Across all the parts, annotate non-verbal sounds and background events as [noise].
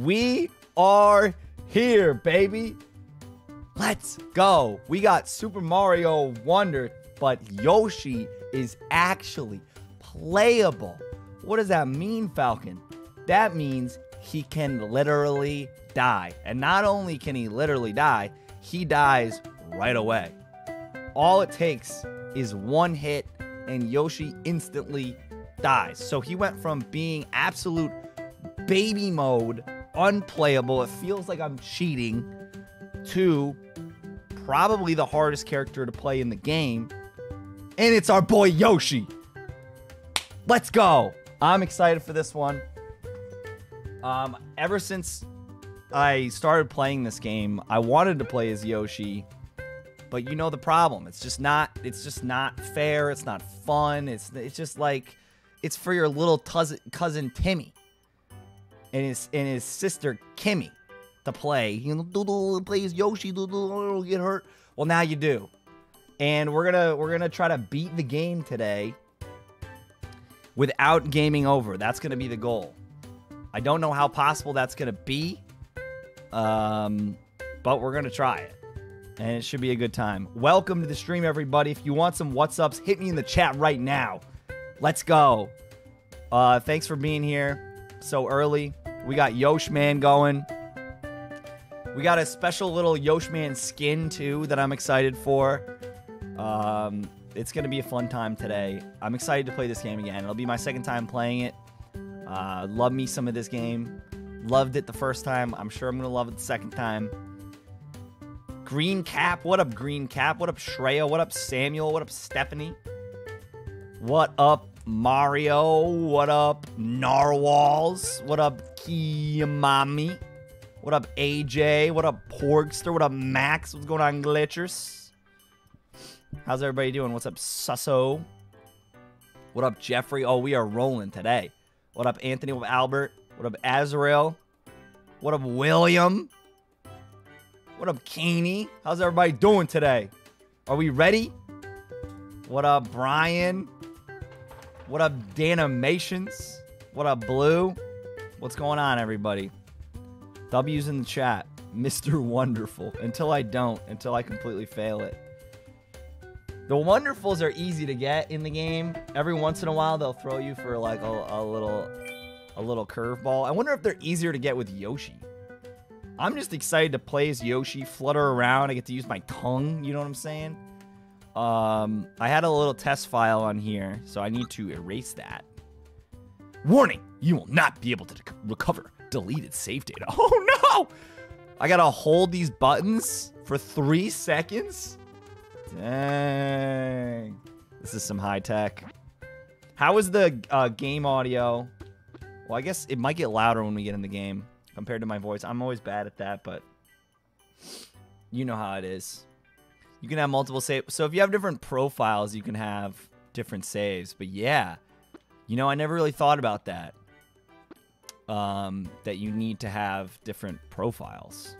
We are here, baby. Let's go. We got Super Mario Wonder, but Yoshi is actually playable. What does that mean, Falcon? That means he can literally die. And not only can he literally die, he dies right away. All it takes is one hit, and Yoshi instantly dies. So he went from being absolute baby mode, unplayable, it feels like I'm cheating, to probably the hardest character to play in the game. And it's our boy Yoshi. Let's go. I'm excited for this one. Um, ever since I started playing this game, I wanted to play as Yoshi, but you know the problem. It's just not. It's just not fair. It's not fun. It's it's just like it's for your little cousin Timmy and his and his sister Kimmy to play. You know, doodle plays Yoshi. Doodle get hurt. Well, now you do, and we're gonna we're gonna try to beat the game today without gaming over. That's gonna be the goal. I don't know how possible that's gonna be, um, but we're gonna try it. And it should be a good time. Welcome to the stream, everybody. If you want some what's ups, hit me in the chat right now. Let's go. Uh, thanks for being here so early. We got Yoshman going. We got a special little Yoshman skin too that I'm excited for. Um, it's gonna be a fun time today. I'm excited to play this game again. It'll be my second time playing it. Uh, love me some of this game. Loved it the first time. I'm sure I'm gonna love it the second time. Green Cap, what up, Green Cap? What up, Shreya? What up, Samuel? What up, Stephanie? What up, Mario? What up, Narwhals? What up, Kiyamami? What up, AJ? What up, Porgster? What up, Max? What's going on, Glitchers? How's everybody doing? What's up, Susso? What up, Jeffrey? Oh, we are rolling today. What up, Anthony? What up, Albert? What up, Azrael? What up, William? What up, Keeney? How's everybody doing today? Are we ready? What up, Brian? What up, Danimations? What up, Blue? What's going on, everybody? W's in the chat. [laughs] Mr. Wonderful. Until I don't, until I completely fail it. The Wonderfuls are easy to get in the game. Every once in a while, they'll throw you for like a, a little, a little curveball. I wonder if they're easier to get with Yoshi. I'm just excited to play as Yoshi, flutter around. I get to use my tongue. You know what I'm saying? Um, I had a little test file on here, so I need to erase that. Warning: You will not be able to recover deleted save data. [laughs] Oh no! I gotta hold these buttons for three seconds. Dang, this is some high tech. How is the uh, game audio? Well, I guess it might get louder when we get in the game compared to my voice. I'm always bad at that, but you know how it is. You can have multiple saves. So if you have different profiles, you can have different saves. But yeah, you know, I never really thought about that. Um, that you need to have different profiles.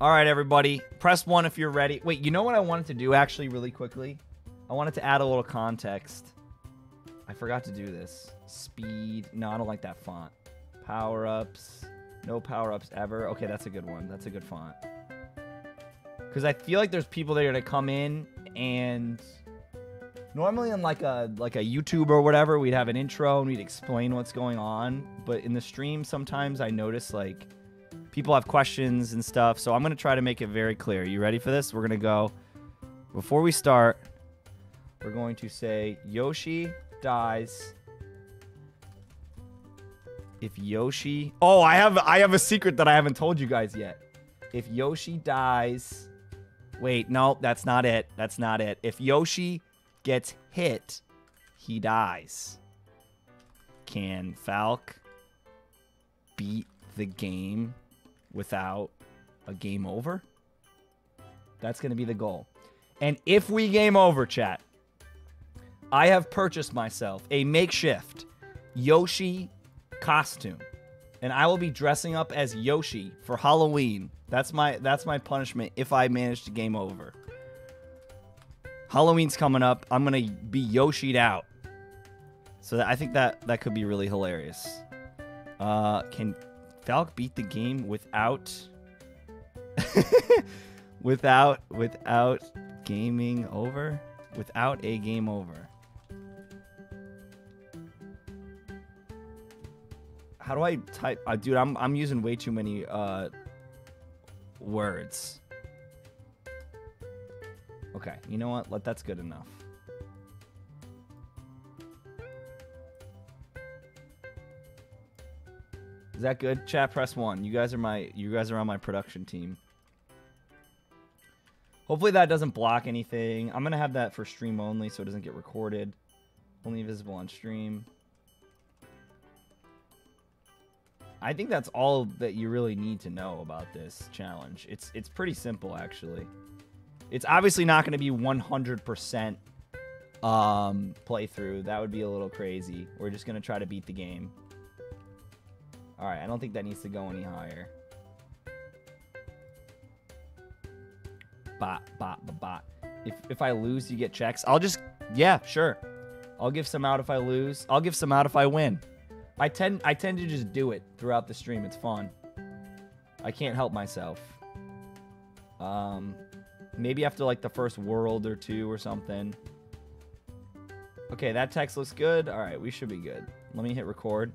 All right, everybody, press one if you're ready. Wait, you know what I wanted to do actually, really quickly? I wanted to add a little context. I forgot to do this. Speed. No, I don't like that font. Power ups. No power ups ever. Okay, that's a good one. That's a good font. Because I feel like there's people that are gonna come in and normally in like a like a YouTube or whatever, we'd have an intro and we'd explain what's going on. But in the stream, sometimes I notice like people have questions and stuff. So I'm gonna try to make it very clear. You ready for this? We're gonna go. Before we start, we're going to say Yoshi dies if Yoshi Oh, I have I have a secret that I haven't told you guys yet. If Yoshi dies Wait, no, that's not it. That's not it. If Yoshi gets hit, he dies. Can Falk beat the game without a game over? That's going to be the goal. And if we game over, chat, I have purchased myself a makeshift Yoshi costume. And I will be dressing up as Yoshi for Halloween. That's my that's my punishment if I manage to game over. Halloween's coming up. I'm gonna be Yoshi'd out. So that, I think that that could be really hilarious. Uh, can Falk beat the game without [laughs] without without gaming over? Without a game over. How do I type? Uh, dude, I'm I'm using way too many uh, words. Okay, you know what? Let that's good enough. Is that good? Chat press one. You guys are my you guys are on my production team. Hopefully that doesn't block anything. I'm gonna have that for stream only so it doesn't get recorded. Only visible on stream. I think that's all that you really need to know about this challenge. It's it's pretty simple actually. It's obviously not going to be 100% um, playthrough. That would be a little crazy. We're just going to try to beat the game. All right, I don't think that needs to go any higher. Bot, bot, bot, bot. If, if I lose, you get checks. I'll just, yeah, sure. I'll give some out if I lose. I'll give some out if I win. I tend I tend to just do it throughout the stream. It's fun. I can't help myself. Um, maybe after like the first world or two or something. Okay, that text looks good. All right, we should be good. Let me hit record.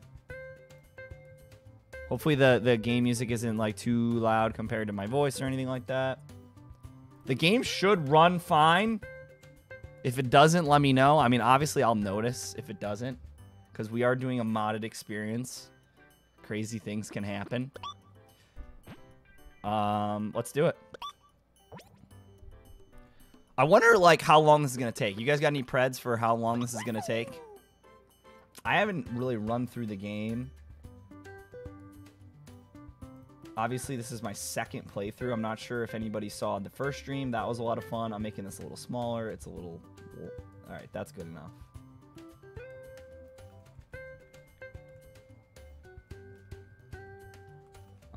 Hopefully the the game music isn't like too loud compared to my voice or anything like that. The game should run fine. If it doesn't, let me know. I mean, obviously I'll notice if it doesn't because we are doing a modded experience. Crazy things can happen. Um, let's do it. I wonder, like, how long this is going to take. You guys got any preds for how long this is going to take? I haven't really run through the game. Obviously, this is my second playthrough. I'm not sure if anybody saw the first stream. That was a lot of fun. I'm making this a little smaller. It's a little... All right, that's good enough.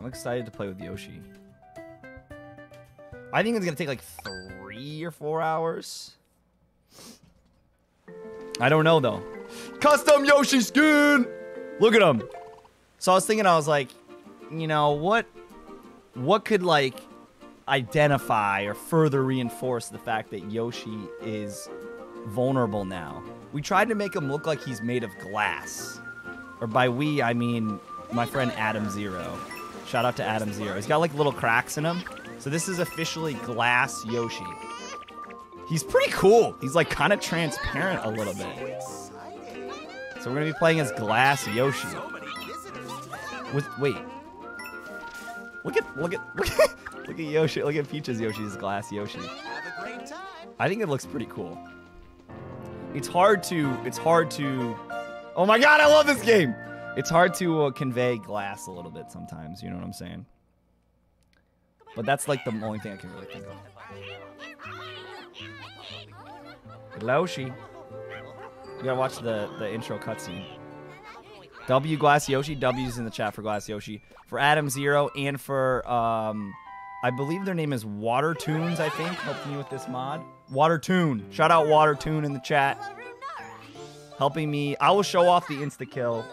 I'm excited to play with Yoshi. I think it's going to take like three or four hours. I don't know, though. Custom Yoshi skin! Look at him. So I was thinking, I was like, you know, what, what could like identify or further reinforce the fact that Yoshi is vulnerable now? We tried to make him look like he's made of glass. Or by we, I mean my friend Adam Zero. Shout out to Adam Zero. He's got like little cracks in him. So this is officially glass Yoshi. He's pretty cool. He's like kind of transparent a little bit. So we're gonna be playing as glass Yoshi. With wait. Look at look at [laughs] look at look at Yoshi. Look at Peach's Yoshi's glass Yoshi. I think it looks pretty cool. It's hard to it's hard to Oh my god, I love this game. It's hard to uh, convey glass a little bit sometimes, you know what I'm saying? But that's like the only thing I can really think of. Yoshi. You gotta watch the, the intro cutscene. W Glass Yoshi. W's in the chat for Glass Yoshi. For Adam Zero and for, um, I believe their name is Watertoons, I think, helping me with this mod. Watertoon. Shout out Watertoon in the chat. Helping me. I will show off the insta kill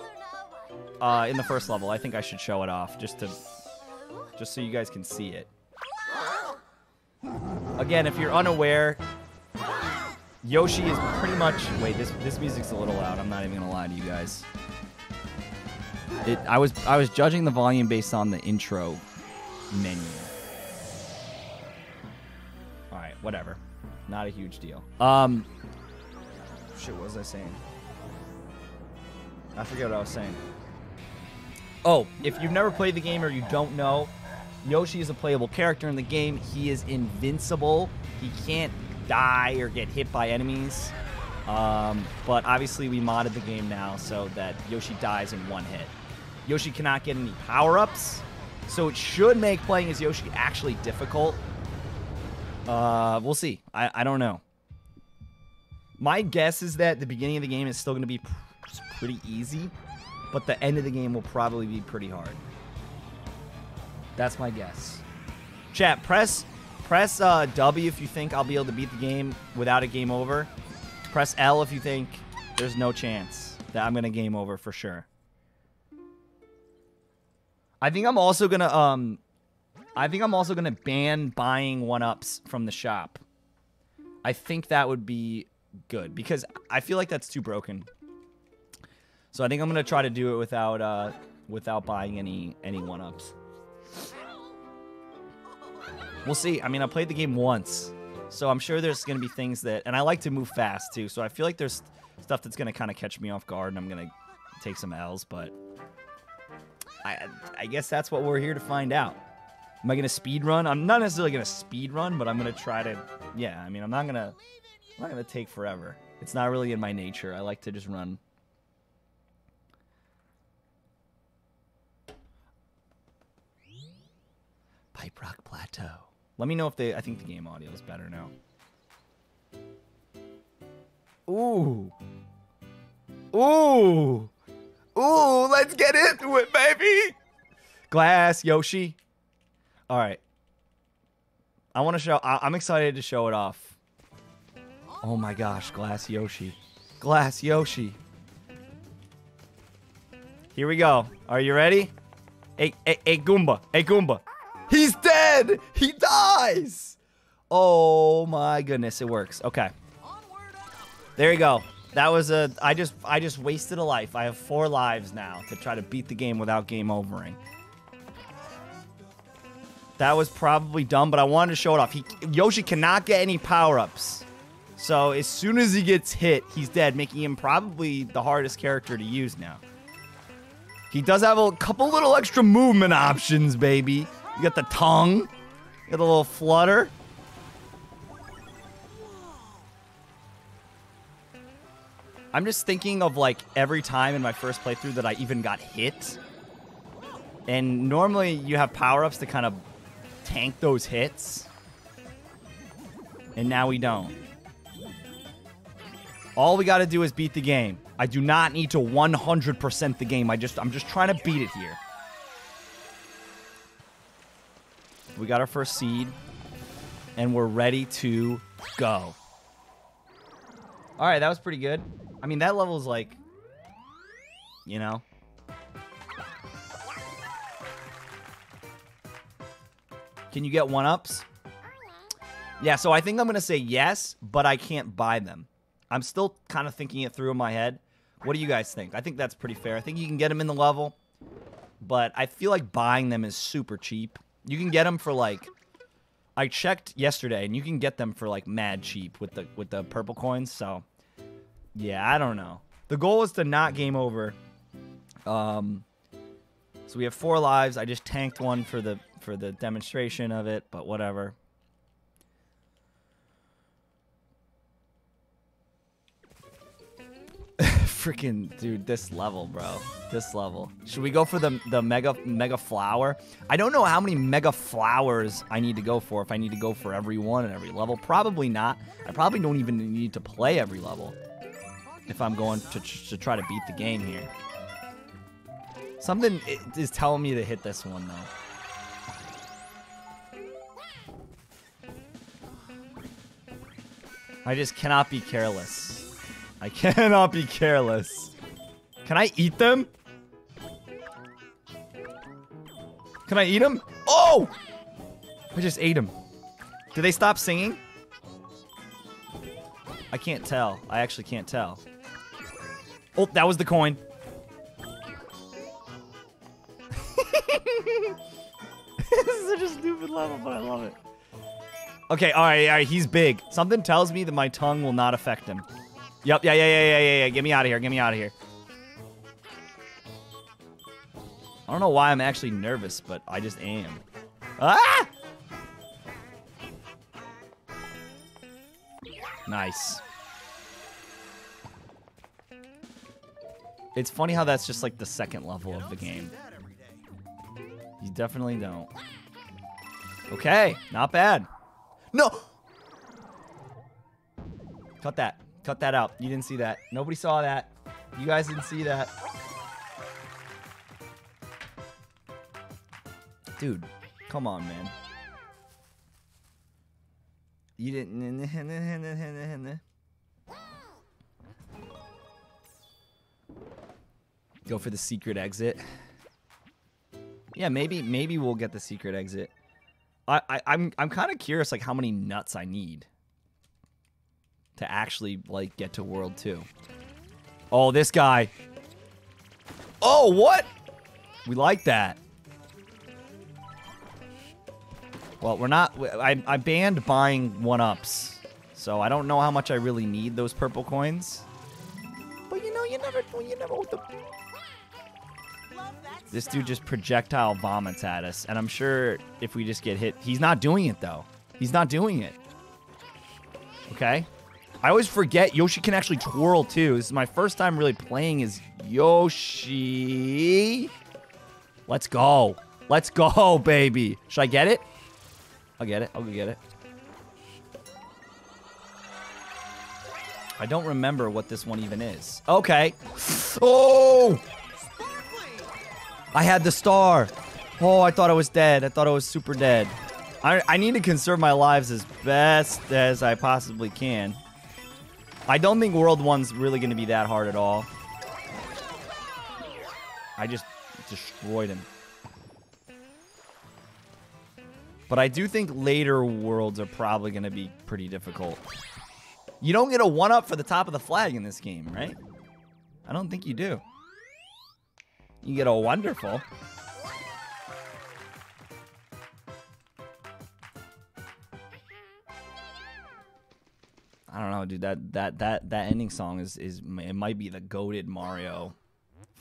uh, in the first level. I think I should show it off just to, just so you guys can see it. Again, if you're unaware, Yoshi is pretty much. Wait, this this music's a little loud. I'm not even gonna lie to you guys. It. I was I was judging the volume based on the intro menu. All right, whatever. Not a huge deal. Um. Shit, what was I saying? I forget what I was saying. Oh, if you've never played the game or you don't know, Yoshi is a playable character in the game. He is invincible. He can't die or get hit by enemies. Um, but obviously, we modded the game now so that Yoshi dies in one hit. Yoshi cannot get any power ups, so it should make playing as Yoshi actually difficult. Uh, we'll see. I, I don't know. My guess is that the beginning of the game is still going to be pr pretty easy, but the end of the game will probably be pretty hard. That's my guess. Chat, press press uh, W if you think I'll be able to beat the game without a game over. Press L if you think there's no chance. that I'm gonna game over for sure. I think I'm also gonna um I think I'm also gonna ban buying one ups from the shop. I think that would be good because I feel like that's too broken. So I think I'm gonna try to do it without uh without buying any any one ups. We'll see. I mean, I played the game once, so I'm sure there's gonna be things that, and I like to move fast too. So I feel like there's stuff that's gonna kind of catch me off guard, and I'm gonna take some L's. But I I guess that's what we're here to find out. Am I gonna speed run? I'm not necessarily gonna speed run, but I'm gonna try to. Yeah, I mean, I'm not gonna. I'm not gonna take forever. It's not really in my nature. I like to just run. Pipe Rock Plateau. Let me know if they. I think the game audio is better now. Ooh. Ooh. Ooh, let's get into it, baby. Glass Yoshi. All right. I want to show. I, I'm excited to show it off. Oh my gosh, Glass Yoshi. Glass Yoshi. Here we go. Are you ready? Hey, hey, hey, Goomba. Hey, Goomba. He's dead. He dies. Oh my goodness, it works. Okay. There you go. That was a. I just. I just wasted a life. I have four lives now to try to beat the game without game overing. That was probably dumb, but I wanted to show it off. He Yoshi cannot get any power ups. So as soon as he gets hit, he's dead, making him probably the hardest character to use now. He does have a couple little extra movement options, baby. You got the tongue, you got the little flutter. I'm just thinking of like every time in my first playthrough that I even got hit. And normally you have power-ups to kind of tank those hits. And now we don't. All we got to do is beat the game. I do not need to 100% the game. I just I'm just trying to beat it here. We got our first seed and we're ready to go. All right, that was pretty good. I mean, that level is like you know, Can you get one ups? Yeah, so I think I'm going to say yes, but I can't buy them. I'm still kind of thinking it through in my head. What do you guys think? I think that's pretty fair. I think you can get them in the level, but I feel like buying them is super cheap. You can get them for like I checked yesterday and you can get them for like mad cheap with the with the purple coins, so yeah, I don't know. The goal is to not game over. Um so we have four lives. I just tanked one for the for the demonstration of it, but whatever. Freaking dude, this level, bro. This level. Should we go for the the mega mega flower? I don't know how many mega flowers I need to go for. If I need to go for every one and every level, probably not. I probably don't even need to play every level if I'm going to to try to beat the game here. Something is telling me to hit this one though. I just cannot be careless. I cannot be careless. Can I eat them? Can I eat them? Oh! I just ate them. Did they stop singing? I can't tell. I actually can't tell. Oh, that was the coin. [laughs] this is such a stupid level, but I love it. Okay, all right, all right, he's big. Something tells me that my tongue will not affect him. Yep, yeah, yeah, yeah, yeah, yeah, yeah. Get me out of here. Get me out of here. I don't know why I'm actually nervous, but I just am. Ah! Nice. It's funny how that's just like the second level of the game. You definitely don't. Okay, not bad. No! Cut that. Cut that out. You didn't see that. Nobody saw that. You guys didn't see that. Dude, come on, man. You didn't. Go for the secret exit. Yeah, maybe maybe we'll get the secret exit. I, I I'm I'm kind of curious like how many nuts I need to actually like get to world 2. Oh, this guy. Oh, what? We like that. Well, we're not I I banned buying one-ups. So I don't know how much I really need those purple coins. But you know, you never you never with the this dude just projectile vomits at us, and I'm sure if we just get hit, he's not doing it though. He's not doing it. Okay? I always forget Yoshi can actually twirl too. This is my first time really playing as Yoshi. Let's go. Let's go, [laughs] baby. Should I get it? I'll get it. I'll go get it. I don't remember what this one even is. Okay. Oh! I had the star. Oh, I thought I was dead. I thought I was super dead. I, I need to conserve my lives as best as I possibly can. I don't think World 1's really going to be that hard at all. I just destroyed him. But I do think later worlds are probably going to be pretty difficult. You don't get a 1-up for the top of the flag in this game, right? I don't think you do. You get a wonderful. I don't know, dude. That that that that ending song is is it might be the goaded Mario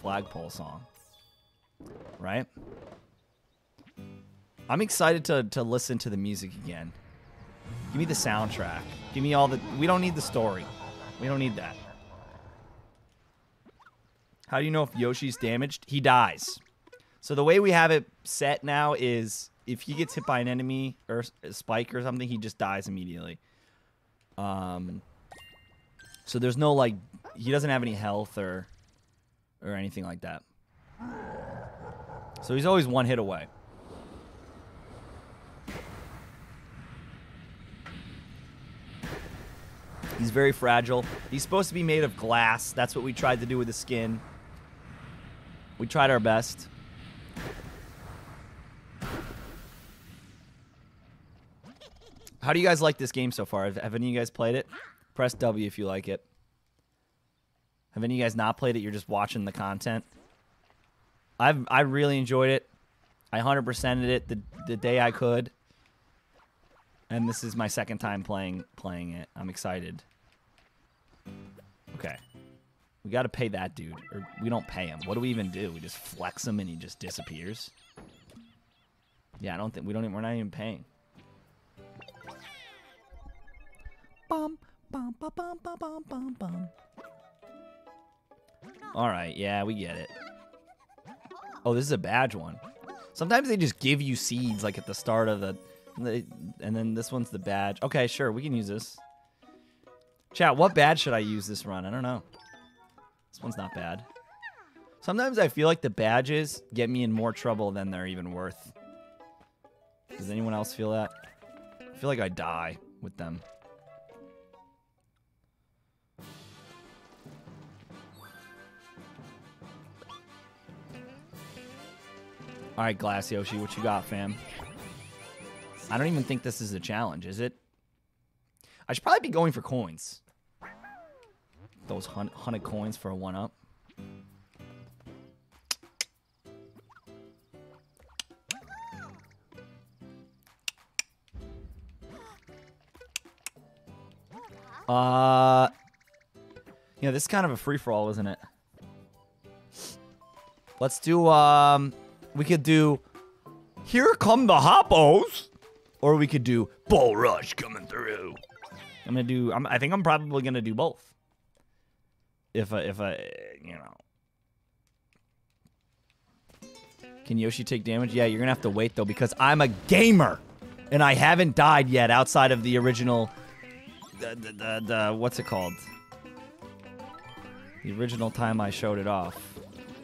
flagpole song, right? I'm excited to to listen to the music again. Give me the soundtrack. Give me all the. We don't need the story. We don't need that. How do you know if Yoshi's damaged? He dies. So the way we have it set now is if he gets hit by an enemy or a spike or something, he just dies immediately. Um, so there's no like he doesn't have any health or or anything like that. So he's always one hit away. He's very fragile. He's supposed to be made of glass. That's what we tried to do with the skin. We tried our best. How do you guys like this game so far? Have, have any of you guys played it? Press W if you like it. Have any of you guys not played it? You're just watching the content. I've I really enjoyed it. I 100%ed it the the day I could. And this is my second time playing playing it. I'm excited. Okay. We got to pay that dude. Or we don't pay him. What do we even do? We just flex him and he just disappears? Yeah, I don't think we don't even, we're not even paying. Bum, bum, bum, bum, bum, bum, bum. All right, yeah, we get it. Oh, this is a badge one. Sometimes they just give you seeds like at the start of the, and then this one's the badge. Okay, sure, we can use this. Chat, what badge should I use this run? I don't know. This one's not bad. Sometimes I feel like the badges get me in more trouble than they're even worth. Does anyone else feel that? I feel like I die with them. All right, Glass Yoshi, what you got, fam? I don't even think this is a challenge, is it? I should probably be going for coins. Those hundred coins for a one-up. Uh, yeah, this is kind of a free-for-all, isn't it? Let's do, um, we could do Here Come the Hoppos. Or we could do Bulrush coming through. I'm gonna do. I'm, I think I'm probably gonna do both. If I, if I, you know. Can Yoshi take damage? Yeah, you're gonna have to wait though because I'm a gamer, and I haven't died yet outside of the original. The, the, the, the what's it called? The original time I showed it off.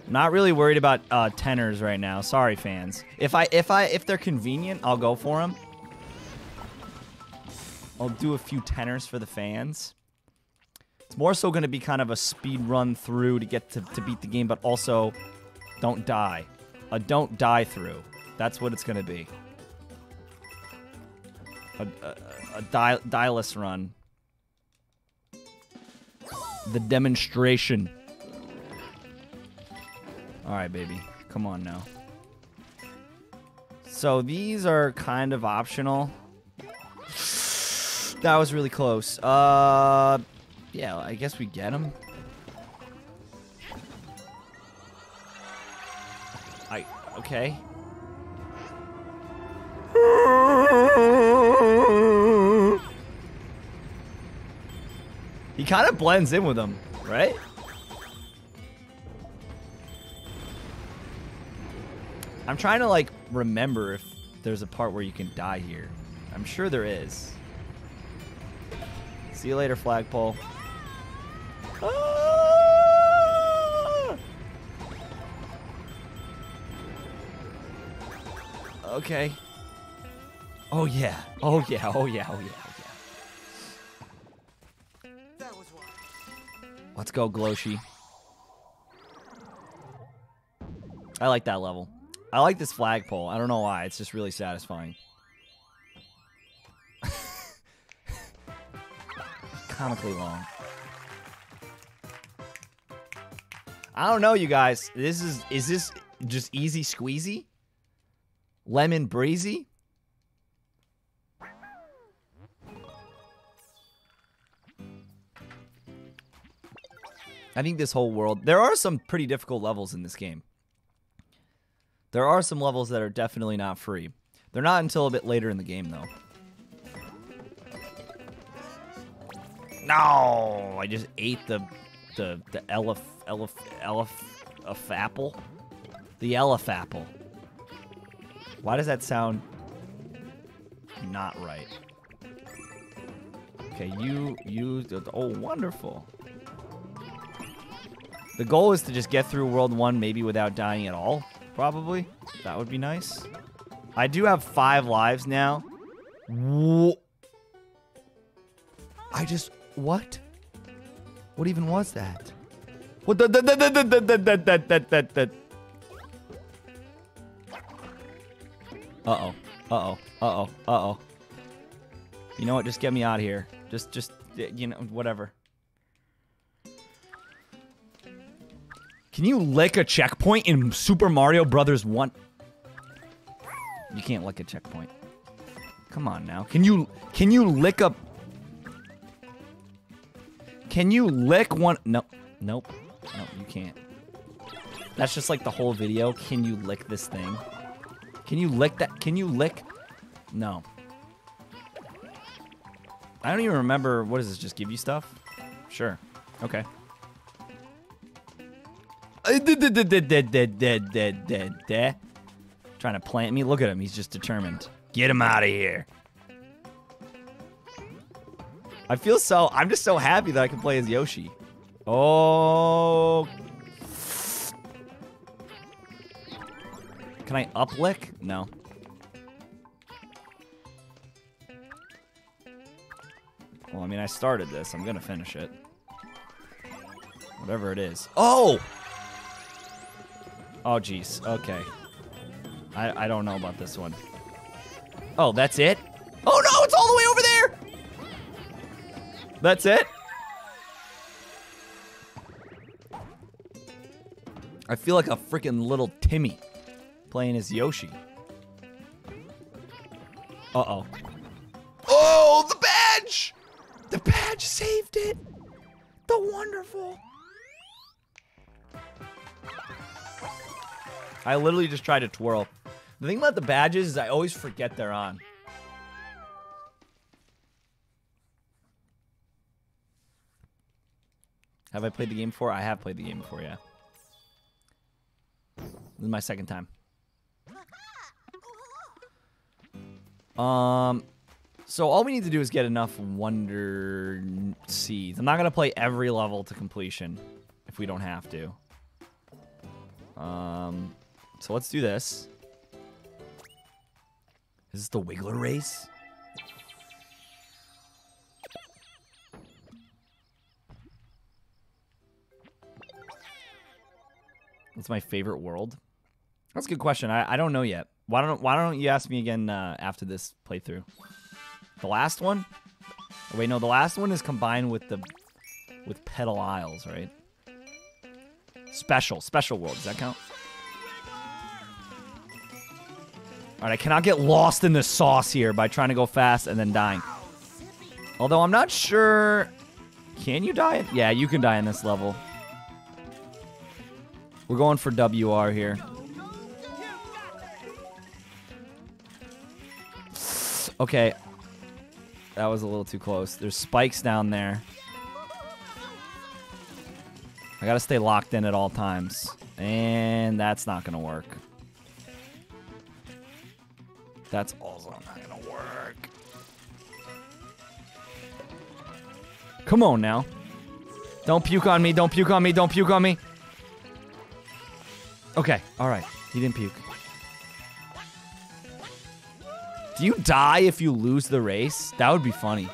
Not really worried about uh, tenors right now. Sorry, fans. If I if I if they're convenient, I'll go for them. I'll do a few tenors for the fans. It's more so going to be kind of a speed run through to get to, to beat the game, but also don't die. A don't die through. That's what it's going to be. A, a, a die, dieless run. The demonstration. All right, baby. Come on now. So these are kind of optional. That was really close. Uh, yeah, I guess we get them. I okay. He kind of blends in with them, right? I'm trying to like remember if there's a part where you can die here. I'm sure there is. See you later, flagpole. Ah! Okay. Oh yeah. Oh yeah. Oh yeah. Oh yeah. Oh yeah. Let's go, Gloshy. I like that level. I like this flagpole. I don't know why. It's just really satisfying. [laughs] Comically long. I don't know, you guys. This is is this just easy squeezy? Lemon breezy? I think this whole world. There are some pretty difficult levels in this game. There are some levels that are definitely not free. They're not until a bit later in the game, though. No, I just ate the the the elef elef elef elef apple, the elef apple. Why does that sound not right? Okay, you you oh wonderful. The goal is to just get through World 1 maybe without dying at all, probably. That would be nice. I do have five lives now. Whoa. I just... What? What even was that? What the... the, the, the, the, the, the, the, the, the, Uh-oh. Uh-oh. Uh-oh. Uh-oh. You know what? Just get me out of here. Just, just, you know, whatever. Can you lick a checkpoint in Super Mario Brothers 1? You can't lick a checkpoint. Come on now. Can you can you lick a Can you lick one No. Nope. No, you can't. That's just like the whole video. Can you lick this thing? Can you lick that? Can you lick? No. I don't even remember. What does this just give you stuff? Sure. Okay. Trying to plant me. Look at him. He's just determined. Get him out of here. I feel so... I'm just so happy that I can play as Yoshi. Oh... Can I uplick? No. Well, I mean, I started this. I'm to finish it. Whatever it is. Oh! Oh, jeez. Okay. I, I don't know about this one. Oh, that's it? Oh, no! It's all the way over there! That's it? I feel like a freaking little Timmy playing as Yoshi. Uh-oh. Oh, the badge! The badge saved it! The wonderful... I literally just tried to twirl. The thing about the badges is I always forget they're on. Have I played the game before? I have played the game before, yeah. This is my second time. Um, so all we need to do is get enough Wonder Seeds. I'm not going to play every level to completion if we don't have to. Um, so let's do this. Is this the Wiggler race? What's my favorite world? That's a good question. I, I don't know yet. Why don't Why don't you ask me again uh, after this playthrough? The last one? Oh, wait, no. The last one is combined with the with Petal Isles, right? Special, special world. Does that count? All right, I cannot get lost in the sauce here by trying to go fast and then dying. Although I'm not sure. Can you die? Yeah, you can die in this level. We're going for WR here. Okay. That was a little too close. There's spikes down there. I gotta stay locked in at all times. And that's not gonna work. That's also not gonna work. Come on now. Don't puke on me, don't puke on me, don't puke on me. Okay, alright. He didn't puke. Do you die if you lose the race? That would be funny.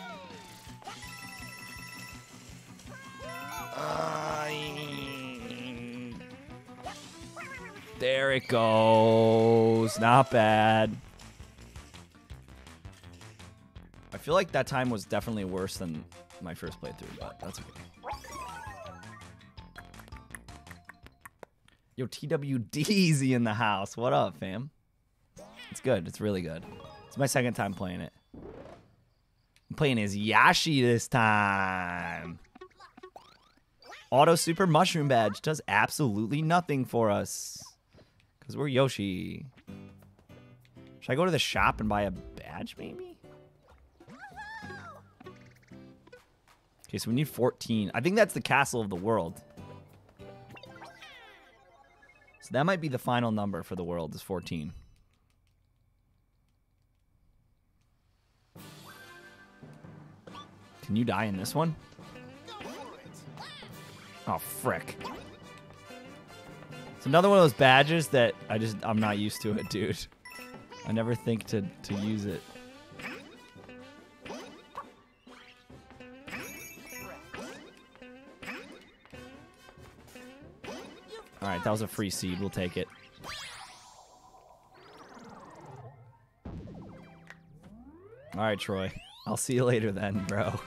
There it goes. Not bad. I feel like that time was definitely worse than my first playthrough, but that's okay. Yo, TWDZ in the house. What up, fam? It's good. It's really good. It's my second time playing it. I'm playing as Yashi this time. Auto Super Mushroom Badge does absolutely nothing for us. Because we're Yoshi. Should I go to the shop and buy a badge, maybe? Okay, so we need 14. I think that's the Castle of the World. So that might be the final number for the world is 14. Can you die in this one? Oh, frick. It's another one of those badges that I just, I'm not used to it, dude. I never think to, to use it. Alright, that was a free seed. We'll take it. Alright, Troy. I'll see you later then, bro. [laughs]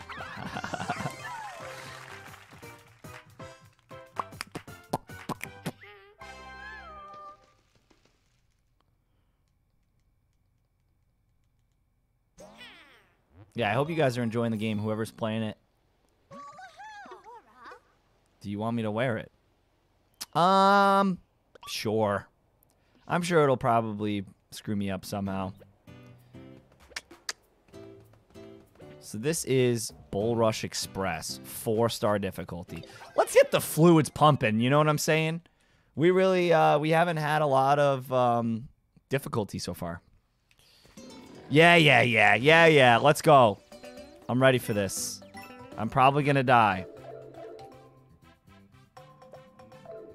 yeah, I hope you guys are enjoying the game, whoever's playing it. Do you want me to wear it? Um, sure. I'm sure it'll probably screw me up somehow. So this is Bulrush Express, four-star difficulty. Let's get the fluids pumping, you know what I'm saying? We really, uh, we haven't had a lot of um, difficulty so far. Yeah, yeah, yeah, yeah, yeah, let's go. I'm ready for this. I'm probably gonna die.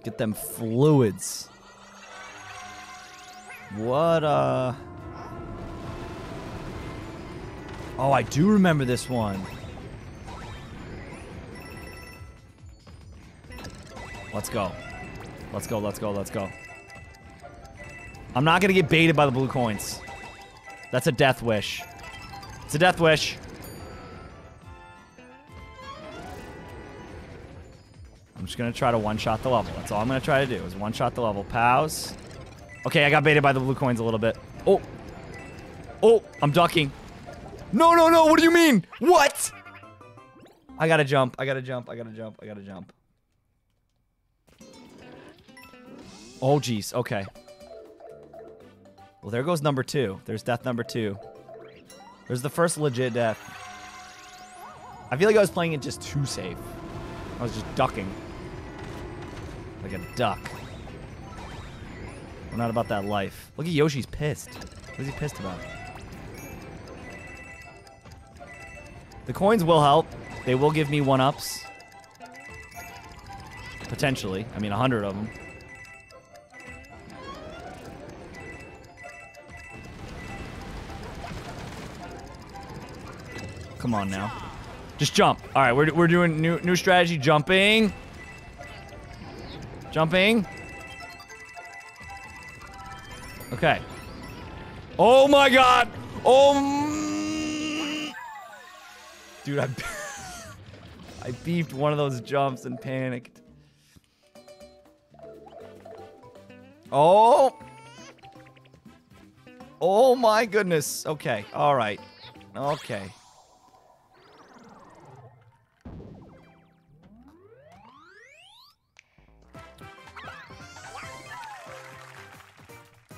Get them fluids. What, uh... Oh, I do remember this one. Let's go. Let's go, let's go, let's go. I'm not gonna get baited by the blue coins. That's a death wish. It's a death wish. I'm just gonna try to one-shot the level. That's all I'm gonna try to do is one-shot the level. Pals. Okay, I got baited by the blue coins a little bit. Oh. Oh, I'm ducking. No, no, no, what do you mean? What? I gotta jump, I gotta jump, I gotta jump, I gotta jump. Oh, jeez, okay. Well, there goes number two. There's death number two. There's the first legit death. I feel like I was playing it just too safe. I was just ducking. Like a duck. We're not about that life. Look at Yoshi's pissed. What is he pissed about? The coins will help. They will give me one-ups. Potentially. I mean, a hundred of them. Come on now. Just jump. All right, we're, we're doing new new strategy. Jumping. Jumping. Okay. Oh my god! Oh. Dude, I. [laughs] I beefed one of those jumps and panicked. Oh! Oh my goodness. Okay, alright. Okay.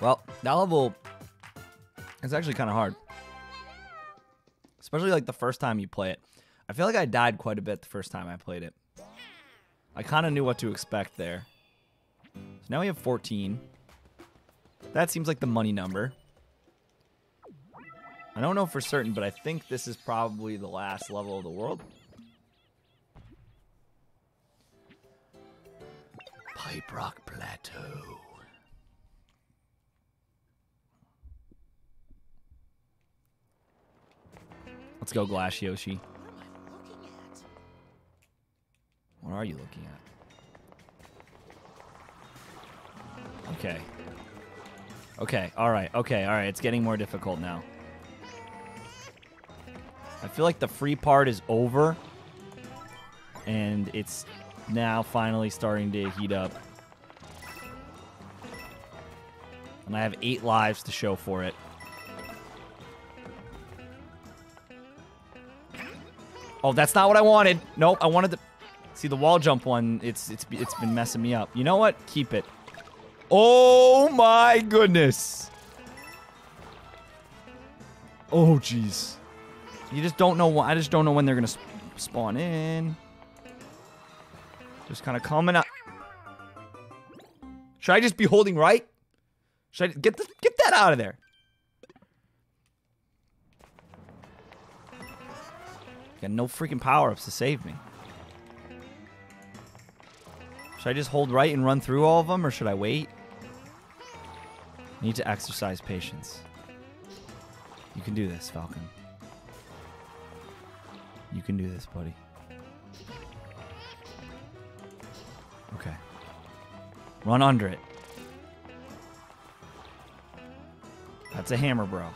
Well, that level is actually kind of hard. Especially like the first time you play it. I feel like I died quite a bit the first time I played it. I kind of knew what to expect there. So now we have 14. That seems like the money number. I don't know for certain, but I think this is probably the last level of the world. Pipe Rock Plateau. Let's go, Glass Yoshi. What are you looking at? Okay. Okay, alright, okay, alright. It's getting more difficult now. I feel like the free part is over. And it's now finally starting to heat up. And I have eight lives to show for it. Oh, that's not what I wanted. Nope, I wanted to see the wall jump one. It's it's it's been messing me up. You know what? Keep it. Oh my goodness. Oh jeez. You just don't know. I just don't know when they're gonna sp spawn in. Just kind of coming up. Should I just be holding right? Should I get the, get that out of there? Got no freaking power-ups to save me. Should I just hold right and run through all of them, or should I wait? Need to exercise patience. You can do this, Falcon. You can do this, buddy. Okay. Run under it. That's a hammer, bro.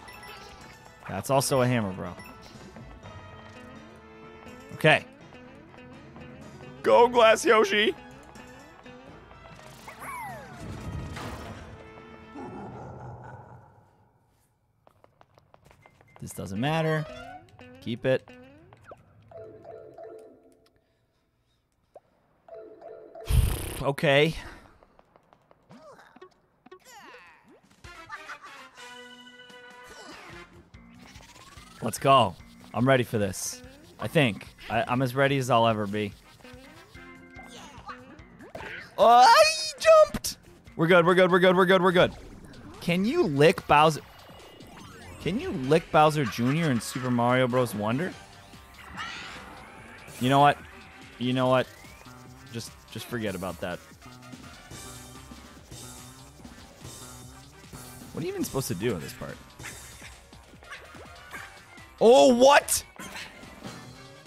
That's also a hammer, bro. Okay. Go, Glass Yoshi! This doesn't matter. Keep it. okay. Let's go. I'm ready for this. I think. I, am as ready as I'll ever be. Oh, I jumped! We're good, we're good, we're good, we're good, we're good. Can you lick Bowser? Can you lick Bowser Jr. in Super Mario Bros. Wonder? You know what? You know what? Just just forget about that. What are you even supposed to do in this part? Oh, what?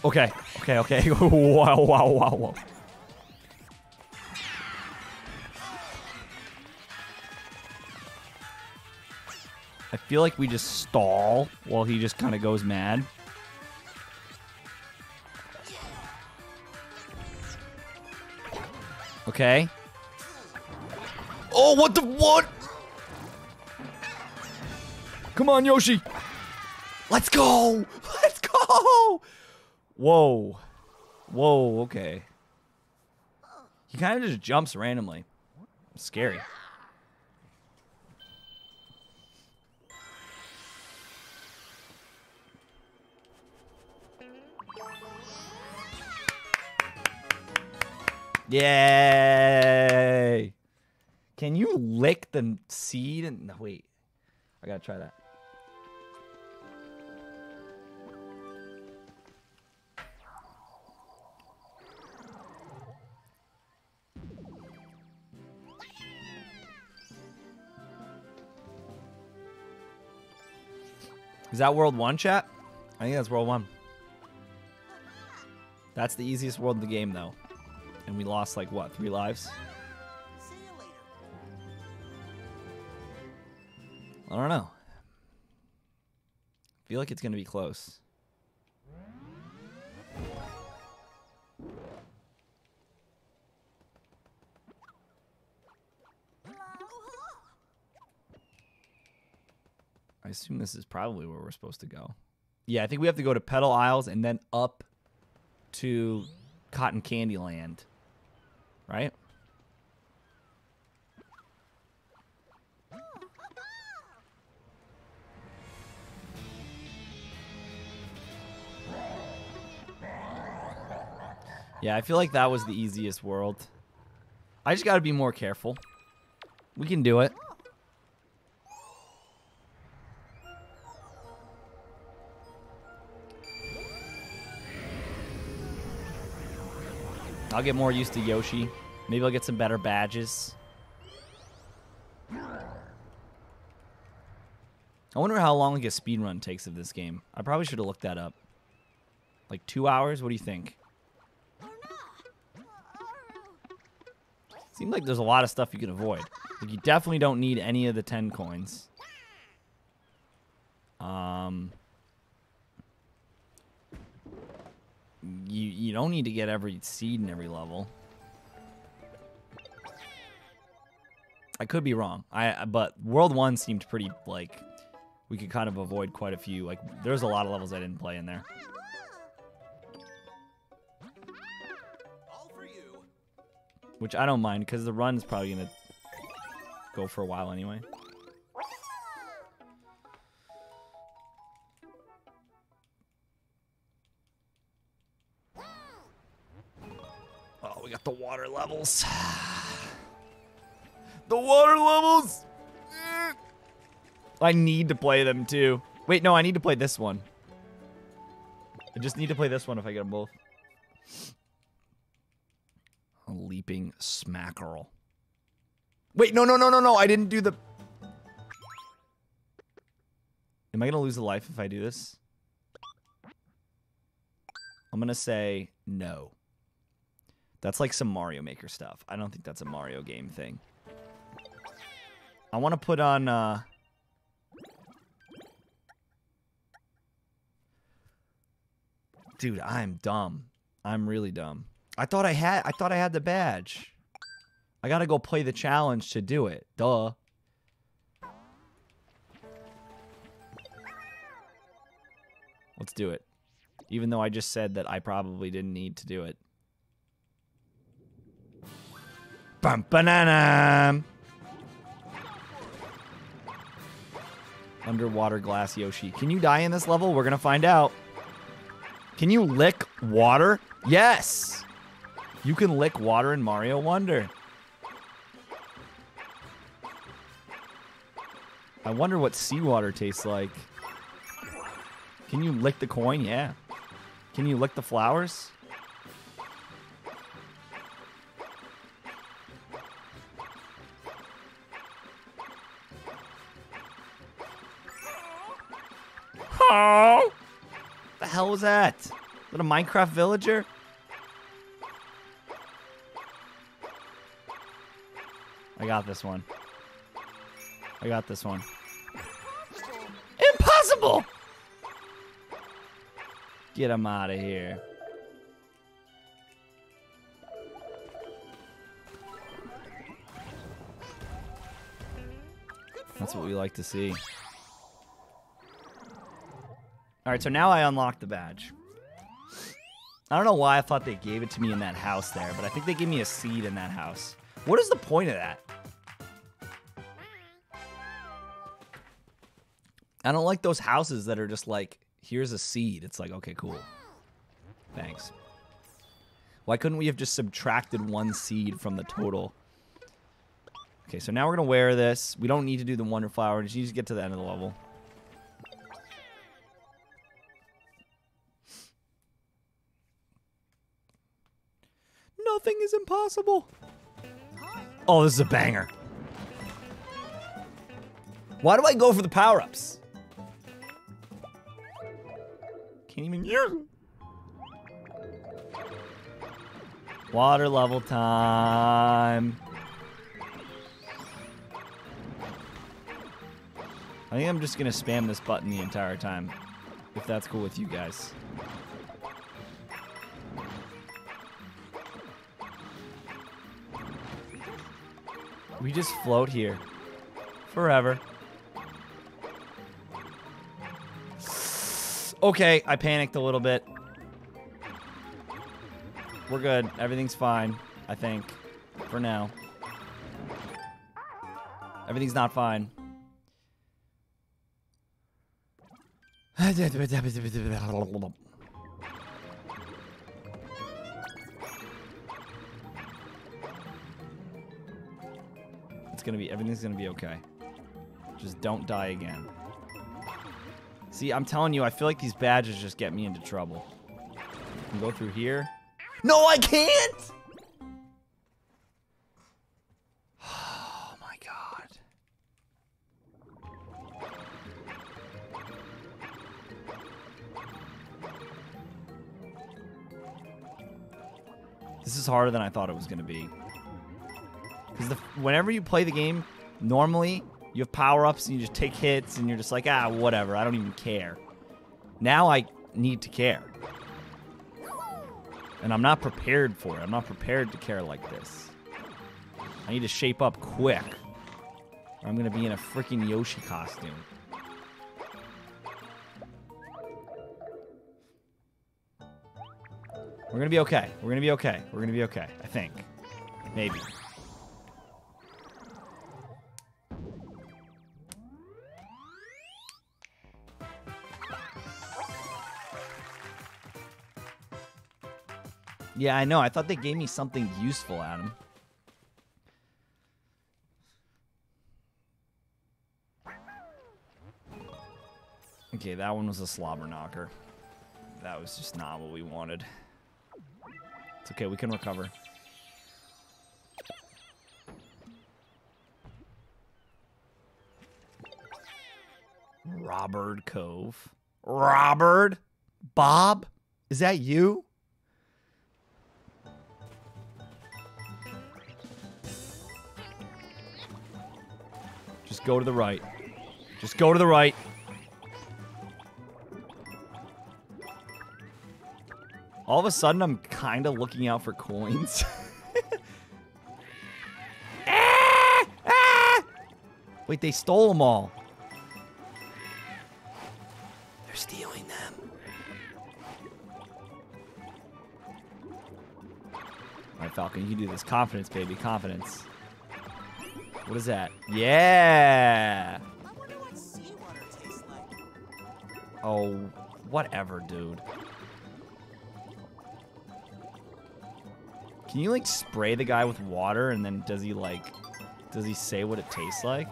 Okay, okay, okay. [laughs] wow, wow, wow, wow. I feel like we just stall while he just kind of goes mad. Okay. Oh, what the what? Come on, Yoshi. Let's go. Let's go. Whoa. Whoa, okay. He kind of just jumps randomly. scary. Yay! Can you lick the seed? And no, wait, I gotta try that. Is that World 1, chat? I think that's World 1. That's the easiest world in the game, though. And we lost, like, what, three lives? I don't know. feel like it's going to be close. I assume this is probably where we're supposed to go. Yeah, I think we have to go to Petal Isles and then up to Cotton Candy Land. Right? Yeah, I feel like that was the easiest world. I just got to be more careful. We can do it. I'll get more used to Yoshi. Maybe I'll get some better badges. I wonder how long like a speed run takes of this game. I probably should have looked that up. Like two hours? What do you think? Seems like there's a lot of stuff you can avoid. Like you definitely don't need any of the 10 coins. Um, you you don't need to get every seed in every level. I could be wrong. I but World 1 seemed pretty like we could kind of avoid quite a few. Like there's a lot of levels I didn't play in there. Which I don't mind because the run's probably going to go for a while anyway. Levels. [sighs] The water levels! I need to play them too. Wait, no, I need to play this one. I just need to play this one if I get them both. A leaping smackerel. Wait, no, no, no, no, no. I didn't do the... Am I going to lose a life if I do this? I'm going to say no. That's like some Mario Maker stuff. I don't think that's a Mario game thing. I want to put on... Uh... Dude, I'm dumb. I'm really dumb. I thought I had I thought I had the badge. I gotta go play the challenge to do it. Duh. Let's do it. Even though I just said that I probably didn't need to do it. Bum banana. Underwater glass Yoshi. Can you die in this level? We're gonna find out. Can you lick water? Yes! You can lick water in Mario Wonder. I wonder what seawater tastes like. Can you lick the coin? Yeah. Can you lick the flowers? Oh! The hell was that? Is that a Minecraft villager? I got this one. I got this one. Impossible! Get him out of here. That's what we like to see. Alright, so now I unlock the badge. I don't know why I thought they gave it to me in that house there, but I think they gave me a seed in that house. What is the point of that? I don't like those houses that are just like, here's a seed. It's like, okay, cool. Thanks. Why couldn't we have just subtracted one seed from the total? Okay, so now we're going to wear this. We don't need to do the Wonder Flower. We just need to get to the end of the level. Nothing is impossible. Oh, this is a banger. Why do I go for the power-ups? Can't even use them. Water level time. I think I'm just gonna spam this button the entire time, if that's cool with you guys. We just float here. Forever. Okay, I panicked a little bit. We're good. Everything's fine, I think. For now. Everything's not fine. [laughs] gonna be, everything's gonna be okay. Just don't die again. See, I'm telling you, I feel like these badges just get me into trouble. Can go through here. No, I can't! [sighs] Oh my god. This is harder than I thought it was to be. Because whenever you play the game, normally you have power ups and you just take hits and you're just like, ah, whatever. I don't even care. Now I need to care. And I'm not prepared for it. I'm not prepared to care like this. I need to shape up quick. Or I'm going to be in a freaking Yoshi costume. We're going to be okay. We're going to be okay. We're going to be okay. I think. Maybe. Yeah, I know. I thought they gave me something useful, Adam. Okay, that one was a slobber knocker. That was just not what we wanted. It's okay, we can recover. Robert Cove. Robert? Bob? Is that you? Go to the right. Just go to the right. All of a sudden, I'm kind of looking out for coins. ah! [laughs] Ah! Wait, they stole them all. They're stealing them. All right, Falcon, you can do this. Confidence, baby. Confidence. What is that? Yeah. Oh, whatever, dude. Can you like spray the guy with water and then does he like does he say what it tastes like?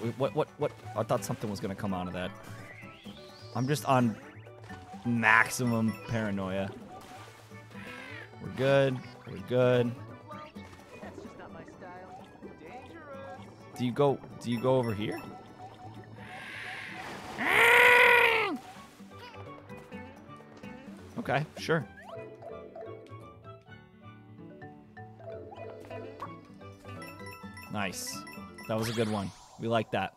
Wait, what what what I thought something was gonna come out of that. I'm just on maximum paranoia. We're good. We're good. Do you go do you go over here? Okay, sure. Nice. That was a good one. We like that.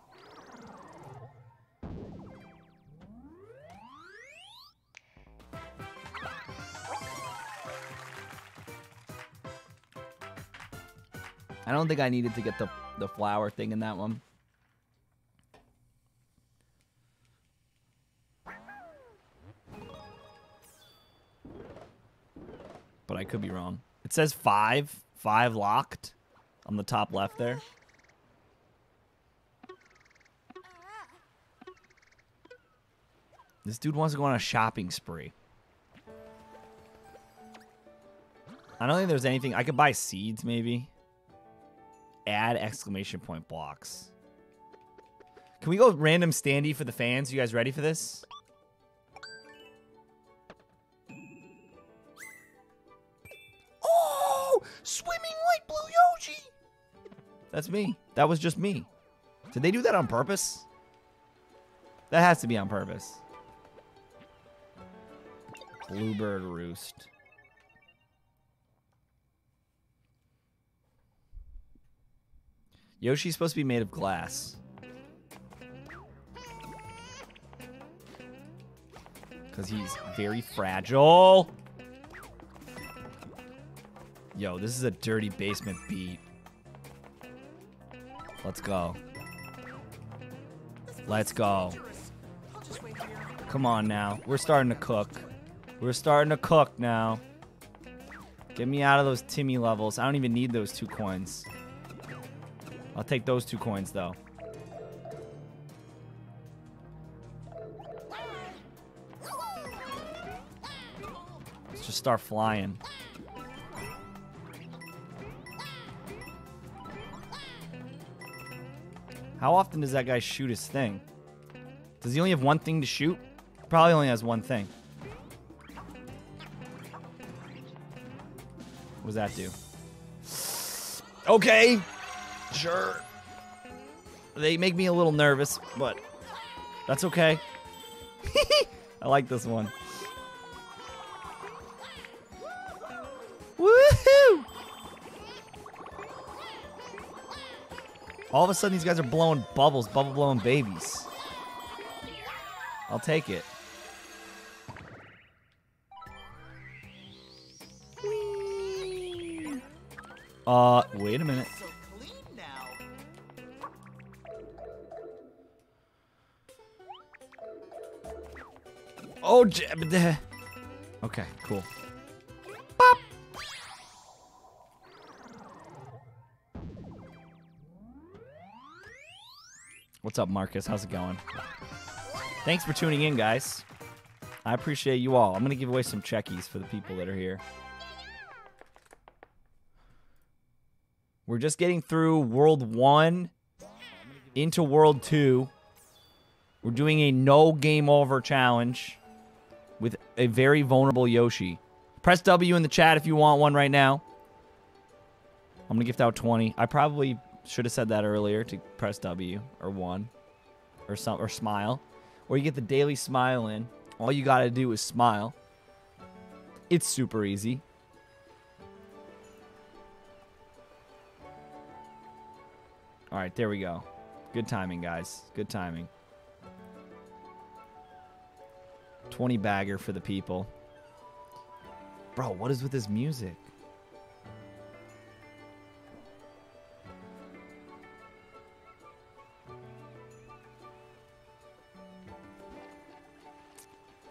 Don't think I needed to get the, the flower thing in that one. But I could be wrong. It says five. Five locked on the top left there. This dude wants to go on a shopping spree. I don't think there's anything. I could buy seeds, maybe. Add exclamation point blocks. Can we go random standy for the fans? You guys ready for this? Oh! Swimming like blue Yoshi! That's me. That was just me. Did they do that on purpose? That has to be on purpose. Bluebird Roost. Yoshi's supposed to be made of glass. Because he's very fragile. Yo, this is a dirty basement beat. Let's go. Let's go. Come on now. We're starting to cook. We're starting to cook now. Get me out of those Timmy levels. I don't even need those two coins. I'll take those two coins, though. Let's just start flying. How often does that guy shoot his thing? Does he only have one thing to shoot? Probably only has one thing. What does that do? Okay. Sure. They make me a little nervous, but that's okay. [laughs] I like this one. Woohoo! All of a sudden, these guys are blowing bubbles, bubble blowing babies. I'll take it. Whee! Uh, wait a minute. Oh, okay, cool. Bop. What's up, Marcus? How's it going? Thanks for tuning in, guys. I appreciate you all. I'm going to give away some checkies for the people that are here. We're just getting through World 1 into World 2. We're doing a no game over challenge with a very vulnerable Yoshi. Press W in the chat if you want one right now. I'm going to gift out 20. I probably should have said that earlier to press W or 1 or some or smile. Or you get the daily smile in. All you got to do is smile. It's super easy. All right, there we go. Good timing, guys. Good timing. 20 bagger for the people. Bro, what is with this music?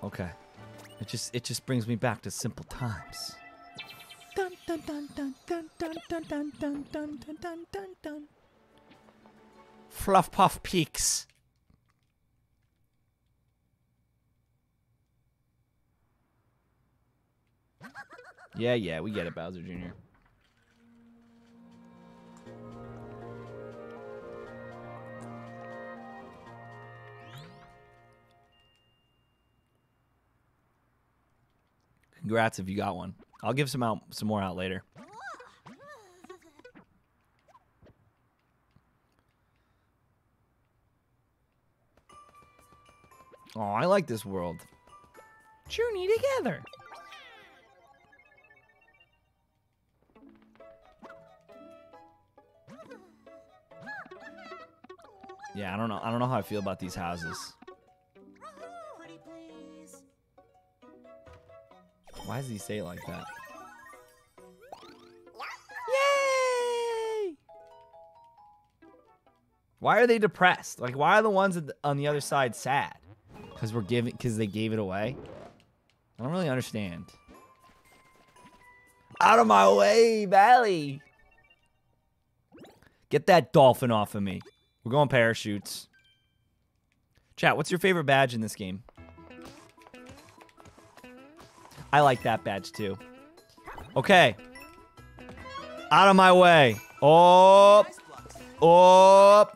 Okay. It just it just brings me back to simple times. Dun dun dun dun dun dun dun dun dun dun dun dun dun dun. Fluff Puff Peaks. Yeah, yeah, we get it, Bowser Jr. Congrats if you got one. I'll give some out some more out later. Oh, I like this world. Journey together. Yeah, I don't know. I don't know how I feel about these houses. Why does he say it like that? Yay! Why are they depressed? Like, why are the ones on the other side sad? Because we're giving, because they gave it away. I don't really understand. Out of my way, Valley. Get that dolphin off of me. We're going parachutes. Chat, what's your favorite badge in this game? I like that badge too. Okay. Out of my way. Oh, oh.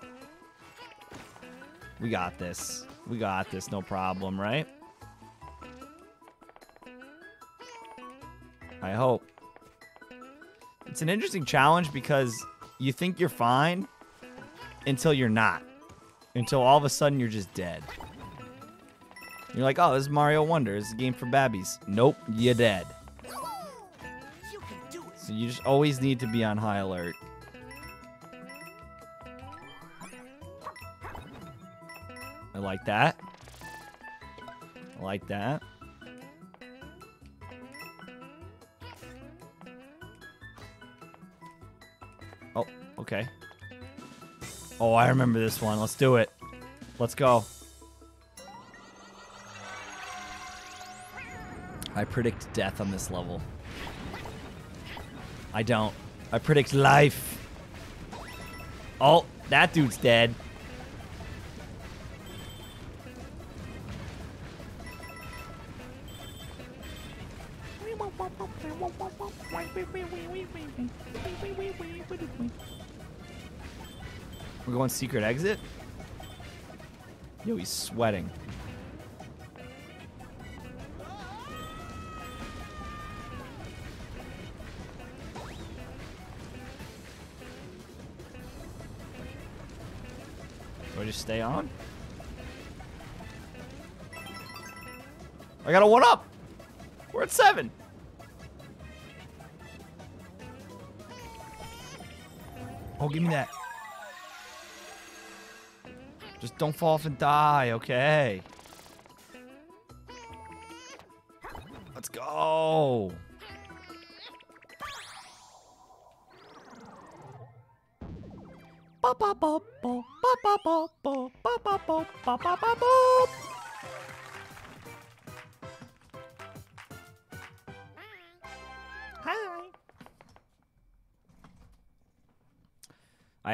We got this. We got this. No problem, right? I hope. It's an interesting challenge because you think you're fine until you're not. Until all of a sudden you're just dead. You're like, oh, this is Mario Wonder. This is a game for babbies. Nope, you're dead. So you just always need to be on high alert. I like that. I like that. Oh, okay. Oh, I remember this one. Let's do it. Let's go. I predict death on this level. I don't. I predict life. Oh, that dude's dead. We're going secret exit? Yo, he's sweating. Do I just stay on? I got a one up. We're at seven. Oh, give me that. Just don't fall off and die, okay? Let's go.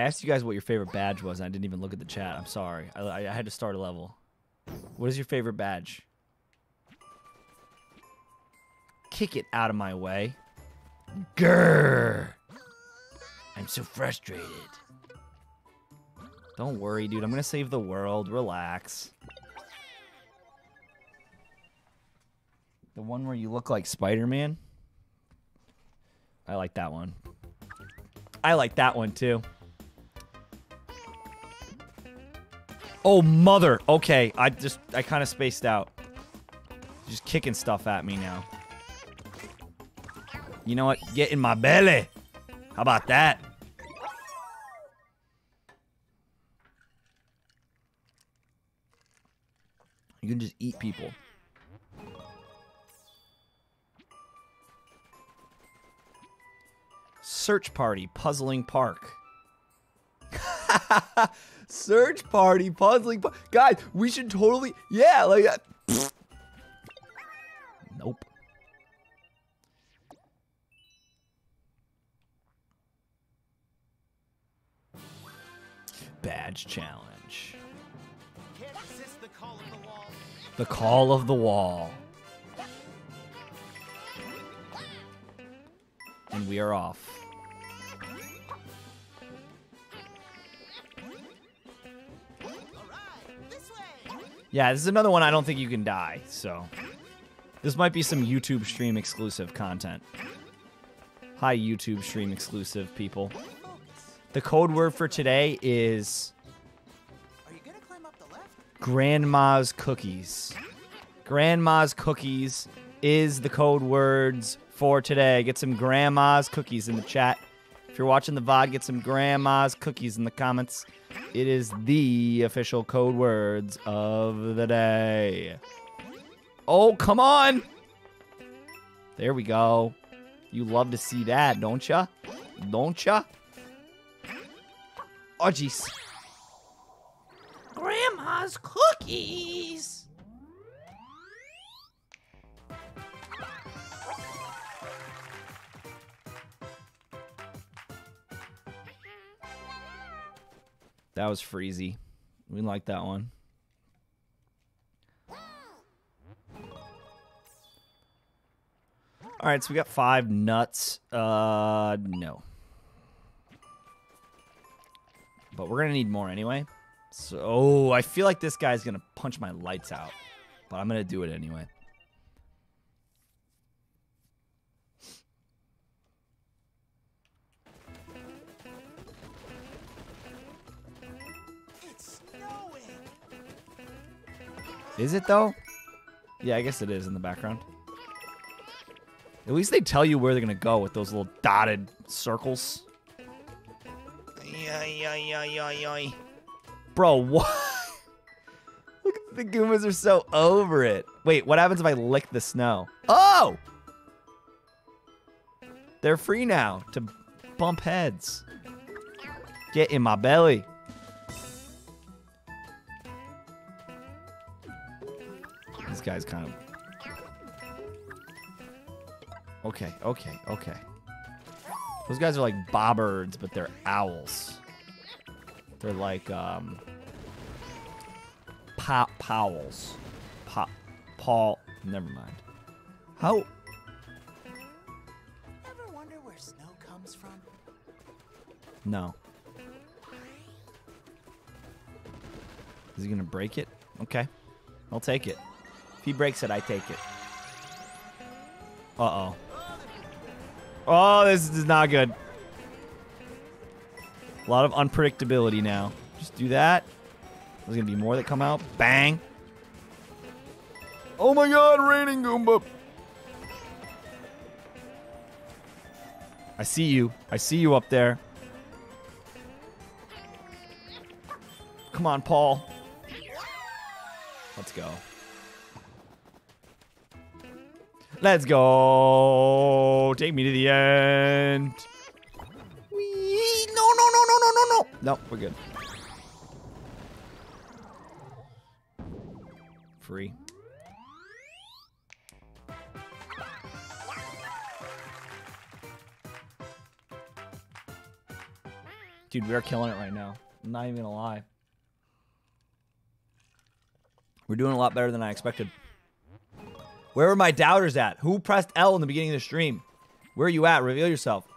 Asked you guys what your favorite badge was, and I didn't even look at the chat. I'm sorry. I, I, had to start a level. What is your favorite badge? Kick it out of my way. Grrr. I'm so frustrated. Don't worry, dude. I'm gonna save the world. Relax. The one where you look like Spider-Man? I like that one. I like that one too. Oh, mother. Okay, I just, I kind of spaced out. Just kicking stuff at me now. You know what? Get in my belly. How about that? You can just eat people. Search party, puzzling park. [laughs] Search party, puzzling. Pu- Guys, we should totally. Yeah, like. Uh, nope. Badge challenge. The call the. The call of the wall. And we are off. Yeah, this is another one I don't think you can die, so. This might be some YouTube stream exclusive content. Hi, YouTube stream exclusive people. The code word for today is? Grandma's Cookies. Grandma's Cookies is the code words for today. Get some Grandma's Cookies in the chat. If you're watching the VOD, get some Grandma's Cookies in the comments. It is the official code words of the day. Oh, come on! There we go. You love to see that, don't ya? Don't ya? Oh, jeez. Grandma's cookies. That was freezy. We like that one. All right, so we got five nuts. Uh, no. But we're gonna need more anyway. So, oh, I feel like this guy's gonna punch my lights out, but I'm gonna do it anyway. Is it though? Yeah, I guess it is in the background. At least they tell you where they're gonna go with those little dotted circles. Ay, ay, ay, ay. Bro, what? [laughs] Look the Goombas are so over it. Wait, what happens if I lick the snow? Oh! They're free now to bump heads. Get in my belly. Guy's kind of. Okay, okay, okay. Those guys are like bobbards, but they're owls. They're like, um. Pow- Powells. Pa- Paul. Never mind. How. Ever wonder where snow comes from? No. Is he gonna break it? Okay. I'll take it. He breaks it, I take it. Uh-oh. Oh, this is not good. A lot of unpredictability now. Just do that. There's gonna be more that come out. Bang. Oh my god, raining Goomba. I see you. I see you up there. Come on, Paul. Let's go. Let's go. Take me to the end. No, no, no, no, no, no, no. No, we're good. Free. Dude, we are killing it right now. I'm not even gonna lie. We're doing a lot better than I expected. Where are my doubters at? Who pressed L in the beginning of the stream? Where are you at? Reveal yourself.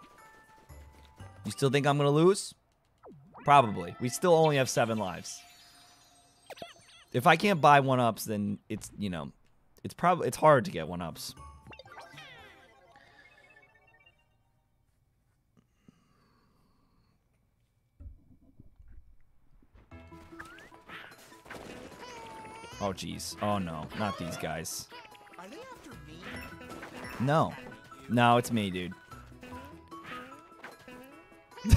You still think I'm gonna lose? Probably. We still only have seven lives. If I can't buy one ups, then it's you know, it's probably it's hard to get one ups. Oh jeez. Oh no, not these guys. No. No, it's me, dude. [laughs]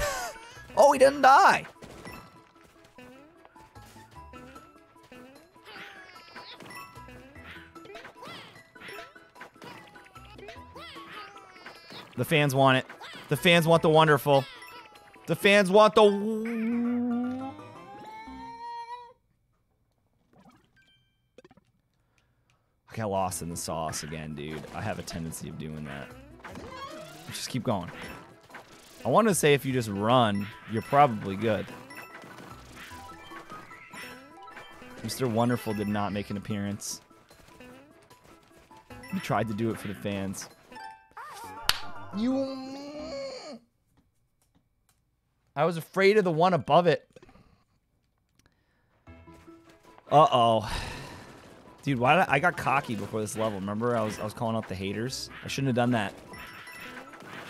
oh, he didn't die. The fans want it. The fans want the wonderful. The fans want the. Got lost in the sauce again, dude. I have a tendency of doing that. Just keep going. I want to say if you just run, you're probably good. Mr. Wonderful did not make an appearance. He tried to do it for the fans. You. I was afraid of the one above it. Uh oh. Dude, why did I, I got cocky before this level? Remember, I was I was calling out the haters. I shouldn't have done that.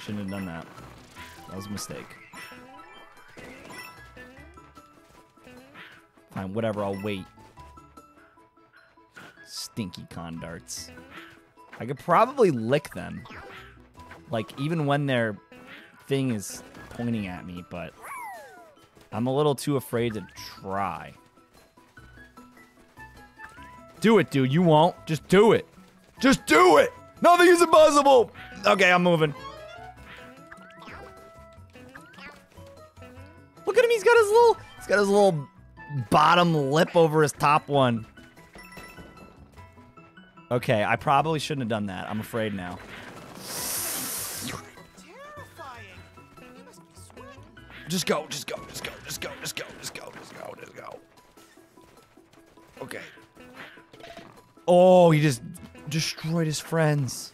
Shouldn't have done that. That was a mistake. Fine, whatever. I'll wait. Stinky Condarts. I could probably lick them, like even when their thing is pointing at me, but I'm a little too afraid to try do it, dude. You won't. Just do it. Just do it! Nothing is impossible! Okay, I'm moving. Look at him, he's got his little... He's got his little bottom lip over his top one. Okay, I probably shouldn't have done that. I'm afraid now. Just go, just go, just go, just go, just go, just go, just go, just go. Okay. Oh, he just destroyed his friends.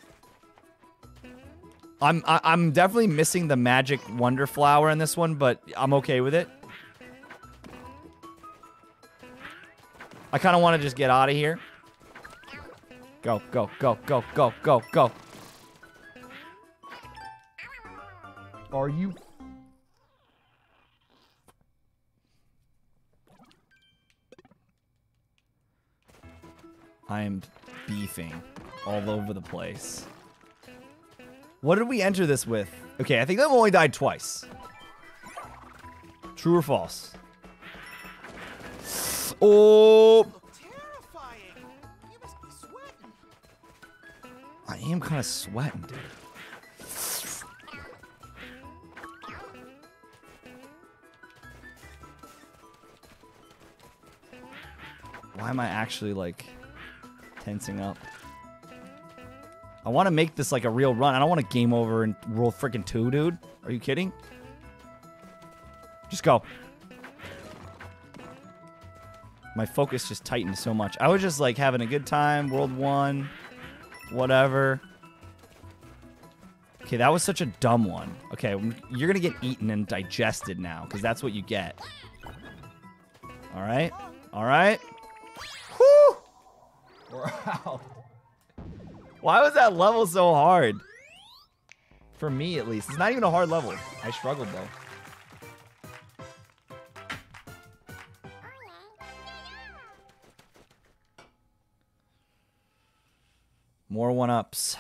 I'm I, I'm definitely missing the magic wonder flower in this one, but I'm okay with it. I kind of want to just get out of here. Go, go, go, go, go, go, go. Are you I am beefing all over the place. What did we enter this with? Okay, I think I've only died twice. True or false? Oh! I am kind of sweating, dude. Why am I actually like tensing up? I want to make this like a real run. I don't want to game over and roll freaking two, dude. Are you kidding? Just go. My focus just tightened so much. I was just like having a good time. World one, whatever. Okay, that was such a dumb one. Okay, you're gonna get eaten and digested now, because that's what you get. All right, all right. Out. Why was that level so hard? For me, at least. It's not even a hard level. I struggled, though. More one-ups.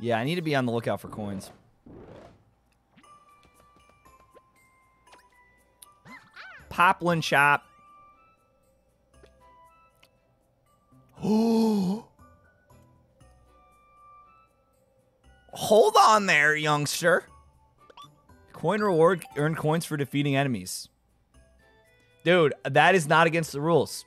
Yeah, I need to be on the lookout for coins. Poplin shop. [gasps] Hold on there, youngster. Coin reward, earn coins for defeating enemies. Dude, that is not against the rules.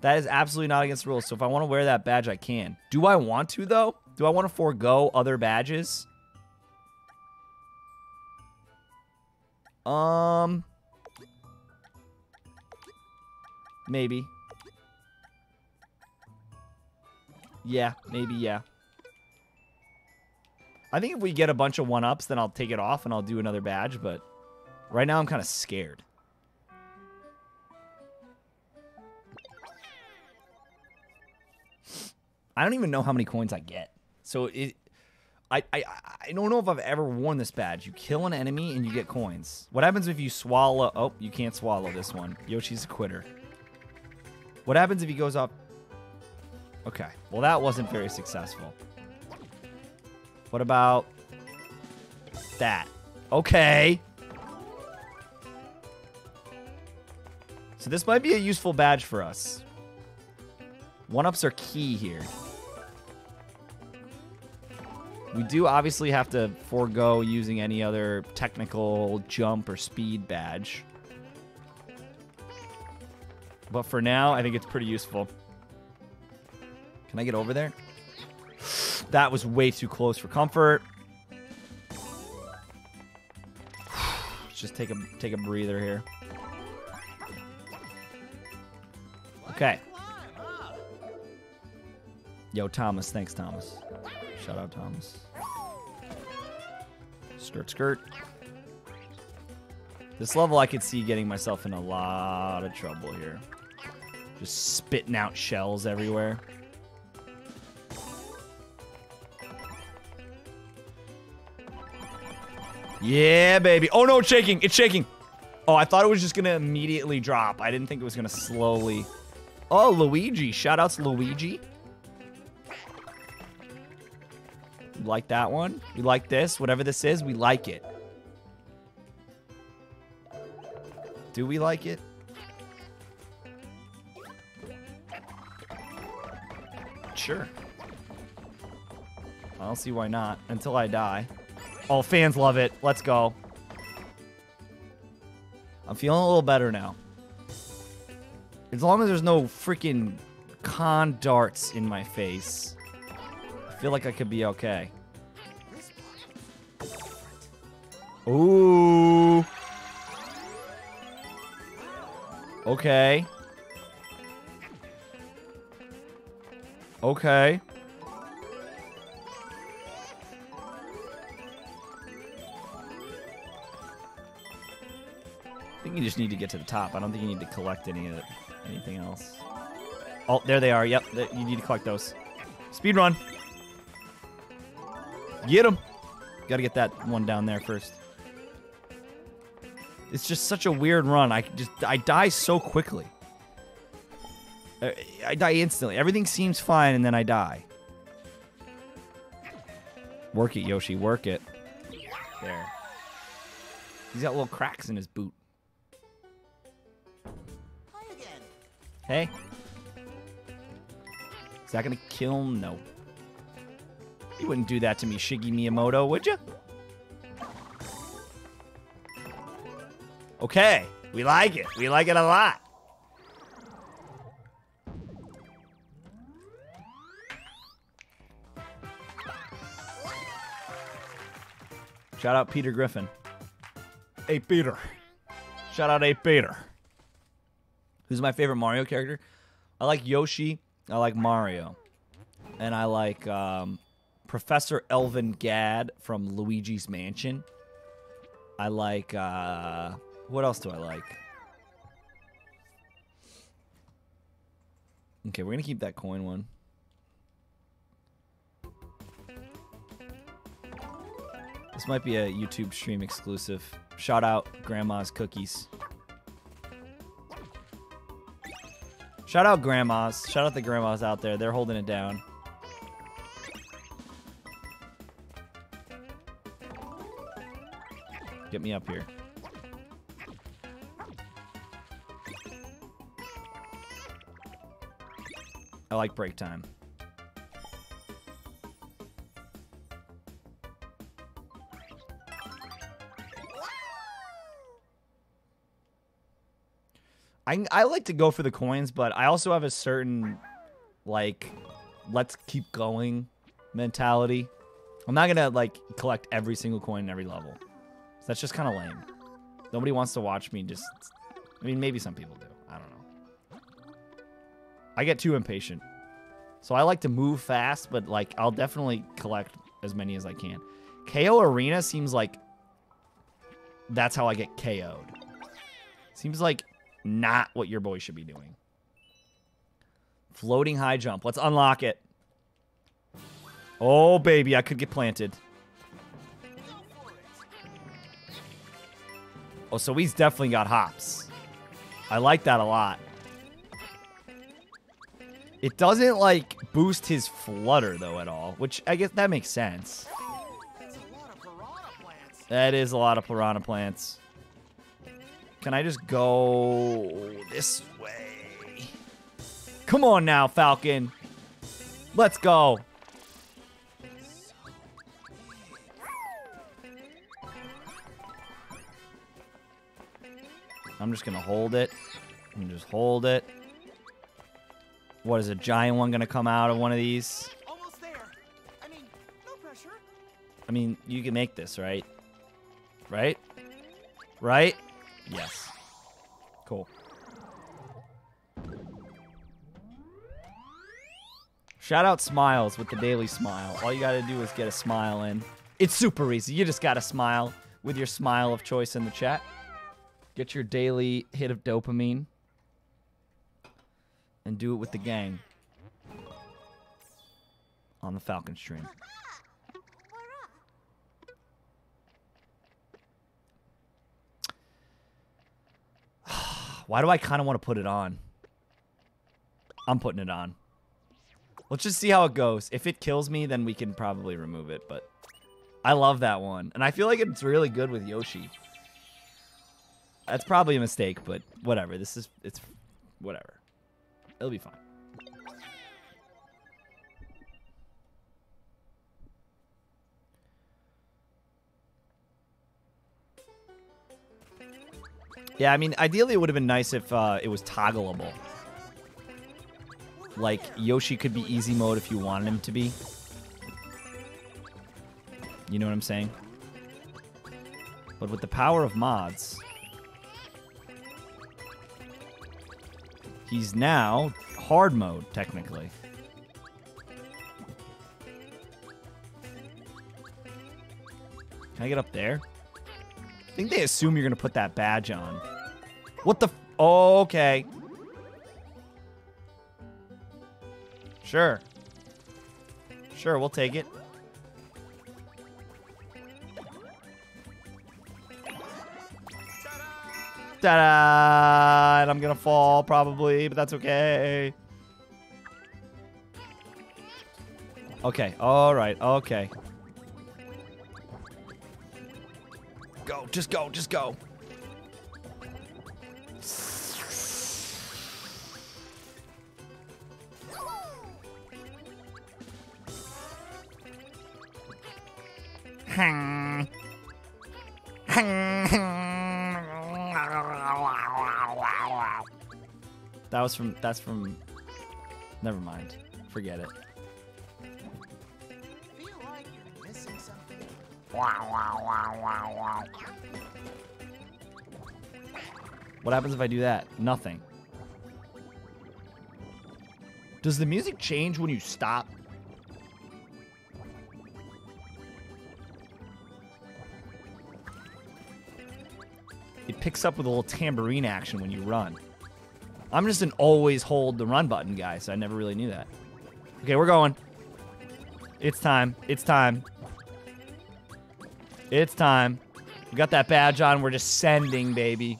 That is absolutely not against the rules. So if I want to wear that badge, I can. Do I want to, though? Do I want to forego other badges? Um... Maybe. Yeah, maybe, yeah. I think if we get a bunch of one-ups, then I'll take it off and I'll do another badge, but right now I'm kind of scared. I don't even know how many coins I get. So it, I, I, I don't know if I've ever worn this badge. You kill an enemy and you get coins. What happens if you swallow? Oh, you can't swallow this one. Yoshi's a quitter. What happens if he goes up? Okay. Well, that wasn't very successful. What about that? Okay. So this might be a useful badge for us. One-ups are key here. We do obviously have to forego using any other technical jump or speed badge. But for now, I think it's pretty useful. Can I get over there? [sighs] That was way too close for comfort. Let's [sighs] just take a take a breather here. Okay. Yo, Thomas. Thanks, Thomas. Shout out, Thomas. Skirt, skirt. This level, I could see getting myself in a lot of trouble here. Just spitting out shells everywhere. Yeah, baby. Oh, no, it's shaking. It's shaking. Oh, I thought it was just going to immediately drop. I didn't think it was going to slowly... Oh, Luigi. Shout Shoutouts, Luigi. Like that one? We like this? Whatever this is, we like it. Do we like it? Sure. I don't see why not. Until I die. Oh, fans love it. Let's go. I'm feeling a little better now. As long as there's no freaking Condarts in my face, I feel like I could be okay. Ooh. Okay. Okay. Think you just need to get to the top. I don't think you need to collect any of it, anything else. Oh, there they are. Yep, you need to collect those. Speed run. Get them. Got to get that one down there first. It's just such a weird run. I just I die so quickly. I, I die instantly. Everything seems fine, and then I die. Work it, Yoshi. Work it. There. He's got little cracks in his boot. Hey. Is that gonna kill? No. You wouldn't do that to me, Shiggy Miyamoto, would you? Okay, we like it. We like it a lot. Shout out Peter Griffin. Hey, Peter. Shout out, hey, Peter. Who's my favorite Mario character? I like Yoshi. I like Mario. And I like um, Professor Elvin Gadd from Luigi's Mansion. I like, uh, what else do I like? Okay, we're going to keep that coin one. This might be a YouTube stream exclusive. Shout out Grandma's Cookies. Shout out Grandma's. Shout out the grandmas out there. They're holding it down. Get me up here. I like break time. I, I like to go for the coins, but I also have a certain, like, let's keep going mentality. I'm not going to, like, collect every single coin in every level. That's just kind of lame. Nobody wants to watch me just... I mean, maybe some people do. I don't know. I get too impatient. So I like to move fast, but, like, I'll definitely collect as many as I can. KO Arena seems like that's how I get KO'd. Seems like not what your boy should be doing. Floating high jump. Let's unlock it. Oh, baby, I could get planted. Oh, so he's definitely got hops. I like that a lot. It doesn't, like, boost his flutter, though, at all, which I guess that makes sense. That's a lot of piranha plants. That is a lot of piranha plants. Can I just go this way? Come on now, Falcon. Let's go. I'm just gonna hold it. And just hold it. What is a giant one gonna come out of one of these? Almost there. I mean, no pressure. I mean, you can make this, right? Right? Right? Yes. Cool. Shout out Smiles with the Daily Smile. All you gotta do is get a smile in. It's super easy. You just gotta smile with your smile of choice in the chat. Get your daily hit of dopamine. And do it with the gang. On the Falcon stream. Why do I kind of want to put it on? I'm putting it on. Let's just see how it goes. If it kills me, then we can probably remove it, but I love that one. And I feel like it's really good with Yoshi. That's probably a mistake, but whatever. This is, it's, whatever. It'll be fine. Yeah, I mean, ideally it would have been nice if uh, it was toggleable. Like, Yoshi could be easy mode if you wanted him to be. You know what I'm saying? But with the power of mods, he's now hard mode, technically. Can I get up there? I think they assume you're to put that badge on. What the? F oh, okay. Sure. Sure, we'll take it. Ta-da! And I'm gonna fall probably, but that's okay. Okay, alright, okay. Just go. Just go. that was from that's from never mind forget it like wow wow wow wow wow what happens if I do that? Nothing. Does the music change when you stop? It picks up with a little tambourine action when you run. I'm just an always hold the run button guy, so I never really knew that. Okay, we're going. It's time. It's time. It's time. We got that badge on. We're just sending, baby.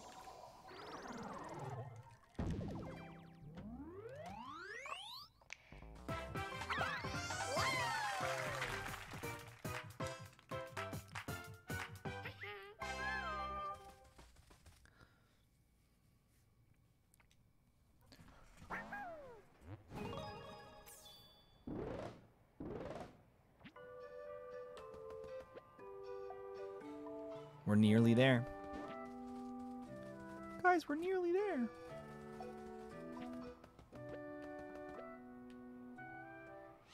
We're nearly there. Guys, we're nearly there.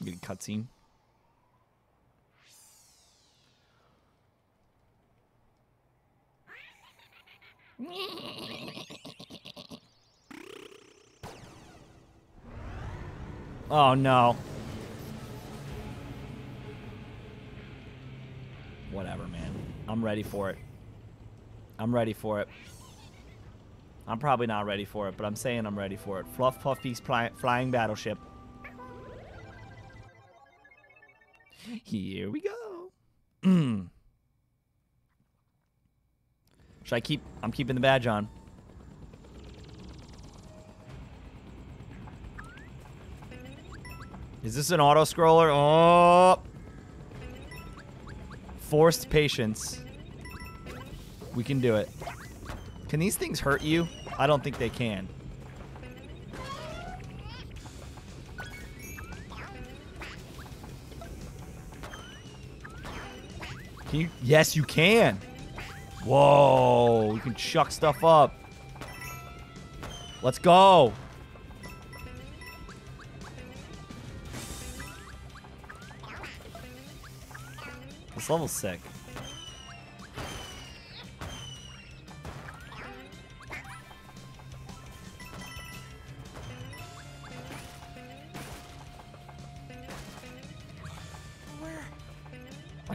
Getting cutscene. Oh no. Ready for it. I'm ready for it. I'm probably not ready for it, but I'm saying I'm ready for it. Fluff Puffy's flying battleship. Here we go. [clears throat] Should I keep? I'm keeping the badge on. Is this an auto scroller? Oh. Forced patience. We can do it. Can these things hurt you? I don't think they can. Can you? Yes, you can. Whoa, you can chuck stuff up. Let's go. This level's sick.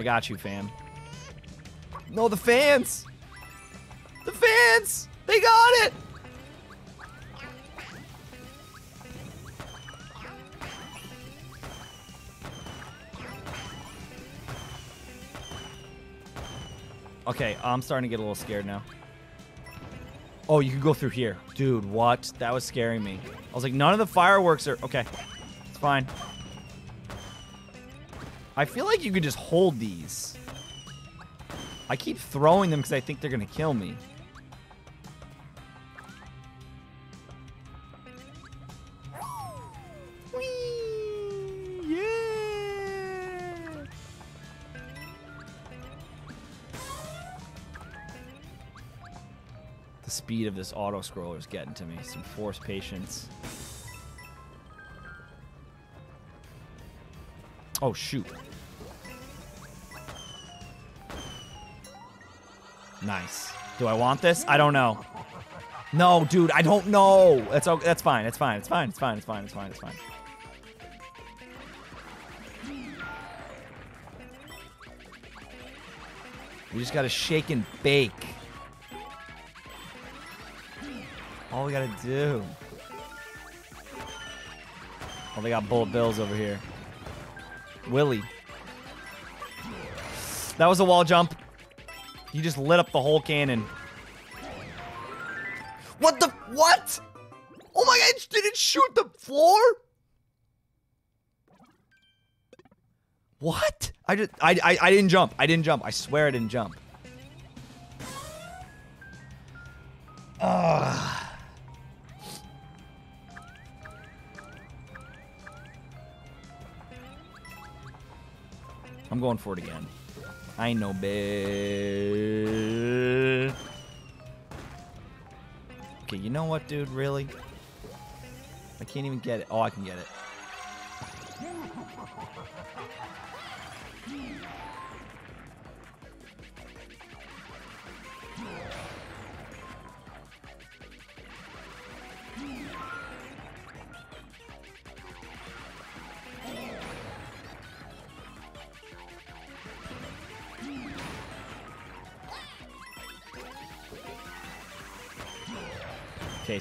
Got you, fam. No, the fans! The fans! They got it! Okay, I'm starting to get a little scared now. Oh, you can go through here. Dude, what? That was scaring me. I was like, none of the fireworks are... Okay, it's fine. I feel like you could just hold these. I keep throwing them because I think they're going to kill me. The speed of this auto scroller is getting to me. Some force patience. Oh, shoot. Nice. Do I want this? I don't know. No, dude, I don't know. That's okay. That's fine. It's fine. It's fine. It's fine. It's fine. It's fine. It's fine. We just gotta shake and bake. All we gotta do. Oh, they got bullet bills over here. Willie. That was a wall jump. He just lit up the whole cannon. What the? What? Oh my god, did it shoot the floor? What? I just, I, I, I didn't jump. I didn't jump. I swear I didn't jump. Ugh. I'm going for it again. I know, bitch. Okay, you know what, dude? Really? I can't even get it. Oh, I can get it.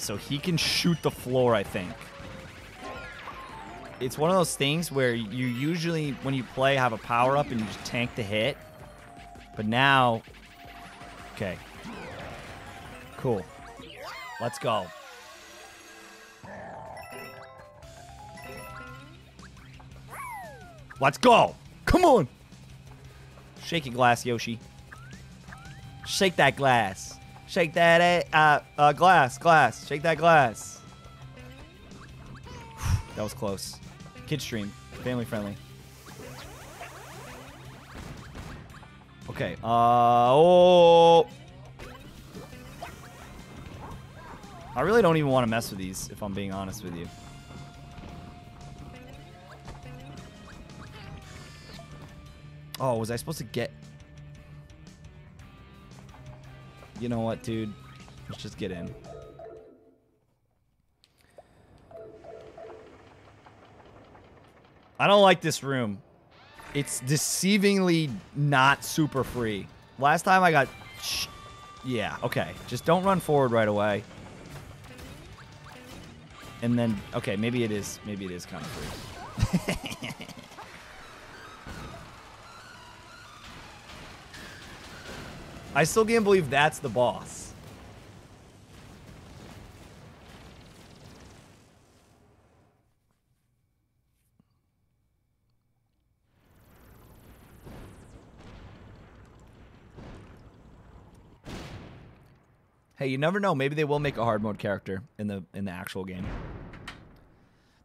So he can shoot the floor, I think. It's one of those things where you usually, when you play, have a power up and you just tank the hit. But now, okay. Cool. Let's go. Let's go. Come on. Shake it, glass, Yoshi. Shake that glass. Shake that uh, uh, glass, glass. Shake that glass. [sighs] that was close. Kid stream, family friendly. Okay. Uh oh. I really don't even want to mess with these, if I'm being honest with you. Oh, was I supposed to get You know what, dude? Let's just get in. I don't like this room. It's deceivingly not super free. Last time I got... Yeah, okay. Just don't run forward right away. And then... Okay, maybe it is. Maybe it is kind of free. [laughs] I still can't believe that's the boss. Hey, you never know. Maybe they will make a hard mode character in the in the actual game.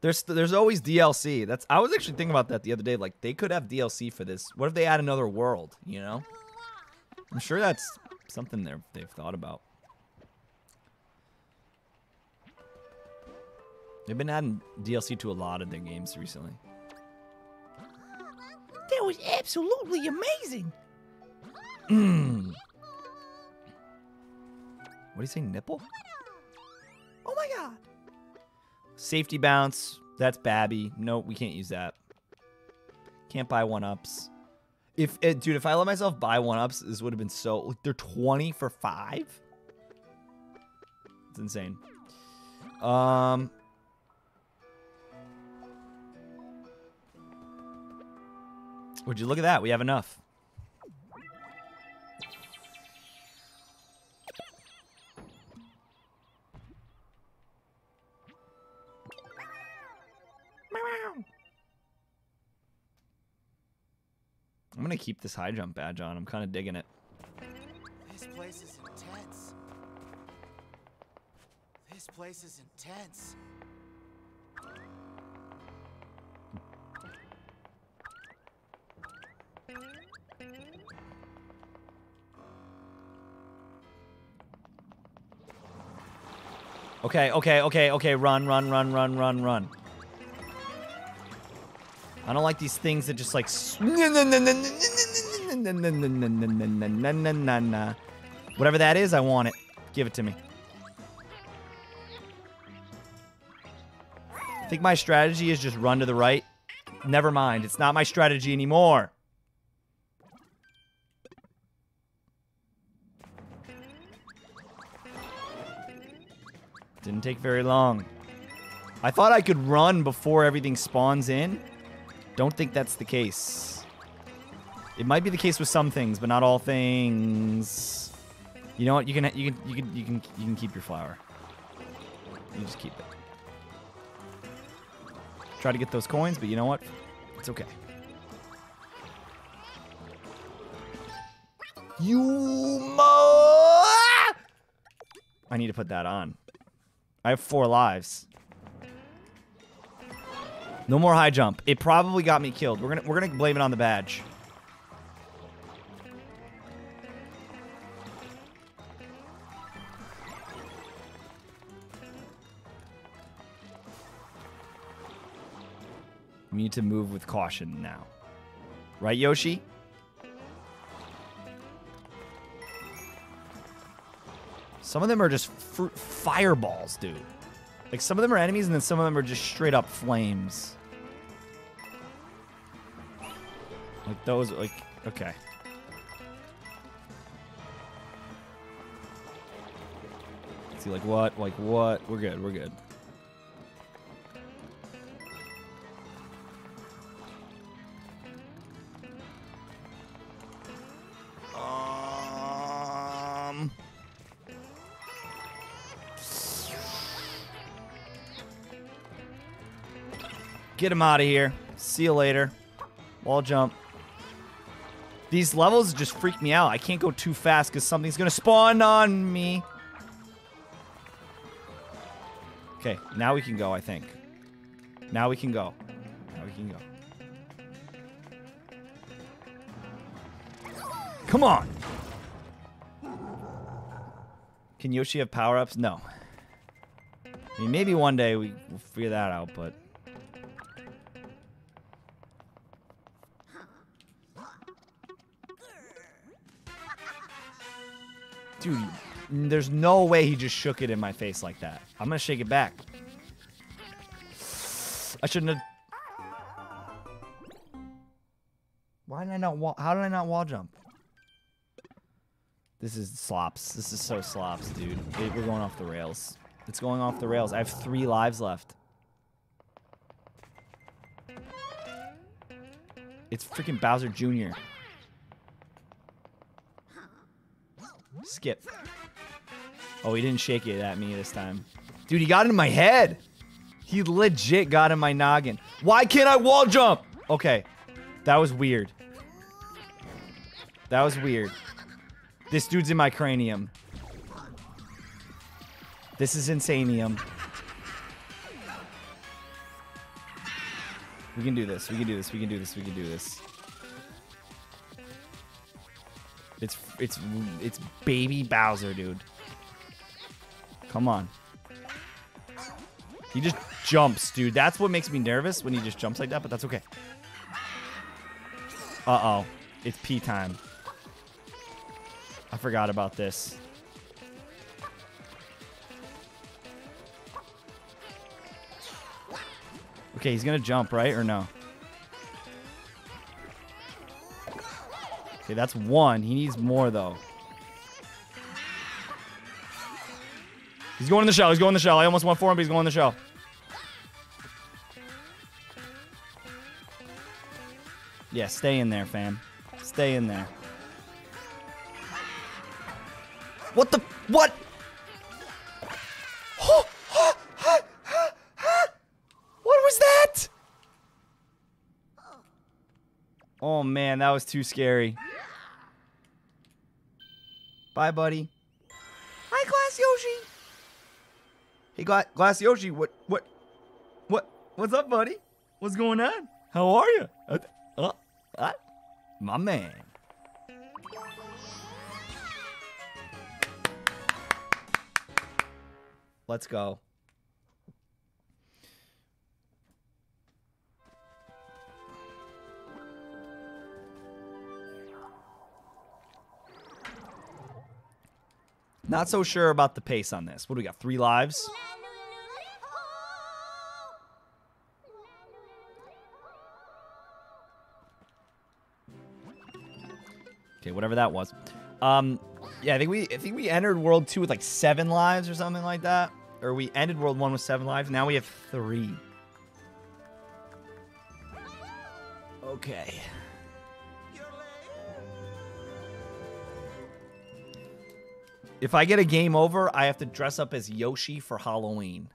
There's there's always DLC. That's I was actually thinking about that the other day. Like they could have DLC for this. What if they add another world? You know? I'm sure that's something they've they've thought about. They've been adding DLC to a lot of their games recently. That was absolutely amazing. What do you say, nipple? Oh my god. Safety bounce. That's Babby. No, we can't use that. Can't buy one ups. If it, dude, if I let myself buy one ups, this would have been so. Like, they're twenty for five. It's insane. Um. Would you look at that? We have enough. Gonna keep this high jump badge on. I'm kind of digging it. This place is intense. This place is intense. Okay, okay, okay, okay. Run, run, run, run, run, run. I don't like these things that just like. Whatever that is, I want it. Give it to me. I think my strategy is just run to the right. Never mind. It's not my strategy anymore. Didn't take very long. I thought I could run before everything spawns in. Don't think that's the case. It might be the case with some things, but not all things. You know what? You can you can you can you can you can keep your flower. You just keep it. Try to get those coins, but you know what? It's okay. You mo I need to put that on. I have four lives. No more high jump. It probably got me killed. We're gonna we're gonna blame it on the badge. We need to move with caution now. Right, Yoshi? Some of them are just fireballs, dude. Like some of them are enemies, and then some of them are just straight up flames. Like those, like okay. See, like what? Like what? We're good. We're good. Get him out of here. See you later. Wall jump. These levels just freak me out. I can't go too fast because something's going to spawn on me. Okay, now we can go, I think. Now we can go. Now we can go. Come on! Can Yoshi have power-ups? No. I mean, maybe one day we will figure that out, but... Dude, there's no way he just shook it in my face like that. I'm gonna shake it back. I shouldn't have. Why did I not wall? How did I not wall jump? This is slops. This is so slops, dude. We're going off the rails. It's going off the rails. I have three lives left. It's freaking Bowser Jr. Skip. Oh, he didn't shake it at me this time. Dude, he got in my head. He legit got in my noggin. Why can't I wall jump? Okay. That was weird. That was weird. This dude's in my cranium. This is insanium. We can do this. We can do this. We can do this. We can do this. It's it's baby Bowser, dude. Come on. He just jumps, dude. That's what makes me nervous when he just jumps like that, but that's okay. Uh-oh. It's pee time. I forgot about this. Okay, he's gonna jump, right? Or no? Okay, that's one. He needs more, though. He's going in the shell. He's going in the shell. I almost went for him, but he's going in the shell. Yeah, stay in there, fam. Stay in there. What the? What? [gasps] What was that? Oh man, that was too scary. Bye, buddy. Hi, Glass Yoshi. Hey, Gla- Glass Yoshi. What? What? What? What's up, buddy? What's going on? How are you? Uh, uh, uh, my man. Let's go. Not so sure about the pace on this. What do we got? Three lives? Okay, whatever that was. Um, yeah, I think we I think we entered World Two with like seven lives or something like that, or we ended World One with seven lives. Now we have three. Okay. If I get a game over, I have to dress up as Yoshi for Halloween.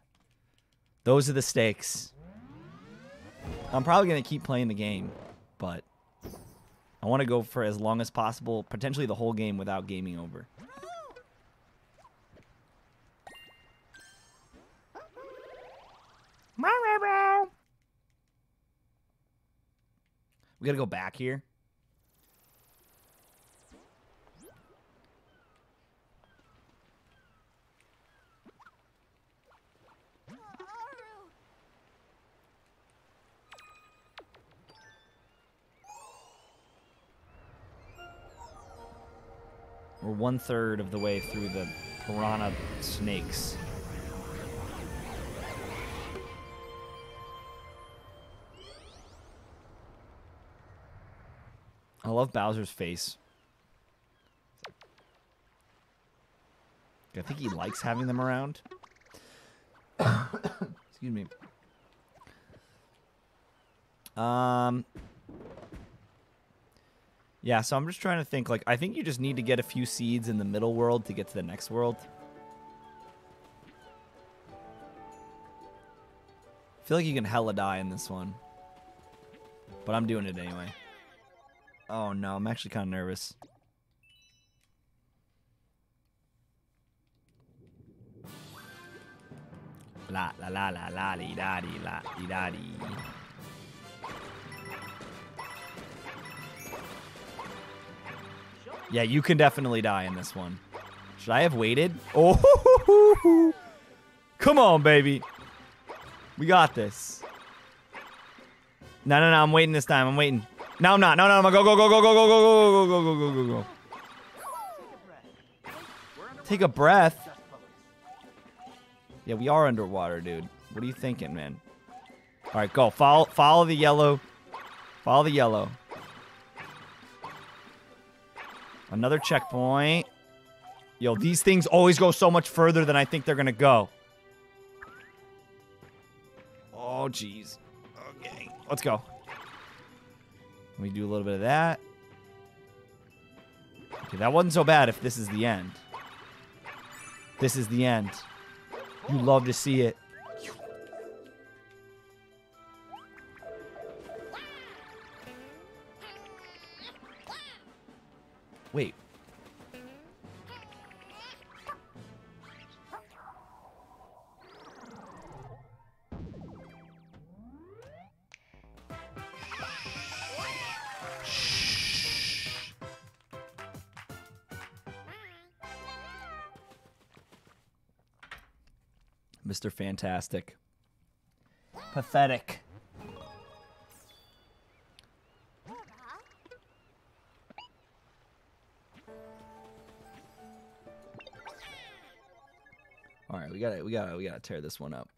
Those are the stakes. I'm probably going to keep playing the game, but I want to go for as long as possible, potentially the whole game without gaming over. We got to go back here. We're one third of the way through the piranha snakes. I love Bowser's face. I think he likes having them around. [coughs] Excuse me. Um. Yeah, so I'm just trying to think. Like, I think you just need to get a few seeds in the middle world to get to the next world. I feel like you can hella die in this one. But I'm doing it anyway. Oh no, I'm actually kind of nervous. La la la la la li da di la di da di. Yeah, you can definitely die in this one. Should I have waited? Oh, come on, baby. We got this. No, no, no. I'm waiting this time. I'm waiting. No, I'm not. No, no, I'm gonna go, go, go, go, go, go, go, go, go, go, go, go, go, go. Take a breath. Yeah, we are underwater, dude. What are you thinking, man? All right, go. Follow, follow the yellow. Follow the yellow. Another checkpoint. Yo, these things always go so much further than I think they're gonna go. Oh, jeez. Okay, let's go. Let me do a little bit of that. Okay, that wasn't so bad if this is the end. This is the end. You love to see it. Wait. Mr. Fantastic. Pathetic. We got to we got to we got to tear this one up.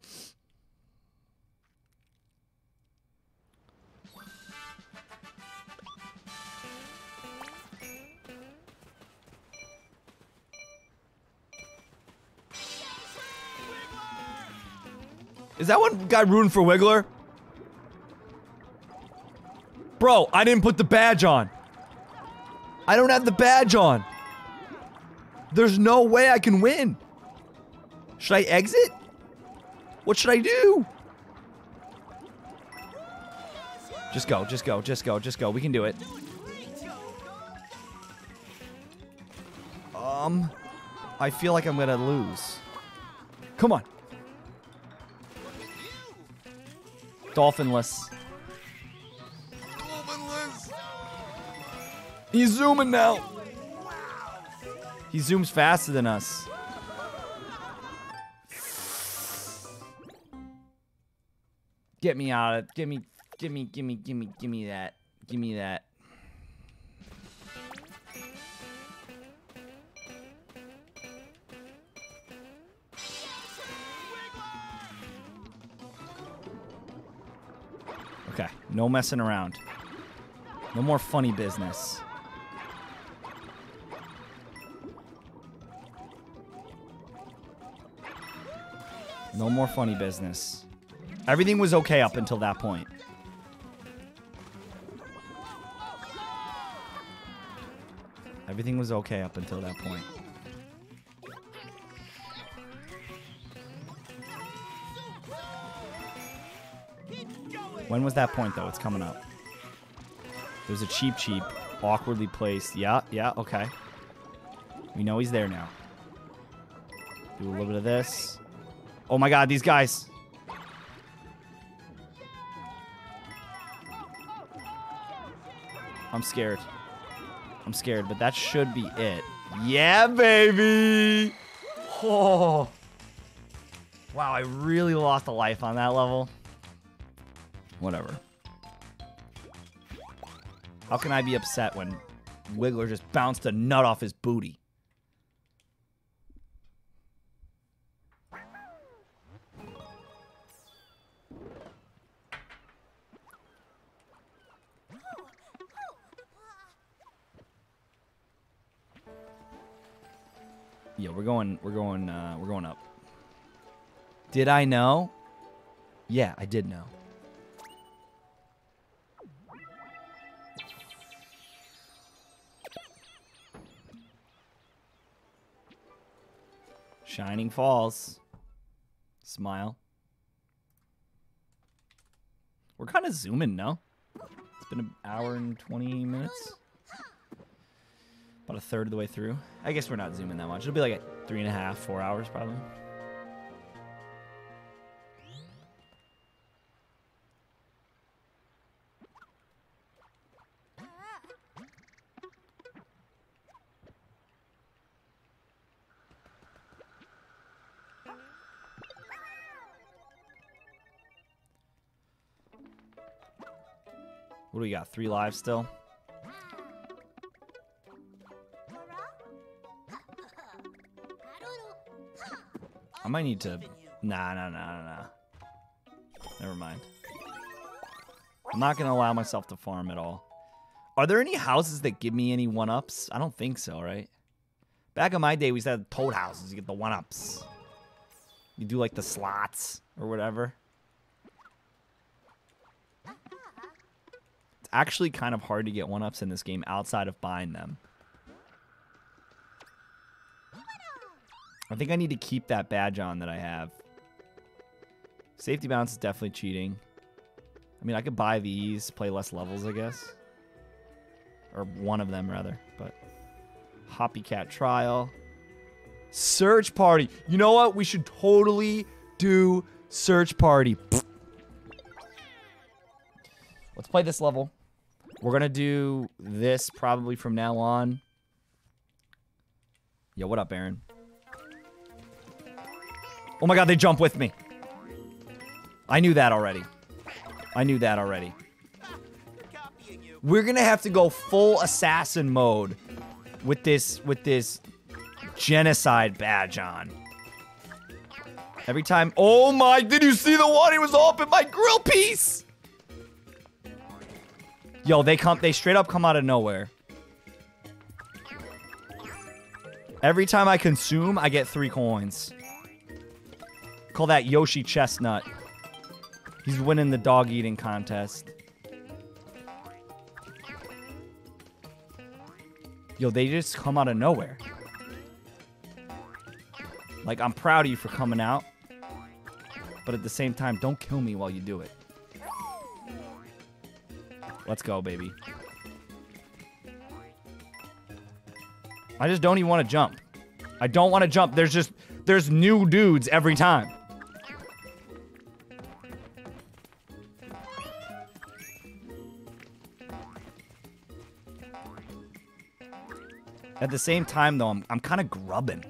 Is that one got ruined for Wiggler? Bro, I didn't put the badge on. I don't have the badge on. There's no way I can win. Should I exit? What should I do? Just go, just go, just go, just go. We can do it. Um, I feel like I'm gonna lose. Come on. Dolphinless. Dolphinless. He's zooming now. He zooms faster than us. Get me out of give me give me give me give me give me that. Give me that. Okay, no messing around. No more funny business. No more funny business. Everything was okay up until that point. Everything was okay up until that point. When was that point, though? It's coming up. There's a Cheep Cheep, awkwardly placed. Yeah, yeah, okay. We know he's there now. Do a little bit of this. Oh my god, these guys. I'm scared. I'm scared, but that should be it. Yeah, baby! Oh. Wow, I really lost a life on that level. Whatever. How can I be upset when Wiggler just bounced a nut off his booty? Yeah, we're going. We're going. Uh, we're going up. Did I know? Yeah, I did know. Shining Falls. Smile. We're kind of zooming, no? It's been an hour and 20 minutes. About a third of the way through. I guess we're not zooming that much. It'll be like three and a half, four hours probably. What do we got? Three lives still? Might need to. Nah, nah, nah, nah, nah. Never mind. I'm not gonna allow myself to farm at all. Are there any houses that give me any one ups? I don't think so, right? Back in my day, we used to have toad houses. You get the one ups. You do like the slots or whatever. It's actually kind of hard to get one ups in this game outside of buying them. I think I need to keep that badge on that I have. Safety bounce is definitely cheating. I mean, I could buy these, play less levels, I guess. Or one of them, rather. But Hoppy Cat Trial. Search Party. You know what? We should totally do Search Party. Let's play this level. We're going to do this probably from now on. Yo, what up, Aaron? Oh my god, they jump with me. I knew that already. I knew that already. We're gonna have to go full assassin mode with this with this genocide badge on. Every time. Oh my! Did you see the one? He was up in my grill piece. Yo, they come. They straight up come out of nowhere. Every time I consume, I get three coins. Call that Yoshi Chestnut. He's winning the dog eating contest. Yo, they just come out of nowhere. Like, I'm proud of you for coming out. But at the same time, don't kill me while you do it. Let's go, baby. I just don't even want to jump. I don't want to jump. There's just, there's new dudes every time. At the same time, though, I'm, I'm kind of grubbing.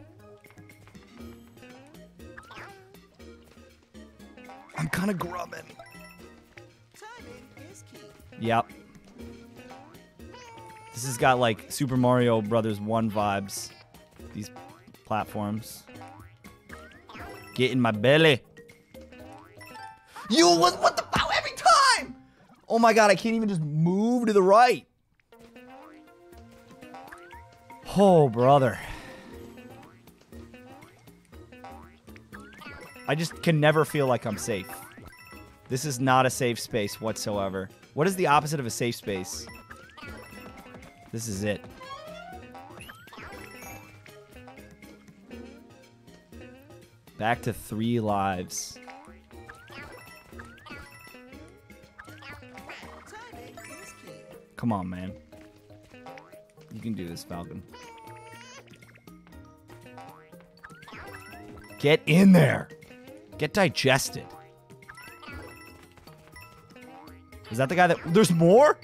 I'm kind of grubbing. Yep. This has got like Super Mario Brothers 1 vibes. These platforms. Get in my belly. You what what the fuck every time? Oh my god, I can't even just move to the right. Oh, brother. I just can never feel like I'm safe. This is not a safe space whatsoever. What is the opposite of a safe space? This is it. Back to three lives. Come on, man. You can do this, Falcon. Get in there. Get digested. Is that the guy that. There's more?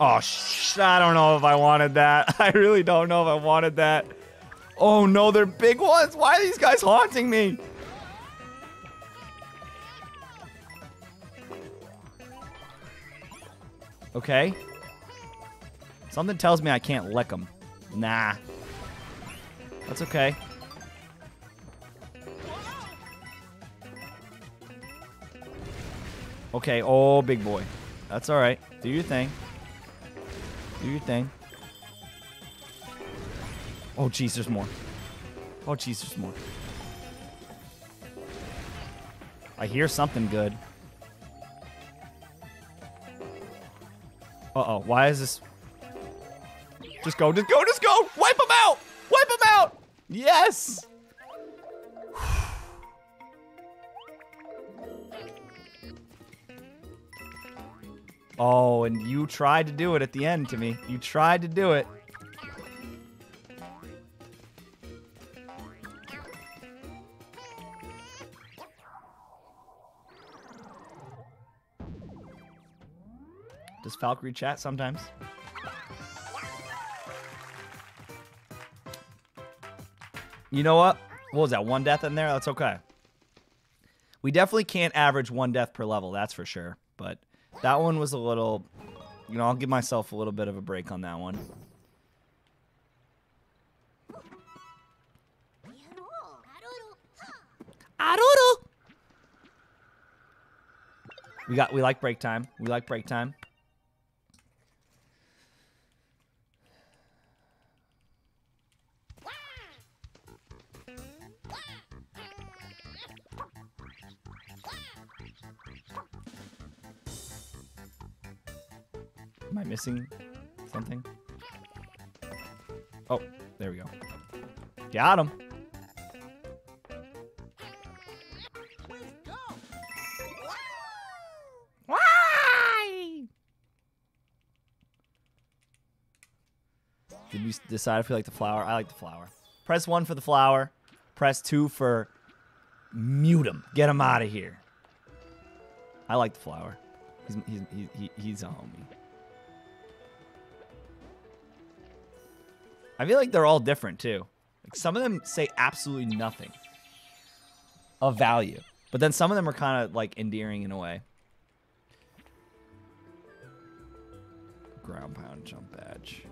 Oh, sh- I don't know if I wanted that. [laughs] I really don't know if I wanted that. Oh no, they're big ones. Why are these guys haunting me? Okay. Something tells me I can't lick them. Nah. That's okay. Okay, oh, big boy. That's alright. Do your thing. Do your thing. Oh, jeez, there's more. Oh, jeez, there's more. I hear something good. Uh-oh, why is this... Just go, just go, just go! Wipe them out! Wipe them out! Yes! [sighs] Oh, and you tried to do it at the end to me. You tried to do it. Valkyrie chat sometimes? You know what? What was that? One death in there? That's okay. We definitely can't average one death per level, that's for sure. But that one was a little, you know, I'll give myself a little bit of a break on that one. We got we like break time. We like break time. Am I missing something? Oh, there we go. Got him. Why? Did we decide if we like the flower? I like the flower. Press one for the flower. Press two for mute him. Get him out of here. I like the flower. He's he's he, he, he's a homie. I feel like they're all different too. Like some of them say absolutely nothing of value, but then some of them are kind of like endearing in a way. Ground pound jump badge.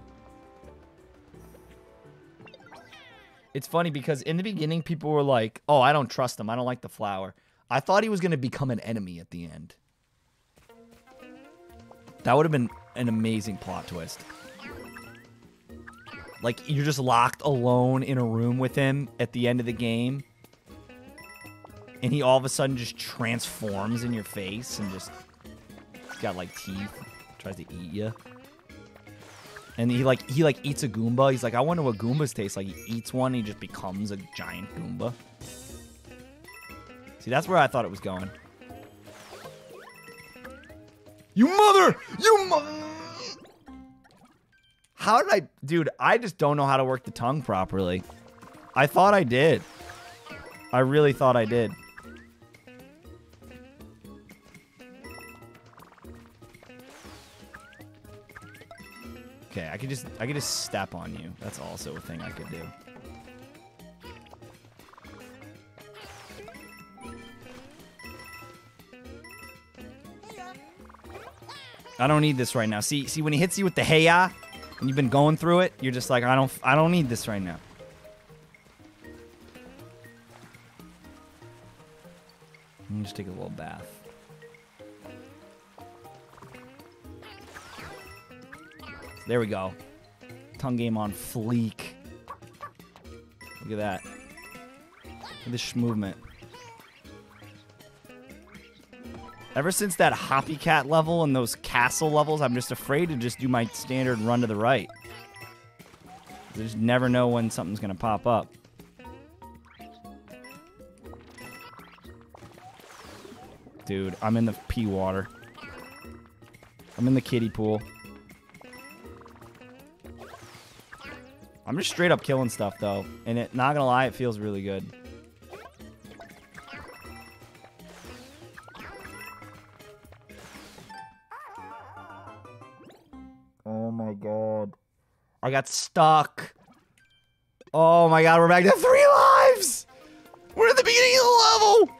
It's funny because in the beginning people were like, "Oh, I don't trust him. I don't like the flower." I thought he was going to become an enemy at the end. That would have been an amazing plot twist. Like you're just locked alone in a room with him at the end of the game. And he all of a sudden just transforms in your face and just he's got like teeth, tries to eat you. And he like he like eats a Goomba. He's like, I wonder what Goombas taste like. He eats one, he just becomes a giant Goomba. See, that's where I thought it was going. You mother! You mother! How did I, dude? I just don't know how to work the tongue properly. I thought I did. I really thought I did. Okay, I could just, I could just step on you. That's also a thing I could do. I don't need this right now. See, see when he hits you with the hey ya, and you've been going through it, you're just like, I don't, I don't need this right now. Let me just take a little bath. There we go. Tongue game on fleek. Look at that. Look at this movement. Ever since that Hoppy Cat level and those castle levels, I'm just afraid to just do my standard run to the right. You just never know when something's gonna pop up. Dude, I'm in the pee water. I'm in the kiddie pool. I'm just straight up killing stuff though, and it not gonna lie, it feels really good. I got stuck. Oh my god, we're back to three lives! We're at the beginning of the level!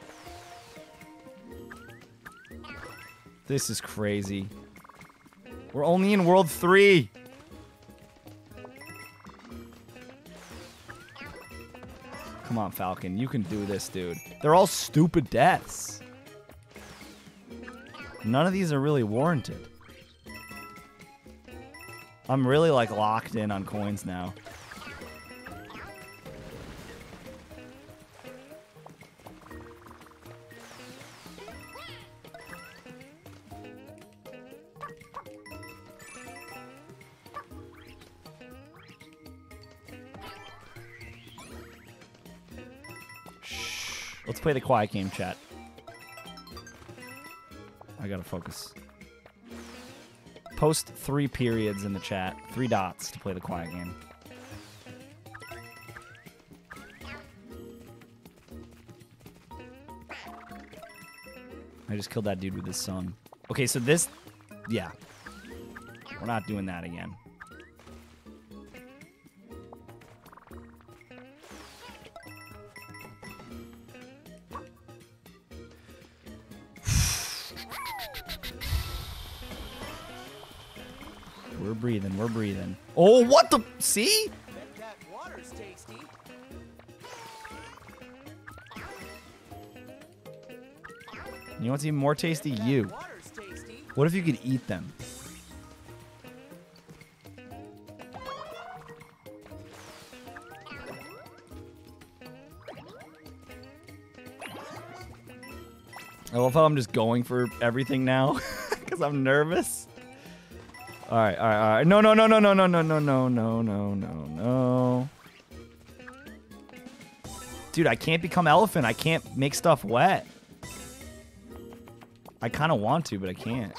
This is crazy. We're only in world three. Come on, Falcon. You can do this, dude. They're all stupid deaths. None of these are really warranted. I'm really like locked in on coins now. Shh. Let's play the quiet game, chat. I gotta focus. Post three periods in the chat. Three dots to play the quiet game. I just killed that dude with his son. Okay, so this, yeah. We're not doing that again. Breathing, we're breathing. Oh, what the? See? Bet that water's tasty. You know what's even more tasty? You. What if you could eat them? I love how I'm just going for everything now [laughs] because I'm nervous. All right, all right, all right. No, no, no, no, no, no, no, no, no, no, no, no, no. Dude, I can't become elephant. I can't make stuff wet. I kind of want to, but I can't.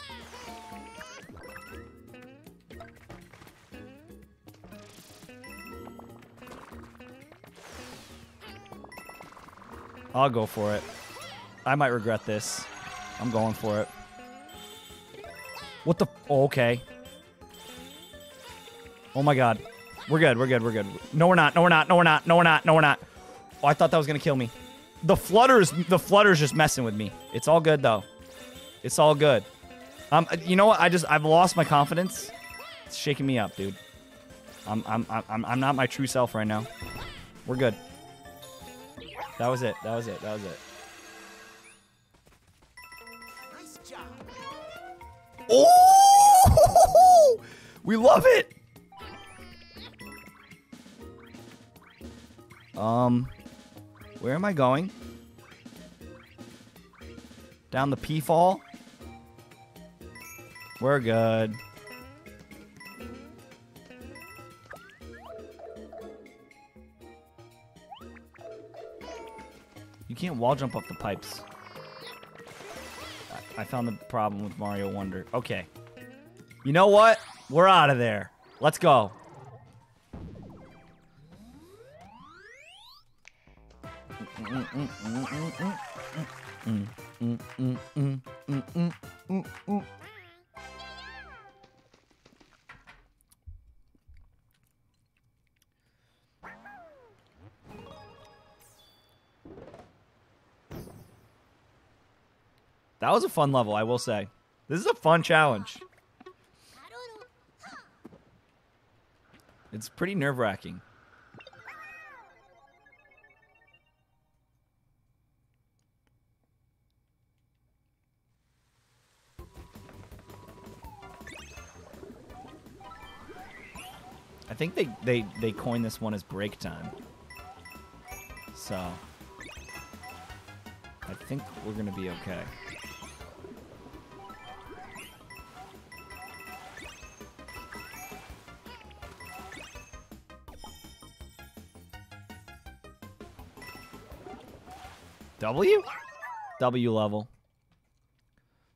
I'll go for it. I might regret this. I'm going for it. What the? Oh, okay. Oh my god. We're good. We're good. We're good. No, we're not. No, we're not. No, we're not. No, we're not. No, we're not. Oh, I thought that was gonna kill me. The flutters. The flutters just messing with me. It's all good though. It's all good. Um, you know what? I just I've lost my confidence. It's shaking me up, dude. I'm I'm I'm I'm not my true self right now. We're good. That was it. That was it. That was it. Nice job. Oh! [laughs] We love it. Um, where am I going? Down the P fall. We're good. You can't wall jump off the pipes. I found the problem with Mario Wonder. Okay. You know what? We're out of there. Let's go. That was a fun level, I will say. This is a fun challenge. It's pretty nerve I think they, they, they coined this one as break time. So I think we're gonna be okay. W? W level.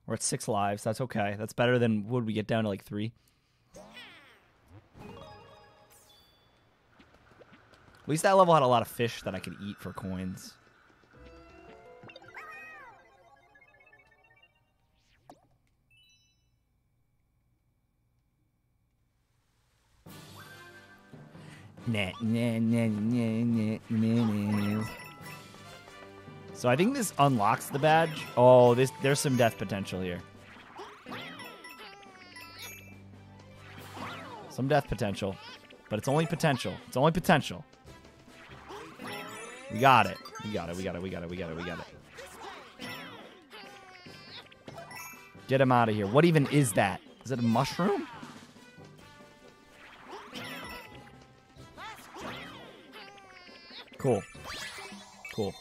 We're at six lives. That's okay. That's better than would we get down to like three? At least that level had a lot of fish that I could eat for coins. So I think this unlocks the badge. Oh, this there's some death potential here. Some death potential. But it's only potential. It's only potential. We got it. We got it. We got it. We got it. We got it. We got it. Get him out of here. What even is that? Is it a mushroom? Cool. Cool.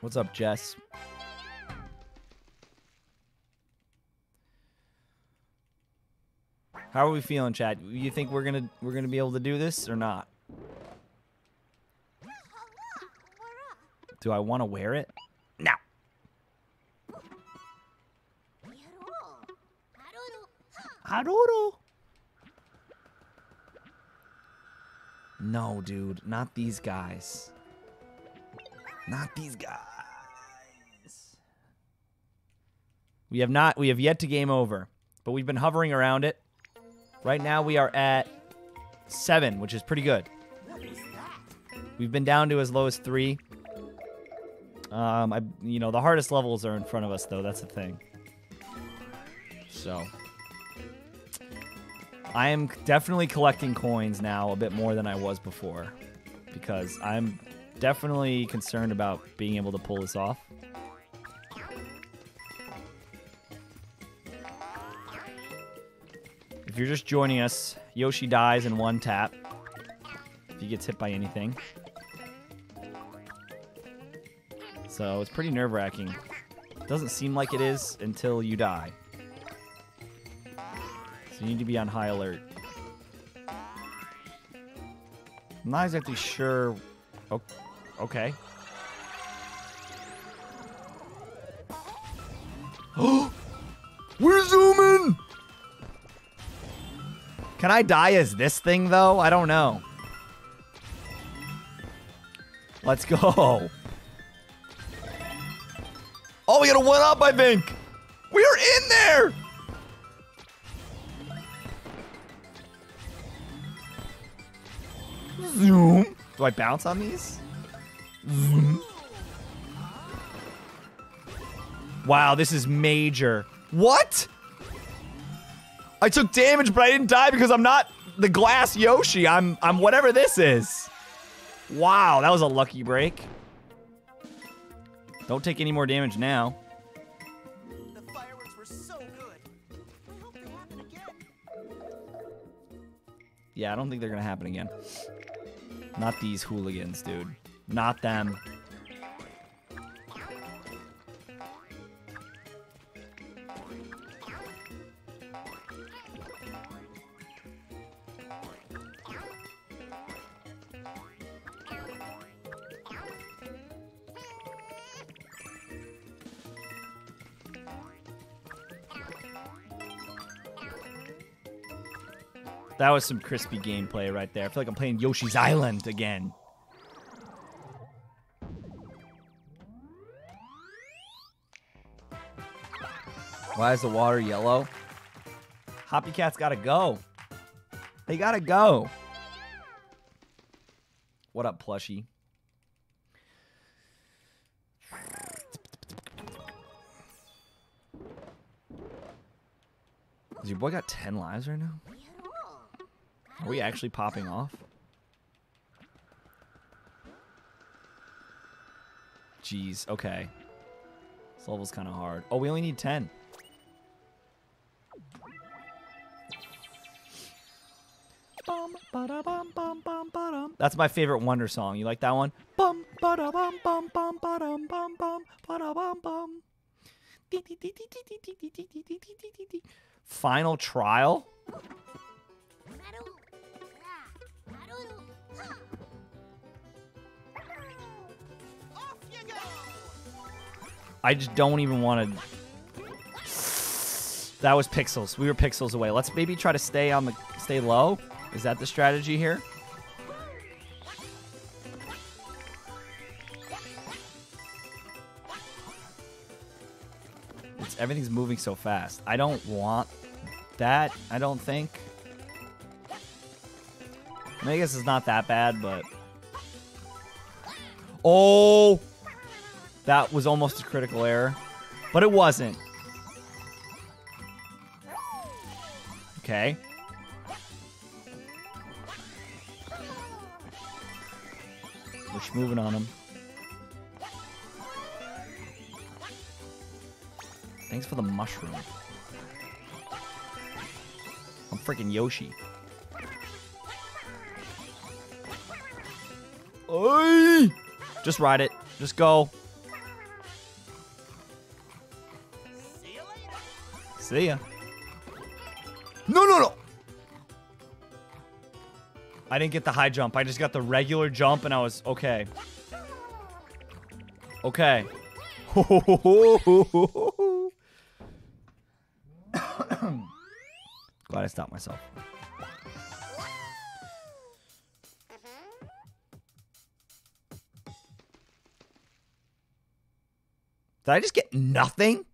What's up, Jess? How are we feeling, Chad? You think we're gonna we're gonna be able to do this or not? Do I want to wear it? No. Haruru. No, dude, not these guys. Not these guys. We have not we have yet to game over, but we've been hovering around it. Right now we are at 7, which is pretty good. We've been down to as low as 3. Um I you know, the hardest levels are in front of us though, that's the thing. So, I am definitely collecting coins now a bit more than I was before because I'm definitely concerned about being able to pull this off. You're just joining us, Yoshi dies in one tap if he gets hit by anything. So it's pretty nerve wracking. Doesn't seem like it is until you die. So you need to be on high alert. I'm not exactly sure. Oh, okay. I die as this thing, though? I don't know. Let's go. Oh, we got a one up, I think. We're in there. Zoom. Do I bounce on these? Zoom. Wow, this is major. What? I took damage, but I didn't die because I'm not the glass Yoshi. I'm I'm whatever this is. Wow, that was a lucky break. Don't take any more damage now. The fireworks were so good. I hope they happen again. Yeah, I don't think they're gonna happen again. Not these hooligans, dude. Not them. That was some crispy gameplay right there. I feel like I'm playing Yoshi's Island again. Why is the water yellow? Hoppy Cat's gotta go. They gotta go. What up, plushie? Does your boy got 10 lives right now? Are we actually popping off? Jeez, okay. This level's kind of hard. Oh, we only need 10. Bum, bada, bum, bum, bum, ba-dum. That's my favorite Wonder song. You like that one? Bum, bum, bum, bum, bum, bum, bum, bum. Dee, dee, I just don't even want to. That was pixels. We were pixels away. Let's maybe try to stay on the stay low. Is that the strategy here? It's everything's moving so fast. I don't want that. I don't think. I, mean, I guess it's not that bad, but oh. That was almost a critical error, but it wasn't. Okay. We're moving on him. Thanks for the mushroom. I'm freaking Yoshi. Oi! Just ride it. Just go. See ya. No, no, no. I didn't get the high jump. I just got the regular jump and I was okay. Okay. [laughs] Glad I stopped myself. Did I just get nothing?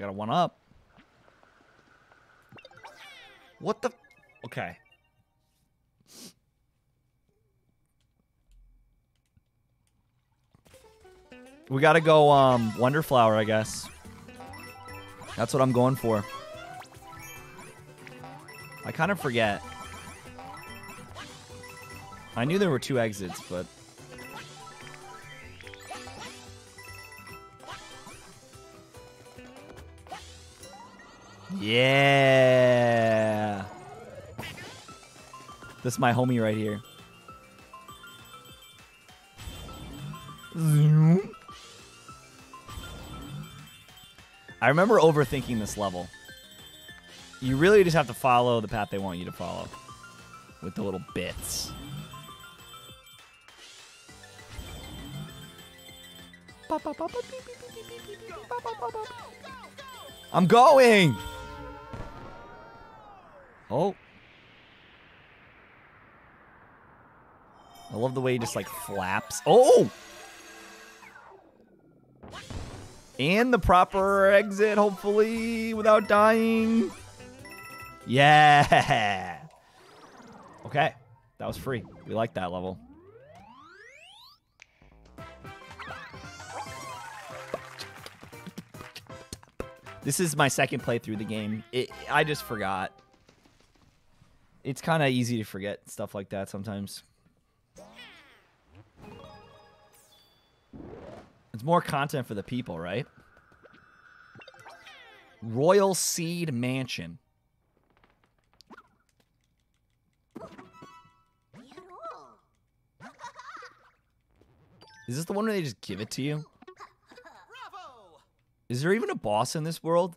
I got a one up. What the? Okay. We gotta go um Wonderflower, I guess. That's what I'm going for. I kind of forget. I knew there were two exits, but Yeah. This is my homie right here. Zoom. I remember overthinking this level. You really just have to follow the path they want you to follow with the little bits. I'm going! Oh. I love the way he just like flaps. Oh! And the proper exit, hopefully, without dying. Yeah! Okay. That was free. We like that level. This is my second playthrough the game. It, I just forgot. It's kind of easy to forget stuff like that sometimes. It's more content for the people, right? Royal Seed Mansion. Is this the one where they just give it to you? Is there even a boss in this world?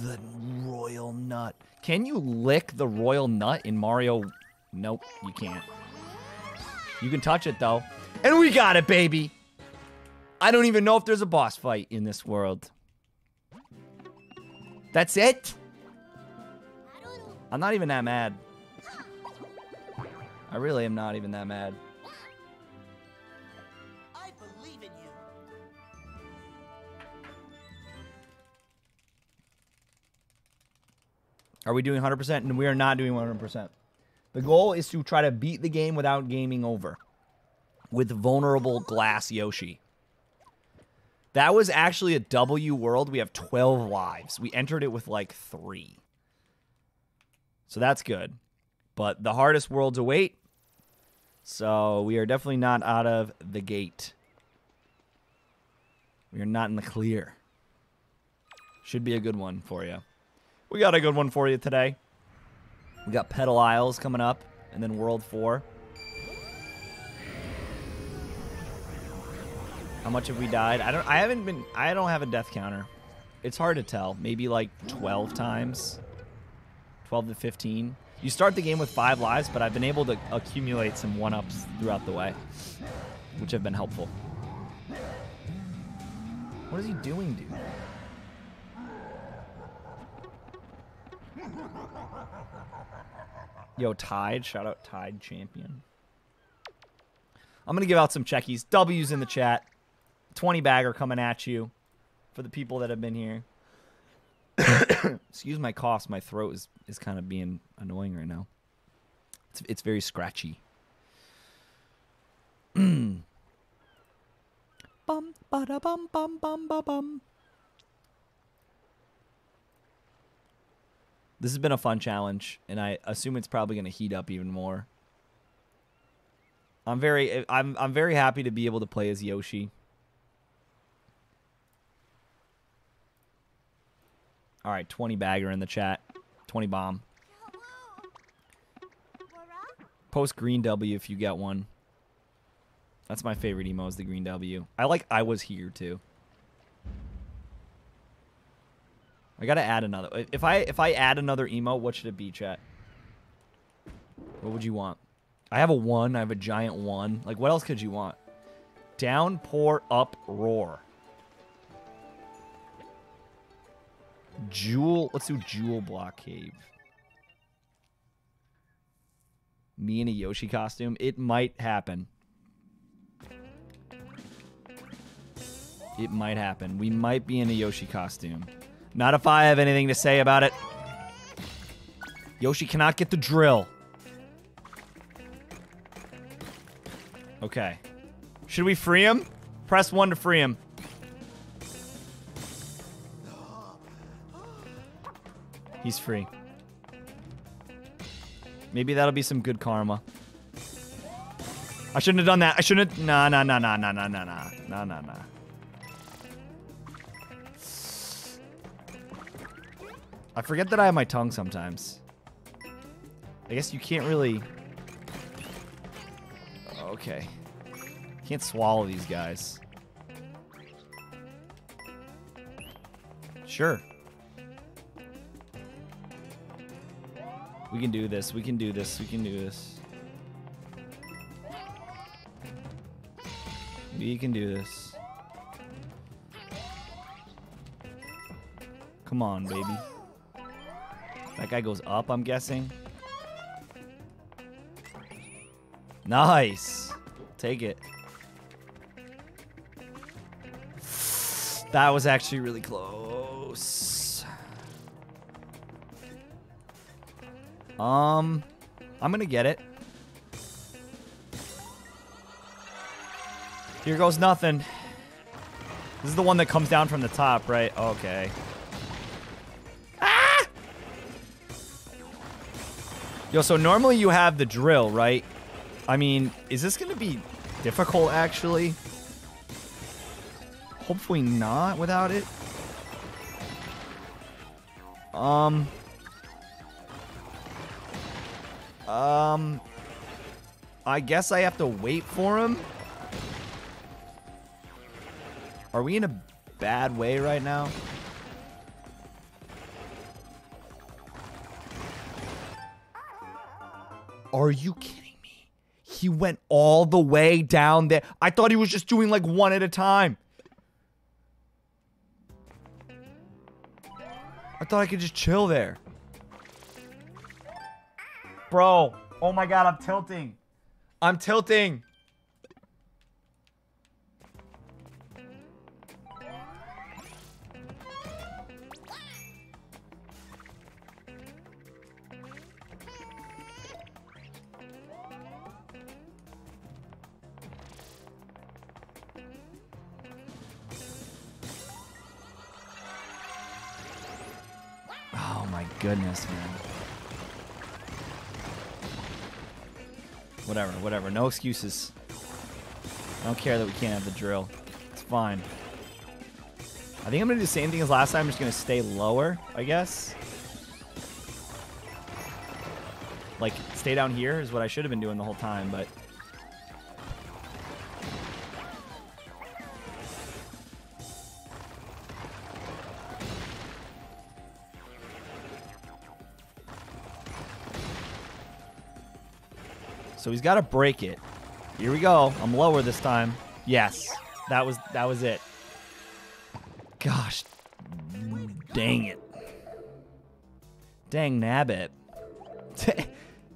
The royal nut. Can you lick the royal nut in Mario? Nope, you can't. You can touch it though. And we got it, baby. I don't even know if there's a boss fight in this world. That's it? I'm not even that mad. I really am not even that mad. Are we doing 100%? And we are not doing 100%. The goal is to try to beat the game without gaming over with vulnerable glass Yoshi. That was actually a W world. We have 12 lives. We entered it with like three. So that's good. But the hardest worlds await. So we are definitely not out of the gate. We are not in the clear. Should be a good one for you. We got a good one for you today. We got Petal Isles coming up, and then World 4. How much have we died? I don't I haven't been I don't have a death counter. It's hard to tell. Maybe like 12 times. 12 to 15. You start the game with 5 lives, but I've been able to accumulate some one-ups throughout the way, which have been helpful. What is he doing, dude? [laughs] Yo, Tide. Shout out Tide Champion. I'm going to give out some checkies. W's in the chat. 20 bagger coming at you for the people that have been here. [coughs] Excuse my coughs. My throat is, is kind of being annoying right now. It's, it's very scratchy. [clears throat] bum, bada, bum, bum, bum, bum, bum. This has been a fun challenge, and I assume it's probably going to heat up even more. I'm very, I'm, I'm very happy to be able to play as Yoshi. All right, 20 bagger in the chat, 20 bomb. Post green W if you get one. That's my favorite emo is the green W. I like I was here too. I gotta add another. If I if I add another emo, what should it be, chat? What would you want? I have a one. I have a giant one. Like, what else could you want? Downpour, up, roar. Jewel. Let's do Jewel Block Cave. Me in a Yoshi costume. It might happen. It might happen. We might be in a Yoshi costume. Not if I have anything to say about it. Yoshi cannot get the drill. Okay. Should we free him? Press 1 to free him. He's free. Maybe that'll be some good karma. I shouldn't have done that. I shouldn't have... Nah, nah, nah, nah, nah, nah, nah, nah. Nah, nah, nah. I forget that I have my tongue sometimes. I guess you can't really... Okay. Can't swallow these guys. Sure. We can do this. We can do this. We can do this. We can do this. Come on, baby. That guy goes up, I'm guessing. Nice. Take it. That was actually really close. Um, I'm gonna get it. Here goes nothing. This is the one that comes down from the top, right? Okay. Yo, so normally you have the drill, right? I mean, is this gonna be difficult, actually? Hopefully not without it. Um. Um. I guess I have to wait for him. Are we in a bad way right now? Are you kidding me? He went all the way down there. I thought he was just doing like one at a time. I thought I could just chill there. Bro, oh my god, I'm tilting. I'm tilting. Goodness, man. Whatever, whatever. No excuses. I don't care that we can't have the drill. It's fine. I think I'm gonna do the same thing as last time. I'm just gonna stay lower, I guess. Like, stay down here is what I should have been doing the whole time, but... So he's got to break it. Here we go. I'm lower this time. Yes. That was that was it. Gosh. Dang it. Dang nabbit. [laughs]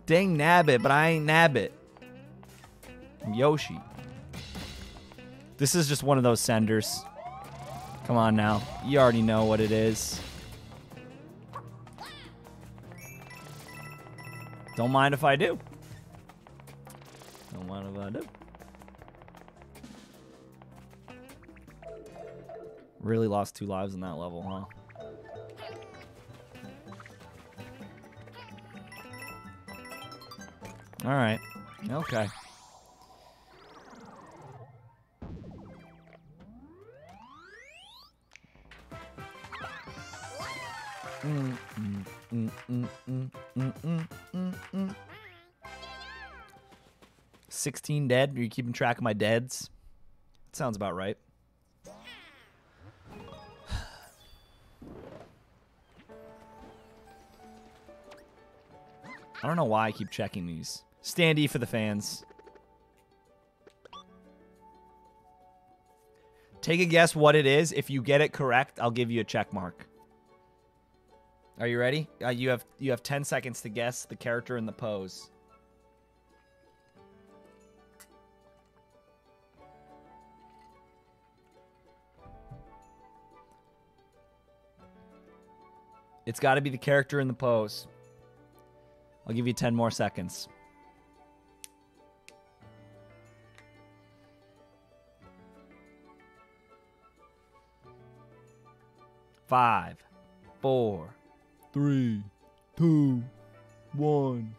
Dang nabbit, but I ain't nabbit. I'm Yoshi. This is just one of those senders. Come on now. You already know what it is. Don't mind if I do. Don't if I do. Really lost two lives in that level, huh? All right. Okay. Mm, mm, mm, 16 dead. Are you keeping track of my deads? That sounds about right. I don't know why I keep checking these. Standee for the fans. Take a guess what it is. If you get it correct, I'll give you a check mark. Are you ready? Uh, you have you have 10 seconds to guess the character in the pose. It's got to be the character in the pose. I'll give you 10 more seconds. Five, four, three, two, one.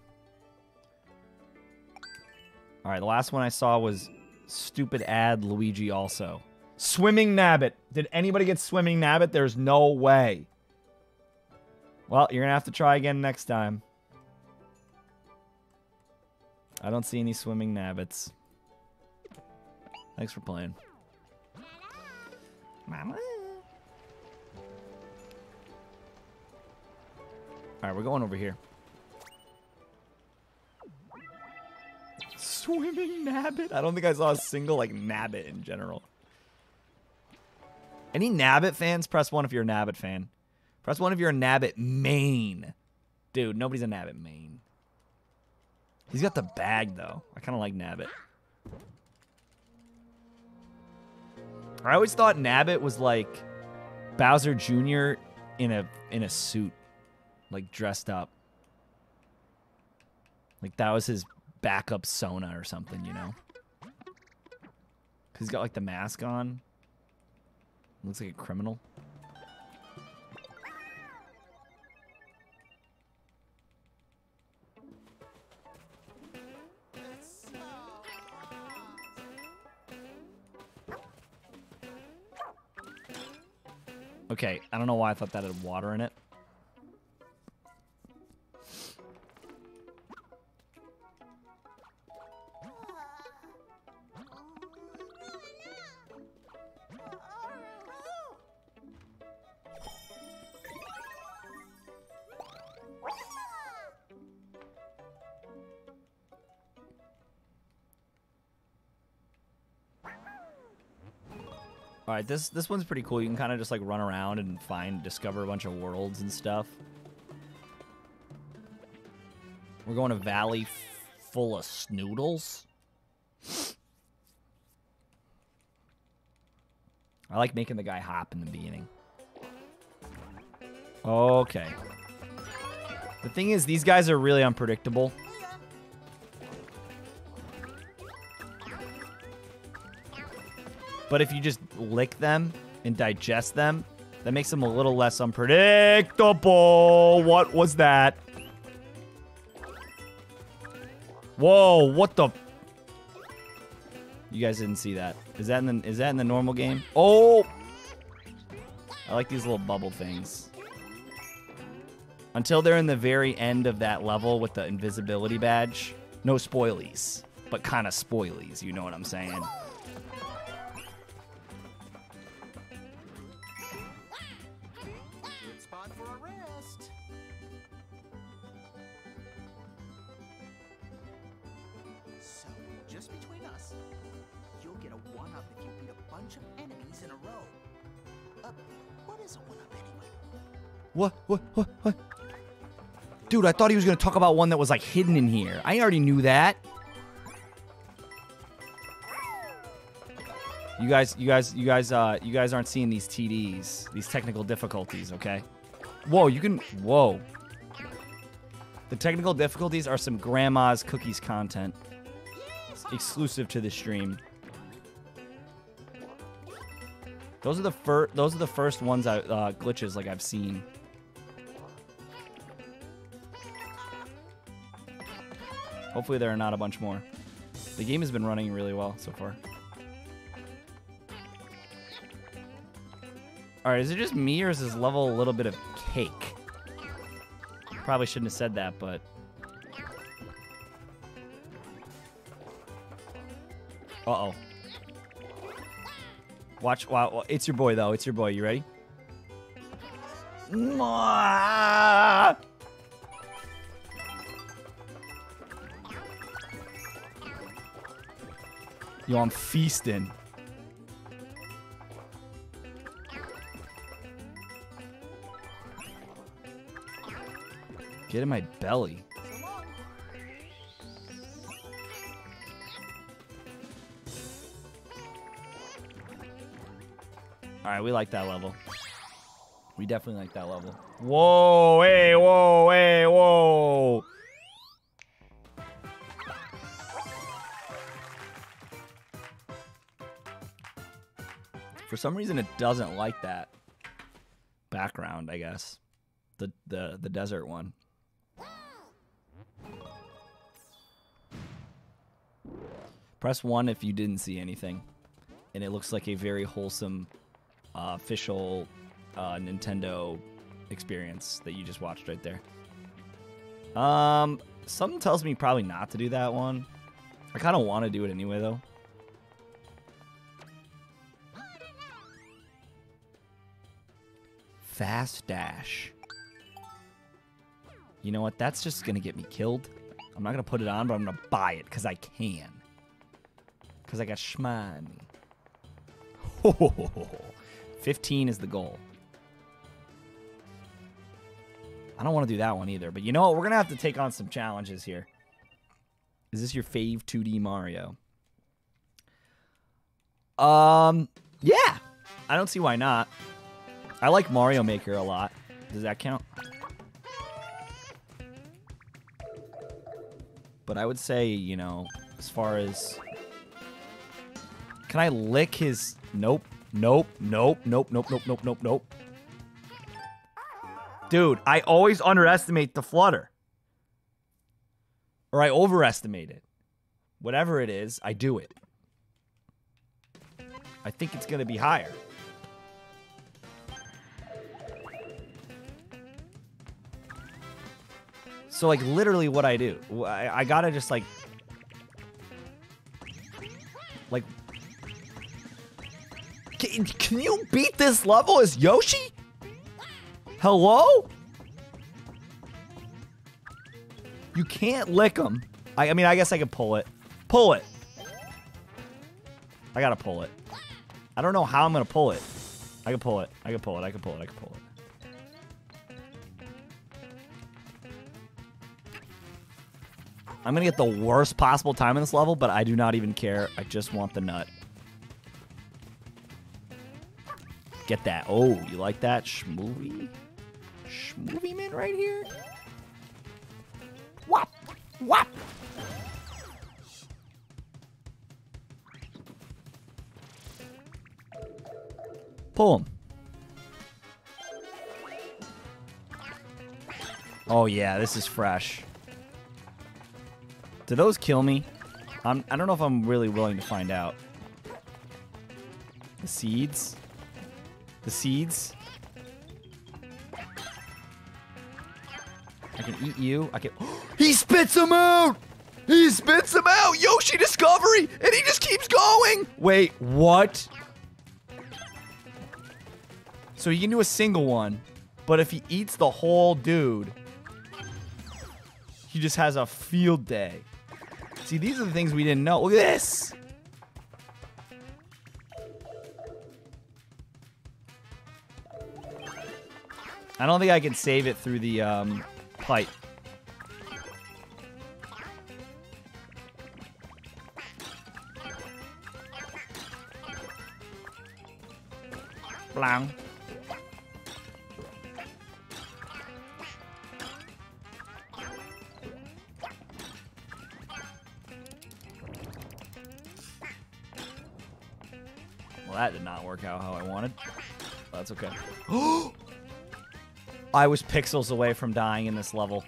All right, the last one I saw was stupid ad Luigi also. Swimming Nabbit. Did anybody get Swimming Nabbit? There's no way. Well, you're to have to try again next time. I don't see any Swimming Nabbits. Thanks for playing. Mama. All right, we're going over here. Swimming Nabbit? I don't think I saw a single, like, Nabbit in general. Any Nabbit fans? Press 1 if you're a Nabbit fan. Press 1 if you're a Nabbit main. Dude, nobody's a Nabbit main. He's got the bag, though. I kind of like Nabbit. I always thought Nabbit was like Bowser Jr. in a in a suit like dressed up. Like that was his backup Sona or something, you know? Cause he's got like the mask on. Looks like a criminal. Okay, I don't know why I thought that had water in it. All right, this this one's pretty cool. You can kind of just like run around and find, discover a bunch of worlds and stuff. We're going to Valley full of snoodles. I like making the guy hop in the beginning. Okay. The thing is, these guys are really unpredictable. But if you just lick them and digest them, that makes them a little less unpredictable. What was that? Whoa, what the? You guys didn't see that. Is that in the is that in the normal game? Oh! I like these little bubble things. Until they're in the very end of that level with the invisibility badge. No spoilies, but kind of spoilies, you know what I'm saying? What? What? What? What? Dude, I thought he was gonna talk about one that was like hidden in here. I already knew that. You guys, you guys, you guys, uh, you guys aren't seeing these TDs, these technical difficulties, okay? Whoa, you can, whoa. The technical difficulties are some grandma's cookies content, It's exclusive to the stream. Those are the first, those are the first ones I, uh, glitches like I've seen. Hopefully there are not a bunch more. The game has been running really well so far. Alright, is it just me or is this level a little bit of cake? Probably shouldn't have said that, but... Uh-oh. Watch. Wow. It's your boy, though. It's your boy. You ready? Mwah! Yo, I'm feasting. Get in my belly. All right, we like that level. We definitely like that level. Whoa, hey, whoa, hey, whoa. For some reason, it doesn't like that background, I guess. The, the, the desert one. Press 1 if you didn't see anything. And it looks like a very wholesome uh, official uh, Nintendo experience that you just watched right there. Um, something tells me probably not to do that one. I kind of want to do it anyway, though. Fast dash. You know what? That's just going to get me killed. I'm not going to put it on, but I'm going to buy it because I can. Because I got shmoney. [laughs] 15 is the goal. I don't want to do that one either. But you know what? We're going to have to take on some challenges here. Is this your fave 2D Mario? Um, yeah. I don't see why not. I like Mario Maker a lot. Does that count? But I would say, you know, as far as... Can I lick his... Nope. Nope. Nope. Nope. Nope. Nope. Nope. Nope. Nope. Dude, I always underestimate the flutter. Or I overestimate it. Whatever it is, I do it. I think it's going to be higher. So, like, literally what I do, I, I gotta just, like... Like... Can, can you beat this level as Yoshi? Hello? You can't lick him. I, I mean, I guess I could pull it. Pull it. I gotta pull it. I don't know how I'm gonna pull it. I can pull it. I can pull it. I can pull it. I can pull it. I'm gonna get the worst possible time in this level, but I do not even care. I just want the nut. Get that. Oh, you like that? Schmovie? Schmovie man right here? Whop! Whop! Pull him. Oh yeah, this is fresh. Do those kill me? I'm, I don't know if I'm really willing to find out. The seeds? The seeds? I can eat you. I can. [gasps] he spits them out! He spits them out! Yoshi Discovery! And he just keeps going! Wait, what? So he can do a single one, but if he eats the whole dude, he just has a field day. See, these are the things we didn't know. Look at this! I don't think I can save it through the um, pipe. Blang. Well, that did not work out how I wanted. That's okay. [gasps] I was pixels away from dying in this level.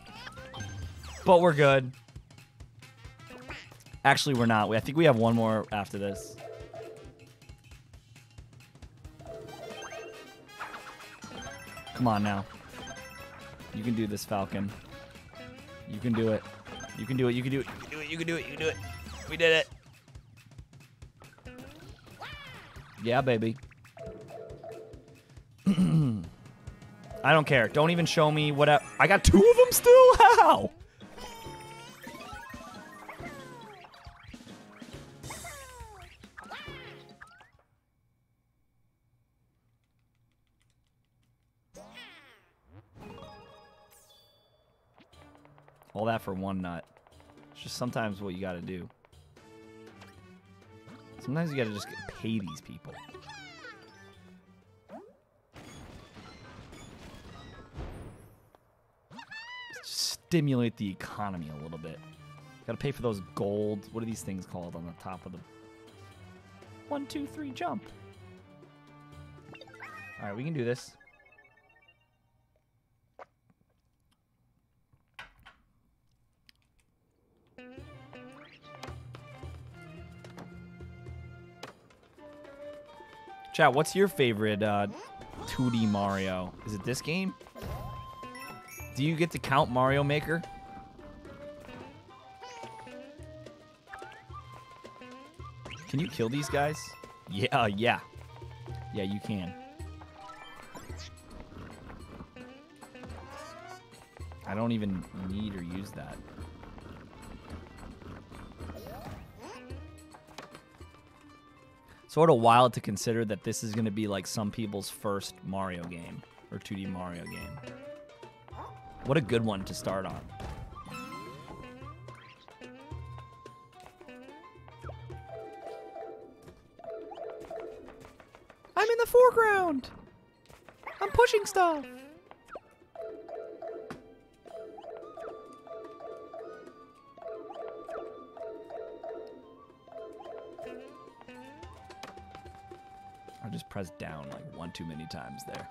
But we're good. Actually, we're not. I think we have one more after this. Come on now. You can do this, Falcon. You can do it. You can do it. You can do it. You can do it. You can do it. You can do it. We did it. Yeah, baby. [clears throat] I don't care. Don't even show me what I, I got two of them still? [laughs] How? All that for one nut. It's just sometimes what you gotta do. Sometimes you gotta just pay these people. Stimulate the economy a little bit. Gotta pay for those gold. What are these things called on the top of the. One, two, three, jump. Alright, we can do this. Chat, what's your favorite uh, 2D Mario? Is it this game? Do you get to count Mario Maker? Can you kill these guys? Yeah, uh, yeah. Yeah, you can. I don't even need or use that. Sort of wild to consider that this is going to be like some people's first Mario game or 2D Mario game. What a good one to start on. I'm in the foreground. I'm pushing stuff. Pressed down like one too many times there.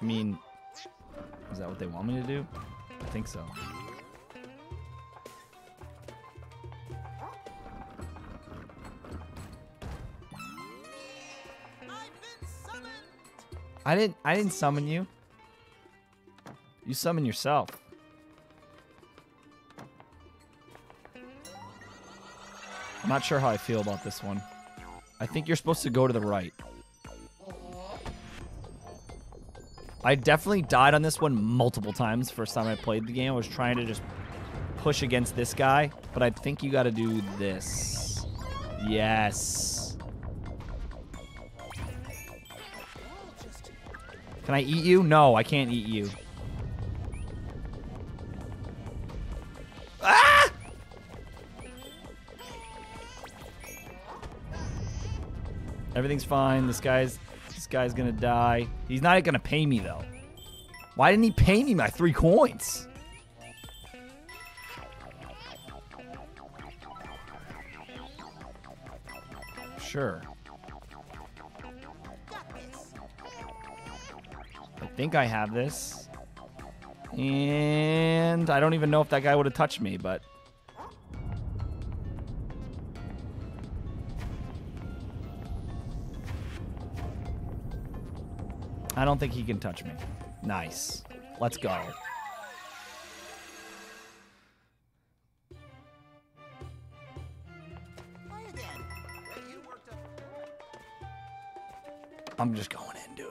I mean, is that what they want me to do? I think so. I didn't I didn't summon you. You summon yourself. Not sure how I feel about this one. I think you're supposed to go to the right. I definitely died on this one multiple times first time I played the game. I was trying to just push against this guy, but I think you got to do this. Yes. Can I eat you? No, I can't eat you. Everything's fine. This guy's this guy's gonna die. He's not gonna pay me though. Why didn't he pay me my three coins? Sure. I think I have this. And I don't even know if that guy would have touched me, but think he can touch me. Nice. Let's go. I'm just going in, dude.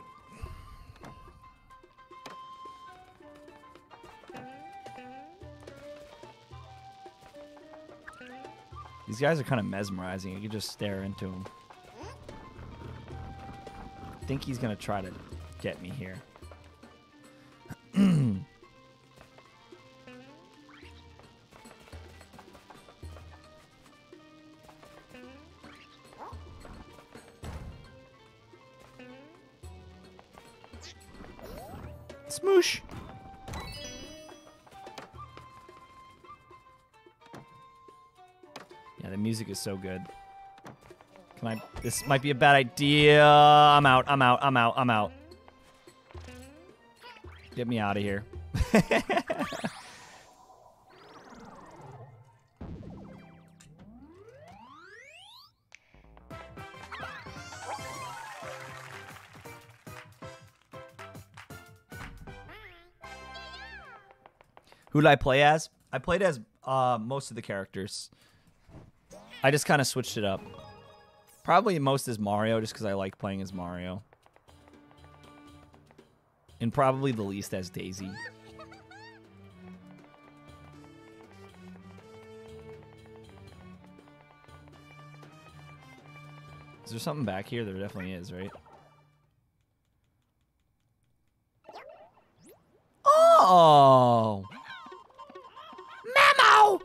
These guys are kind of mesmerizing. You can just stare into them. I think he's going to try to get me here. [sniffs] Smoosh. Yeah, the music is so good. Can I? This might be a bad idea. I'm out. I'm out. I'm out. I'm out. Get me out of here. [laughs] Who did I play as? I played as uh, most of the characters. I just kind of switched it up. Probably most as Mario, just because I like playing as Mario. And probably the least as Daisy. Is there something back here? There definitely is, right? Oh! Memo!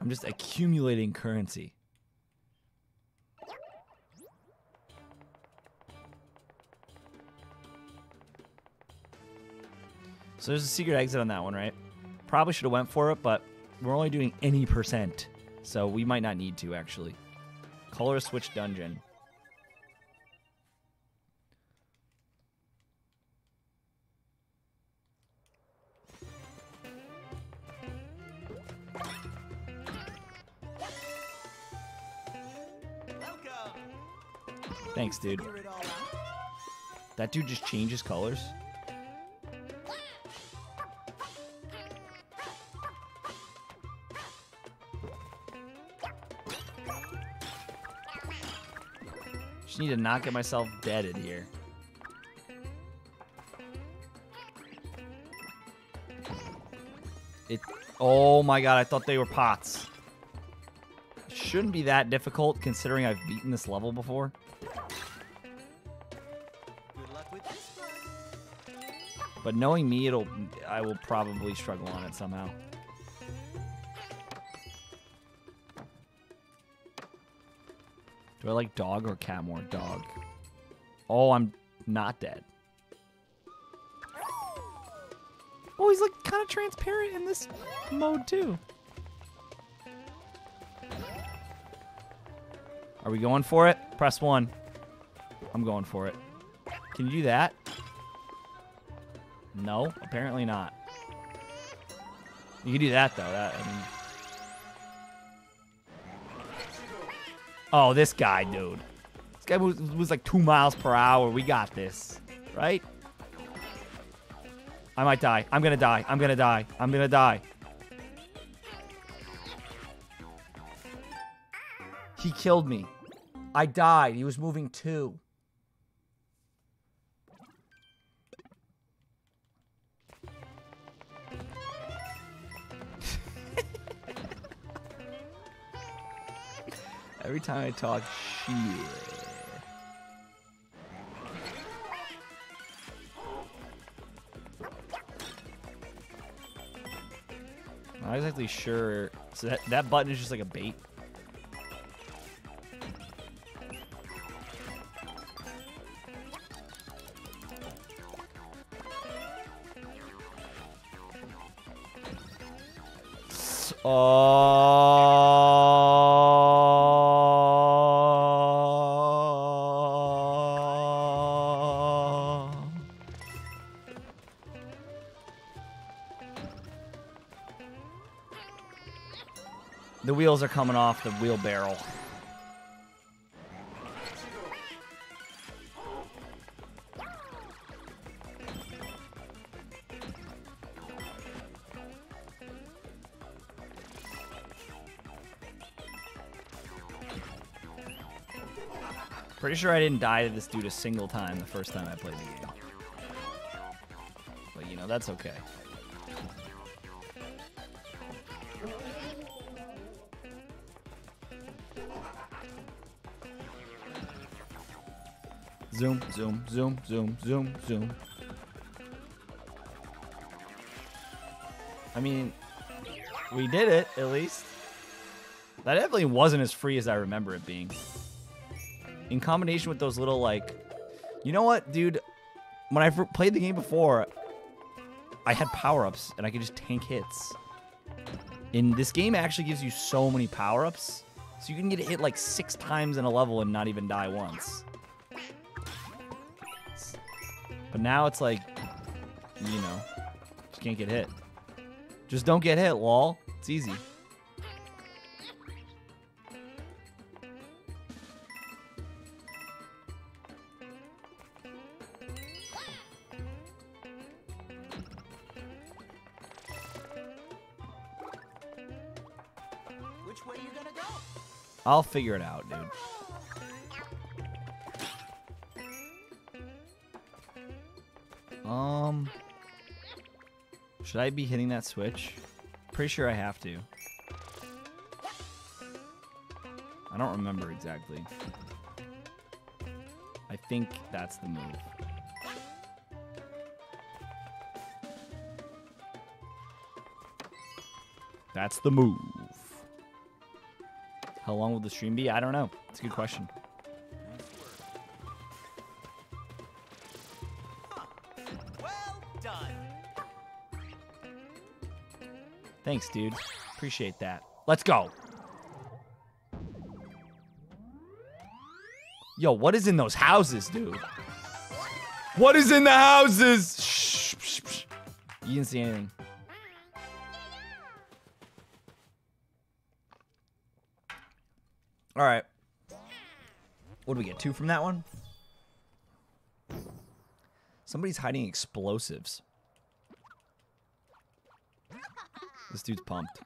I'm just accumulating currency. So there's a secret exit on that one, right? Probably should have went for it, but we're only doing any percent. So we might not need to, actually. Color switch dungeon. Thanks, dude. That dude just changes colors. Just need to not get myself deaded here. It. Oh my god! I thought they were pots. Shouldn't be that difficult considering I've beaten this level before. But knowing me, it'll I will probably struggle on it somehow. Do I like dog or cat more? Dog. Oh, I'm not dead. Oh, he's like kind of transparent in this mode too. Are we going for it? Press one. I'm going for it. Can you do that? No, apparently not. You can do that though. That I mean. Oh, this guy, dude. This guy was, was like two miles per hour. We got this, right? I might die. I'm gonna die. I'm gonna die. I'm gonna die. He killed me. I died. He was moving two. Every time I talk shit. I'm not exactly sure. So that, that button is just like a bait. Oh. Wheels are coming off the wheelbarrow. Pretty sure I didn't die to this dude a single time the first time I played the game. But you know, that's okay. Zoom, zoom, zoom, zoom, zoom, zoom. I mean, we did it, at least. That definitely wasn't as free as I remember it being. In combination with those little, like... You know what, dude? When I played the game before, I had power-ups, and I could just tank hits. In this game, actually gives you so many power-ups. So you can get hit like six times in a level and not even die once. But now it's like, you know, just can't get hit. Just don't get hit, lol. It's easy. I'll figure it out. Should I be hitting that switch? Pretty sure I have to. I don't remember exactly. I think that's the move. That's the move. How long will the stream be? I don't know. It's a good question. Thanks, dude. Appreciate that. Let's go. Yo, what is in those houses, dude? What is in the houses? Shh, shh, shh. You didn't see anything. All right. What do we get? Two from that one? Somebody's hiding explosives. This dude's pumped.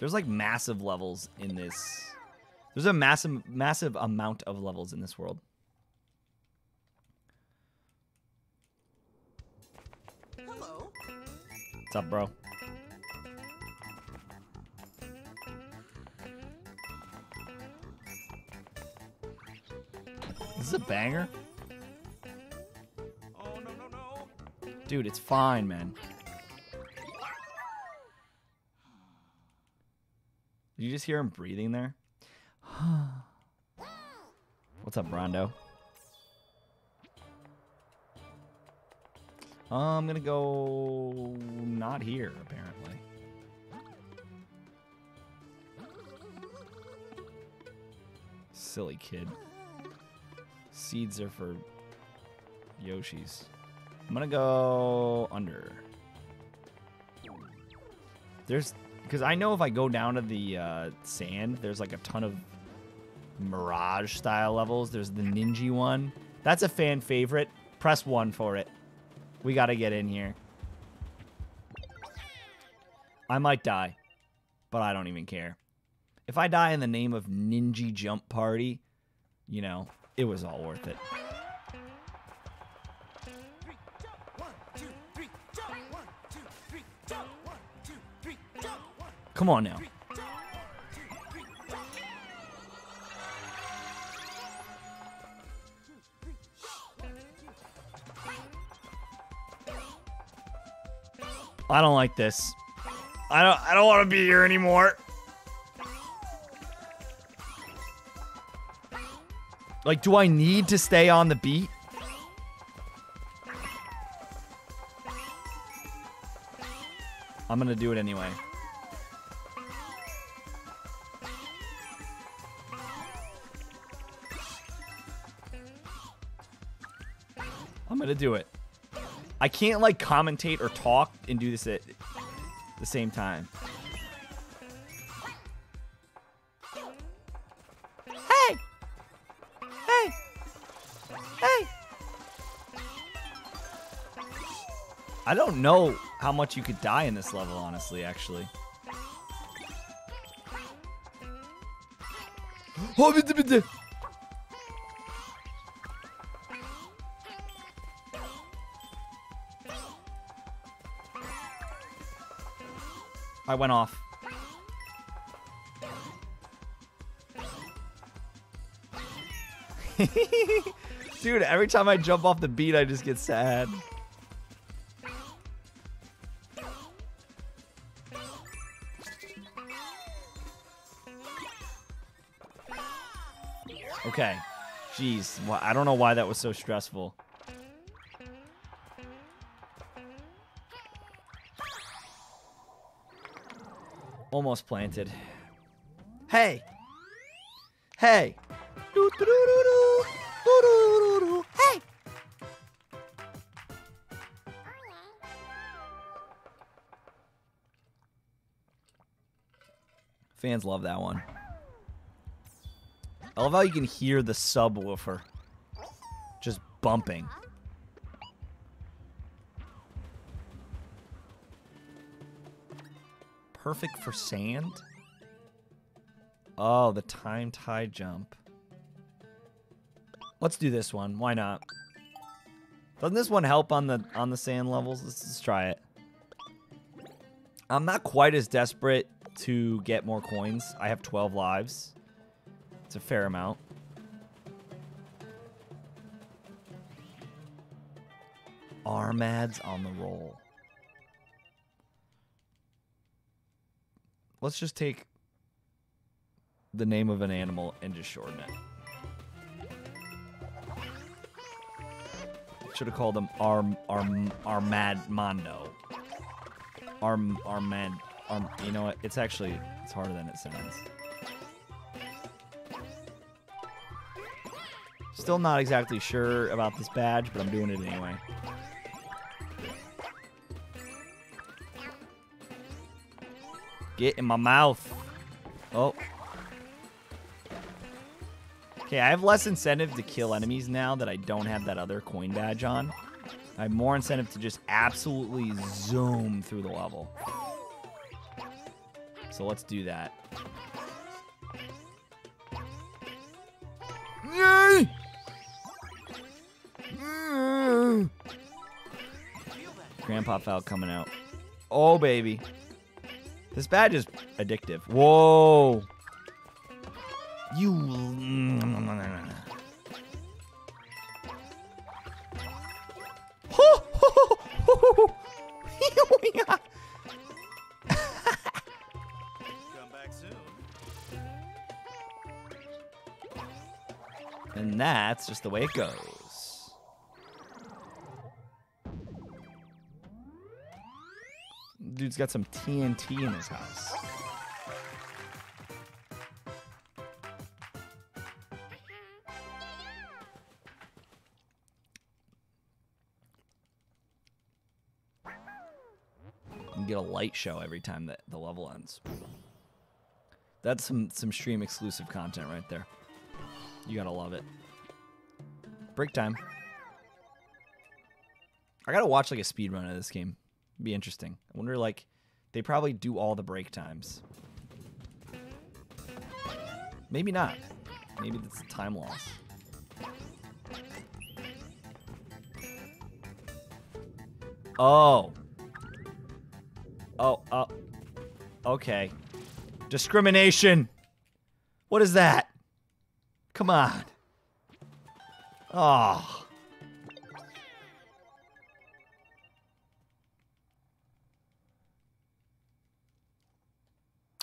There's like massive levels in this. There's a massive, massive amount of levels in this world. Hello. What's up, bro? This is a banger. Dude, it's fine, man. Did you just hear him breathing there? [sighs] What's up, Rondo? I'm gonna go not here, apparently. Silly kid. Seeds are for Yoshis. I'm gonna go under. There's because I know if I go down to the uh, sand, there's like a ton of Mirage style levels. There's the Ninja one. That's a fan favorite. Press one for it. We gotta get in here. I might die, but I don't even care. If I die in the name of Ninja Jump Party, you know, it was all worth it. Come on now. I don't like this. I don't I don't want to be here anymore. Like do I need to stay on the beat? I'm going to do it anyway. To do it. I can't like commentate or talk and do this at the same time. Hey! Hey! Hey! I don't know how much you could die in this level, honestly, actually. [gasps] Oh, I went off. [laughs] Dude, every time I jump off the beat, I just get sad. Okay. Jeez. Why- I don't know why that was so stressful. Almost planted. Hey. Hey. Hey. Fans love that one. I love how you can hear the subwoofer just bumping. Perfect for sand? Oh, the timed high jump. Let's do this one. Why not? Doesn't this one help on the on the sand levels? Let's, let's try it. I'm not quite as desperate to get more coins. I have 12 lives. It's a fair amount. Armad's on the roll. Let's just take the name of an animal and just shorten it. Should have called him Arm Arm Armadmondo. Arm Armad Arm. You know what? It's actually it's harder than it sounds. Still not exactly sure about this badge, but I'm doing it anyway. Get in my mouth. Oh. Okay, I have less incentive to kill enemies now that I don't have that other coin badge on. I have more incentive to just absolutely zoom through the level. So let's do that. Grandpa Foul coming out. Oh, baby. This badge is addictive. Whoa. You. Come back soon. and that's just the way it goes. Dude's got some TNT in his house. Get a light show every time that the level ends. That's some some stream exclusive content right there. You gotta love it. Break time. I gotta watch like a speed run of this game. Be interesting. I wonder like they probably do all the break times. Maybe not. Maybe that's a time loss. Oh. Oh, oh. Okay. Discrimination. What is that? Come on. Oh.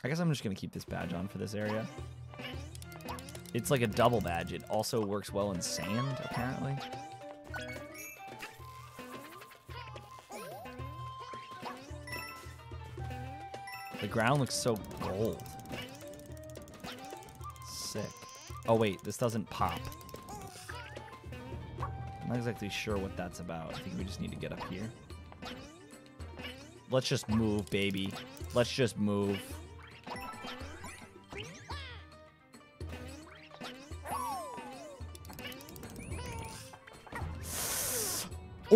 I guess I'm just going to keep this badge on for this area. It's like a double badge. It also works well in sand, apparently. The ground looks so gold. Sick. Oh, wait, this doesn't pop. I'm not exactly sure what that's about. I think we just need to get up here. Let's just move, baby. Let's just move.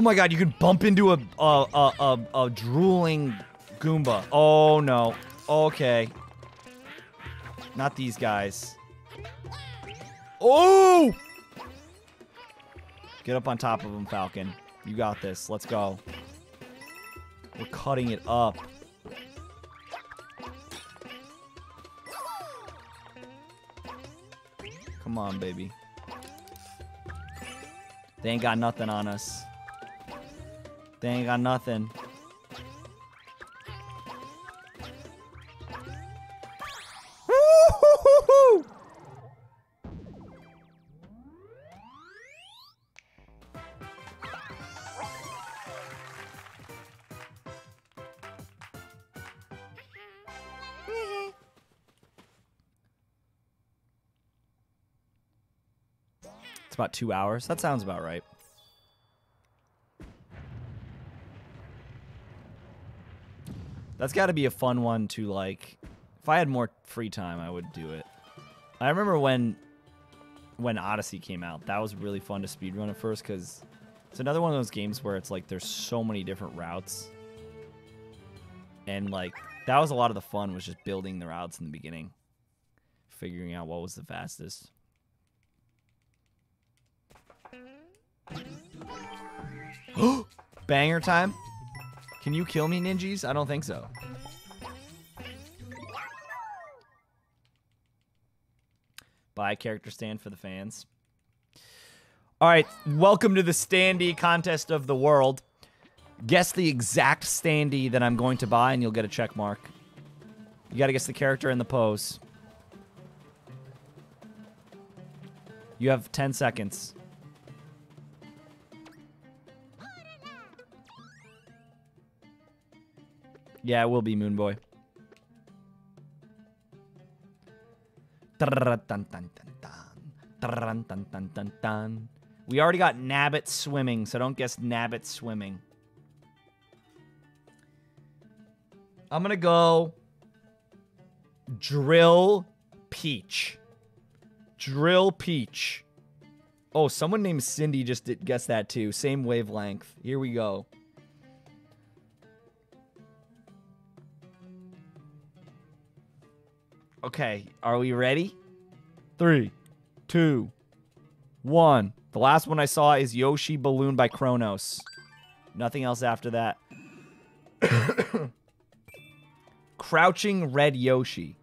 Oh my god, you can bump into a a, a, a, a drooling Goomba. Oh no. Okay. Not these guys. Oh! Get up on top of him, Falcon. You got this. Let's go. We're cutting it up. Come on, baby. They ain't got nothing on us. They ain't got nothing. It's about two hours. That sounds about right. That's got to be a fun one to like. If I had more free time, I would do it. I remember when when Odyssey came out, that was really fun to speedrun at first because it's another one of those games where it's like there's so many different routes, and like That was a lot of the fun was just building the routes in the beginning. Figuring out what was the fastest. [gasps] Banger time? Can you kill me, ninjas? I don't think so. Buy a character stand for the fans. All right, welcome to the standee contest of the world. Guess the exact standee that I'm going to buy, and you'll get a check mark. You got to guess the character and the pose. You have 10 seconds. Yeah, it will be Moon Boy. We already got Nabbit swimming, so don't guess Nabbit swimming. I'm gonna go Drill Peach. Drill Peach. Oh, someone named Cindy just did guess that too. Same wavelength. Here we go. Okay, are we ready? Three, two, one. The last one I saw is Yoshi Balloon by Kronos. Nothing else after that. [coughs] Crouching Red Yoshi.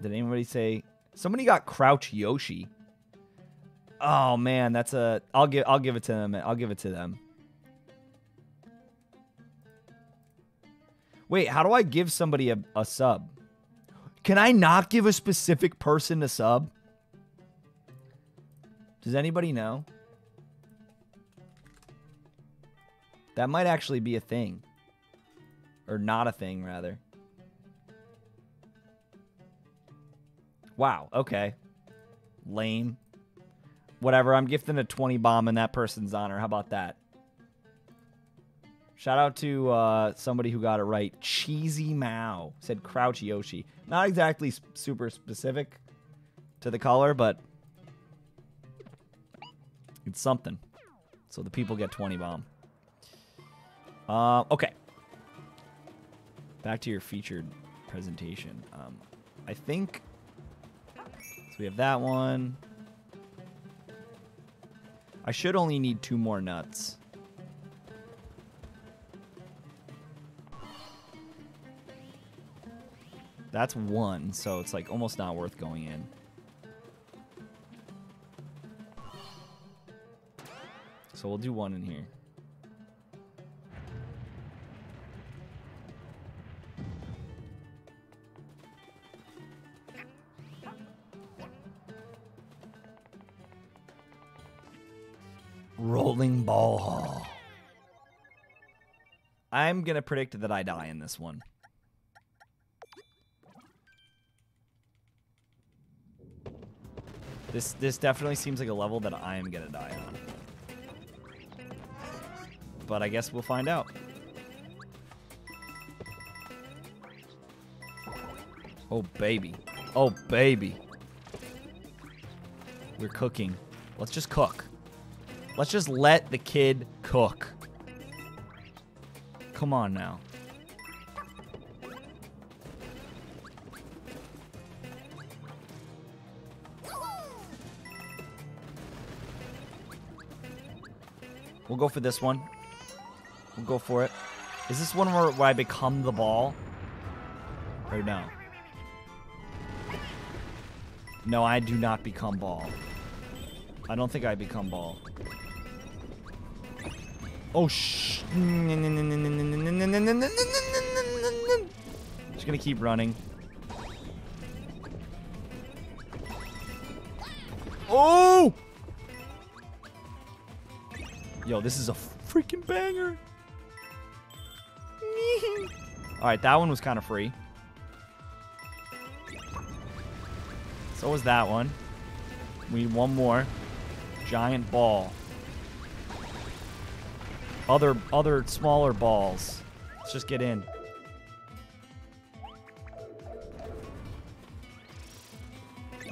Did anybody say somebody got Crouch Yoshi? Oh man, that's a I'll give I'll give it to them. I'll give it to them. Wait, how do I give somebody a, a sub? Can I not give a specific person a sub? Does anybody know? That might actually be a thing. Or not a thing, rather. Wow, okay. Lame. Whatever, I'm gifting a 20 bomb in that person's honor. How about that? Shout out to uh, somebody who got it right. Cheesy Mao said Crouch Yoshi. Not exactly super specific to the color, but it's something. So the people get 20 bomb. Uh, okay. Back to your featured presentation. Um, I think. So we have that one. I should only need two more nuts. That's one, so it's like almost not worth going in. So we'll do one in here. Rolling ball hall. I'm going to predict that I die in this one. This this definitely seems like a level that I am gonna die on. But I guess we'll find out. Oh baby. Oh baby. We're cooking. Let's just cook. Let's just let the kid cook. Come on now. We'll go for this one. We'll go for it. Is this one where, where I become the ball? Or no? No, I do not become ball. I don't think I become ball. Oh, shh. I'm just gonna keep running. Yo, this is a freaking banger. All right, that one was kind of free. So was that one. We need one more. Giant ball. Other other smaller balls. Let's just get in.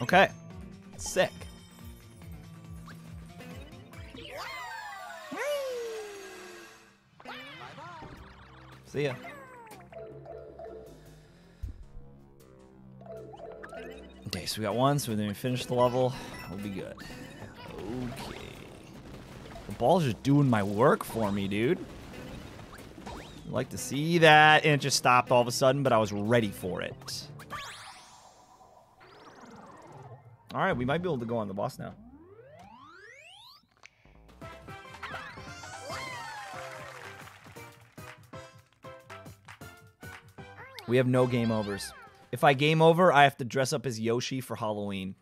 Okay. Sick. See ya. Okay, so we got one, so then we finish the level. We'll be good. Okay. The ball's just doing my work for me, dude. like to see that. And it just stopped all of a sudden, but I was ready for it. All right, we might be able to go on the boss now. We have no game overs. If I game over, I have to dress up as Yoshi for Halloween.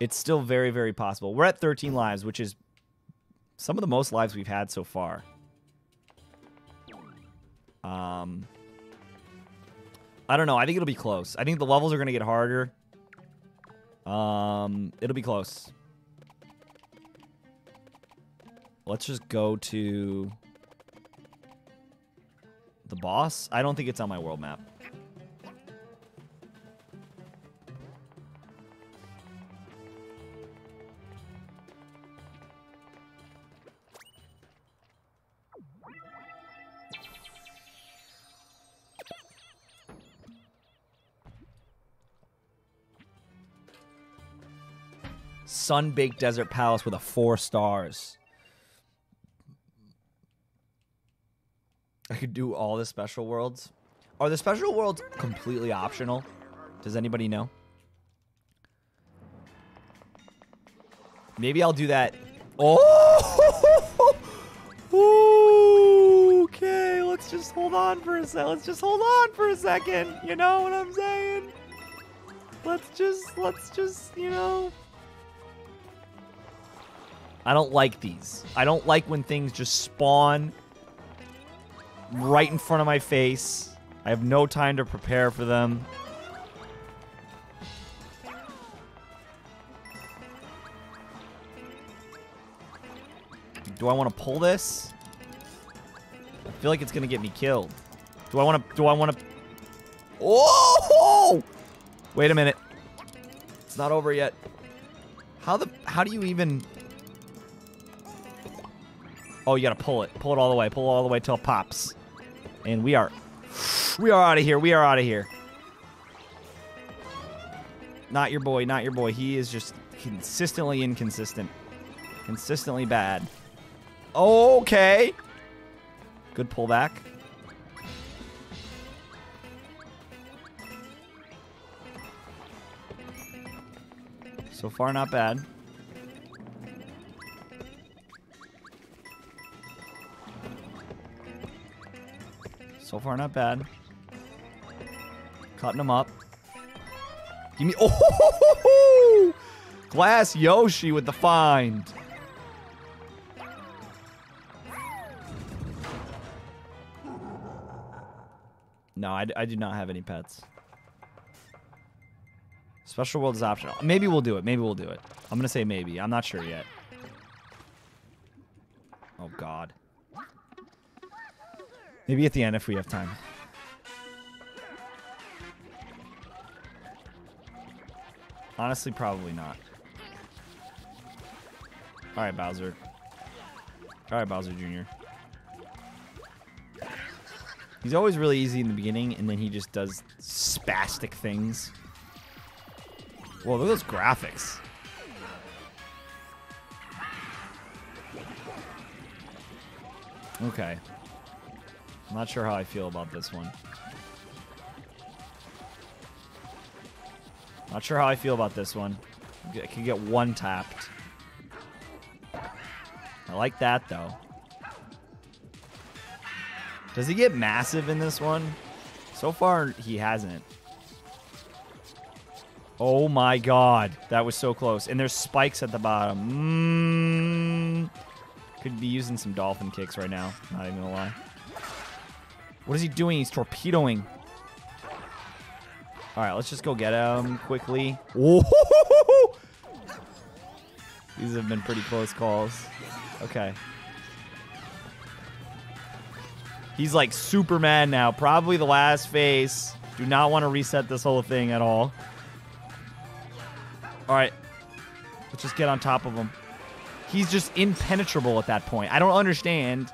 It's still very, very possible. We're at 13 lives, which is some of the most lives we've had so far. Um, I don't know. I think it'll be close. I think the levels are going to get harder. Um, it'll be close. Let's just go to the boss. I don't think it's on my world map. Sun-baked desert palace with a four stars. I could do all the special worlds. Are the special worlds completely optional? Does anybody know? Maybe I'll do that. Oh! [laughs] okay, let's just hold on for a sec. Let's just hold on for a second. You know what I'm saying? Let's just, let's just, you know. I don't like these. I don't like when things just spawn right in front of my face. I have no time to prepare for them. Do I want to pull this? I feel like it's going to get me killed. Do I want to... Do I want to... Oh! Wait a minute. It's not over yet. How the... How do you even... Oh, you got to pull it. Pull it all the way. Pull it all the way till it pops. And we are... We are out of here. We are out of here. Not your boy. Not your boy. He is just consistently inconsistent. Consistently bad. Okay. Good pullback. So far, not bad. So far, not bad. Cutting them up. Give me... [laughs] Oh! Glass Yoshi with the find. No, I, I do not have any pets. Special world is optional. Maybe we'll do it. Maybe we'll do it. I'm going to say maybe. I'm not sure yet. Oh, God. Maybe at the end if we have time. Honestly, probably not. Alright, Bowser. Alright, Bowser Jr. He's always really easy in the beginning, and then he just does spastic things. Whoa, look at those graphics. Okay. I'm not sure how I feel about this one. Not sure how I feel about this one. I could get one tapped. I like that, though. Does he get massive in this one? So far, he hasn't. Oh my god. That was so close. And there's spikes at the bottom. Mm. Could be using some dolphin kicks right now. Not even gonna lie. What is he doing? He's torpedoing. All right, let's just go get him quickly. These have been pretty close calls. Okay. He's like Superman now. Probably the last phase. Do not want to reset this whole thing at all. All right. Let's just get on top of him. He's just impenetrable at that point. I don't understand.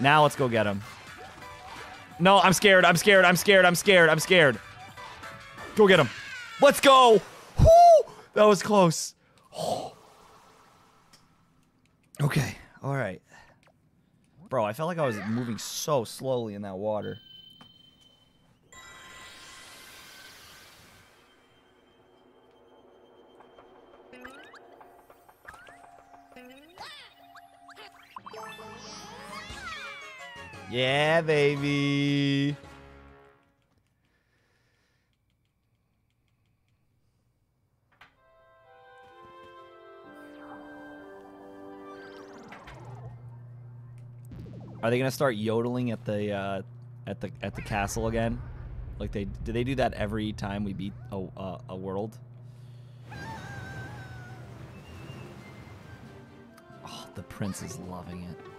Now let's go get him. No, I'm scared. I'm scared. I'm scared. I'm scared. I'm scared. Go get him. Let's go. Woo! That was close. Okay. All right. Bro, I felt like I was moving so slowly in that water. Yeah, baby. Are they gonna start yodeling at the uh, at the at the castle again? Like they do they do that every time we beat a uh, a world? Oh, the prince is loving it.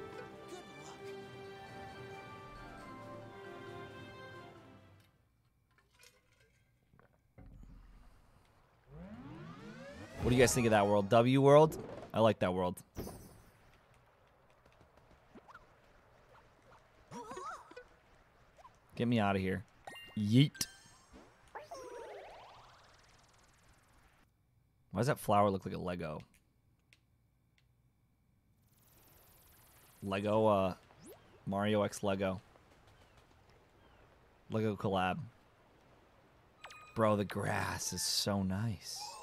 What do you guys think of that world? W world? I like that world. Get me out of here. Yeet. Why does that flower look like a Lego? Lego, uh, Mario X Lego. Lego collab. Bro, the grass is so nice.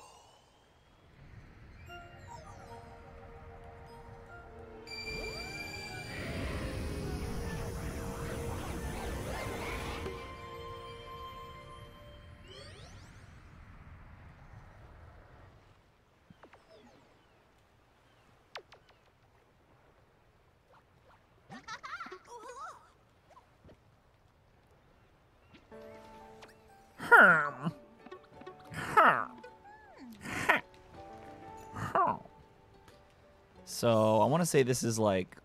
To say this is like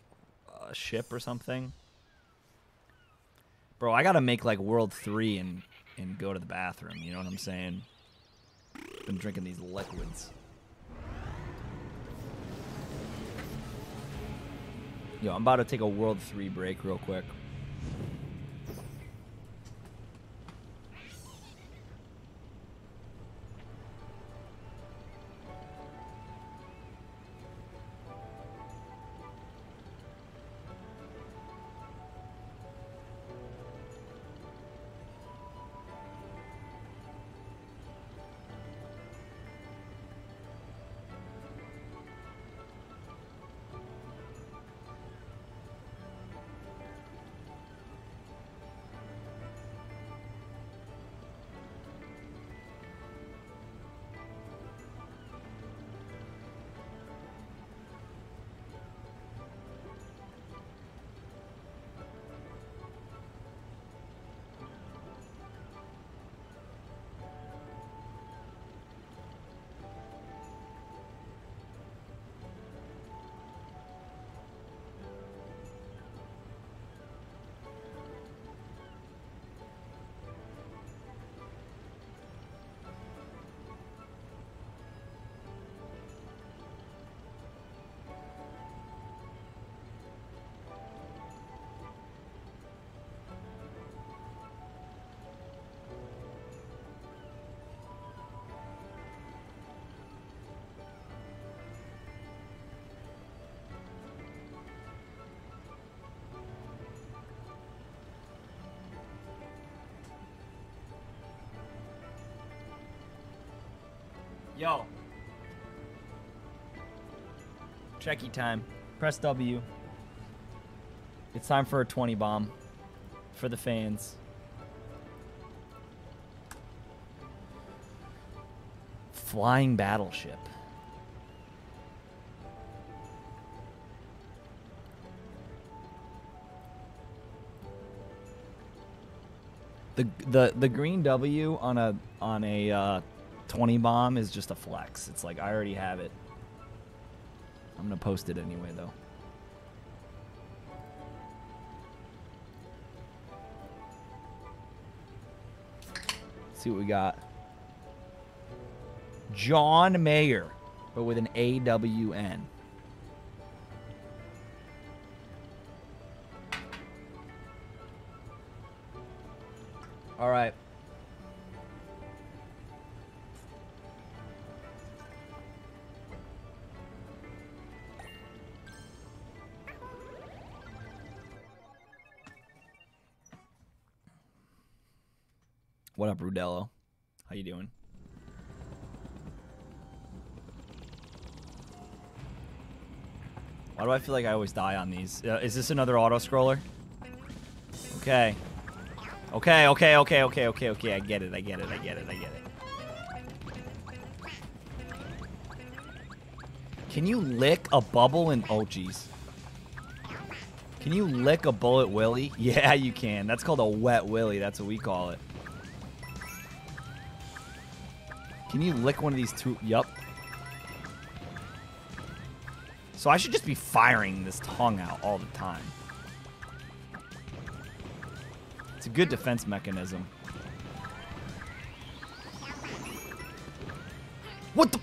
a ship or something. Bro, I gotta make like World Three and and go to the bathroom. You know what I'm saying? Been drinking these liquids. Yo, I'm about to take a World Three break real quick. Yo. Checky time. Press W. It's time for a 20 bomb. For the fans. Flying battleship. The, the the green W on a on a uh, 20 bomb is just a flex. It's like I already have it. I'm gonna post it anyway though. see what we got. John Mayer. but with an A-W-N. Up, Rudello? How you doing? Why do I feel like I always die on these? Uh, is this another auto scroller? Okay. Okay, okay, okay, okay, okay, okay. I get it. I get it. I get it. I get it. Can you lick a bubble in oh jeez. Can you lick a bullet willy? [laughs] Yeah, you can. That's called a wet willy. That's what we call it. Can you lick one of these two? Yup. So I should just be firing this tongue out all the time. It's a good defense mechanism. What the?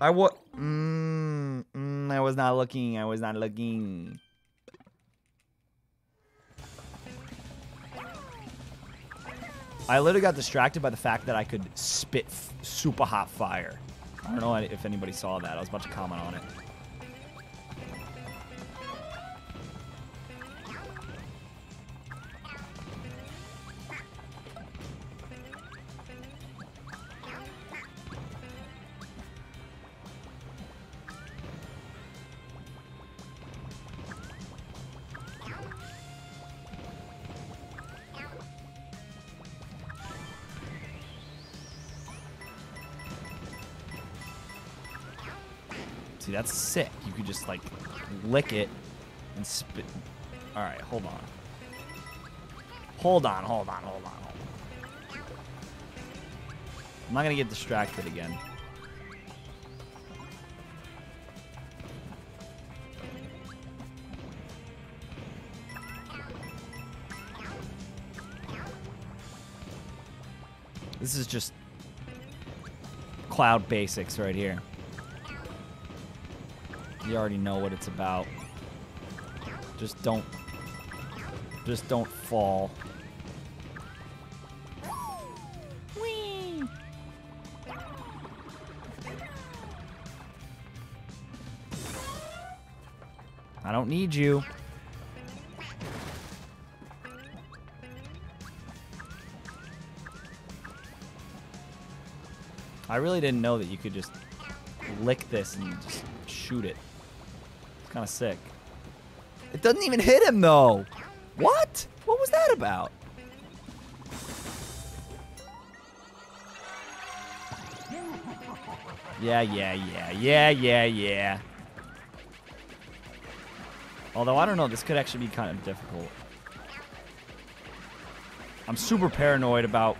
I what? Mm, mm, I was not looking. I was not looking. I literally got distracted by the fact that I could spit super hot fire. I don't know if anybody saw that. I was about to comment on it. That's sick. You could just like lick it and spit. All right, hold on. Hold on, hold on, hold on, hold on. I'm not gonna get distracted again. This is just cloud basics right here. You already know what it's about. Just don't just don't fall. Whee! I don't need you. I really didn't know that you could just lick this and just shoot it. Kind of sick. It doesn't even hit him though. What? What was that about? Yeah, yeah, yeah, yeah, yeah, yeah. Although, I don't know, this could actually be kind of difficult. I'm super paranoid about...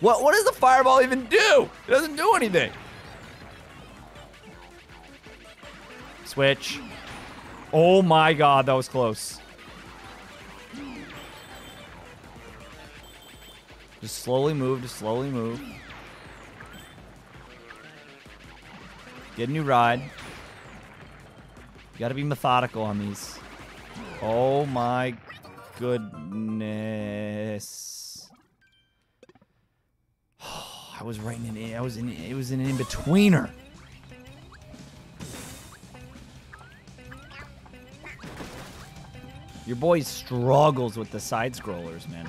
What, what does the fireball even do? It doesn't do anything. Switch. Oh my god, that was close. Just slowly move, just slowly move. Get a new ride. You gotta be methodical on these. Oh my goodness. [sighs] I was right in it. I was in it was an in-betweener. Your boy struggles with the side scrollers, man.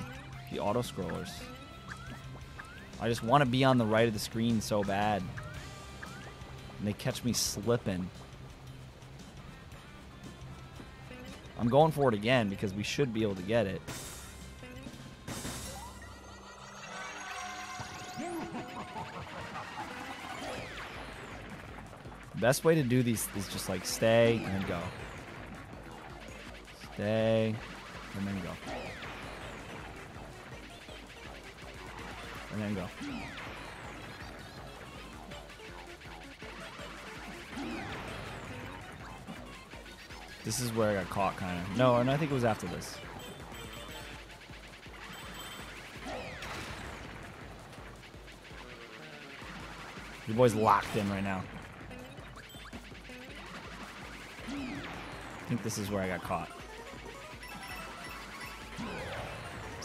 The auto scrollers. I just want to be on the right of the screen so bad. And they catch me slipping. I'm going for it again because we should be able to get it. Best way to do these is just like stay and go. Stay and then go. And then go. This is where I got caught, kind of. No, and I think it was after this. Your boy's locked in right now. I think this is where I got caught.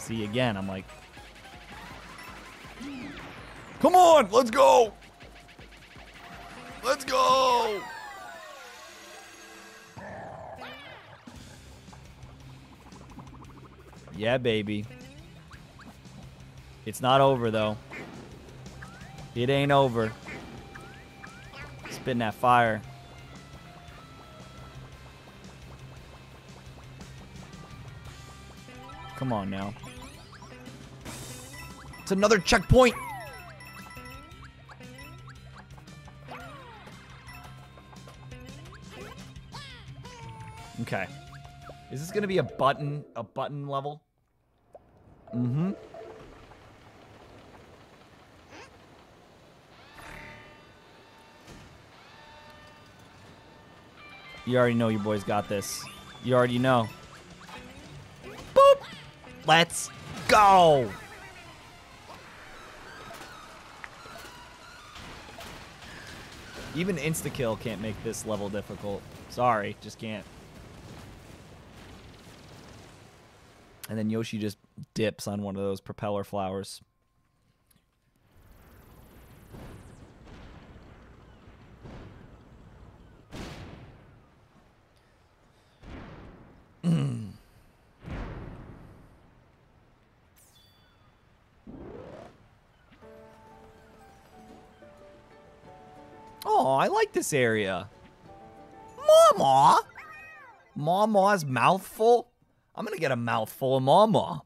See, again, I'm like... Come on, let's go! Let's go! Yeah, baby. It's not over, though. It ain't over. Spitting that fire. Come on now. It's another checkpoint. Okay. Is this gonna be a button a button level? Mm-hmm. You already know your boys got this. You already know. Boop! Let's go! Even insta-kill can't make this level difficult. Sorry, just can't. And then Yoshi just dips on one of those propeller flowers. This area. Mama! Mama's mouthful? I'm gonna get a mouthful of mama.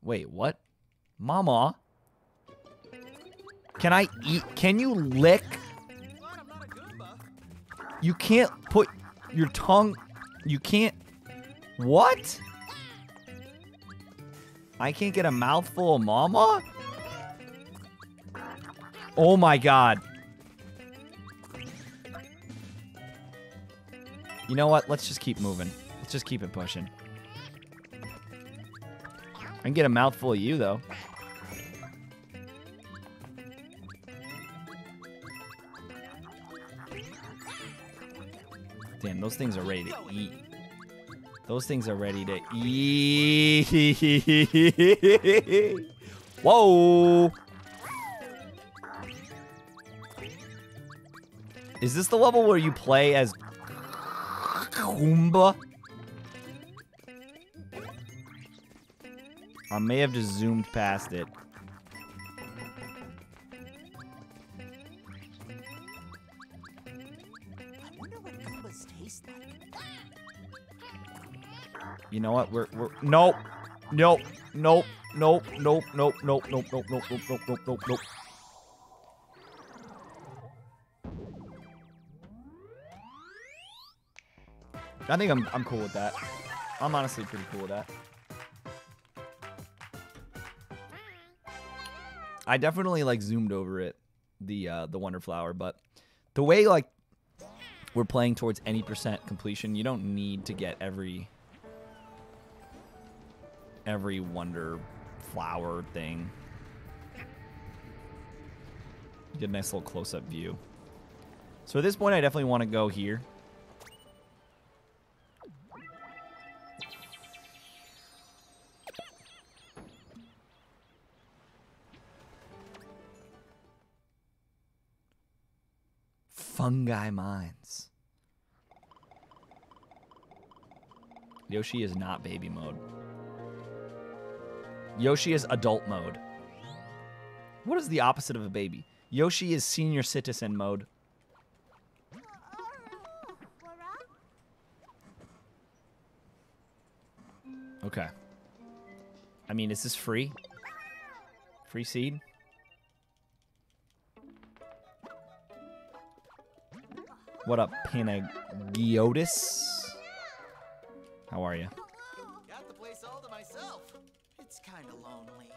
Wait, what? Mama? Can I eat? Can you lick? You can't put your tongue. You can't. What? I can't get a mouthful of mama? Oh my god. You know what? Let's just keep moving. Let's just keep it pushing. I can get a mouthful of you, though. Damn, those things are ready to eat. Those things are ready to eat. [laughs] Whoa! Is this the level where you play as Goomba? I may have just zoomed past it. You know what? We're we're nope. Nope. Nope. Nope. Nope. Nope. Nope. Nope. Nope. Nope. Nope. Nope. Nope. Nope. Nope. I think I'm I'm cool with that. I'm honestly pretty cool with that. I definitely like zoomed over it, the uh, the Wonder Flower, but the way like we're playing towards any percent completion, you don't need to get every every Wonder Flower thing. Get a nice little close up view. So at this point, I definitely want to go here. Fungi Mines. Yoshi is not baby mode. Yoshi is adult mode. What is the opposite of a baby? Yoshi is senior citizen mode. Okay. I mean, is this free? Free seed? What up, Panagiotis? How are you? Got the place all to myself. It's kind of lonely.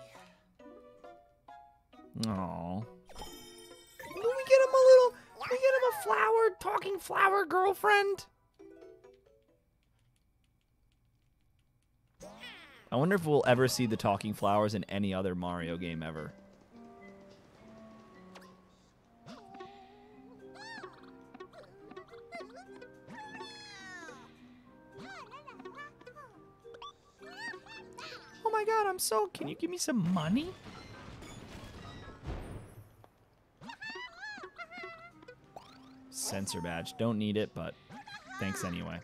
Aww. Can we get him a little? Can we get him a flower, talking flower girlfriend? I wonder if we'll ever see the talking flowers in any other Mario game ever. So. Can you give me some money? Sensor badge. Don't need it, but thanks anyway.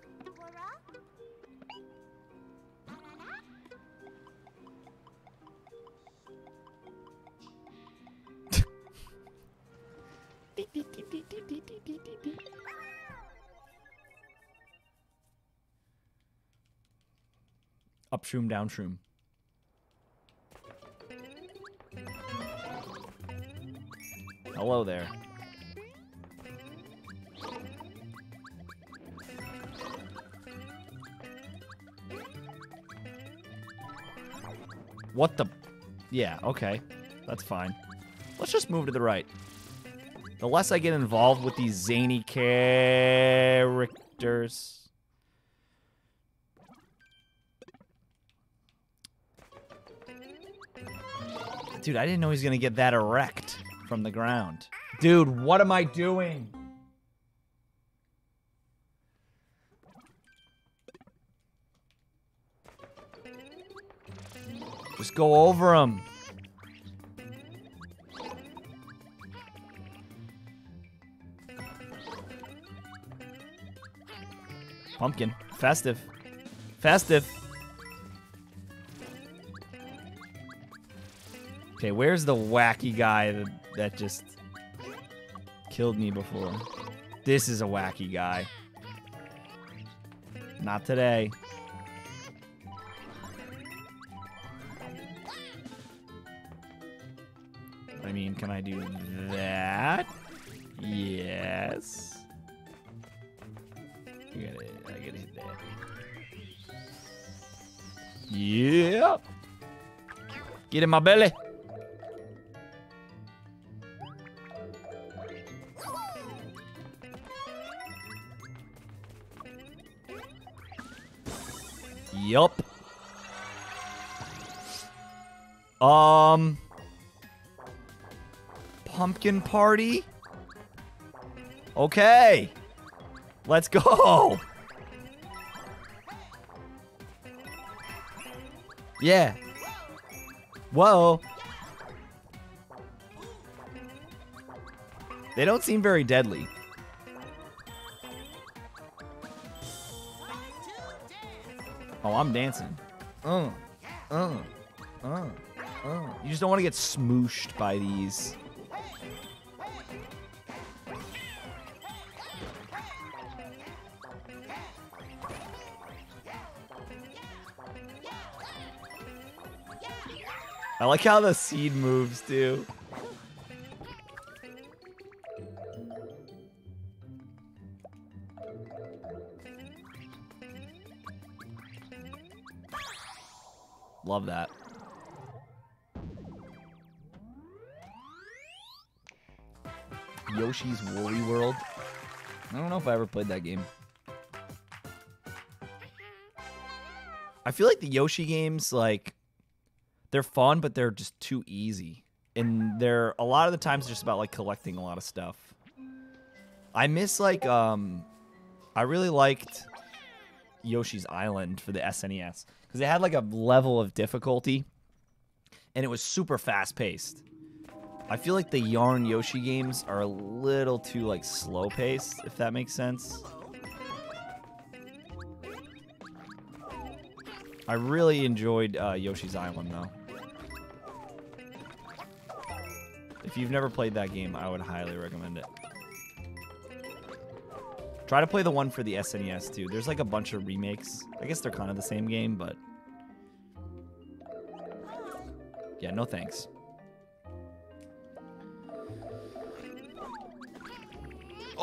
Up shroom, down shroom. Hello there. What the? Yeah, okay. That's fine. Let's just move to the right. The less I get involved with these zany characters. Dude, I didn't know he was going to get that erect from the ground. Dude, what am I doing? Just go over him. Pumpkin. Festive. Festive. Okay, where's the wacky guy that, that just killed me before? This is a wacky guy. Not today. I mean, can I do that? Yes. I gotta, I gotta hit that. Yeah. Get in my belly. Yup. Um. Pumpkin party? Okay. Let's go. Yeah. Whoa. They don't seem very deadly. Oh, I'm dancing. Uh, uh, uh, uh. You just don't want to get smooshed by these. I like how the seed moves too. Played that game. I feel like the Yoshi games, like, they're fun, but they're just too easy. And they're a lot of the times just about like collecting a lot of stuff. I miss like um I really liked Yoshi's Island for the SNES because it had like a level of difficulty and it was super fast paced. I feel like the Yarn Yoshi games are a little too like slow paced, if that makes sense. I really enjoyed uh, Yoshi's Island though. If you've never played that game, I would highly recommend it. Try to play the one for the SNES too. There's like a bunch of remakes. I guess they're kind of the same game, but yeah, no thanks.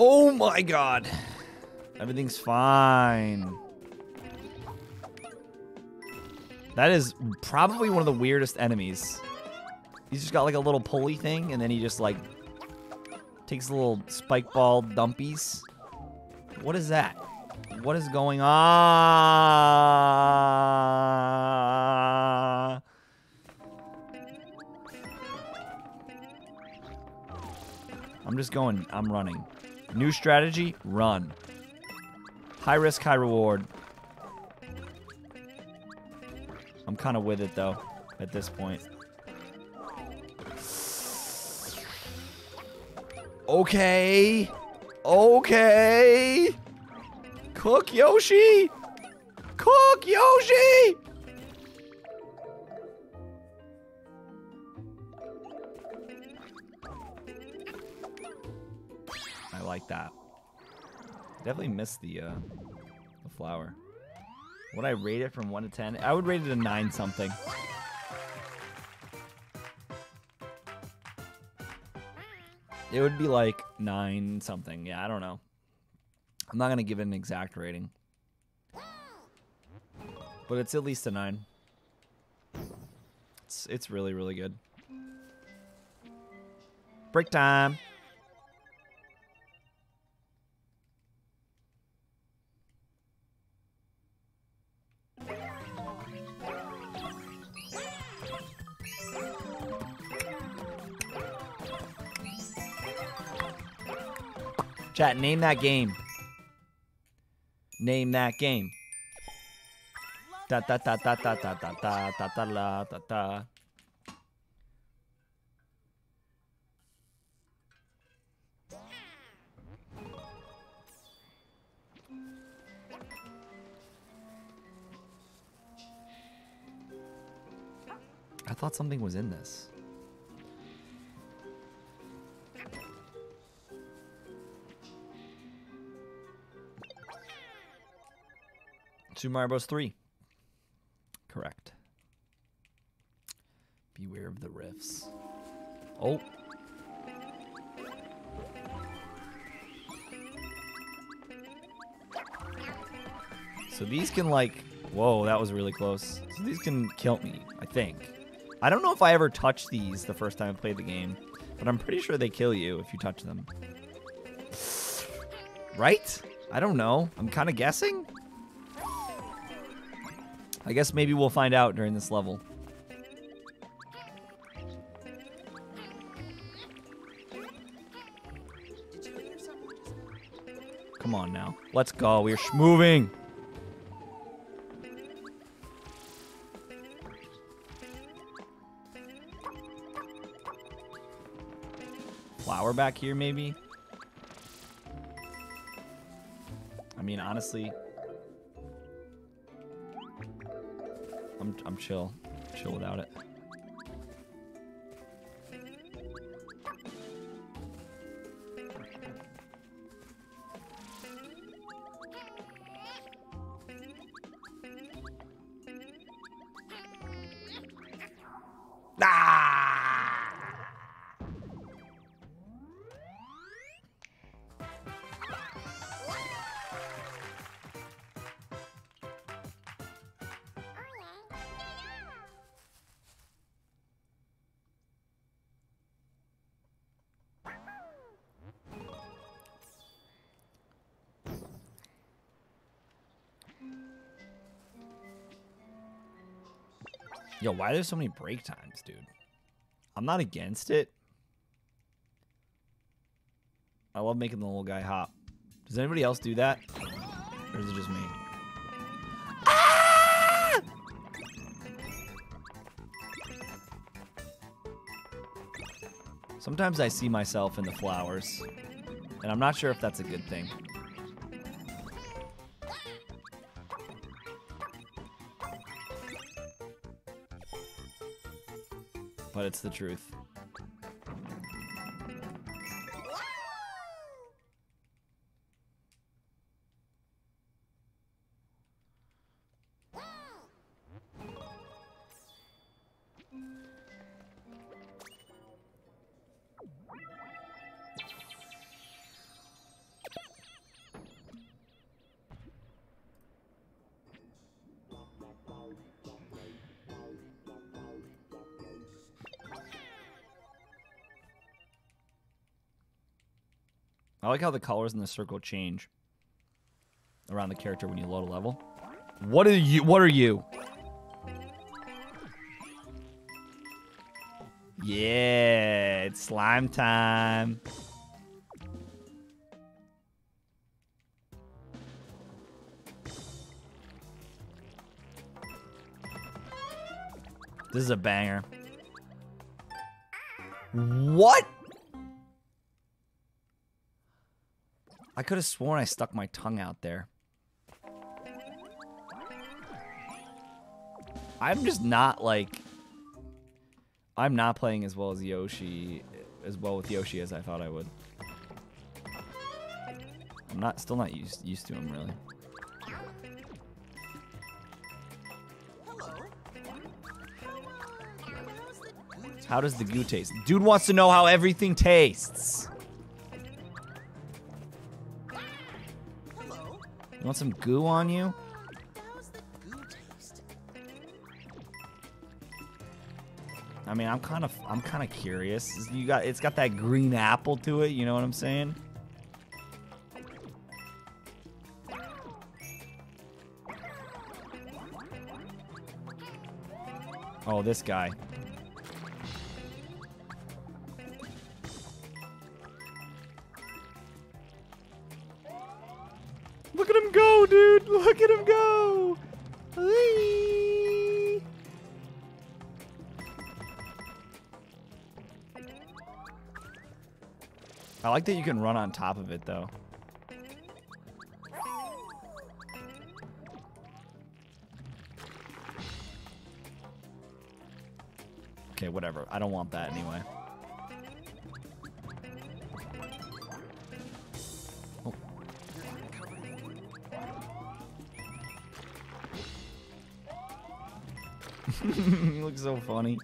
Oh my god. Everything's fine. That is probably one of the weirdest enemies. He's just got like a little pulley thing, and then he just like takes a little spike ball dumpies. What is that? What is going on? I'm just going, I'm running. New strategy, run. High risk, high reward. I'm kind of with it though at this point. Okay. Okay. Cook Yoshi. Cook Yoshi. Like that. Definitely missed the uh, the flower. Would I rate it from one to ten? I would rate it a nine something. It would be like nine something. Yeah, I don't know. I'm not gonna give it an exact rating, but it's at least a nine. It's it's really really good. Break time. Chat, name that game. Name that game. Da da da da da da da da da da da da da. I thought something was in this. Super Mario Bros. 3. Correct. Beware of the riffs. Oh. So these can like, whoa, that was really close. So these can kill me, I think. I don't know if I ever touched these the first time I played the game, but I'm pretty sure they kill you if you touch them. Right? I don't know. I'm kind of guessing. I guess maybe we'll find out during this level. Come on now. Let's go. We're moving. Flower back here, maybe? I mean, honestly, I'm, I'm chill. Chill without it. Yo, why are there so many break times, dude? I'm not against it. I love making the little guy hop. Does anybody else do that? Or is it just me? Ah! Sometimes I see myself in the flowers, and I'm not sure if that's a good thing. But it's the truth. Like how the colors in the circle change around the character when you load a level. What are you? What are you? Yeah, it's slime time. This is a banger. What? I could have sworn I stuck my tongue out there. I'm just not like I'm not playing as well as Yoshi as well with Yoshi as I thought I would. I'm not still not used used to him really. How, does the goo taste? Dude wants to know how everything tastes. You want some goo on you? I mean, I'm kind of I'm kind of curious. You got it's got that green apple to it, you know what I'm saying? Oh, this guy. Like that you can run on top of it, though. Okay, whatever. I don't want that anyway. Oh. [laughs] you look so funny.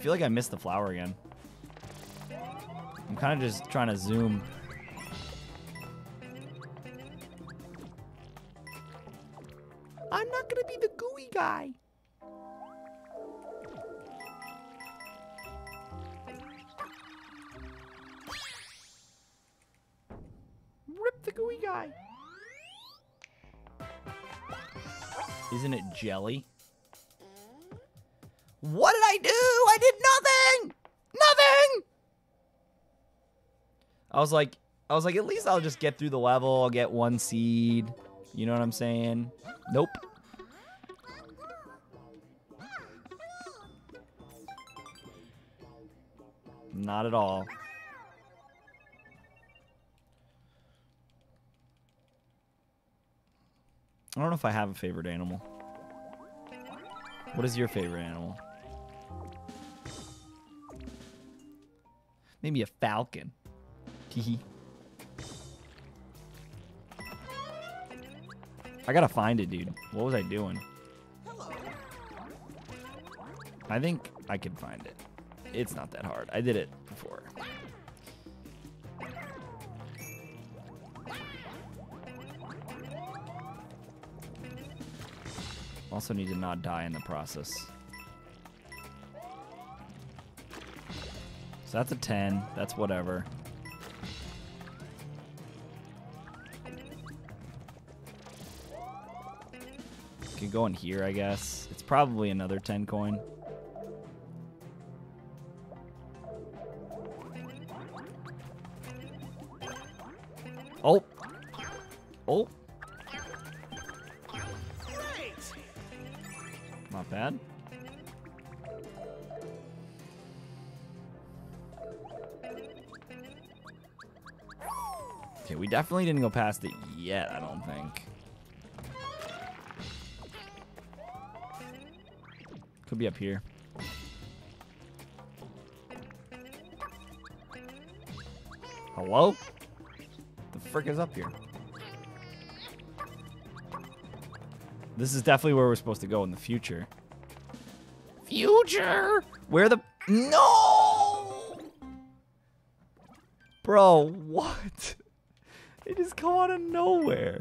Feel like I missed the flower again. I'm kind of just trying to zoom. I'm not gonna be the gooey guy. Rip the gooey guy. Isn't it jelly? I was like, I was like, at least I'll just get through the level. I'll get one seed. You know what I'm saying? Nope. Not at all. I don't know if I have a favorite animal. What is your favorite animal? Maybe a falcon. I gotta find it, dude. What was I doing? I think I can find it. It's not that hard. I did it before. Also need to not die in the process. So that's a 10. That's whatever. Could go in here, I guess. It's probably another 10 coin. Oh. Oh. Not bad. Okay, we definitely didn't go past it yet, I don't be up here. Hello? The frick is up here? This is definitely where we're supposed to go in the future. Future? Where the... No! Bro, [laughs] what? It just come out of nowhere.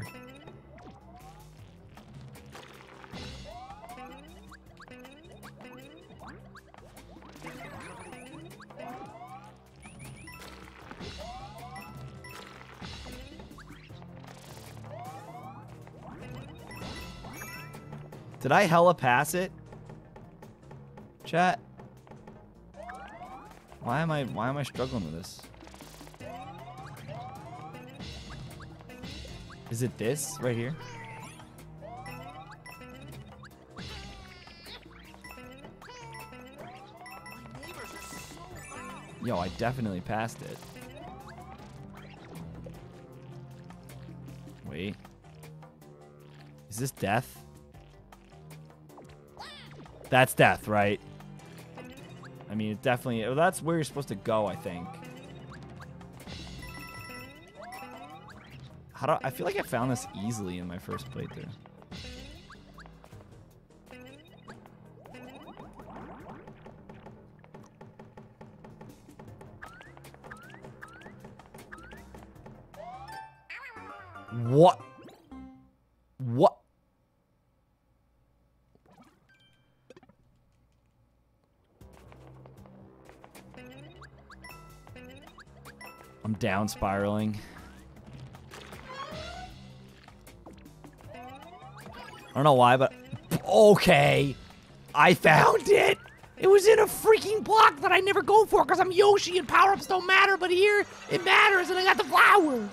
Did I hella pass it? Chat? Why am I why am I struggling with this? Is it this right here? Yo, I definitely passed it. Wait. Is this death? That's death, right? I mean, it definitely. That's where you're supposed to go, I think. How do I feel like I found this easily in my first playthrough? Down spiraling. I don't know why, but okay. I found it. It was in a freaking block that I never go for because I'm Yoshi and power ups don't matter, but here it matters and I got the flower.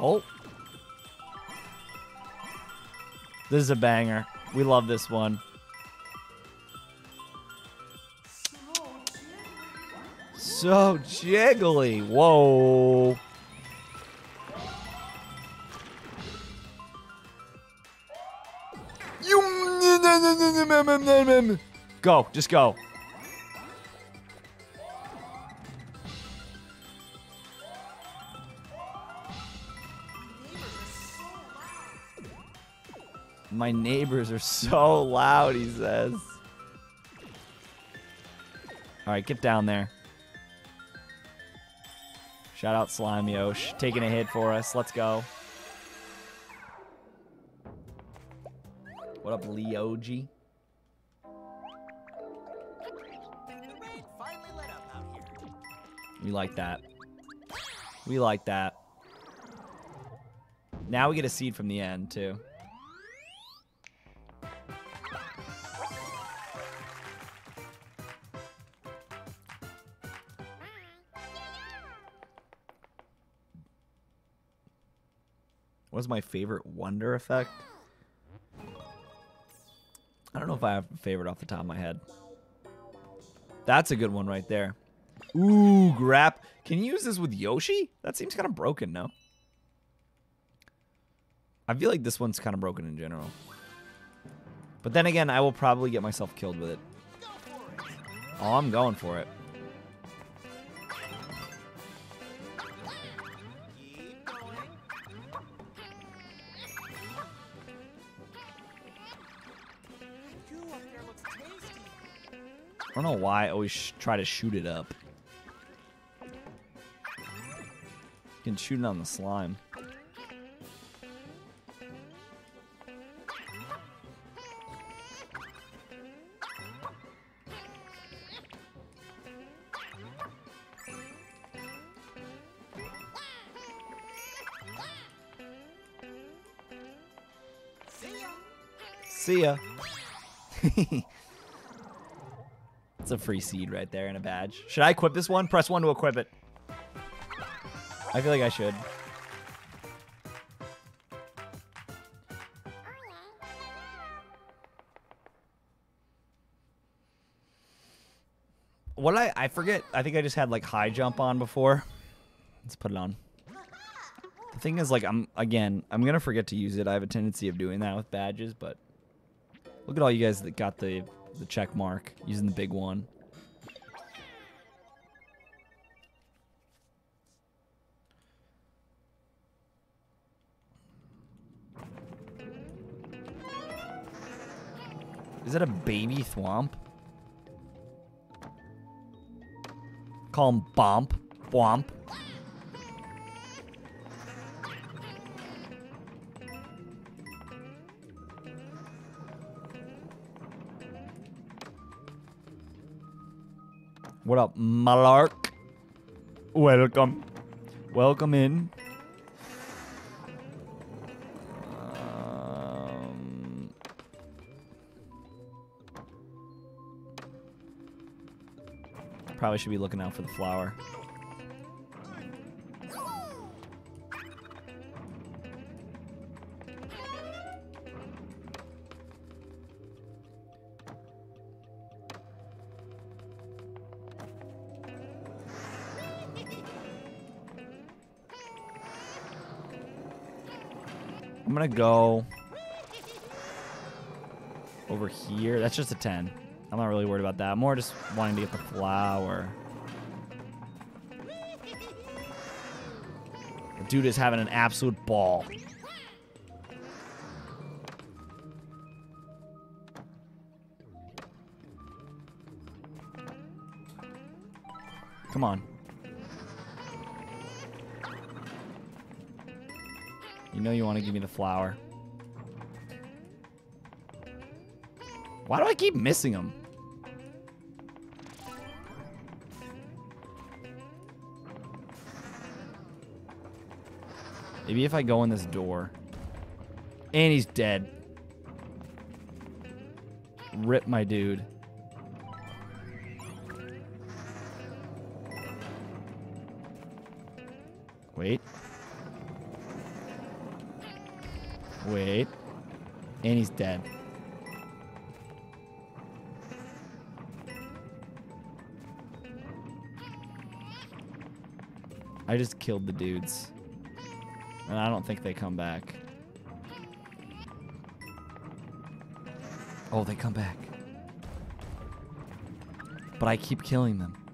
Oh. This is a banger. We love this one. So jiggly. Whoa. You go, just go. My neighbors are so loud. My neighbors are so loud, he says. All right, get down there. Shout out Slime Yosh, taking a hit for us. Let's go. What up, Leoji? We like that. We like that. Now we get a seed from the end, too. What's my favorite wonder effect? I don't know if I have a favorite off the top of my head. That's a good one right there. Ooh, grap. Can you use this with Yoshi? That seems kind of broken, no? I feel like this one's kind of broken in general. But then again, I will probably get myself killed with it. It. Oh, I'm going for it. I don't know why I always try to shoot it up. You can shoot it on the slime. See ya. [laughs] [laughs] It's a free seed right there and a badge. Should I equip this one? Press one to equip it. I feel like I should. What I I forget. I think I just had like high jump on before. Let's put it on. The thing is, like, I'm again, I'm gonna forget to use it. I have a tendency of doing that with badges, but look at all you guys that got the the check mark using the big one. Is that a baby thwomp? Call him Bomp. Womp. What up, Malark? Welcome. Welcome in. Um, probably should be looking out for the flower. Gonna go over here. That's just a 10. I'm not really worried about that. More just wanting to get the flower. The dude is having an absolute ball. Come on. Know you want to give me the flower. Why do I keep missing them? Maybe if I go in this door. And he's dead. Rip my dude. Wait. And he's dead. I just killed the dudes. And I don't think they come back. Oh, they come back. But I keep killing them.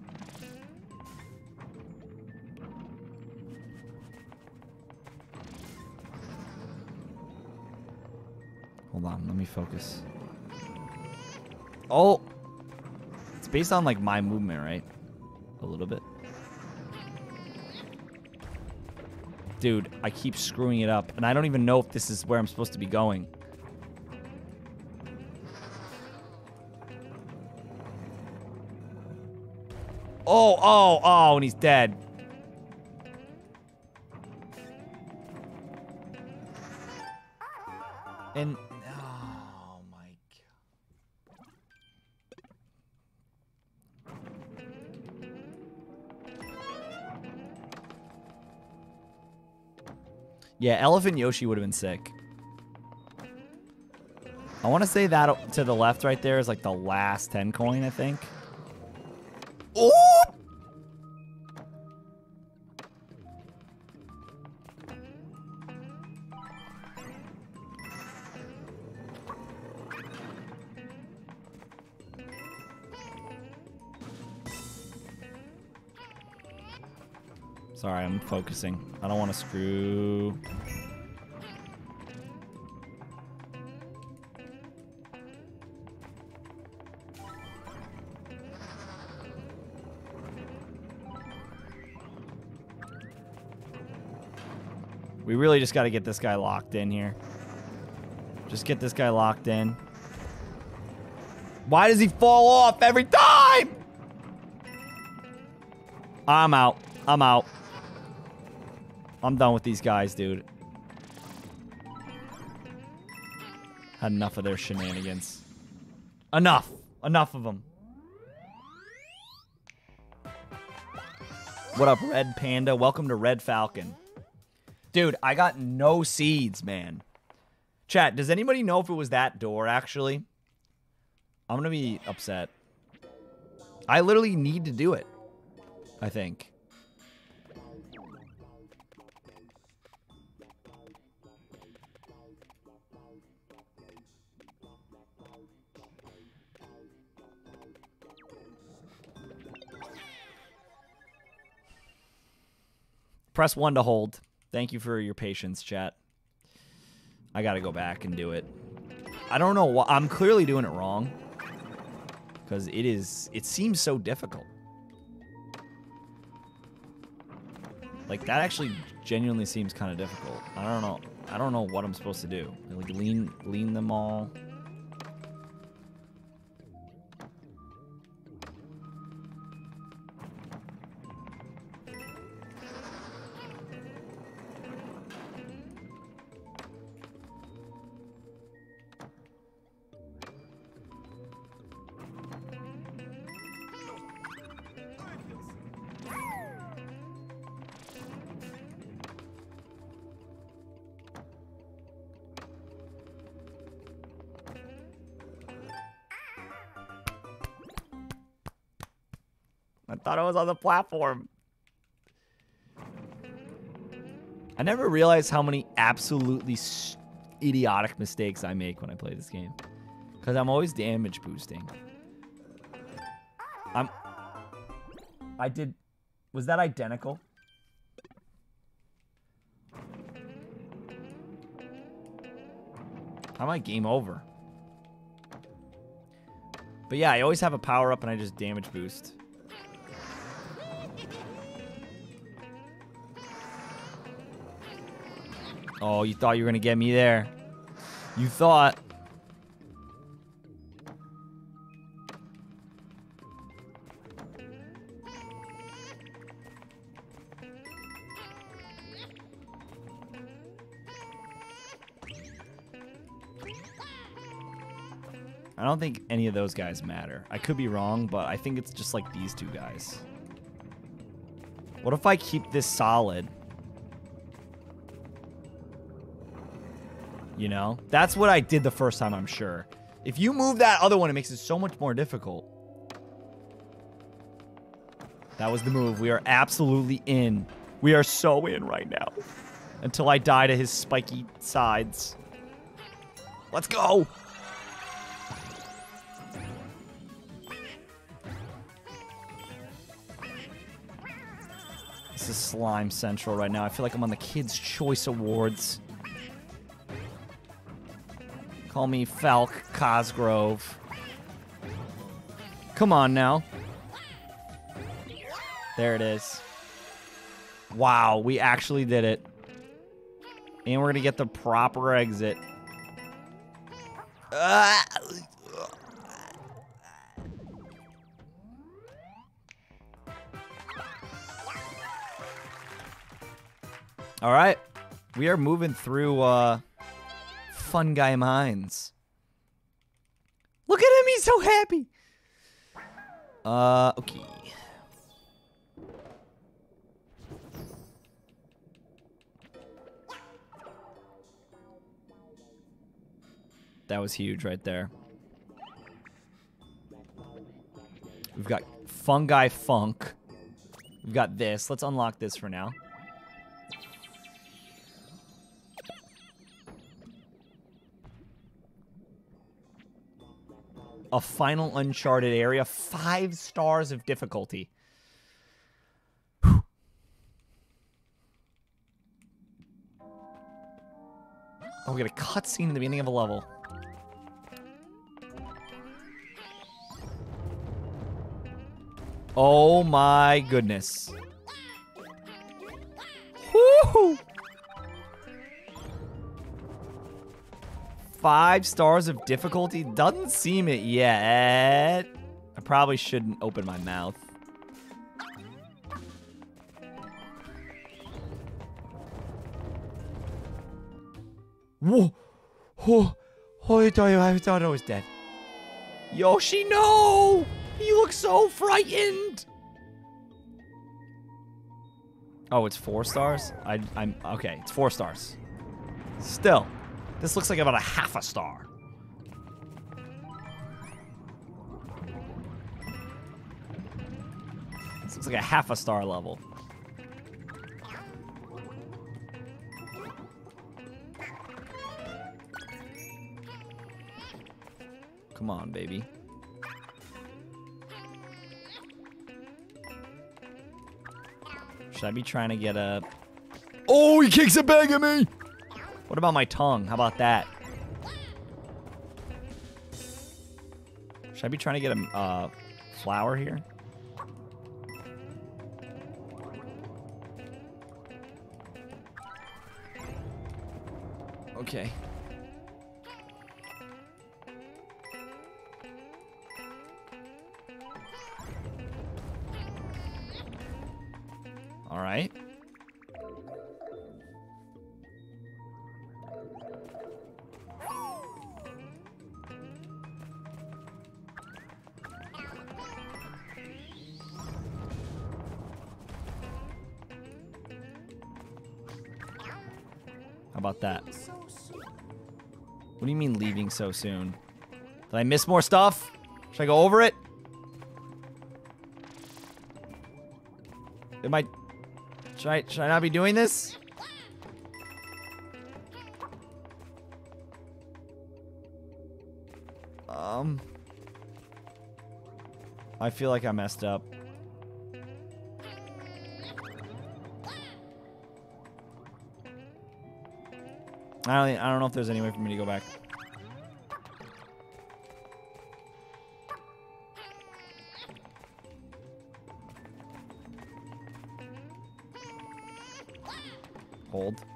Me focus. Oh! It's based on like my movement, right? A little bit. Dude, I keep screwing it up, and I don't even know if this is where I'm supposed to be going. Oh, oh, oh, and he's dead. Yeah, Elephant Yoshi would have been sick. I want to say that to the left right there is like the last 10 coin, I think. Focusing. I don't want to screw. We really just got to get this guy locked in here. Just get this guy locked in. Why does he fall off every time? I'm out. I'm out. I'm done with these guys, dude. Had enough of their shenanigans. Enough. Enough of them. What up, Red Panda? Welcome to Red Falcon. Dude, I got no seeds, man. Chat, does anybody know if it was that door, actually? I'm going to be upset. I literally need to do it. I think. Press 1 to hold. Thank you for your patience, chat. I got to go back and do it. I don't know why. I'm clearly doing it wrong. Because it is... It seems so difficult. Like, that actually genuinely seems kind of difficult. I don't know. I don't know what I'm supposed to do. Like, lean, lean them all. Was on the platform. I never realized how many absolutely idiotic mistakes I make when I play this game. Because I'm always damage boosting. I'm. I did. Was that identical? How am I game over? But yeah, I always have a power up and I just damage boost. Oh, you thought you were going to get me there. You thought. I don't think any of those guys matter. I could be wrong, but I think it's just like these two guys. What if I keep this solid? You know? That's what I did the first time, I'm sure. If you move that other one, it makes it so much more difficult. That was the move. We are absolutely in. We are so in right now. Until I die to his spiky sides. Let's go! This is Slime Central right now. I feel like I'm on the Kids' Choice Awards. Me Falk Cosgrove. Come on now. There it is. Wow, we actually did it. And we're going to get the proper exit. All right. We are moving through uh Fungi Mines. Look at him, he's so happy. Uh okay. That was huge right there. We've got Fungi Funk. We've got this. Let's unlock this for now. A final uncharted area, five stars of difficulty. Whew. Oh, we got a cutscene in the beginning of a level. Oh my goodness. Woo! Five stars of difficulty? Doesn't seem it yet. I probably shouldn't open my mouth. Whoa. Oh, oh, I thought, I thought I was dead. Yoshi, no! You look so frightened! Oh, it's four stars? I, I'm, okay, it's four stars. Still. This looks like about a half a star. This looks like a half a star level. Come on, baby. Should I be trying to get a... Oh, he kicks a bag at me! What about my tongue? How about that? Should I be trying to get a uh, flower here? Okay. So soon? Did I miss more stuff? Should I go over it? Am I... Should I, should I not be doing this? Um... I feel like I messed up. I don't, I don't know if there's any way for me to go back.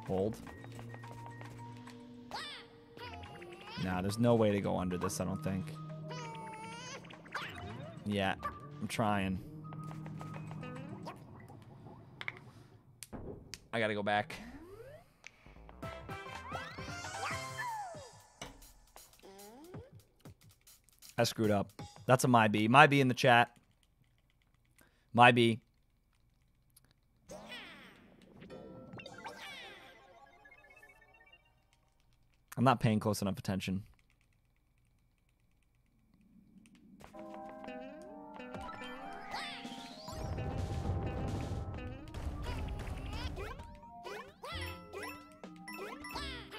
Hold. Nah, there's no way to go under this, I don't think. Yeah, I'm trying. I gotta go back. I screwed up. That's a my B. My B in the chat. My B. not paying close enough attention.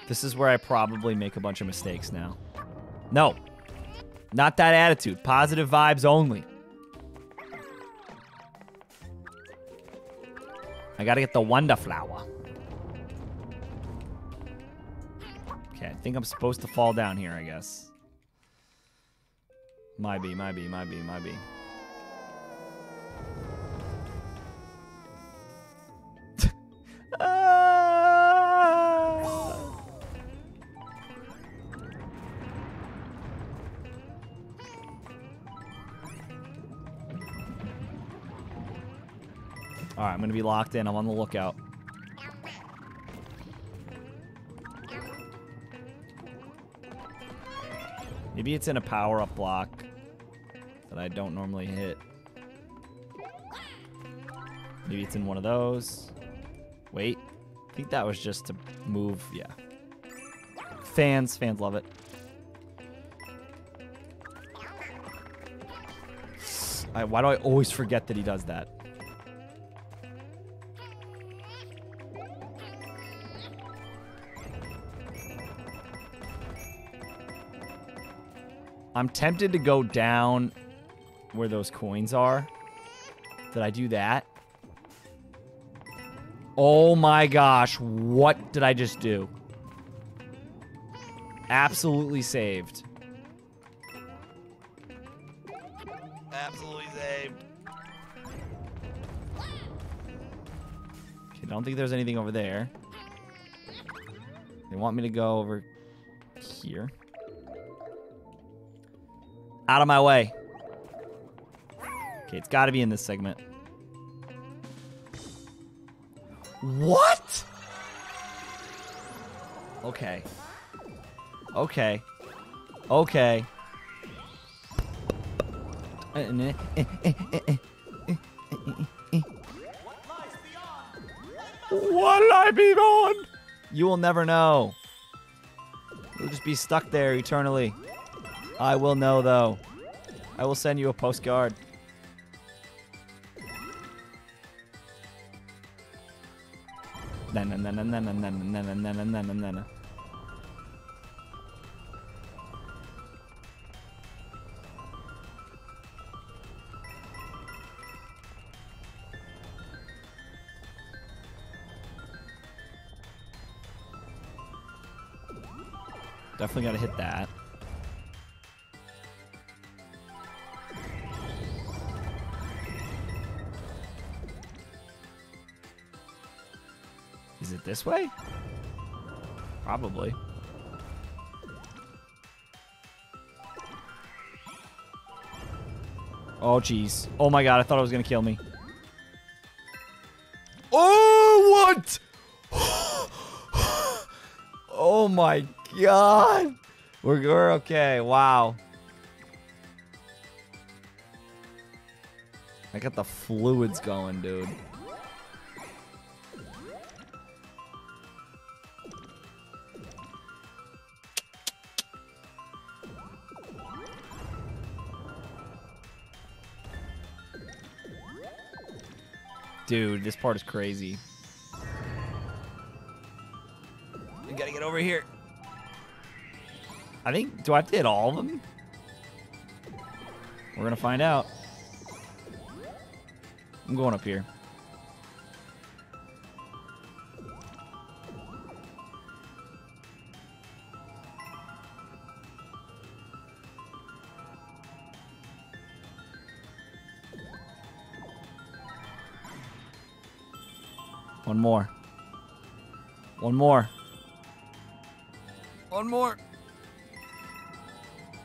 This is where I probably make a bunch of mistakes now. No. Not that attitude. Positive vibes only. I gotta get the Wonder Flower. Think I'm supposed to fall down here, I guess. My B, my B, my B, my B. Ah! All right, I'm to be locked in. I'm on the lookout. Maybe it's in a power-up block that I don't normally hit. Maybe it's in one of those. Wait. I think that was just to move. Yeah. Fans. Fans love it. I, why do I always forget that he does that? I'm tempted to go down where those coins are. Did I do that? Oh my gosh, what did I just do? Absolutely saved. Absolutely saved. Okay, I don't think there's anything over there. They want me to go over here. Out of my way. Okay, it's got to be in this segment. What? Okay. Okay. Okay. What'll I be on? You will never know. You'll just be stuck there eternally. I will know, though. I will send you a postcard. Na na na na na na na na na na na na na na. Definitely gotta hit that. This way? Probably. Oh, jeez. Oh, my God. I thought it was going to kill me. Oh, what? [gasps] oh, my God. We're, we're okay. Wow. I got the fluids going, dude. Dude, this part is crazy. You gotta get over here. I think, do I have to hit all of them? We're gonna find out. I'm going up here. One more. One more. One more.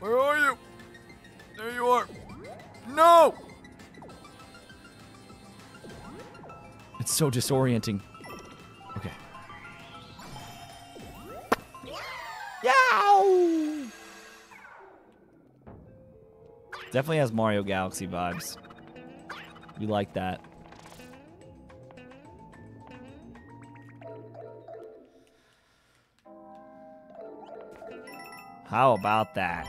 Where are you? There you are. No! It's so disorienting. Okay. Yow! Definitely has Mario Galaxy vibes. You like that. How about that?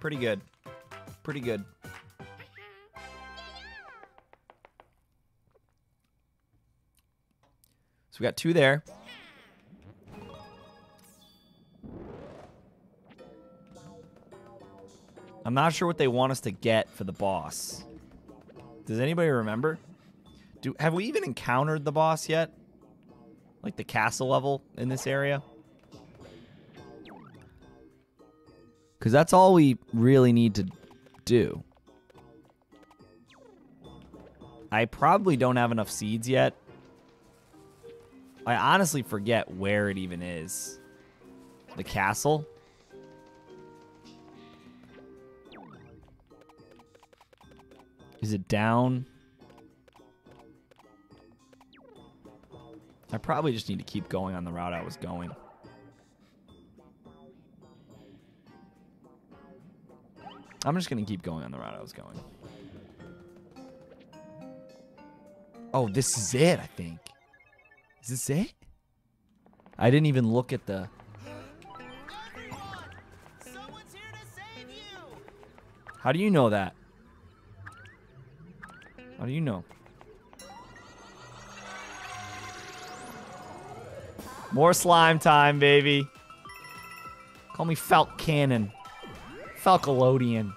Pretty good. Pretty good. So we got two there. I'm not sure what they want us to get for the boss. Does anybody remember? Do have we even encountered the boss yet? Like the castle level in this area? Cuz that's all we really need to do. I probably don't have enough seeds yet. I honestly forget where it even is. The castle? Is it down? I probably just need to keep going on the route I was going. I'm just going to keep going on the route I was going. Oh, this is it, I think. Is this it? I didn't even look at the... Someone's here to save you! How do you know that? How do you know? More slime time, baby. Call me Falc Cannon. Falcolodian.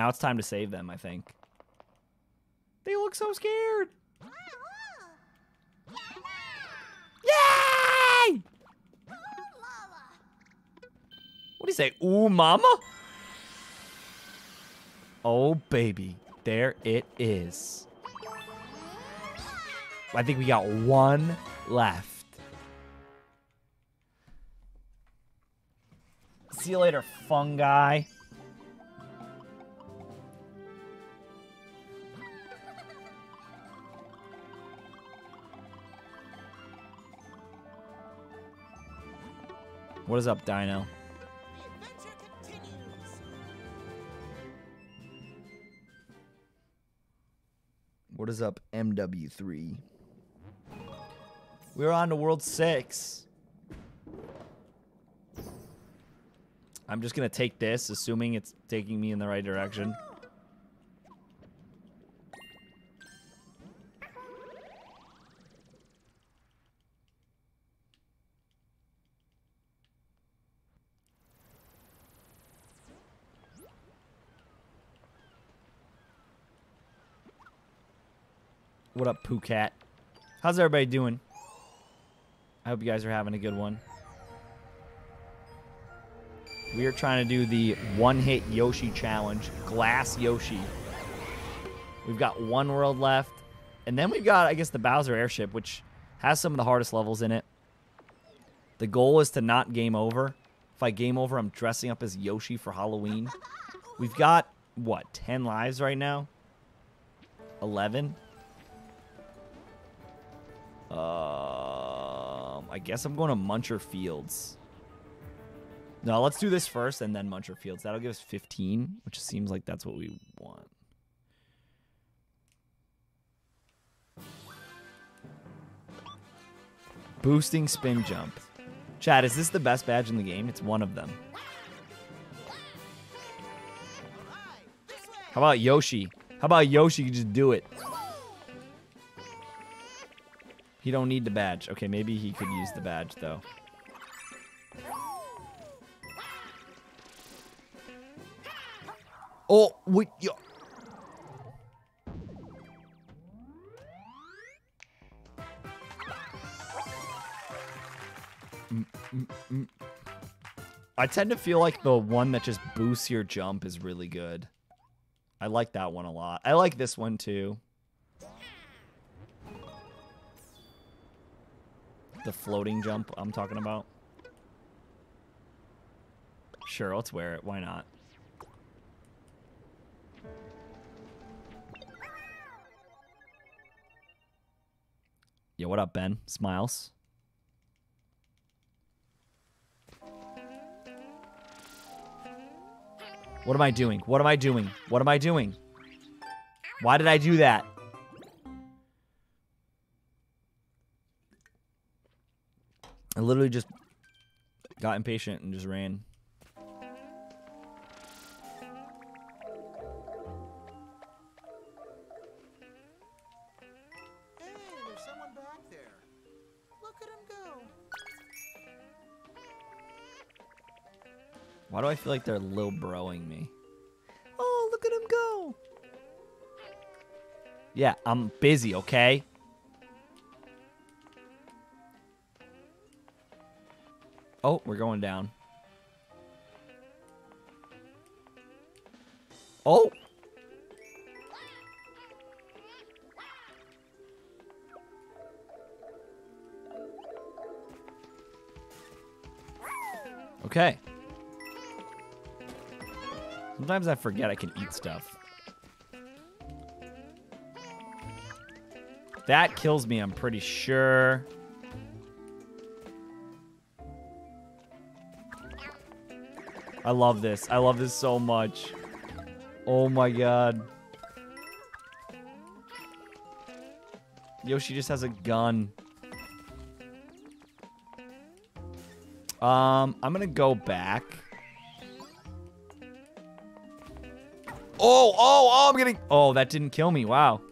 Now it's time to save them, I think. They look so scared. Yay! What do you say? Ooh, mama? Oh, baby. There it is. I think we got one left. See you later, fungi. What is up, Dino? What is up, MW3? We're on to World 6. I'm just going to take this, assuming it's taking me in the right direction. What up, Pookat? How's everybody doing? I hope you guys are having a good one. We are trying to do the one-hit Yoshi challenge, Glass Yoshi. We've got one world left, and then we've got, I guess, the Bowser airship, which has some of the hardest levels in it. The goal is to not game over. If I game over, I'm dressing up as Yoshi for Halloween. We've got what, 10 lives right now? 11. Um, I guess I'm going to Muncher Fields. No, let's do this first and then Muncher Fields. That'll give us 15, which seems like that's what we want. Boosting spin jump. Chad, is this the best badge in the game? It's one of them. How about Yoshi? How about Yoshi You just do it? He don't need the badge. Okay, maybe he could use the badge though. Oh, wait, yo. Mm, mm, mm. I tend to feel like the one that just boosts your jump is really good. I like that one a lot. I like this one too. The floating jump I'm talking about. Sure, let's wear it. Why not? Yeah, what up, Ben? Smiles. What am I doing? What am I doing? What am I doing? Why did I do that? I literally just got impatient and just ran. Hey, there's someone back there. Look at him go. Why do I feel like they're lil broing me? Oh, look at him go. Yeah, I'm busy, okay? Oh, we're going down. Oh! Okay. Sometimes I forget I can eat stuff. That kills me, I'm pretty sure. I love this. I love this so much. Oh my god. Yoshi just has a gun. Um, I'm gonna go back. Oh, oh, oh, I'm getting... Oh, that didn't kill me. Wow.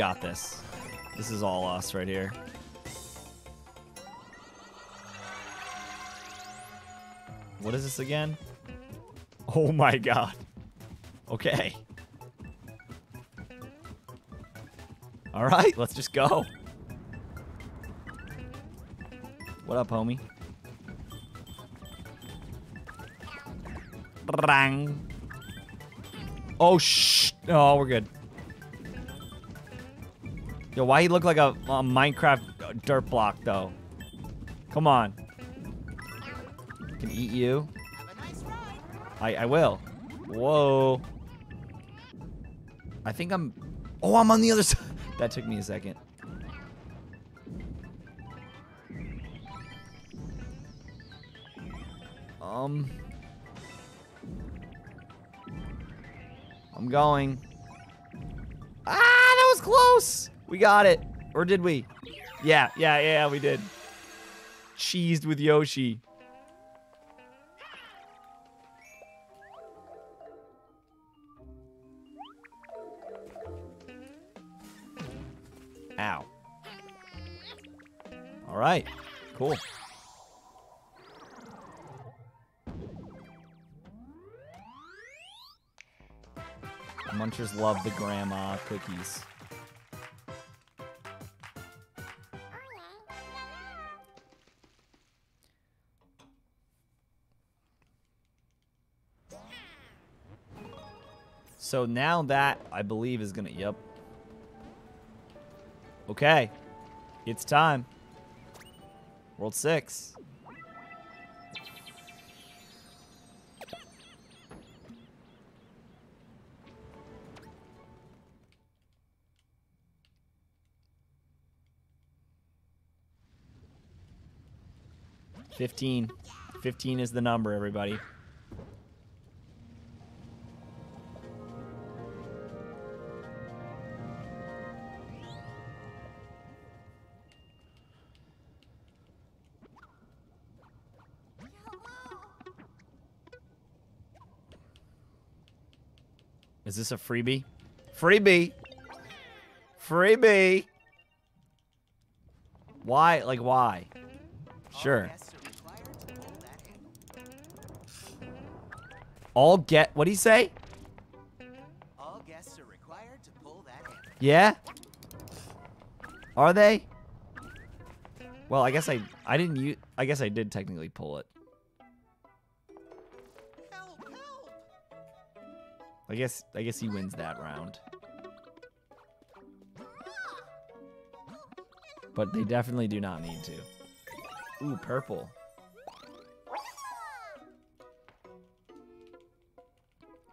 Got this. This is all us right here. What is this again? Oh my god. Okay. All right, let's just go. What up, homie? Bang. Oh, shh. Oh, we're good. Yo, why he look like a, a Minecraft dirt block, though? Come on. Can eat you. Nice. I, I will. Whoa. I think I'm... Oh, I'm on the other [laughs] side. That took me a second. Um... I'm going. Ah, that was close. We got it. Or did we? Yeah, yeah, yeah, we did. Cheesed with Yoshi. Ow. All right. Cool. Munchers love the grandma cookies. So now that I believe is gonna, yep. Okay. It's time. World 6. Fifteen. Fifteen is the number, everybody. Is this a freebie? Freebie. Freebie. Why? Like, why? Sure. Guests are required to pull that handle. All get. What do you say? All guests are required to pull that handle. Yeah? Are they? Well, I guess I I didn't use I guess I did technically pull it. I guess I guess he wins that round. But they definitely do not need to. Ooh, purple.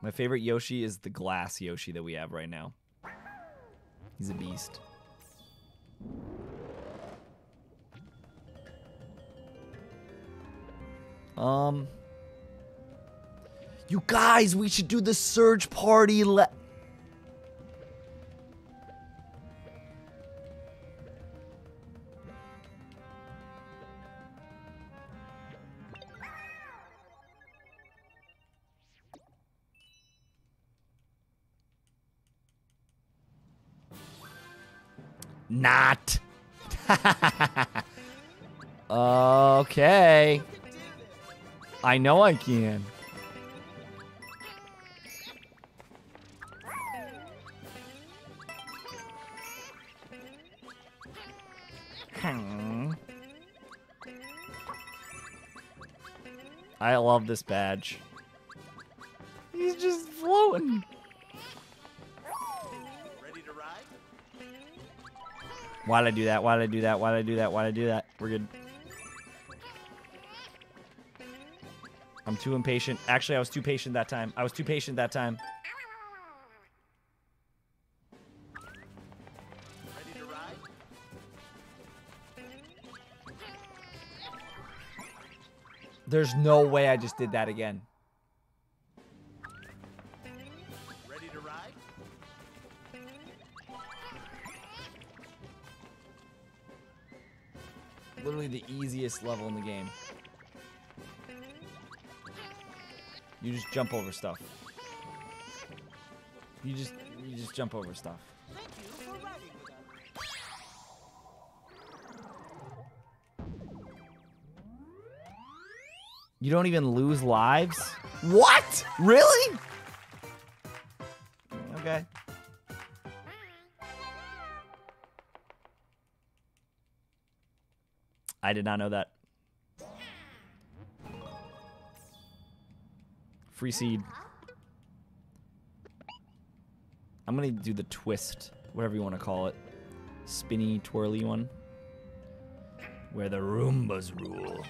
My favorite Yoshi is the glass Yoshi that we have right now. He's a beast. Um You guys, we should do the surge party le- Not. [laughs] okay. I know I can. I love this badge. He's just floating. Ready to ride? Why'd I do that? Why'd I do that? Why'd I do that? Why'd I do that? We're good. I'm too impatient. Actually, I was too patient that time. I was too patient that time. There's no way I just did that again. Ready to ride? Literally the easiest level in the game. You just jump over stuff. You just you just jump over stuff. You don't even lose lives? What? Really? Okay. I did not know that. Free seed. I'm gonna do the twist, whatever you want to call it. Spinny, twirly one. Where the Roombas rule.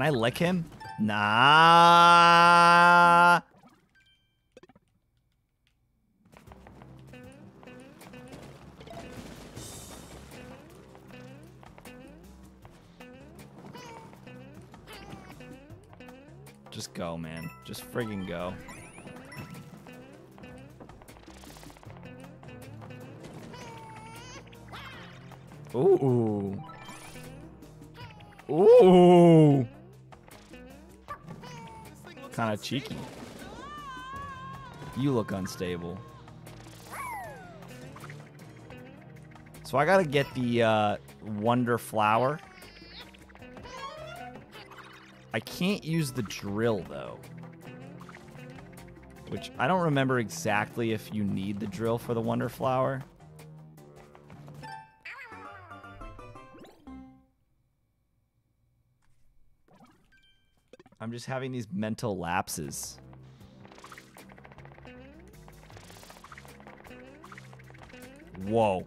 Can I lick him? Nah. Just go, man. Just friggin' go. Ooh. Cheeky. You look unstable. So I gotta get the uh, Wonder Flower. I can't use the drill though. Which I don't remember exactly if you need the drill for the Wonder Flower. Just having these mental lapses. Whoa.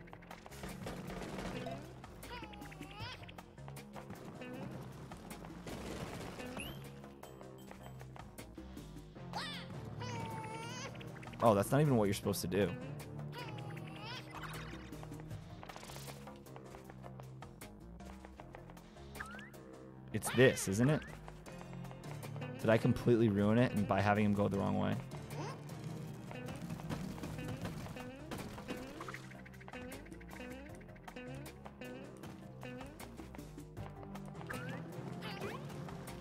Oh, that's not even what you're supposed to do. It's this, isn't it? Did I completely ruin it and by having him go the wrong way?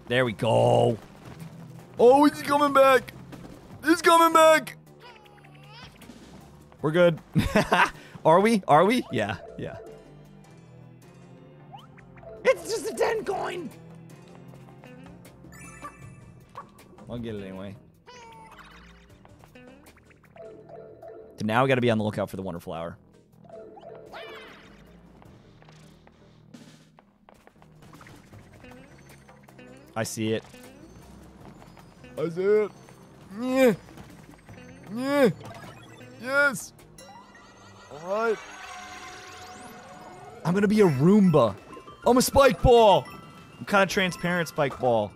There we go. Oh, he's coming back. He's coming back. We're good. [laughs] Are we? Are we? Yeah, yeah. Get it anyway. So now we got to be on the lookout for the Wonder Flower. I see it. I see it. Yeah. Yeah. Yes. All right. I'm gonna be a Roomba. I'm a spike ball. I'm kind of transparent spike ball.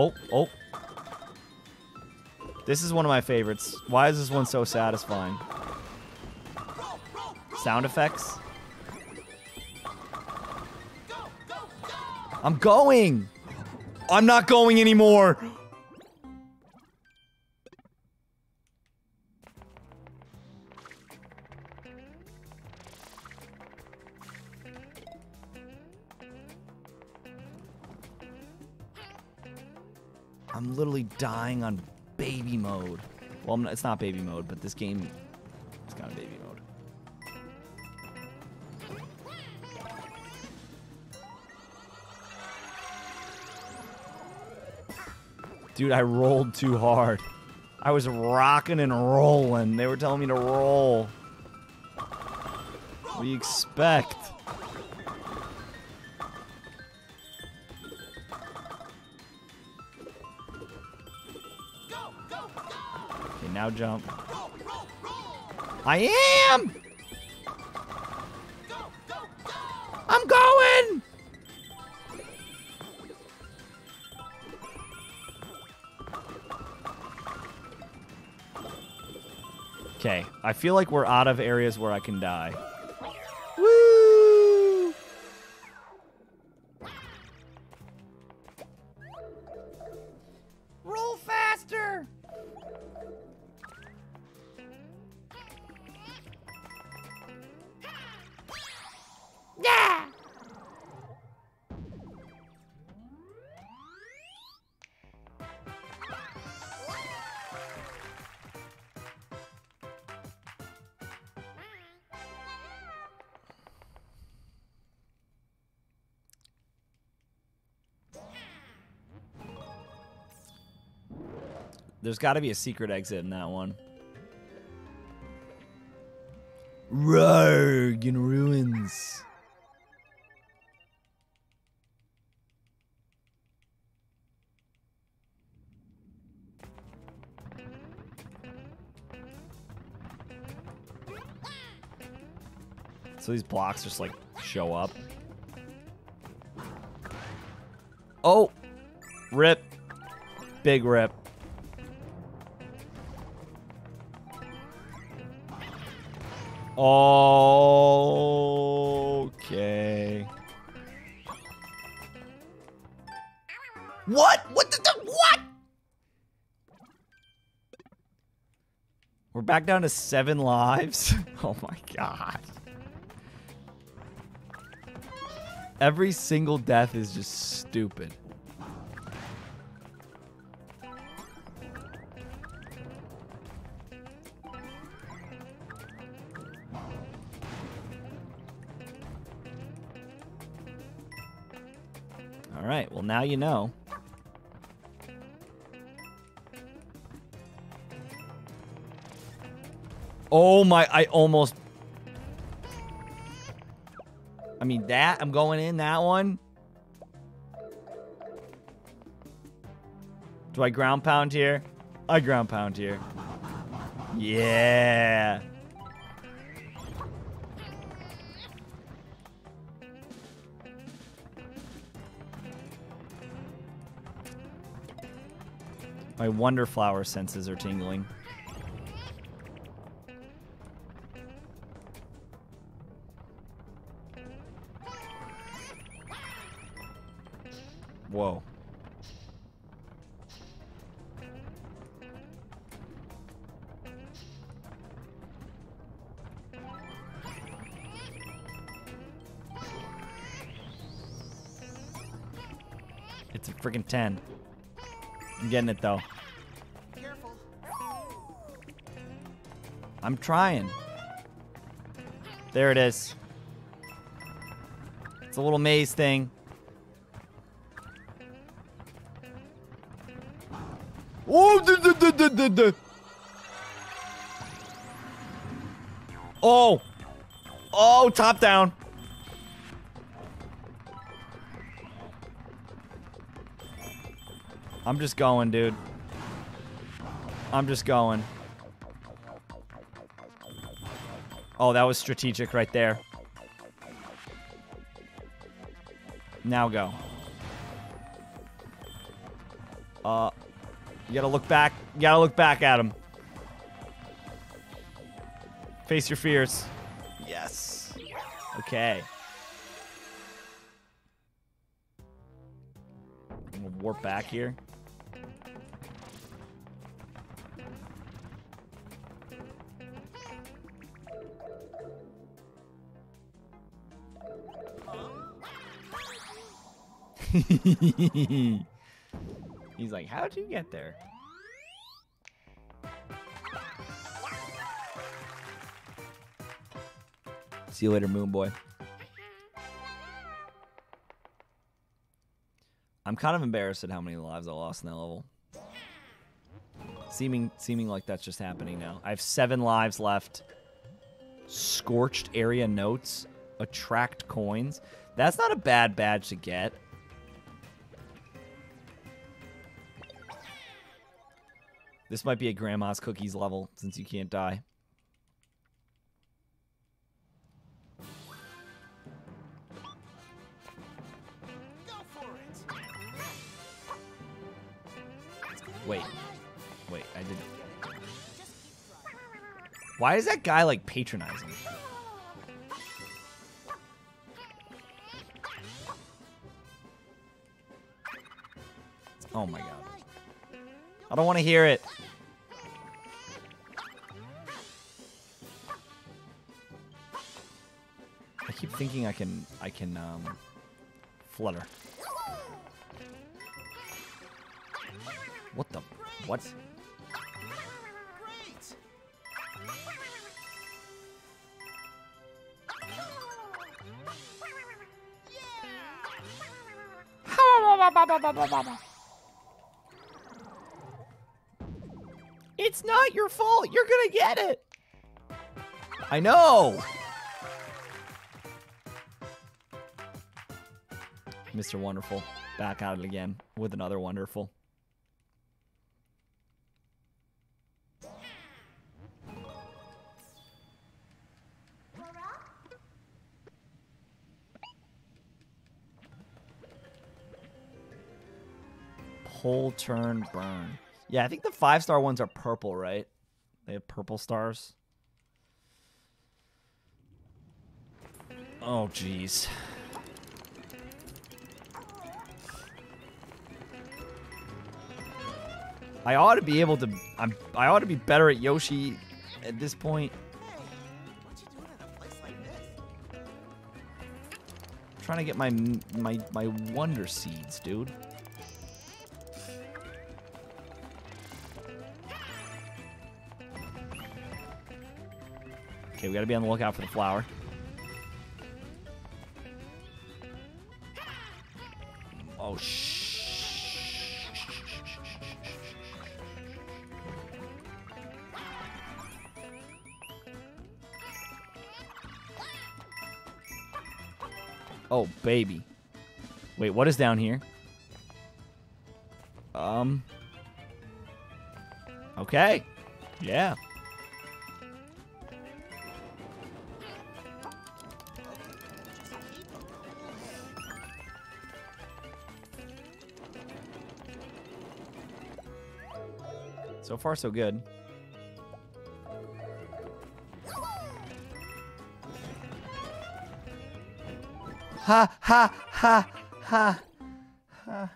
Oh, oh. This is one of my favorites. Why is this one so satisfying? Sound effects? I'm going! I'm not going anymore! It's not baby mode, but this game is kind of baby mode. Dude, I rolled too hard. I was rocking and rolling. They were telling me to roll. You expect? Now jump. I am! I'm going! Okay, I feel like we're out of areas where I can die. There's got to be a secret exit in that one. Rogue in ruins. So these blocks just like show up. Oh! Rip. Big rip. Okay. What? What the, the what? We're back down to seven lives. [laughs] oh my god. Every single death is just stupid. Now you know. Oh my, I almost... I mean, that, I'm going in that one. Do I ground pound here? I ground pound here. Yeah. My wonder flower senses are tingling. Whoa. It's a freaking 10. Getting it though. Careful. I'm trying. There it is. It's a little maze thing. Oh, duh, duh, duh. oh, oh, top down. I'm just going, dude. I'm just going. Oh, that was strategic right there. Now go. Uh, you gotta look back. You gotta look back at him. Face your fears. Yes. Okay. I'm gonna warp back here. [laughs] He's like, how'd you get there? See you later, Moon Boy. I'm kind of embarrassed at how many lives I lost in that level. Seeming seeming like that's just happening now. I have seven lives left. Scorched area notes. Attract coins. That's not a bad badge to get. This might be a grandma's cookies level since you can't die. Go for it. Wait. Wait, I didn't. Why is that guy like patronizing? Oh my god. I don't want to hear it. Thinking I can I can um flutter. What the what? It's not your fault. You're gonna get it. I know. Mr. Wonderful, back at it again with another wonderful. Pull, turn, burn. Yeah, I think the five star ones are purple, right? They have purple stars. Oh, jeez. I ought to be able to. I'm. I ought to be better at Yoshi at this point. This? trying to get my my my wonder seeds, dude. Okay, we gotta be on the lookout for the flower. Oh, baby. Wait, what is down here? Um. Okay. Yeah. So far, so good. Ha ha ha ha ha.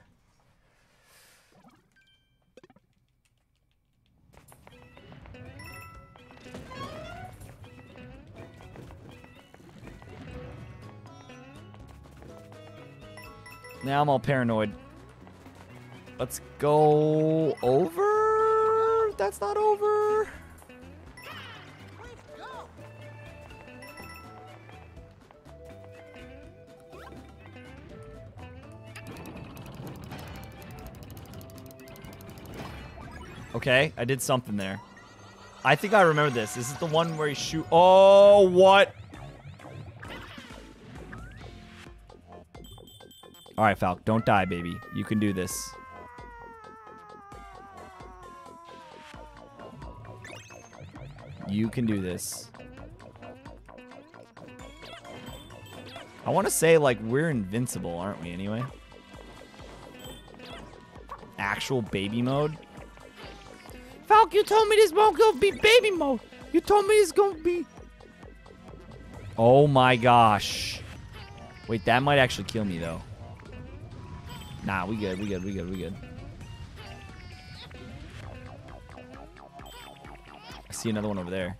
Now I'm all paranoid. Let's go over. That's not over. Okay, I did something there. I think I remember this. This is the one where you shoot. Oh, what? All right, Falc, don't die, baby. You can do this. You can do this. I want to say, like, we're invincible, aren't we, anyway? Actual baby mode? You told me this won't go be baby mode. You told me it's gonna be... Oh my gosh. Wait, that might actually kill me, though. Nah, we good, we good, we good, we good. I see another one over there.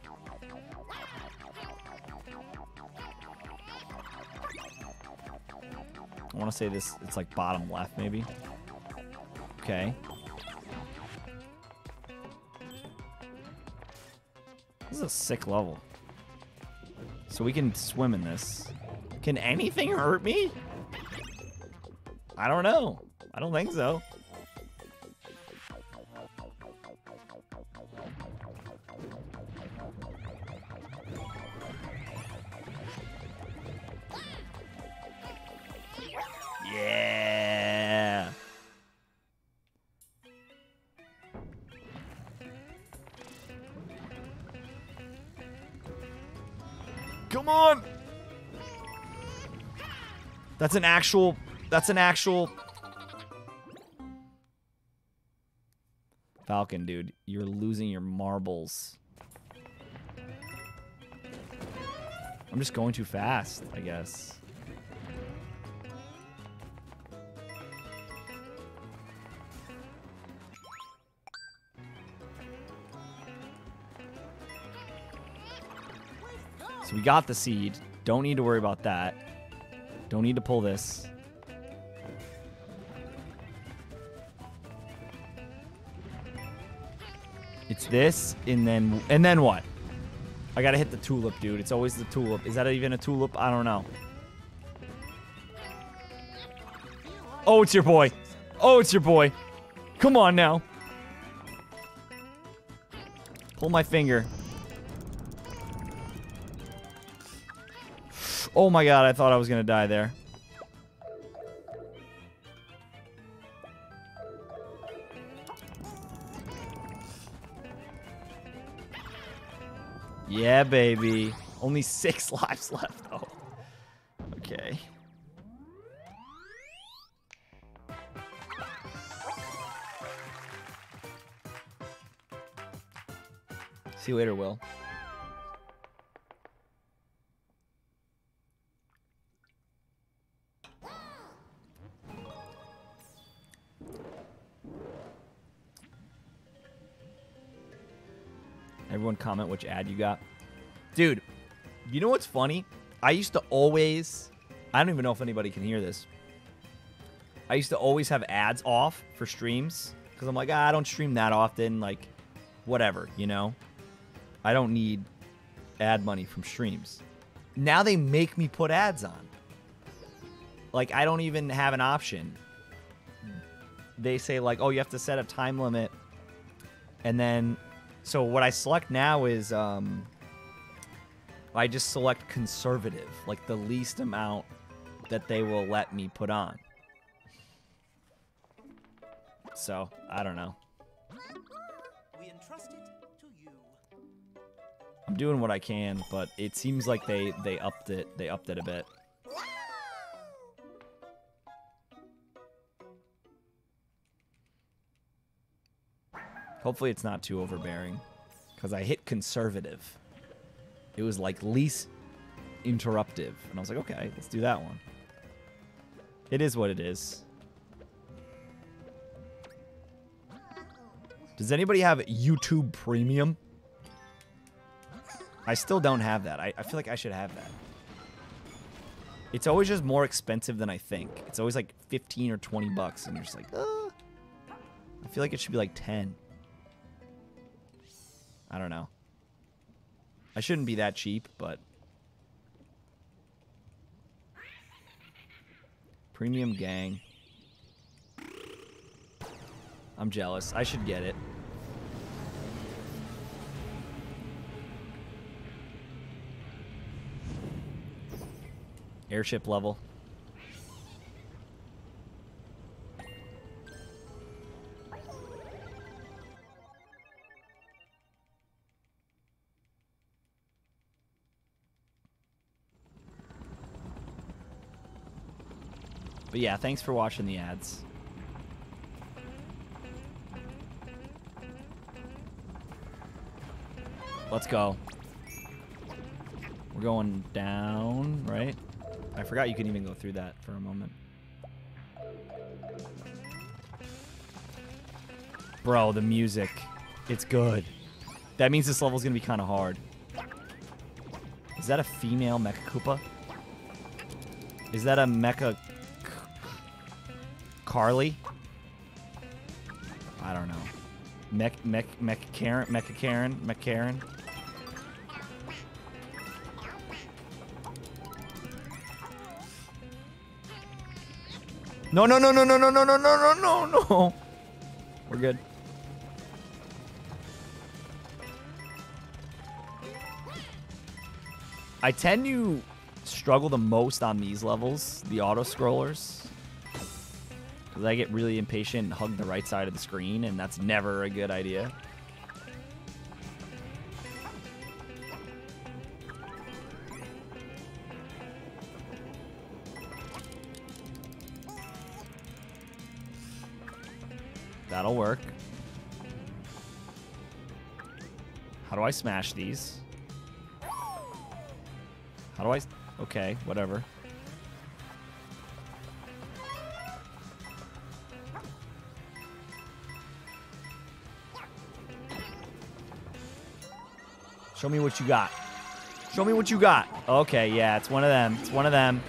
I want to say this, it's like bottom left, maybe. Okay. A sick level. So we can swim in this. Can anything hurt me? I don't know. I don't think so. That's an actual that's an actual Falcon, dude. You're losing your marbles. I'm just going too fast, I guess. So we got the seed. Don't need to worry about that. Don't need to pull this. It's this, and then and then what? I gotta hit the tulip, dude. It's always the tulip. Is that even a tulip? I don't know. Oh, it's your boy. Oh, it's your boy. Come on now. Pull my finger. Oh my god, I thought I was gonna die there. Yeah, baby. Only six [laughs] lives left, though. Okay. See you later, Will. Comment which ad you got. Dude, you know what's funny? I used to always, I don't even know if anybody can hear this. I used to always have ads off for streams because I'm like, ah, I don't stream that often. Like, whatever, you know? I don't need ad money from streams. Now they make me put ads on. Like, I don't even have an option. They say, like, oh, you have to set a time limit. And then, so what I select now is, um, I just select conservative, like the least amount that they will let me put on. So, I don't know. We entrust it to you. I'm doing what I can, but it seems like they they upped it. They upped it a bit. Hopefully it's not too overbearing cuz I hit conservative. It was like least interruptive and I was like, "Okay, let's do that one." It is what it is. Does anybody have YouTube Premium? I still don't have that. I, I feel like I should have that. It's always just more expensive than I think. It's always like 15 or 20 bucks, and you're just like, uh. I feel like it should be like 10. I don't know. I shouldn't be that cheap, but. Premium gang. I'm jealous. I should get it. Airship level. But yeah, thanks for watching the ads. Let's go. We're going down, right? I forgot you can even go through that for a moment. Bro, the music. It's good. That means this level's gonna be kind of hard. Is that a female Mecha Koopa? Is that a Mecha Carly? I don't know. Mech Mech Mech Karen Mecha Karen Mech Karen. No no no no no no no no no no no no. We're good. I tend to struggle the most on these levels, the auto scrollers. Because I get really impatient and hug the right side of the screen, and that's never a good idea. That'll work. How do I smash these? How do I... Okay, whatever. Show me what you got. Show me what you got. Okay, yeah, it's one of them. It's one of them.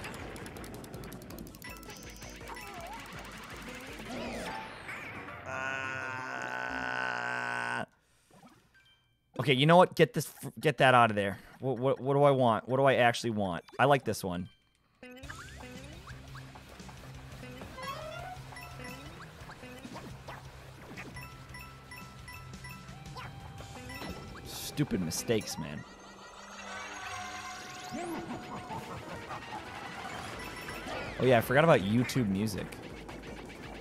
Uh, Okay, you know what? Get this, get that out of there. What, what, what do I want? What do I actually want? I like this one. Stupid mistakes, man. Oh yeah, I forgot about YouTube Music.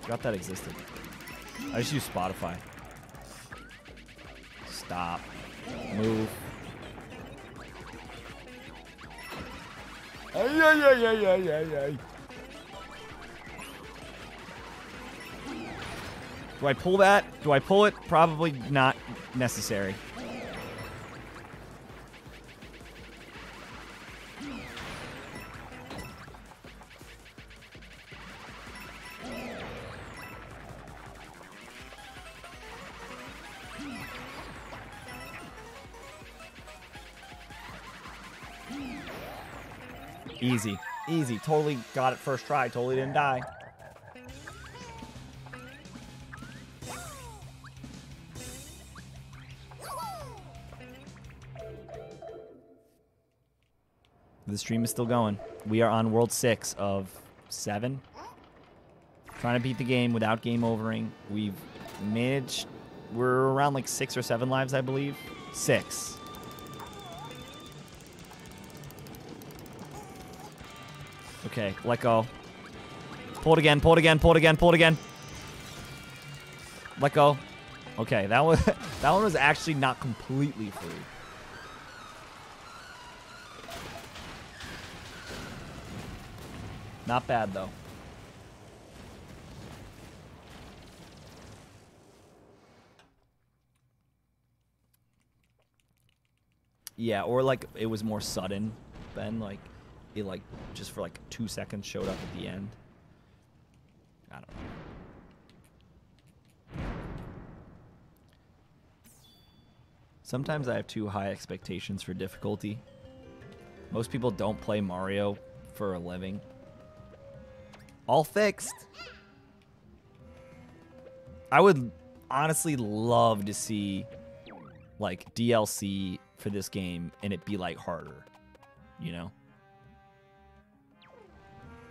Forgot that existed. I just use Spotify. Stop. Move. Ay, ay, ay, ay, ay, ay, ay. Do I pull that? Do I pull it? Probably not necessary. Easy. Totally got it first try. Totally didn't die. The stream is still going. We are on World 6 of 7. Trying to beat the game without game overing. We've managed... We're around like 6 or 7 lives, I believe. 6. Okay, let go. Pull it again, pull it again, pull it again, pull it again. Let go. Okay, that one [laughs] that one was actually not completely free. Not bad though. Yeah, or like it was more sudden, Ben. Like it like just for like two seconds showed up at the end. I don't know. Sometimes I have too high expectations for difficulty. Most people don't play Mario for a living. All fixed. I would honestly love to see like DLC for this game and it be like harder. You know?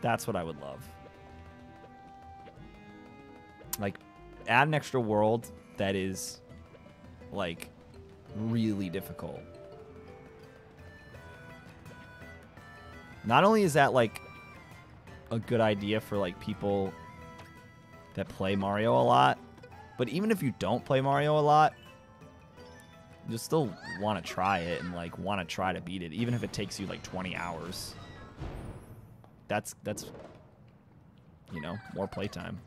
That's what I would love. Like add an extra world that is like really difficult. Not only is that like a good idea for like people that play Mario a lot, but even if you don't play Mario a lot, you still want to try it and like want to try to beat it, even if it takes you like 20 hours. That's that's you know more playtime.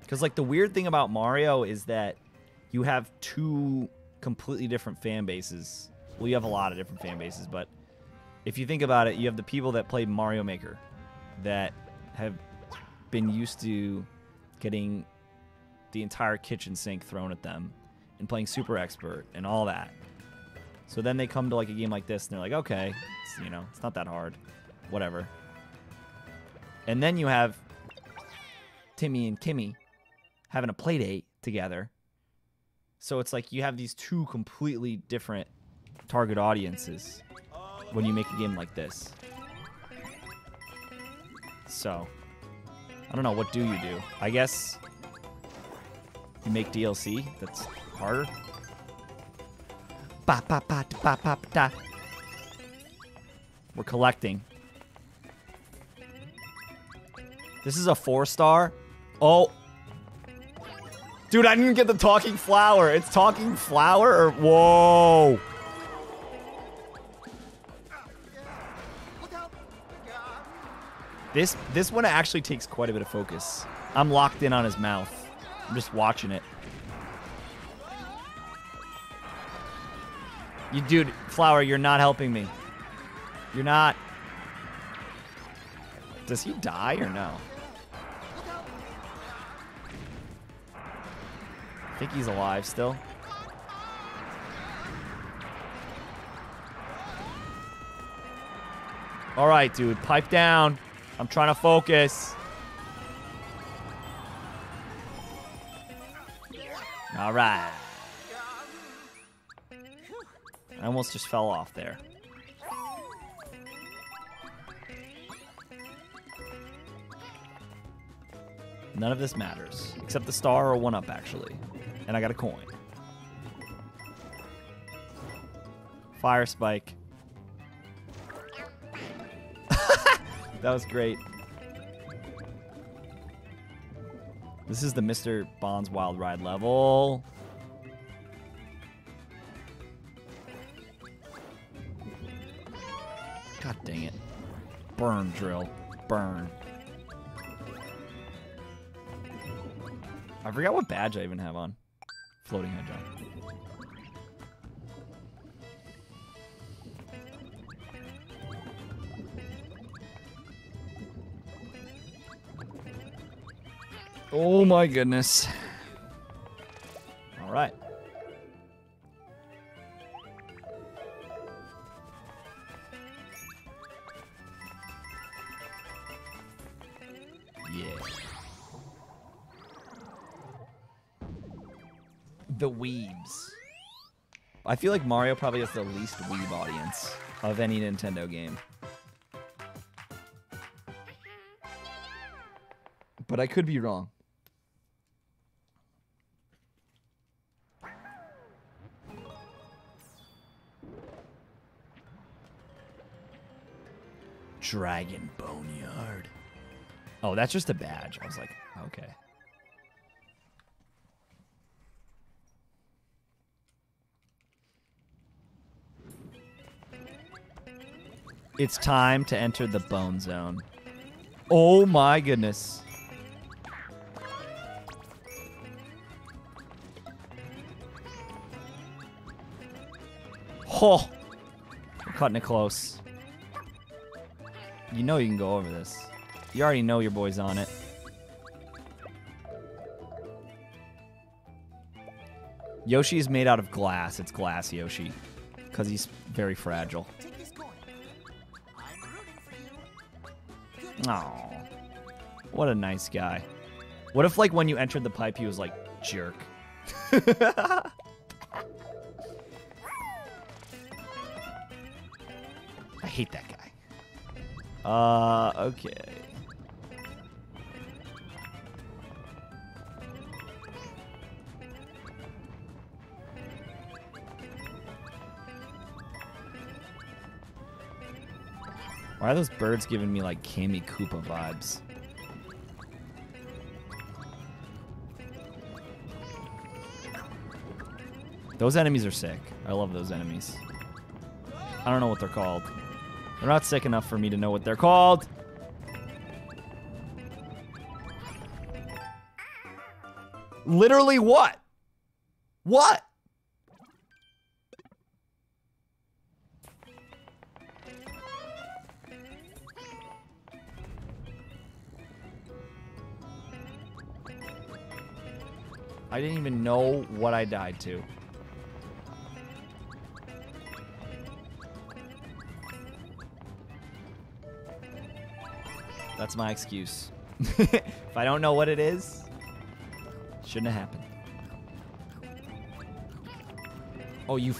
Because like the weird thing about Mario is that you have two completely different fan bases. Well, you have a lot of different fan bases, but if you think about it, you have the people that play Mario Maker that have been used to getting the entire kitchen sink thrown at them and playing super expert and all that. So then they come to like a game like this and they're like, okay, it's, you know, it's not that hard, whatever. And then you have Timmy and Kimmy having a play date together. So it's like you have these two completely different target audiences when you make a game like this. So, I don't know, what do you do? I guess you make DLC that's harder. Ba, ba, ba, ba, da. We're collecting. This is a four star. Oh. Dude, I didn't get the talking flower. It's talking flower or whoa. This this one actually takes quite a bit of focus. I'm locked in on his mouth. I'm just watching it. You dude, Flower, you're not helping me. You're not. Does he die or no? I think he's alive still. All right, dude, pipe down. I'm trying to focus. All right. I almost just fell off there. None of this matters, except the star or one up, actually. And I got a coin. Fire spike. [laughs] that was great. This is the Mr. Bond's Wild Ride level. Burn, drill. Burn. I forgot what badge I even have on. Floating head. Oh my goodness. All right. The weebs. I feel like Mario probably has the least weeb audience of any Nintendo game. But I could be wrong. Dragon Boneyard. Oh, that's just a badge. I was like, okay. It's time to enter the bone zone. Oh my goodness. Oh, we're cutting it close. You know you can go over this. You already know your boy's on it. Yoshi is made out of glass. It's glass Yoshi. Because he's very fragile. Oh, what a nice guy. What if, like, when you entered the pipe, he was like, jerk? [laughs] I hate that guy. Uh, okay. Why are those birds giving me like Kami Koopa vibes? Those enemies are sick. I love those enemies. I don't know what they're called. They're not sick enough for me to know what they're called. Literally what? What? I didn't even know what I died to. That's my excuse. [laughs] if I don't know what it is, shouldn't have happened. Oh, you.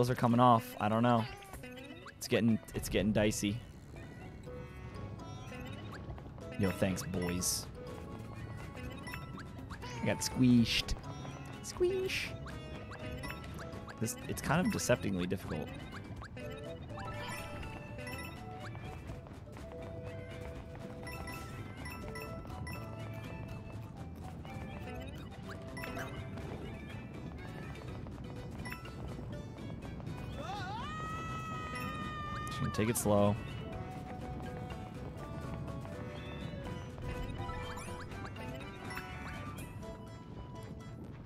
Wheels are coming off. I don't know. It's getting it's getting dicey. Yo, thanks, boys. I got squeezed. Squeesh. This it's kind of deceptively difficult. Take it slow.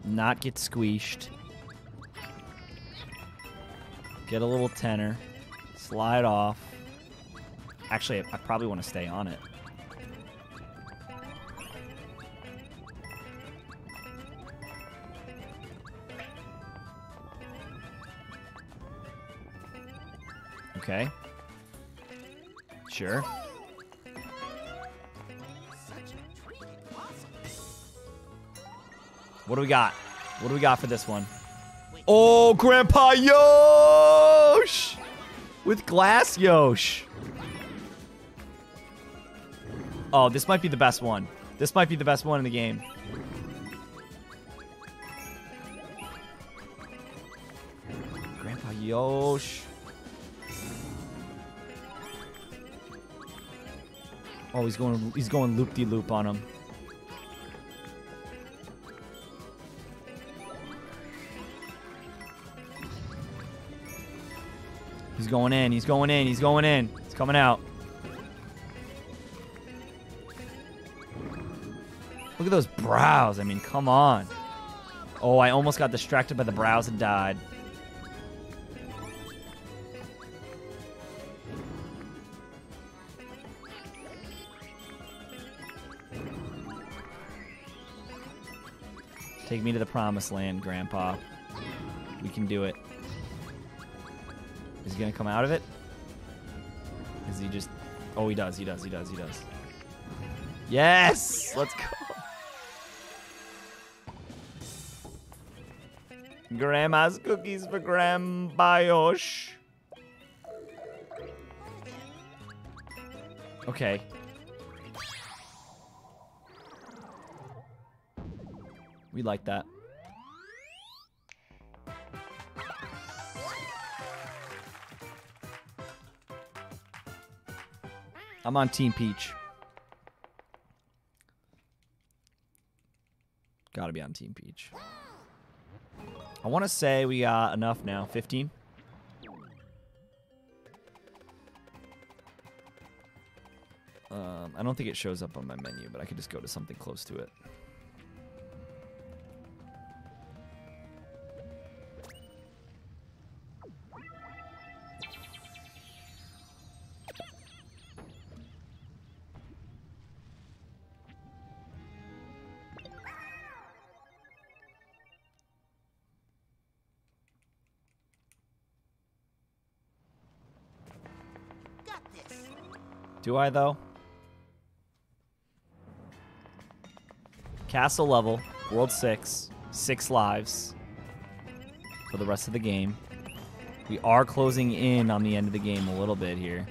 Not get squeezed. Get a little tenor. Slide off. Actually, I probably want to stay on it. What do we got? What do we got for this one? Oh, Grandpa Yosh! With glass Yosh. Oh, this might be the best one. This might be the best one in the game. Grandpa Yosh. Oh, he's going he's going loop de loop on him. He's going in. He's going in. He's going in. He's coming out. Look at those brows. I mean, come on. Oh, I almost got distracted by the brows and died. Take me to the promised land, Grandpa. We can do it. Is he going to come out of it? Is he just... Oh, he does, he does, he does, he does. Yes! Let's go! Grandma's cookies for Gram Biosh. Okay. We like that. I'm on Team Peach. Gotta be on Team Peach. I want to say we got enough now. 15? Um, I don't think it shows up on my menu, but I could just go to something close to it. Do I, though? Castle level, World 6, 6 lives for the rest of the game. We are closing in on the end of the game a little bit here.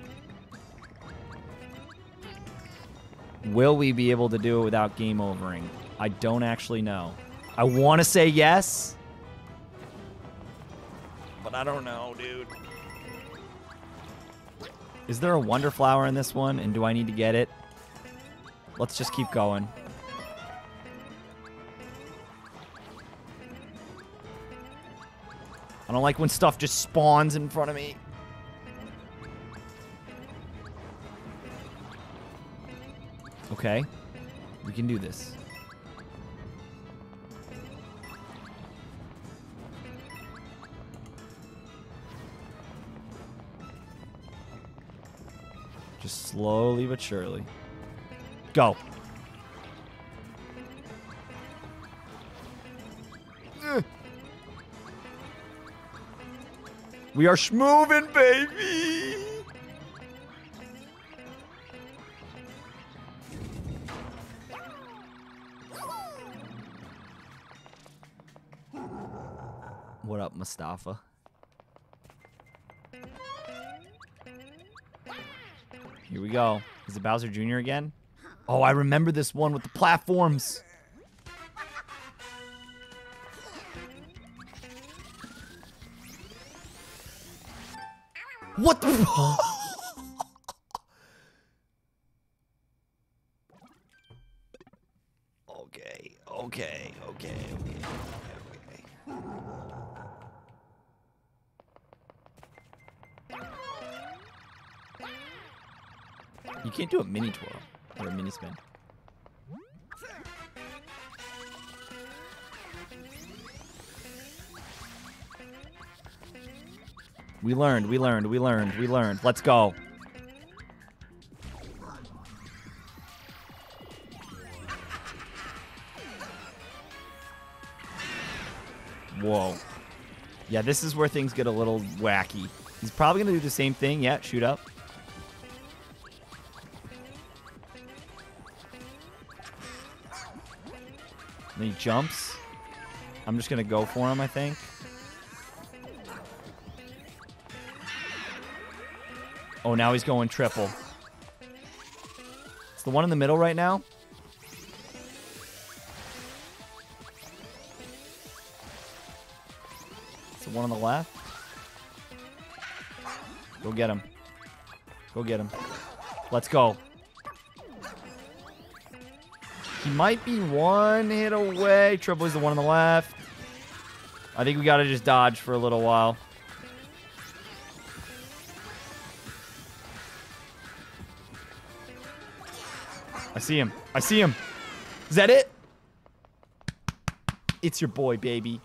Will we be able to do it without game overing? I don't actually know. I want to say yes, but I don't know, dude. Is there a Wonder Flower in this one, and do I need to get it? Let's just keep going. I don't like when stuff just spawns in front of me. Okay. We can do this. Slowly but surely. Go. Uh. We are schmoving, baby. What up, Mustafa? We go. Is it Bowser Jr. again? Oh, I remember this one with the platforms. What the? [laughs] [laughs] can't do a mini twirl or a mini spin. We learned, we learned, we learned, we learned. Let's go. Whoa. Yeah, this is where things get a little wacky. He's probably going to do the same thing. Yeah, shoot up. Jumps. I'm just going to go for him, I think. Oh, now he's going triple. It's the one in the middle right now. It's the one on the left. Go get him. Go get him. Let's go. He might be one hit away. Triple is the one on the left. I think we got to just dodge for a little while. I see him. I see him. Is that it? It's your boy, baby.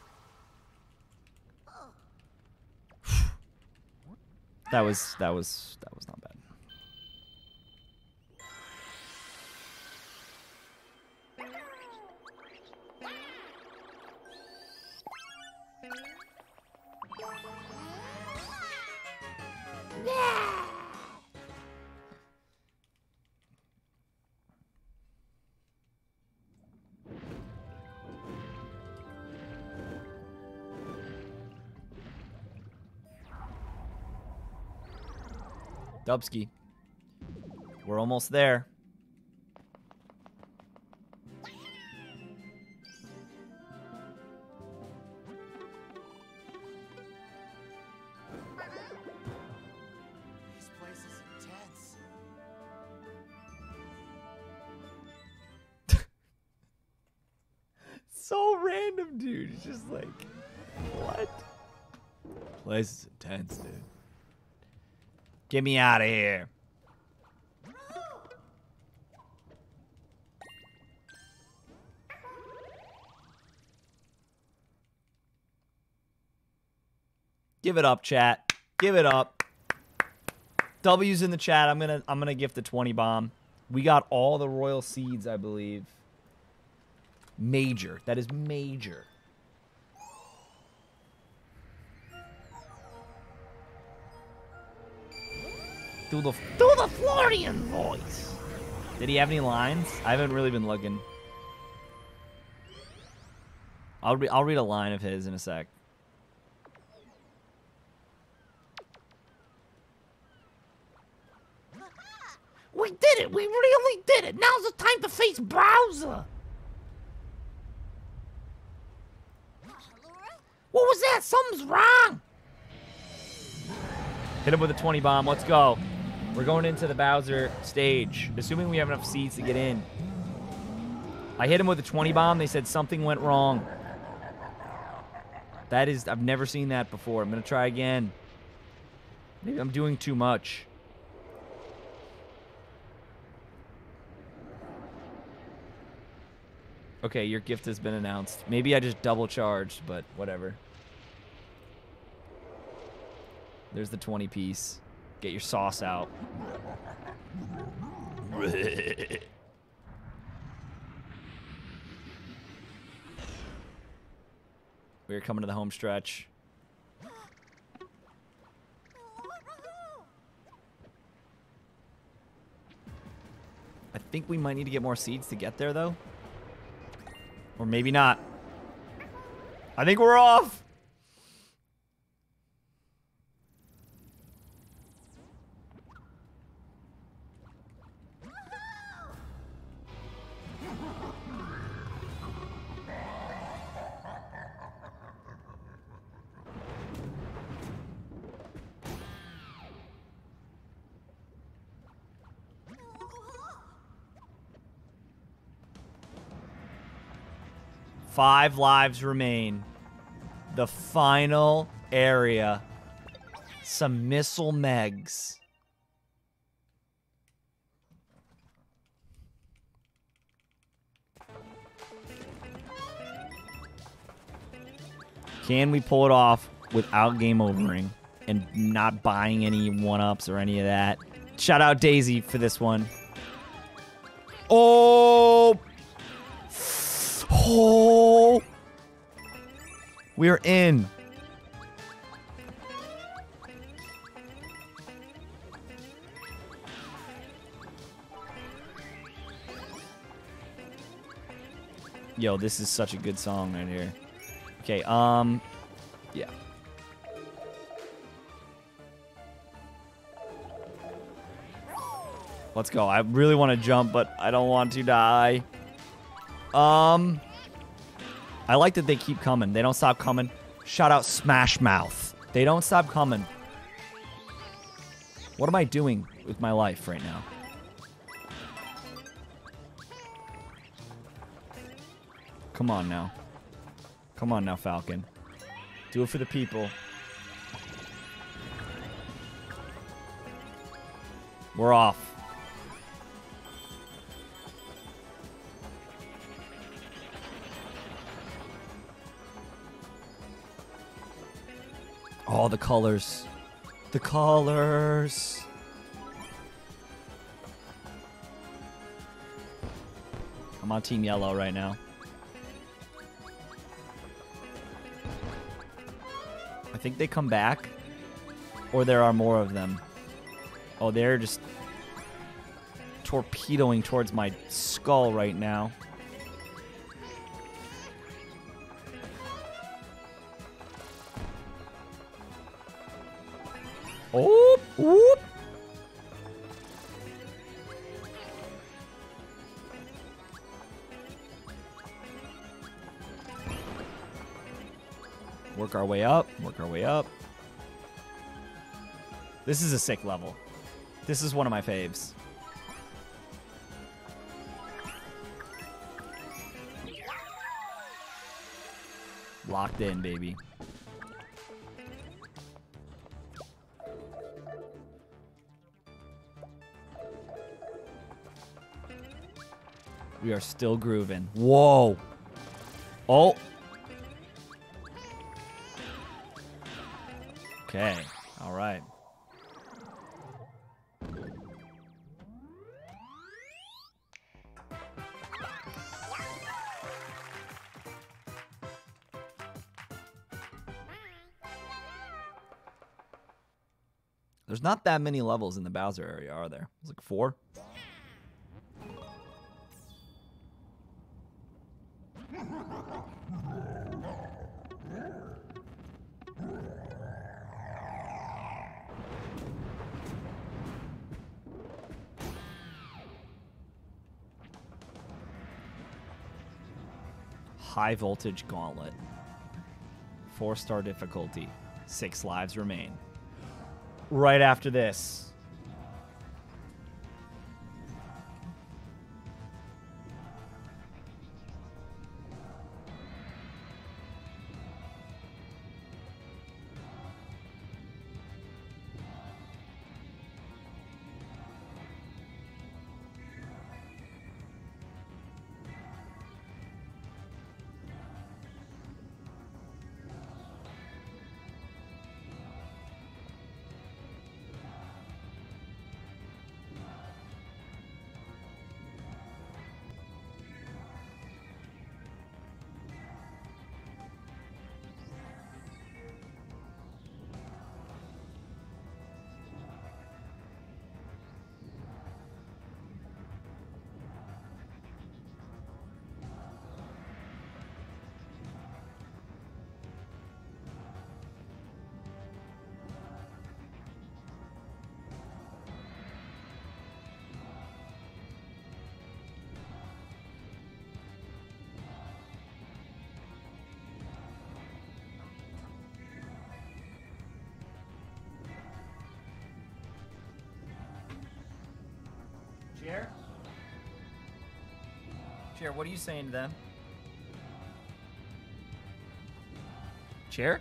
[sighs] That was that was Dubsky. We're almost there. Get me out of here. Give it up, chat. Give it up. W's in the chat. I'm gonna I'm gonna gift the 20 bomb. We got all the royal seeds, I believe. Major. That is major. Do the do the Florian voice. Did he have any lines? I haven't really been looking. I'll re I'll read a line of his in a sec. We did it! We really did it! Now's the time to face Bowser! What was that? Something's wrong! Hit him with a 20 bomb. Let's go. We're going into the Bowser stage, assuming we have enough seeds to get in. I hit him with a 20 bomb. They said something went wrong. That is, I've never seen that before. I'm going to try again. Maybe I'm doing too much. Okay, your gift has been announced. Maybe I just double charged, but whatever. There's the 20 piece. Get your sauce out. We're coming to the home stretch. I think we might need to get more seeds to get there, though. Or maybe not. I think we're off. Five lives remain. The final area. Some missile megs. Can we pull it off without game overing and not buying any one ups or any of that? Shout out Daisy for this one. Oh! Oh! We're in. Yo, this is such a good song right here. Okay, um, yeah. Let's go. I really want to jump, but I don't want to die. Um, I like that they keep coming. They don't stop coming. Shout out Smash Mouth. They don't stop coming. What am I doing with my life right now? Come on now. Come on now, Falcon. Do it for the people. We're off. All the colors. The colors. I'm on Team Yellow right now. I think they come back. Or there are more of them. Oh, they're just torpedoing towards my skull right now. Way up, work our way up. This is a sick level. This is one of my faves. Locked in, baby. We are still grooving. Whoa. Oh. Okay. All right. There's not that many levels in the Bowser area, are there? It's like four. High voltage gauntlet. Four star difficulty. Six lives remain. Right after this. What are you saying to them? Chair?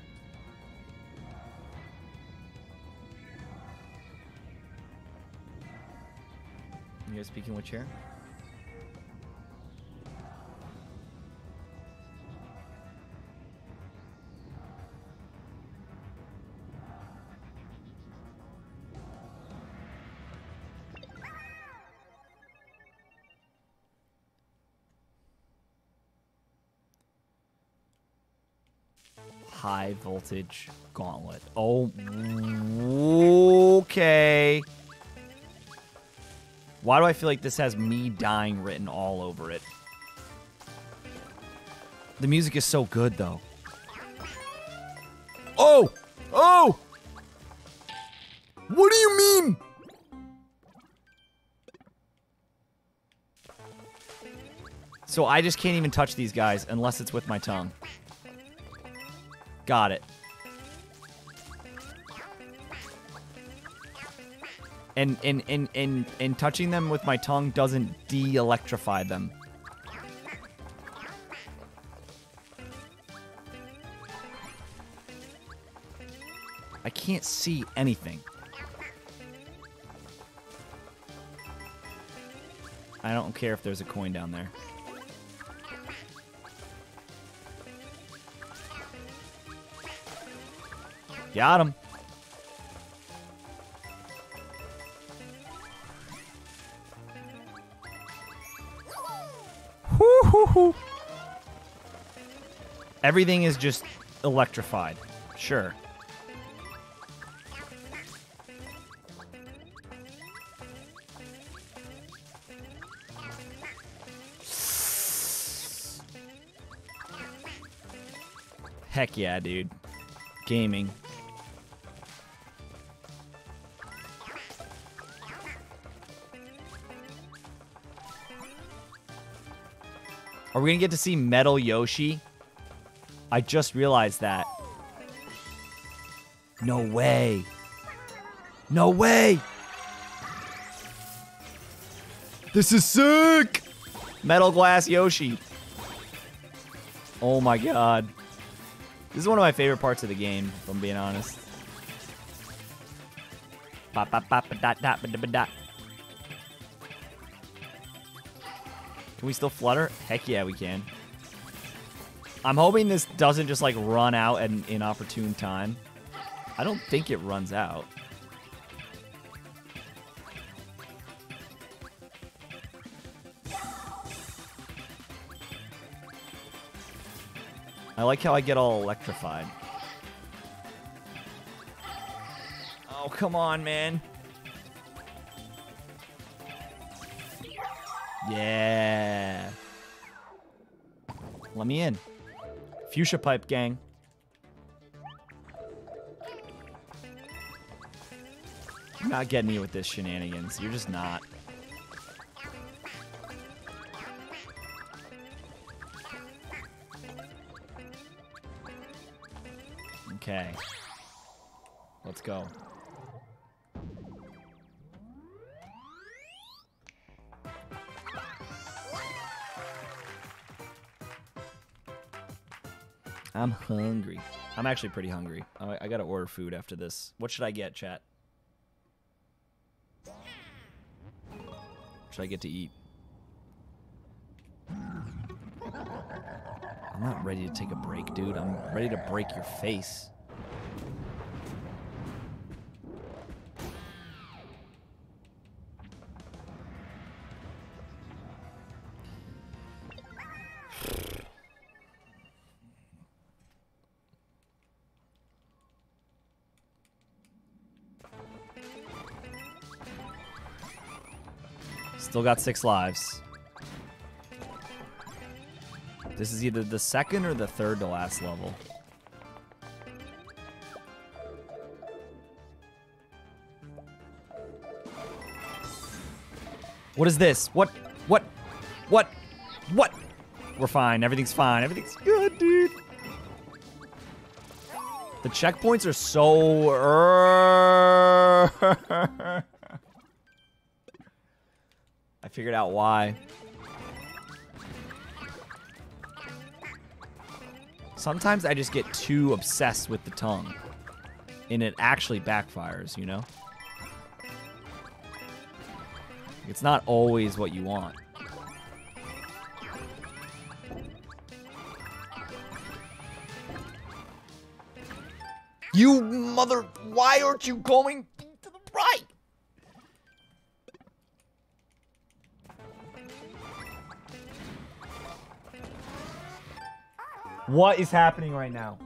You guys speaking with Chair? Voltage gauntlet. Oh, okay. Why do I feel like this has me dying written all over it? The music is so good, though. Oh! Oh! What do you mean? So I just can't even touch these guys unless it's with my tongue. Got it. And and, and, and and touching them with my tongue doesn't de-electrify them. I can't see anything. I don't care if there's a coin down there. Got him. Everything is just electrified. Sure. Heck yeah, dude. Gaming. Are we gonna get to see Metal Yoshi? I just realized that. No way. No way. This is sick. Metal Glass Yoshi. Oh my god. This is one of my favorite parts of the game, if I'm being honest. Can we still flutter? Heck yeah, we can. I'm hoping this doesn't just like run out at an inopportune time. I don't think it runs out. I like how I get all electrified. Oh, come on, man. Yeah. Me in. Fuchsia pipe gang. You're not getting me with this shenanigans. You're just not. I'm actually pretty hungry. I, I gotta order food after this. What should I get, chat? Should I get to eat? I'm not ready to take a break, dude. I'm ready to break your face. Got six lives. This is either the second or the third to last level. What is this? What? What? What? What? We're fine. Everything's fine. Everything's good, dude. The checkpoints are so. [laughs] Er figured out why. Sometimes I just get too obsessed with the tongue. And it actually backfires, you know? It's not always what you want. You mother... Why aren't you going to the right? What is happening right now?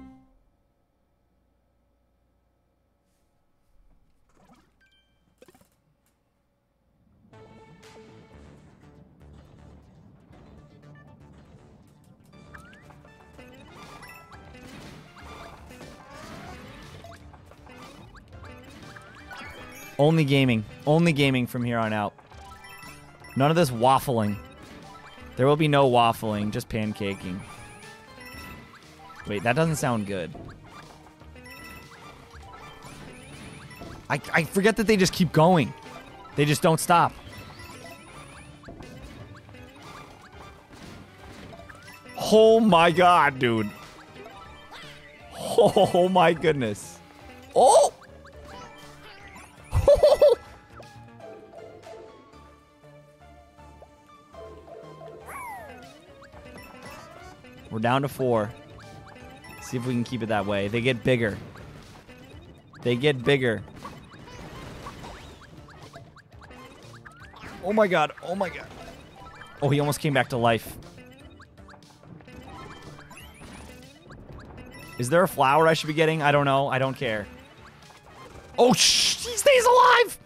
Only gaming. Only gaming from here on out. None of this waffling. There will be no waffling, just pancaking. Wait, that doesn't sound good. I, I forget that they just keep going. They just don't stop. Oh my god, dude. Oh my goodness. Oh! [laughs] We're down to four. See if we can keep it that way. They get bigger. They get bigger. Oh my god. Oh my god. Oh, he almost came back to life. Is there a flower I should be getting? I don't know. I don't care. Oh, shh! He stays alive!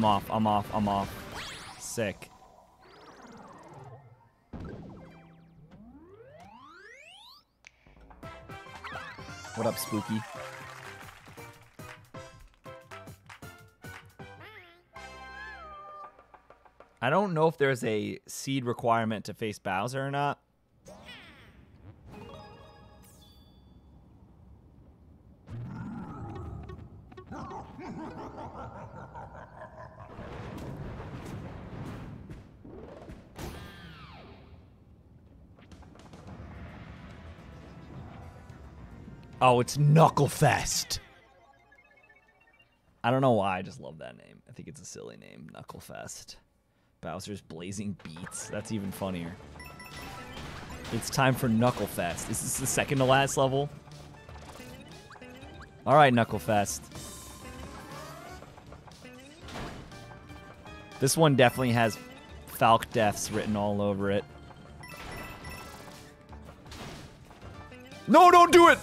I'm off. I'm off. I'm off. Sick. What up, Spooky? I don't know if there's a seed requirement to face Bowser or not. Oh, it's Knucklefest. I don't know why. I just love that name. I think it's a silly name, Knucklefest. Bowser's Blazing Beats. That's even funnier. It's time for Knucklefest. Is this the second to last level? All right, Knucklefest. This one definitely has Falc deaths written all over it. No, don't do it!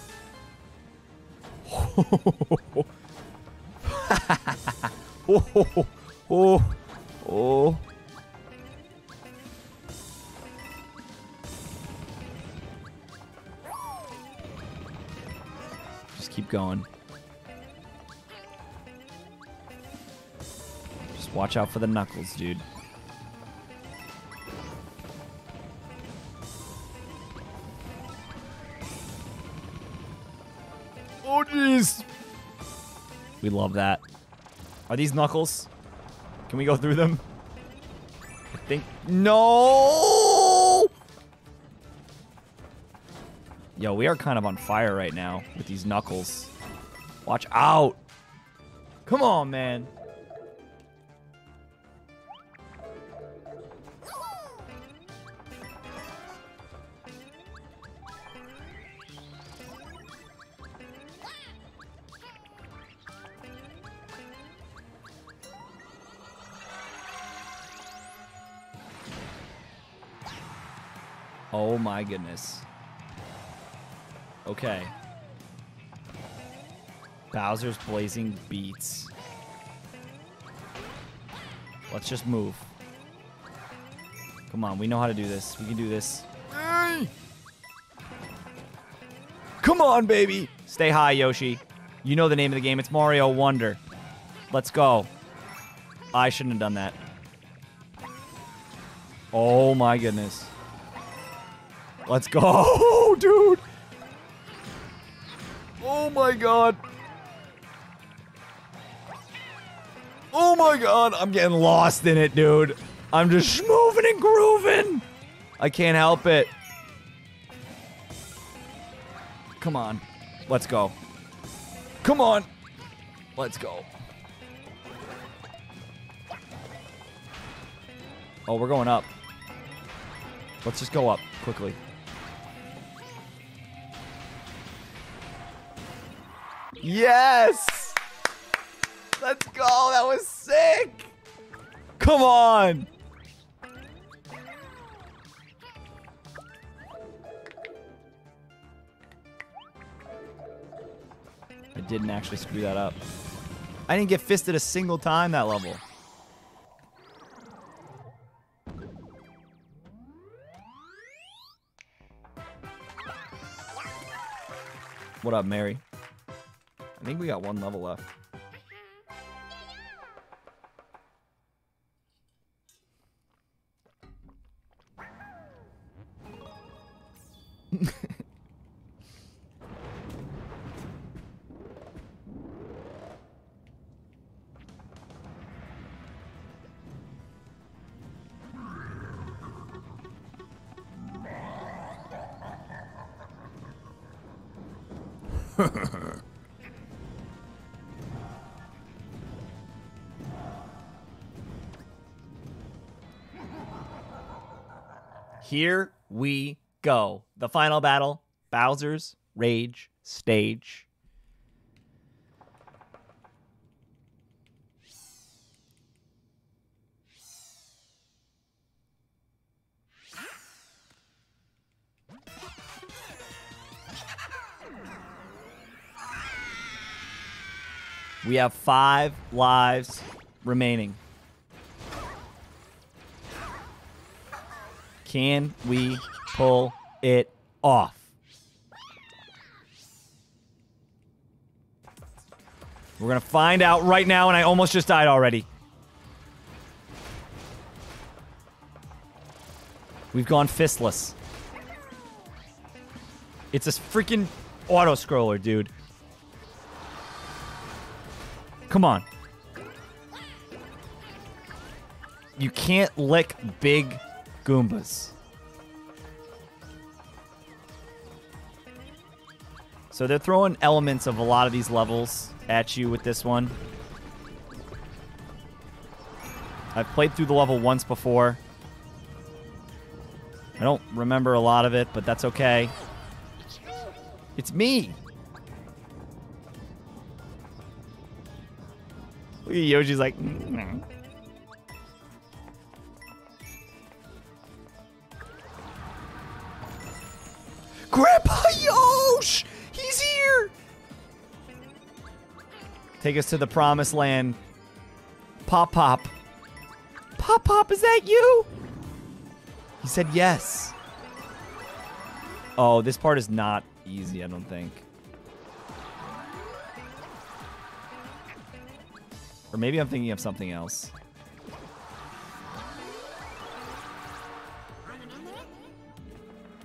Oh, oh, oh. Just keep going. Just watch out for the knuckles, dude. We love that. Are these knuckles? Can we go through them? I think. No! Yo, we are kind of on fire right now with these knuckles. Watch out! Come on, man. My goodness. Okay. Bowser's Blazing Beats. Let's just move. Come on, we know how to do this. We can do this. Come on, baby. Stay high, Yoshi. You know the name of the game. It's Mario Wonder. Let's go. I shouldn't have done that. Oh my goodness. Let's go, [laughs] dude. Oh my god. Oh my god, I'm getting lost in it, dude. I'm just [laughs] moving and grooving. I can't help it. Come on. Let's go. Come on. Let's go. Oh, we're going up. Let's just go up quickly. Yes! Let's go. That was sick. Come on. I didn't actually screw that up. I didn't get fisted a single time that level. What up, Mary? I think we got one level left. Here we go. The final battle Bowser's Rage Stage. We have five lives remaining. Can we pull it off? We're going to find out right now, and I almost just died already. We've gone fistless. It's a freaking auto scroller, dude. Come on. You can't lick big Goombas. So they're throwing elements of a lot of these levels at you with this one. I've played through the level once before. I don't remember a lot of it, but that's okay. It's me. Look at Yoji's like. "Mm." Grandpa Take us to the promised land. Pop Pop. Pop Pop, is that you? He said yes. Oh, this part is not easy, I don't think. Or maybe I'm thinking of something else.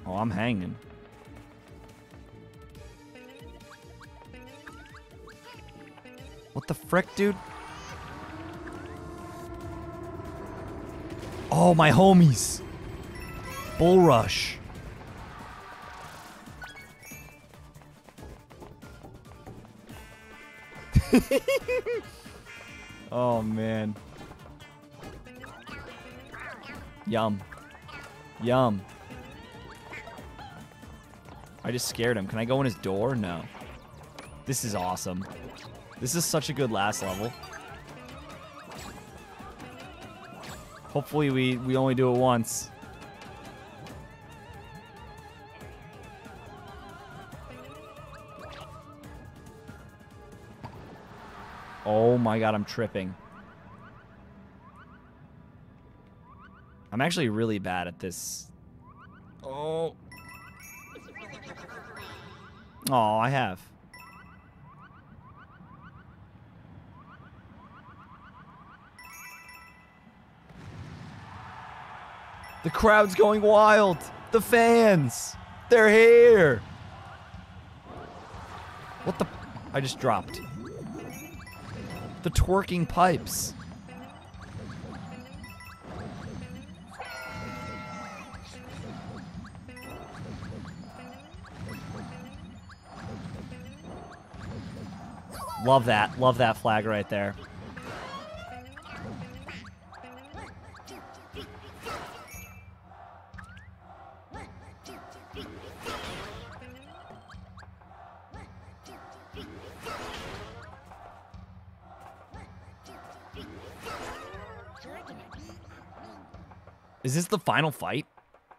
Oh, I'm hanging. What the frick, dude? Oh, my homies. Bulrush. [laughs] oh, man. Yum. Yum. I just scared him. Can I go in his door? No. This is awesome. This is such a good last level. Hopefully we, we only do it once. Oh my god, I'm tripping. I'm actually really bad at this. Oh. Oh, I have. The crowd's going wild. The fans. They're here. What the? I just dropped. The twerking pipes. Love that. Love that flag right there. Is this the final fight?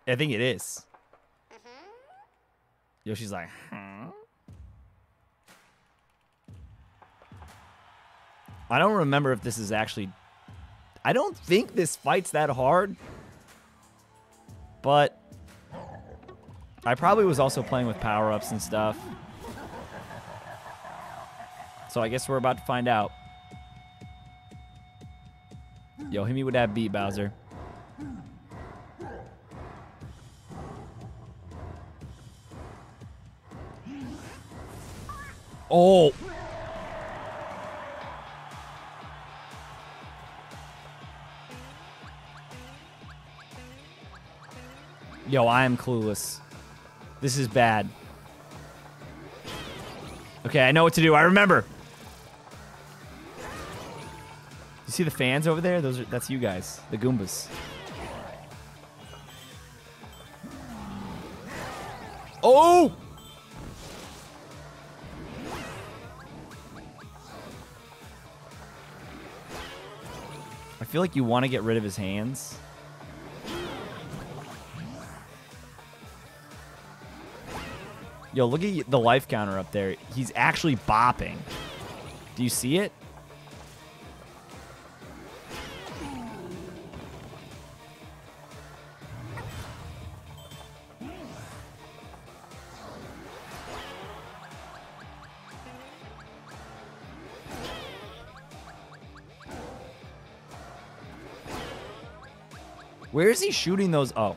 I think it is. Mm-hmm. Yoshi's like, huh? I don't remember if this is actually. I don't think this fight's that hard. But. I probably was also playing with power ups and stuff. So I guess we're about to find out. Yo, hit me with that beat, Bowser. Oh. Yo, I am clueless. This is bad. Okay, I know what to do. I remember. You see the fans over there? Those are that's you guys, the Goombas. Oh! Feel like you want to get rid of his hands. Yo, look at the life counter up there. He's actually bopping. Do you see it? he shooting those? Oh.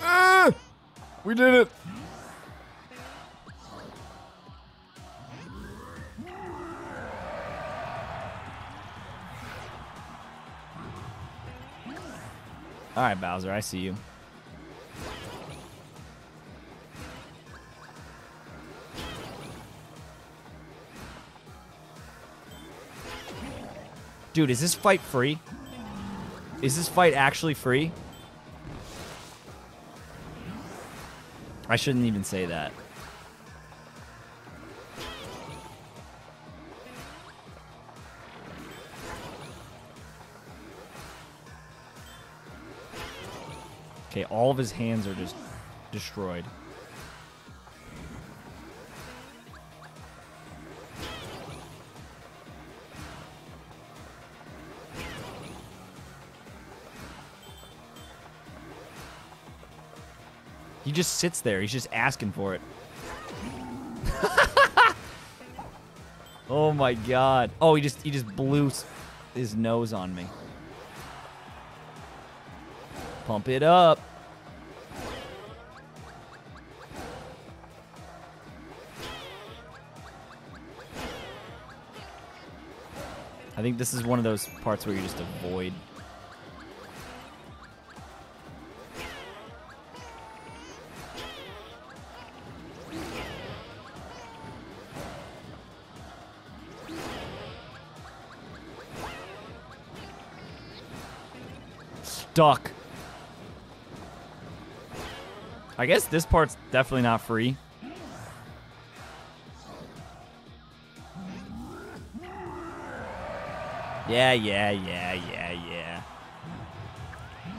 Ah, we did it. All right, Bowser, I see you. Dude, is this fight free? Is this fight actually free? I shouldn't even say that. Okay, all of his hands are just destroyed. Just sits there. He's just asking for it. [laughs] oh my god. Oh, he just he just blew his nose on me. Pump it up. I think this is one of those parts where you just avoid. Stuck. I guess this part's definitely not free. Yeah, yeah, yeah, yeah, yeah.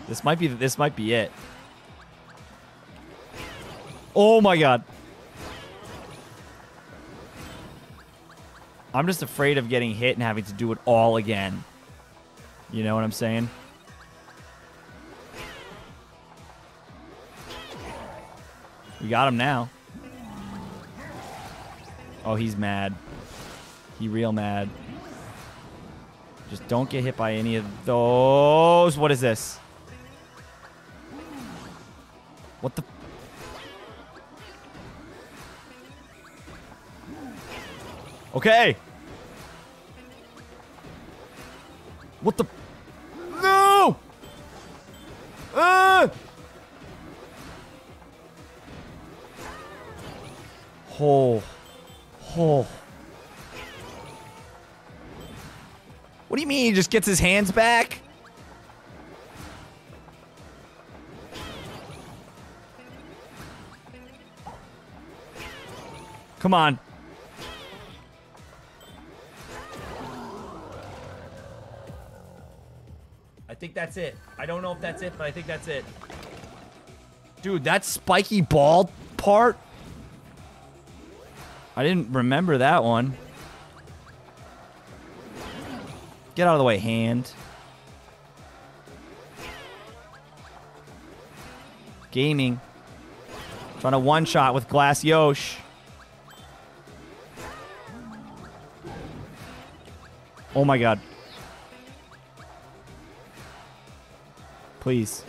This might be this might be it. Oh my god. I'm just afraid of getting hit and having to do it all again. You know what I'm saying? Got him now. Oh, he's mad. He real mad. Just don't get hit by any of those. What is this? What the? Okay. What the? Just gets his hands back? Come on. I think that's it. I don't know if that's it, but I think that's it. Dude, that spiky ball part? I didn't remember that one. Get out of the way, hand. Gaming. Trying to one shot with Glass Yosh. Oh my god. Please.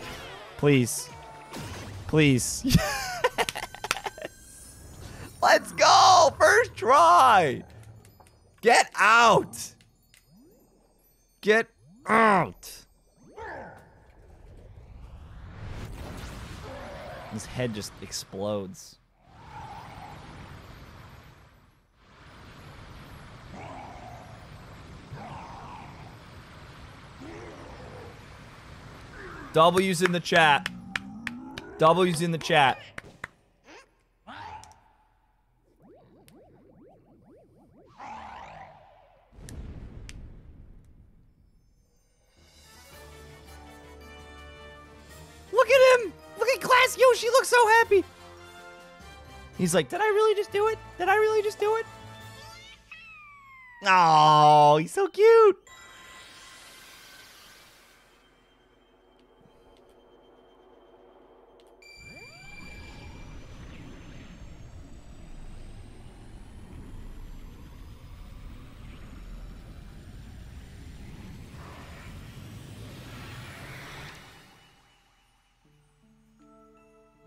Please. Please. [laughs] Let's go! First try! Get out! Out! His head just explodes. W's in the chat. W's in the chat. He's like, did I really just do it? Did I really just do it? Oh, he's so cute!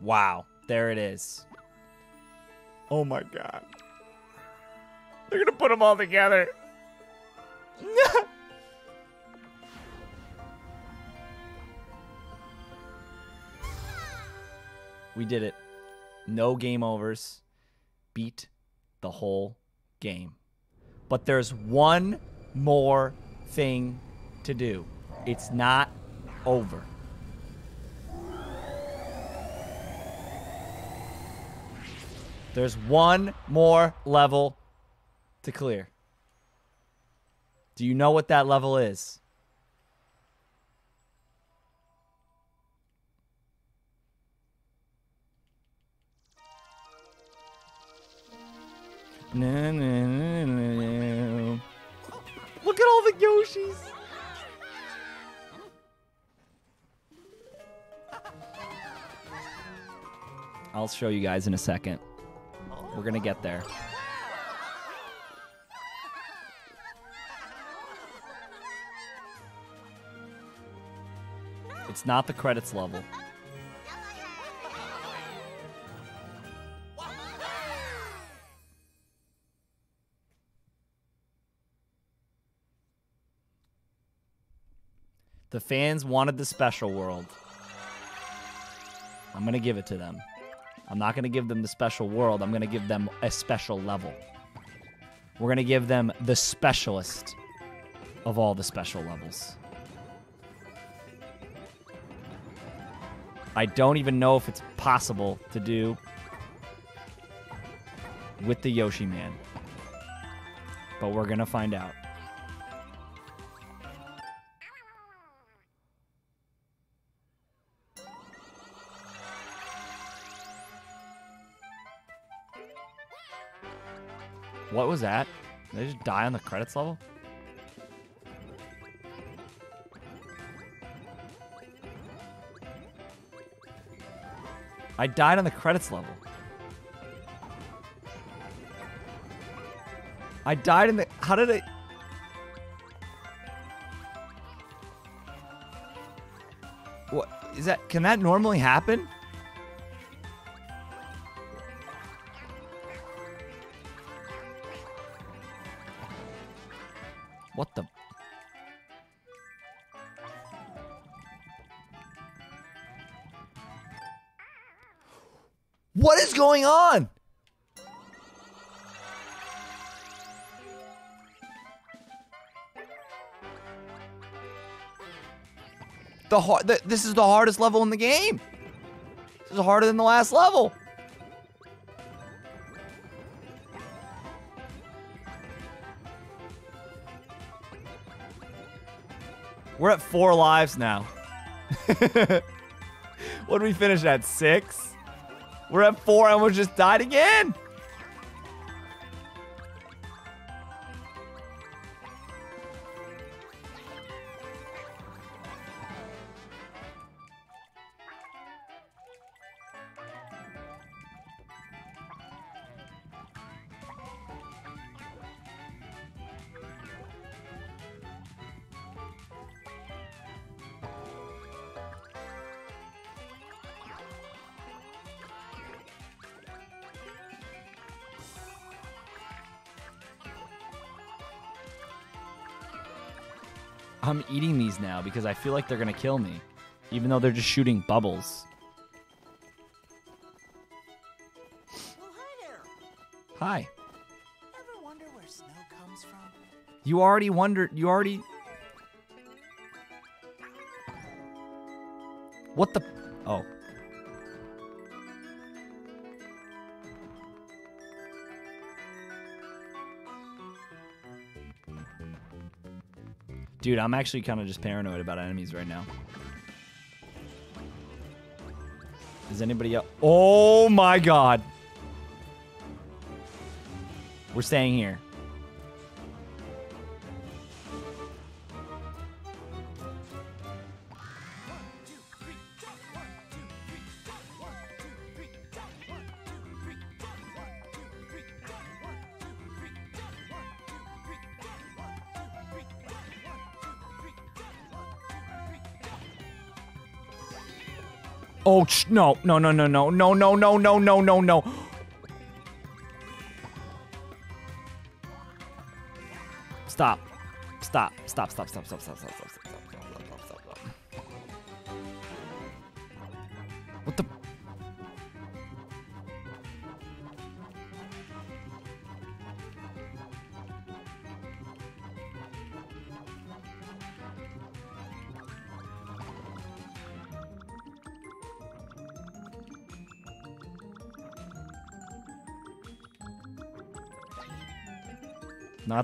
Wow. There it is. Oh my god. They're gonna put them all together. [laughs] we did it. No game overs. Beat the whole game. But there's one more thing to do. It's not over. There's one more level to clear. Do you know what that level is? No, no, no. Look at all the Yoshis. I'll show you guys in a second. We're gonna get there. It's not the credits level. The fans wanted the special world. I'm going to give it to them. I'm not going to give them the special world. I'm going to give them a special level. We're going to give them the specialist of all the special levels. I don't even know if it's possible to do with the Yoshi Man. But we're going to find out. What was that? Did they just die on the credits level? I died on the credits level. I died in the. How did I? What is that? Can that normally happen? Going on? The hard. The, this is the hardest level in the game. This is harder than the last level. We're at four lives now. [laughs] what did we finish at? Six? We're at four and we just died again. I'm eating these now because I feel like they're gonna kill me, even though they're just shooting bubbles. Oh, hi there. Hi. Ever wonder where snow comes from? You already wondered. You already. Dude, I'm actually kind of just paranoid about enemies right now. Is anybody else? Oh my god. We're staying here. No, no, no, no, no, no, no, no, no, no, no, no. Stop. Stop. Stop, stop, stop, stop, stop, stop, stop,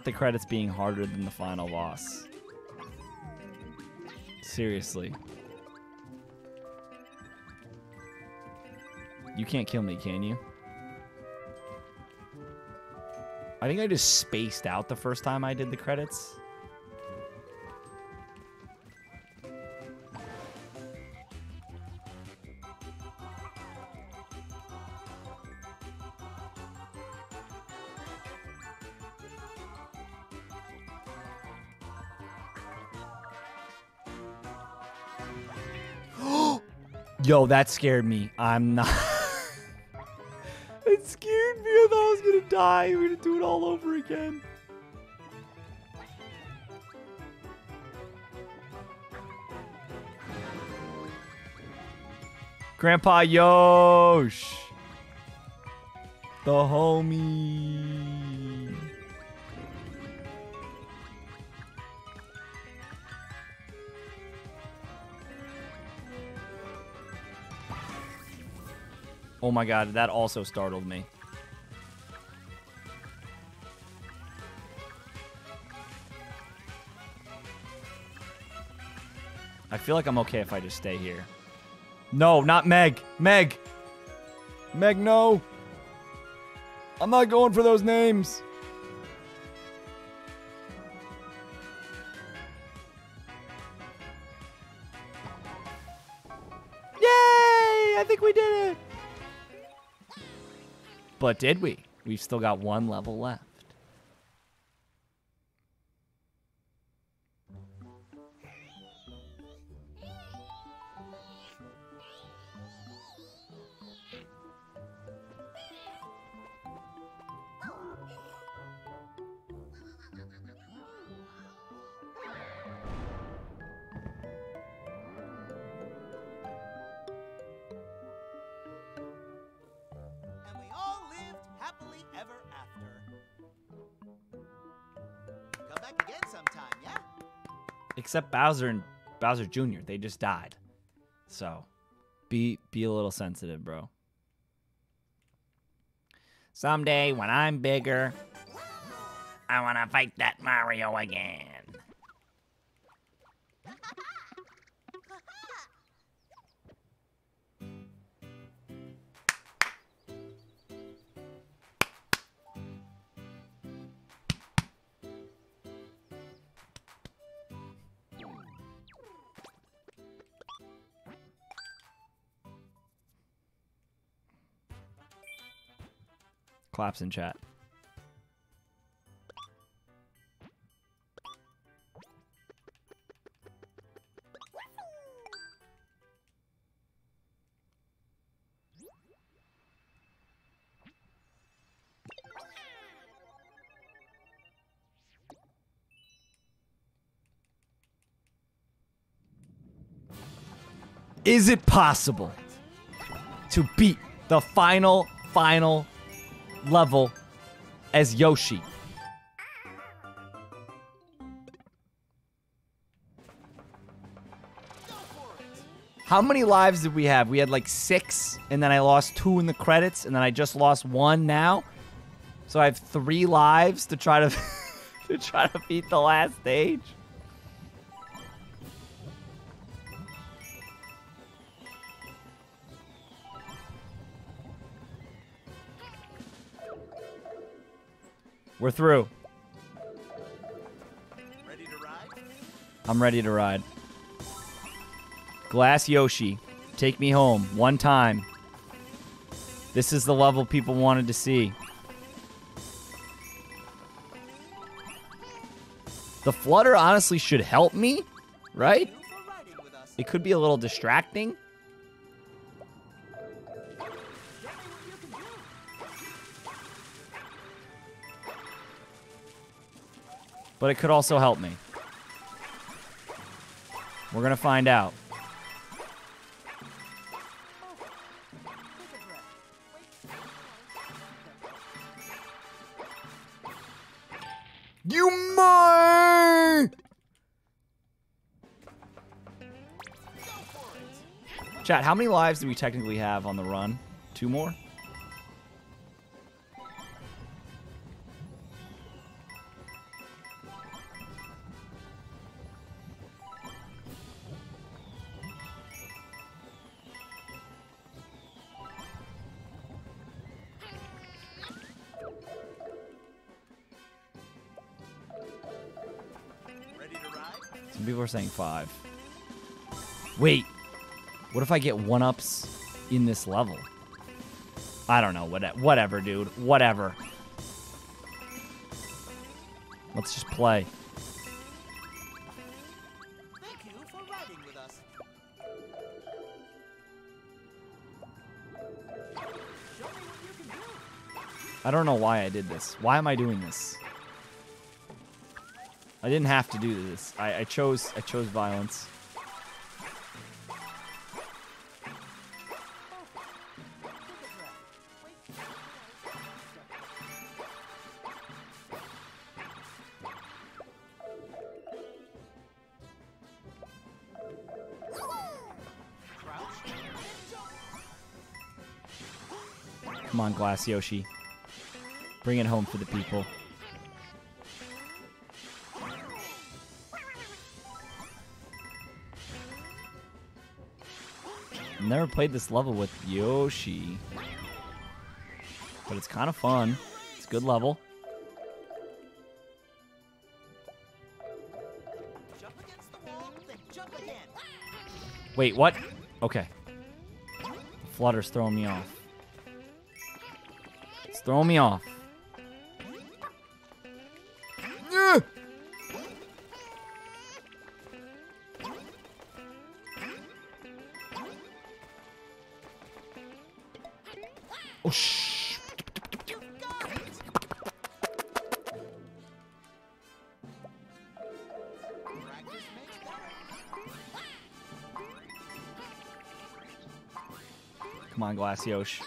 Not the credits being harder than the final boss. Seriously. You can't kill me, can you? I think I just spaced out the first time I did the credits. Yo, that scared me. I'm not. [laughs] it scared me. I thought I was gonna die. We're gonna do it all over again. Grandpa Yosh. The homie. Oh my god, that also startled me. I feel like I'm okay if I just stay here. No, not Meg. Meg. Meg, no. I'm not going for those names. Did we? We've still got one level left. Except Bowser and Bowser Jr. They just died. So be be a little sensitive, bro. Someday when I'm bigger, I wanna fight that Mario again. Claps in chat. Is it possible to beat the final, final level as Yoshi? How many lives did we have? We had like six, and then I lost two in the credits, and then I just lost one now. So I have three lives to try to [laughs] to try to beat the last stage. We're through. Ready to ride? I'm ready to ride. Glass Yoshi, take me home one time. This is the level people wanted to see. The flutter honestly should help me, right? You for riding with us. It could be a little distracting. But it could also help me. We're gonna find out. You might. Chat, how many lives do we technically have on the run? Two more? Saying five. Wait, what if I get one ups in this level? I don't know. What, whatever, dude. Whatever. Let's just play. Thank you for riding with us. Show me what you can do. I don't know why I did this. Why am I doing this? I didn't have to do this. I, I chose I chose violence. Come on, Glass Yoshi. Bring it home for the people. Never played this level with Yoshi. But it's kind of fun. It's a good level. The. Wait, what? Okay. Flutter's throwing me off. It's throwing me off. Shh. Practice makes better. Come on, Glassyosh!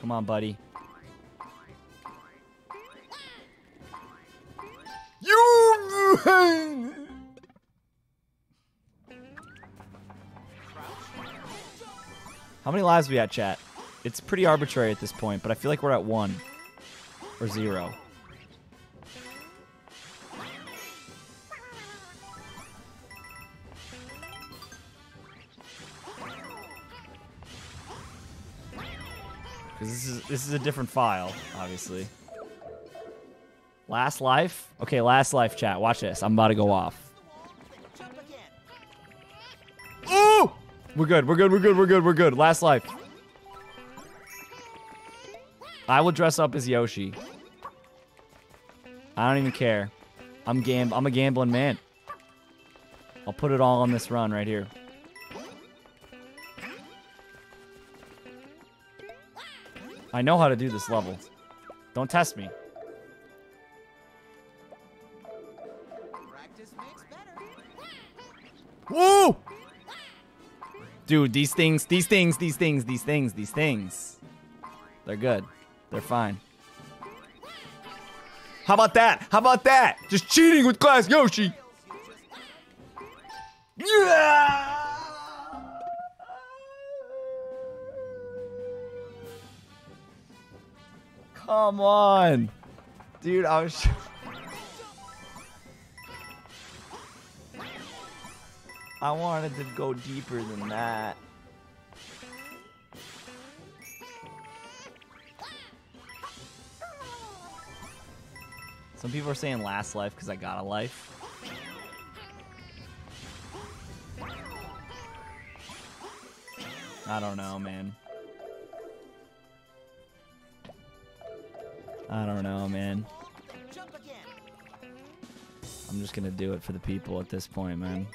Come on, buddy. You. How many lives we at, chat? It's pretty arbitrary at this point, but I feel like we're at one or zero. Because this is this is a different file, obviously. Last life? Okay, last life chat. Watch this. I'm about to go off. Ooh! We're good. We're good. We're good. We're good. We're good. Last life. I will dress up as Yoshi. I don't even care. I'm gam I'm a gambling man. I'll put it all on this run right here. I know how to do this level. Don't test me. Practice makes better. Woo! Dude, these things, these things, these things, these things, these things. They're good. They're fine. How about that? How about that? Just cheating with Glass Yoshi. Yeah! Come on. Dude, I was [laughs] I wanted to go deeper than that. Some people are saying last life because I got a life. I don't know, man. I don't know, man. I'm just gonna do it for the people at this point, man.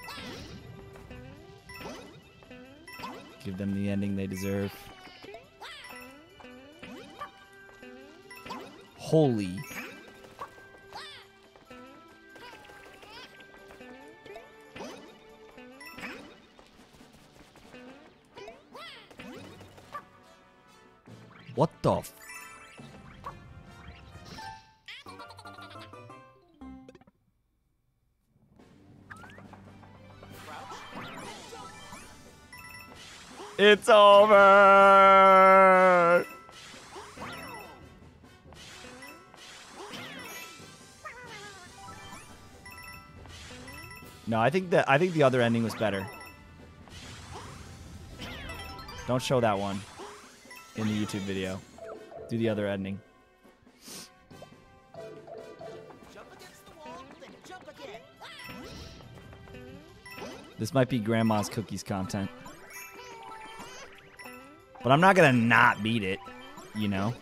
Give them the ending they deserve. Holy. What the? F- It's over. No, I think that I think the other ending was better. Don't show that one in the YouTube video. Do the other again. This might be grandma's cookies content. But I'm not gonna not beat it, you know?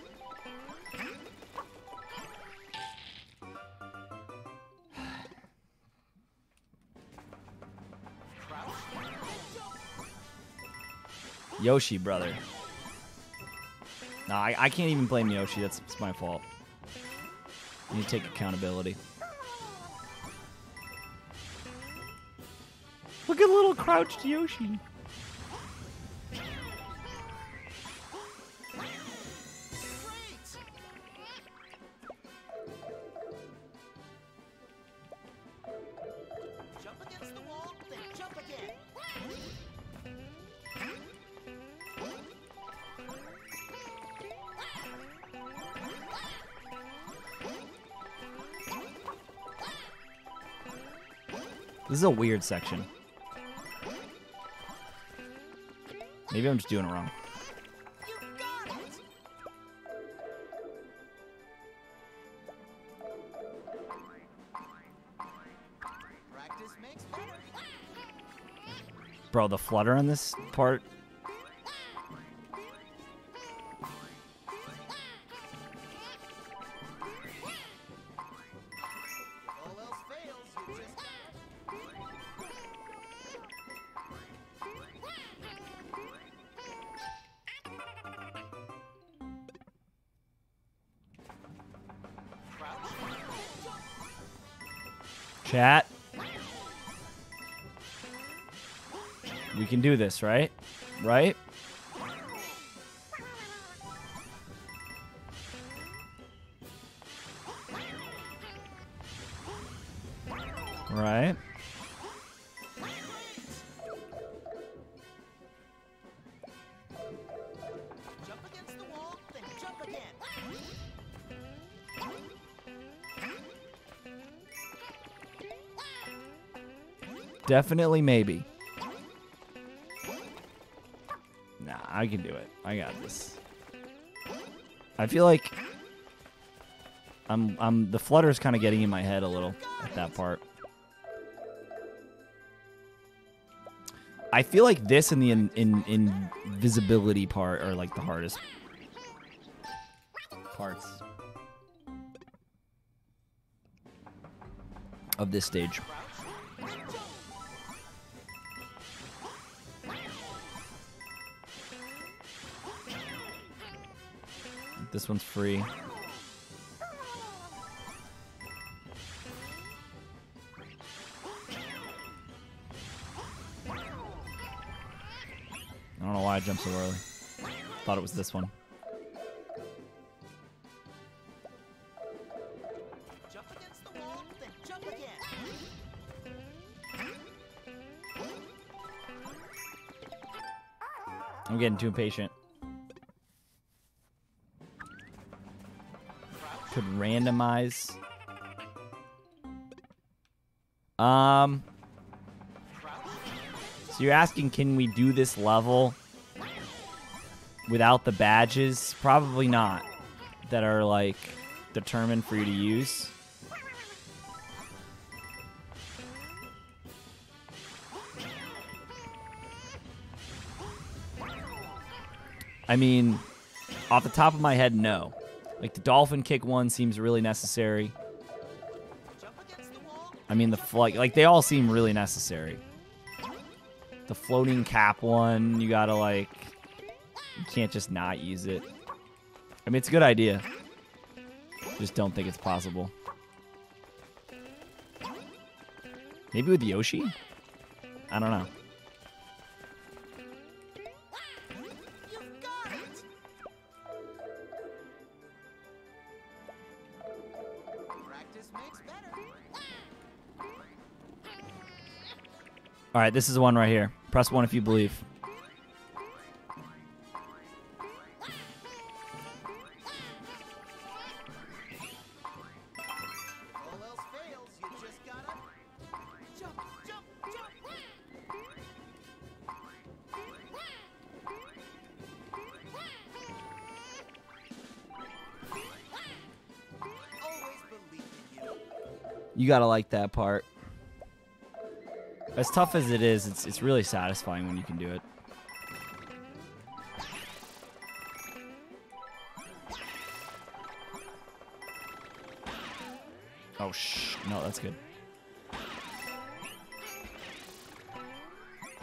[sighs] Yoshi, brother. No, I, I can't even blame Yoshi. That's, my fault. You need to take accountability. Look at little crouched Yoshi. This is a weird section. Maybe I'm just doing it wrong. Bro, the flutter on this part. Can do this, right? Right? Right? Jump against the wall, then jump again. Definitely maybe. I can do it. I got this. I feel like I'm I'm the flutter's kind of getting in my head a little at that part. I feel like this and the in, in invisibility part are like the hardest parts of this stage. This one's free. I don't know why I jumped so early. Thought it was this one. Jump against the wall, then jump again. I'm getting too impatient. Could randomize. Um. So you're asking, can we do this level without the badges? Probably not. That are like determined for you to use. I mean, off the top of my head, no. Like the dolphin kick one seems really necessary. I mean, the flight, like they all seem really necessary. The floating cap one, you gotta like, you can't just not use it. I mean, it's a good idea. Just don't think it's possible. Maybe with Yoshi? I don't know. All right, this is the one right here. Press one if you believe. All else fails, you just gotta jump, jump, jump. Always believed in you. You gotta like that part. As tough as it is, it's it's really satisfying when you can do it. Oh shh! No, that's good.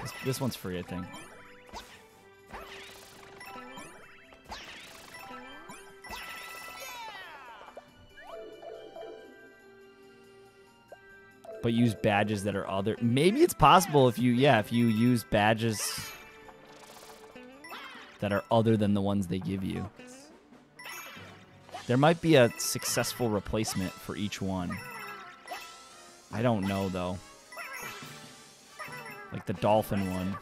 This, this one's free, I think. But use badges that are other. Maybe it's possible if you, yeah, if you use badges that are other than the ones they give you. There might be a successful replacement for each one. I don't know though. Like the dolphin one.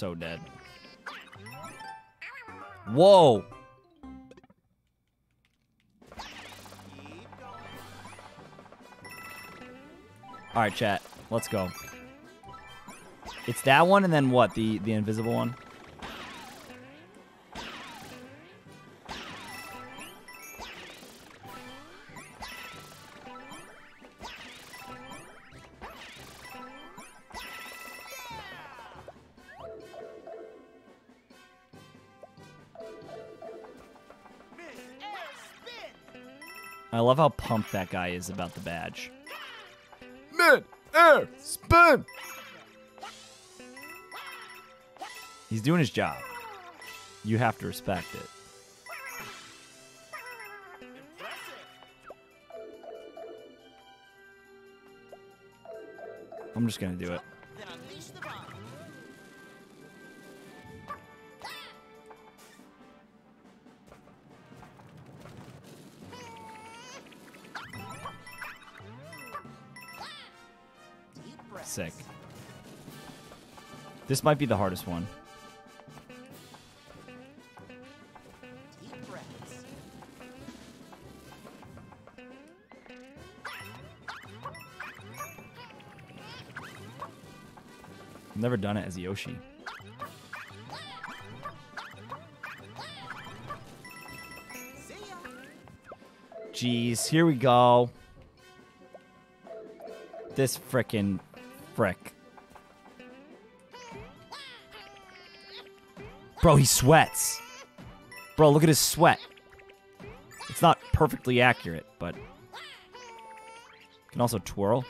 So dead. Whoa! All right, chat. Let's go. It's that one, and then what? The the invisible one. I love how pumped that guy is about the badge. Mid air spin. He's doing his job. You have to respect it. I'm just gonna do it. This might be the hardest one. I've never done it as Yoshi. Jeez, here we go. This frickin' frick. Bro, he sweats. Bro, look at his sweat. It's not perfectly accurate, but can also twirl.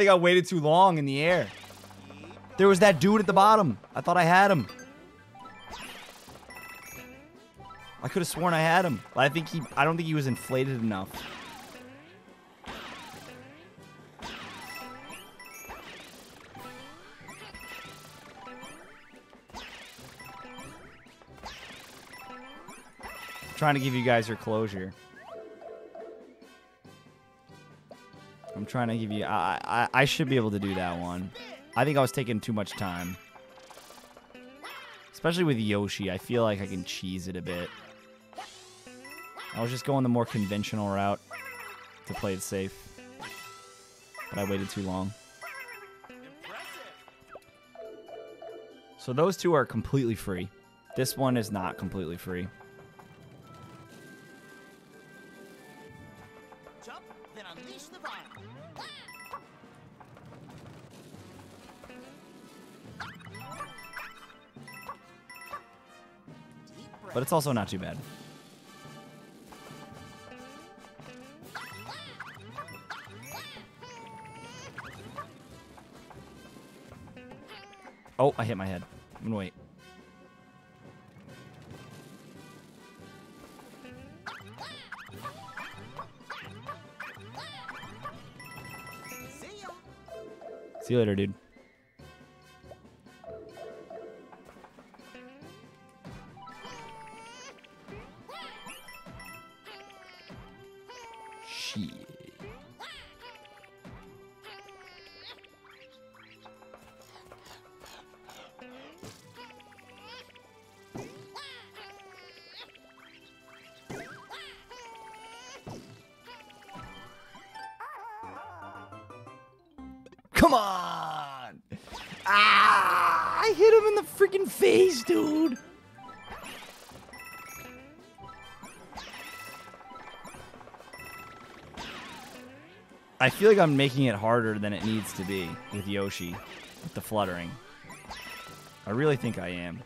Think I waited too long in the air. There was that dude at the bottom. I thought I had him. I could have sworn I had him. I think he I don't think he was inflated enough. trying to give you guys your closure. Trying to give you. I, I I should be able to do that one. I think I was taking too much time, especially with Yoshi. I feel like I can cheese it a bit. I was just going the more conventional route to play it safe, but I waited too long. So those two are completely free. This one is not completely free. That's also not too bad. Oh, I hit my head. I'm gonna wait. See you later, dude. Feel like I'm making it harder than it needs to be with Yoshi, with the fluttering. I really think I am.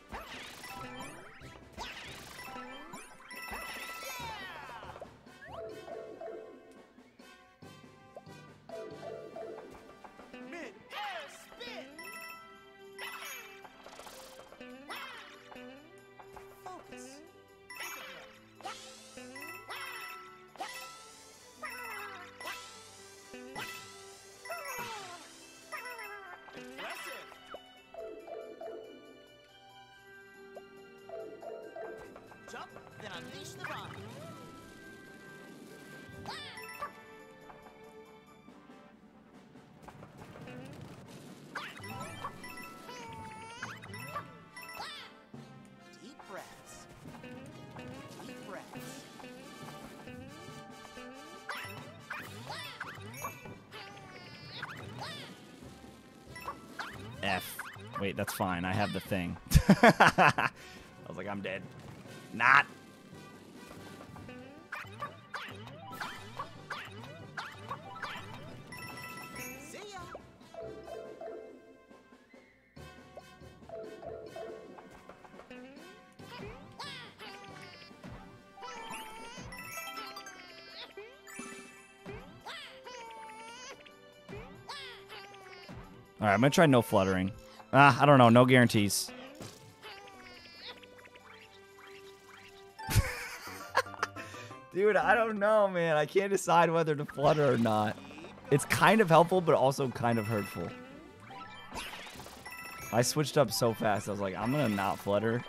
Wait, that's fine. I have the thing. [laughs] I was like, I'm dead. Not. See ya. All right, I'm gonna try no fluttering. Ah, I don't know. No guarantees. [laughs] Dude, I don't know, man. I can't decide whether to flutter or not. It's kind of helpful, but also kind of hurtful. I switched up so fast. I was like, I'm gonna not flutter.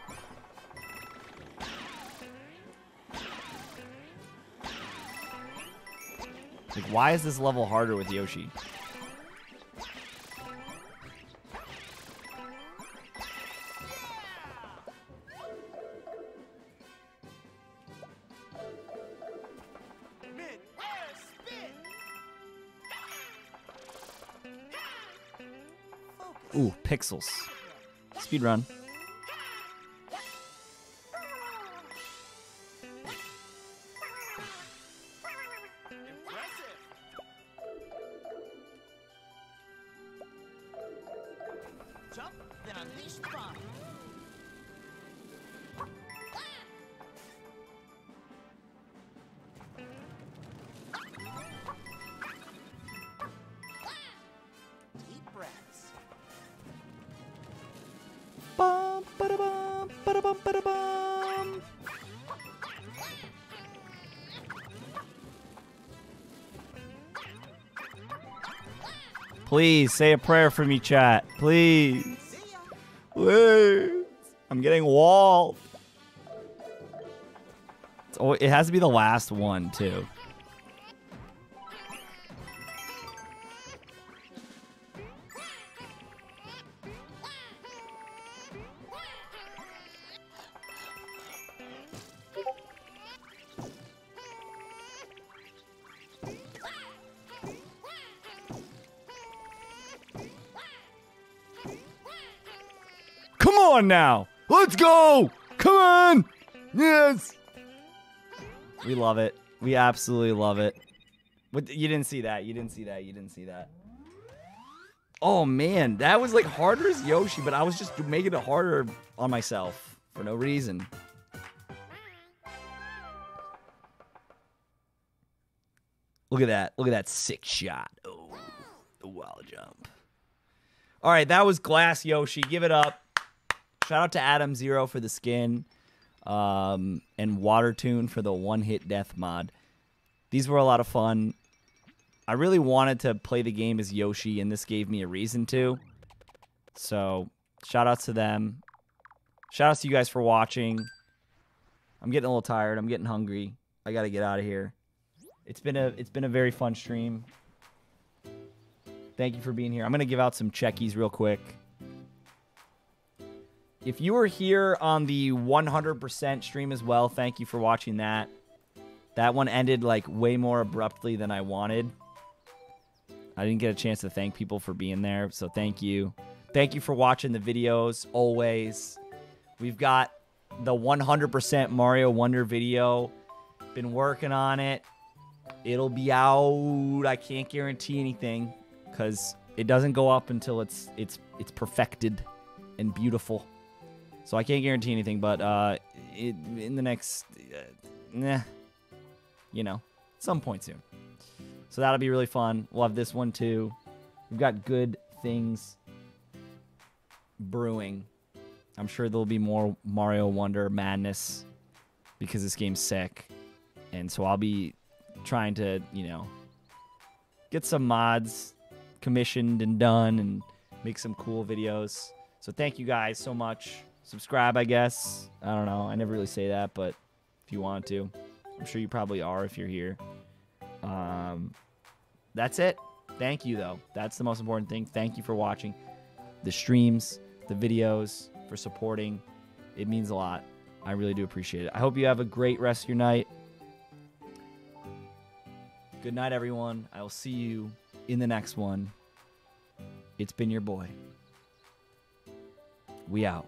Like, why is this level harder with Yoshi? Pixels. Speed run. Please say a prayer for me, chat. Please. Please. I'm getting walled. It has to be the last one, too. On now. Let's go. Come on. Yes. We love it. We absolutely love it. What, you didn't see that. You didn't see that. You didn't see that. Oh man, that was like harder as Yoshi, but I was just making it harder on myself for no reason. Look at that. Look at that sick shot. Oh, the wall jump. All right, that was Glass Yoshi. Give it up. Shout out to Adam Zero for the skin, um, and Watertoon for the one hit death mod. These were a lot of fun. I really wanted to play the game as Yoshi, and this gave me a reason to. So, shout outs to them. Shout outs to you guys for watching. I'm getting a little tired. I'm getting hungry. I got to get out of here. It's been a it's been a very fun stream. Thank you for being here. I'm to give out some checkies real quick. If you were here on the 100% stream as well, thank you for watching that. That one ended like way more abruptly than I wanted. I didn't get a chance to thank people for being there, so thank you. Thank you for watching the videos always. We've got the 100% Mario Wonder video. Been working on it. It'll be out. I can't guarantee anything because it doesn't go up until it's it's it's perfected and beautiful. So I can't guarantee anything, but uh, it, in the next, uh, nah, you know, some point soon. So that'll be really fun. We'll have this one too. We've got good things brewing. I'm sure there'll be more Mario Wonder madness because this game's sick. And so I'll be trying to, you know, get some mods commissioned and done and make some cool videos. So thank you guys so much. Subscribe, I guess. I don't know. I never really say that, but if you want to, I'm sure you probably are if you're here. Um, that's it. Thank you, though. That's the most important thing. Thank you for watching the streams, the videos, for supporting. It means a lot. I really do appreciate it. I hope you have a great rest of your night. Good night, everyone. I will see you in the next one. It's been your boy. We out.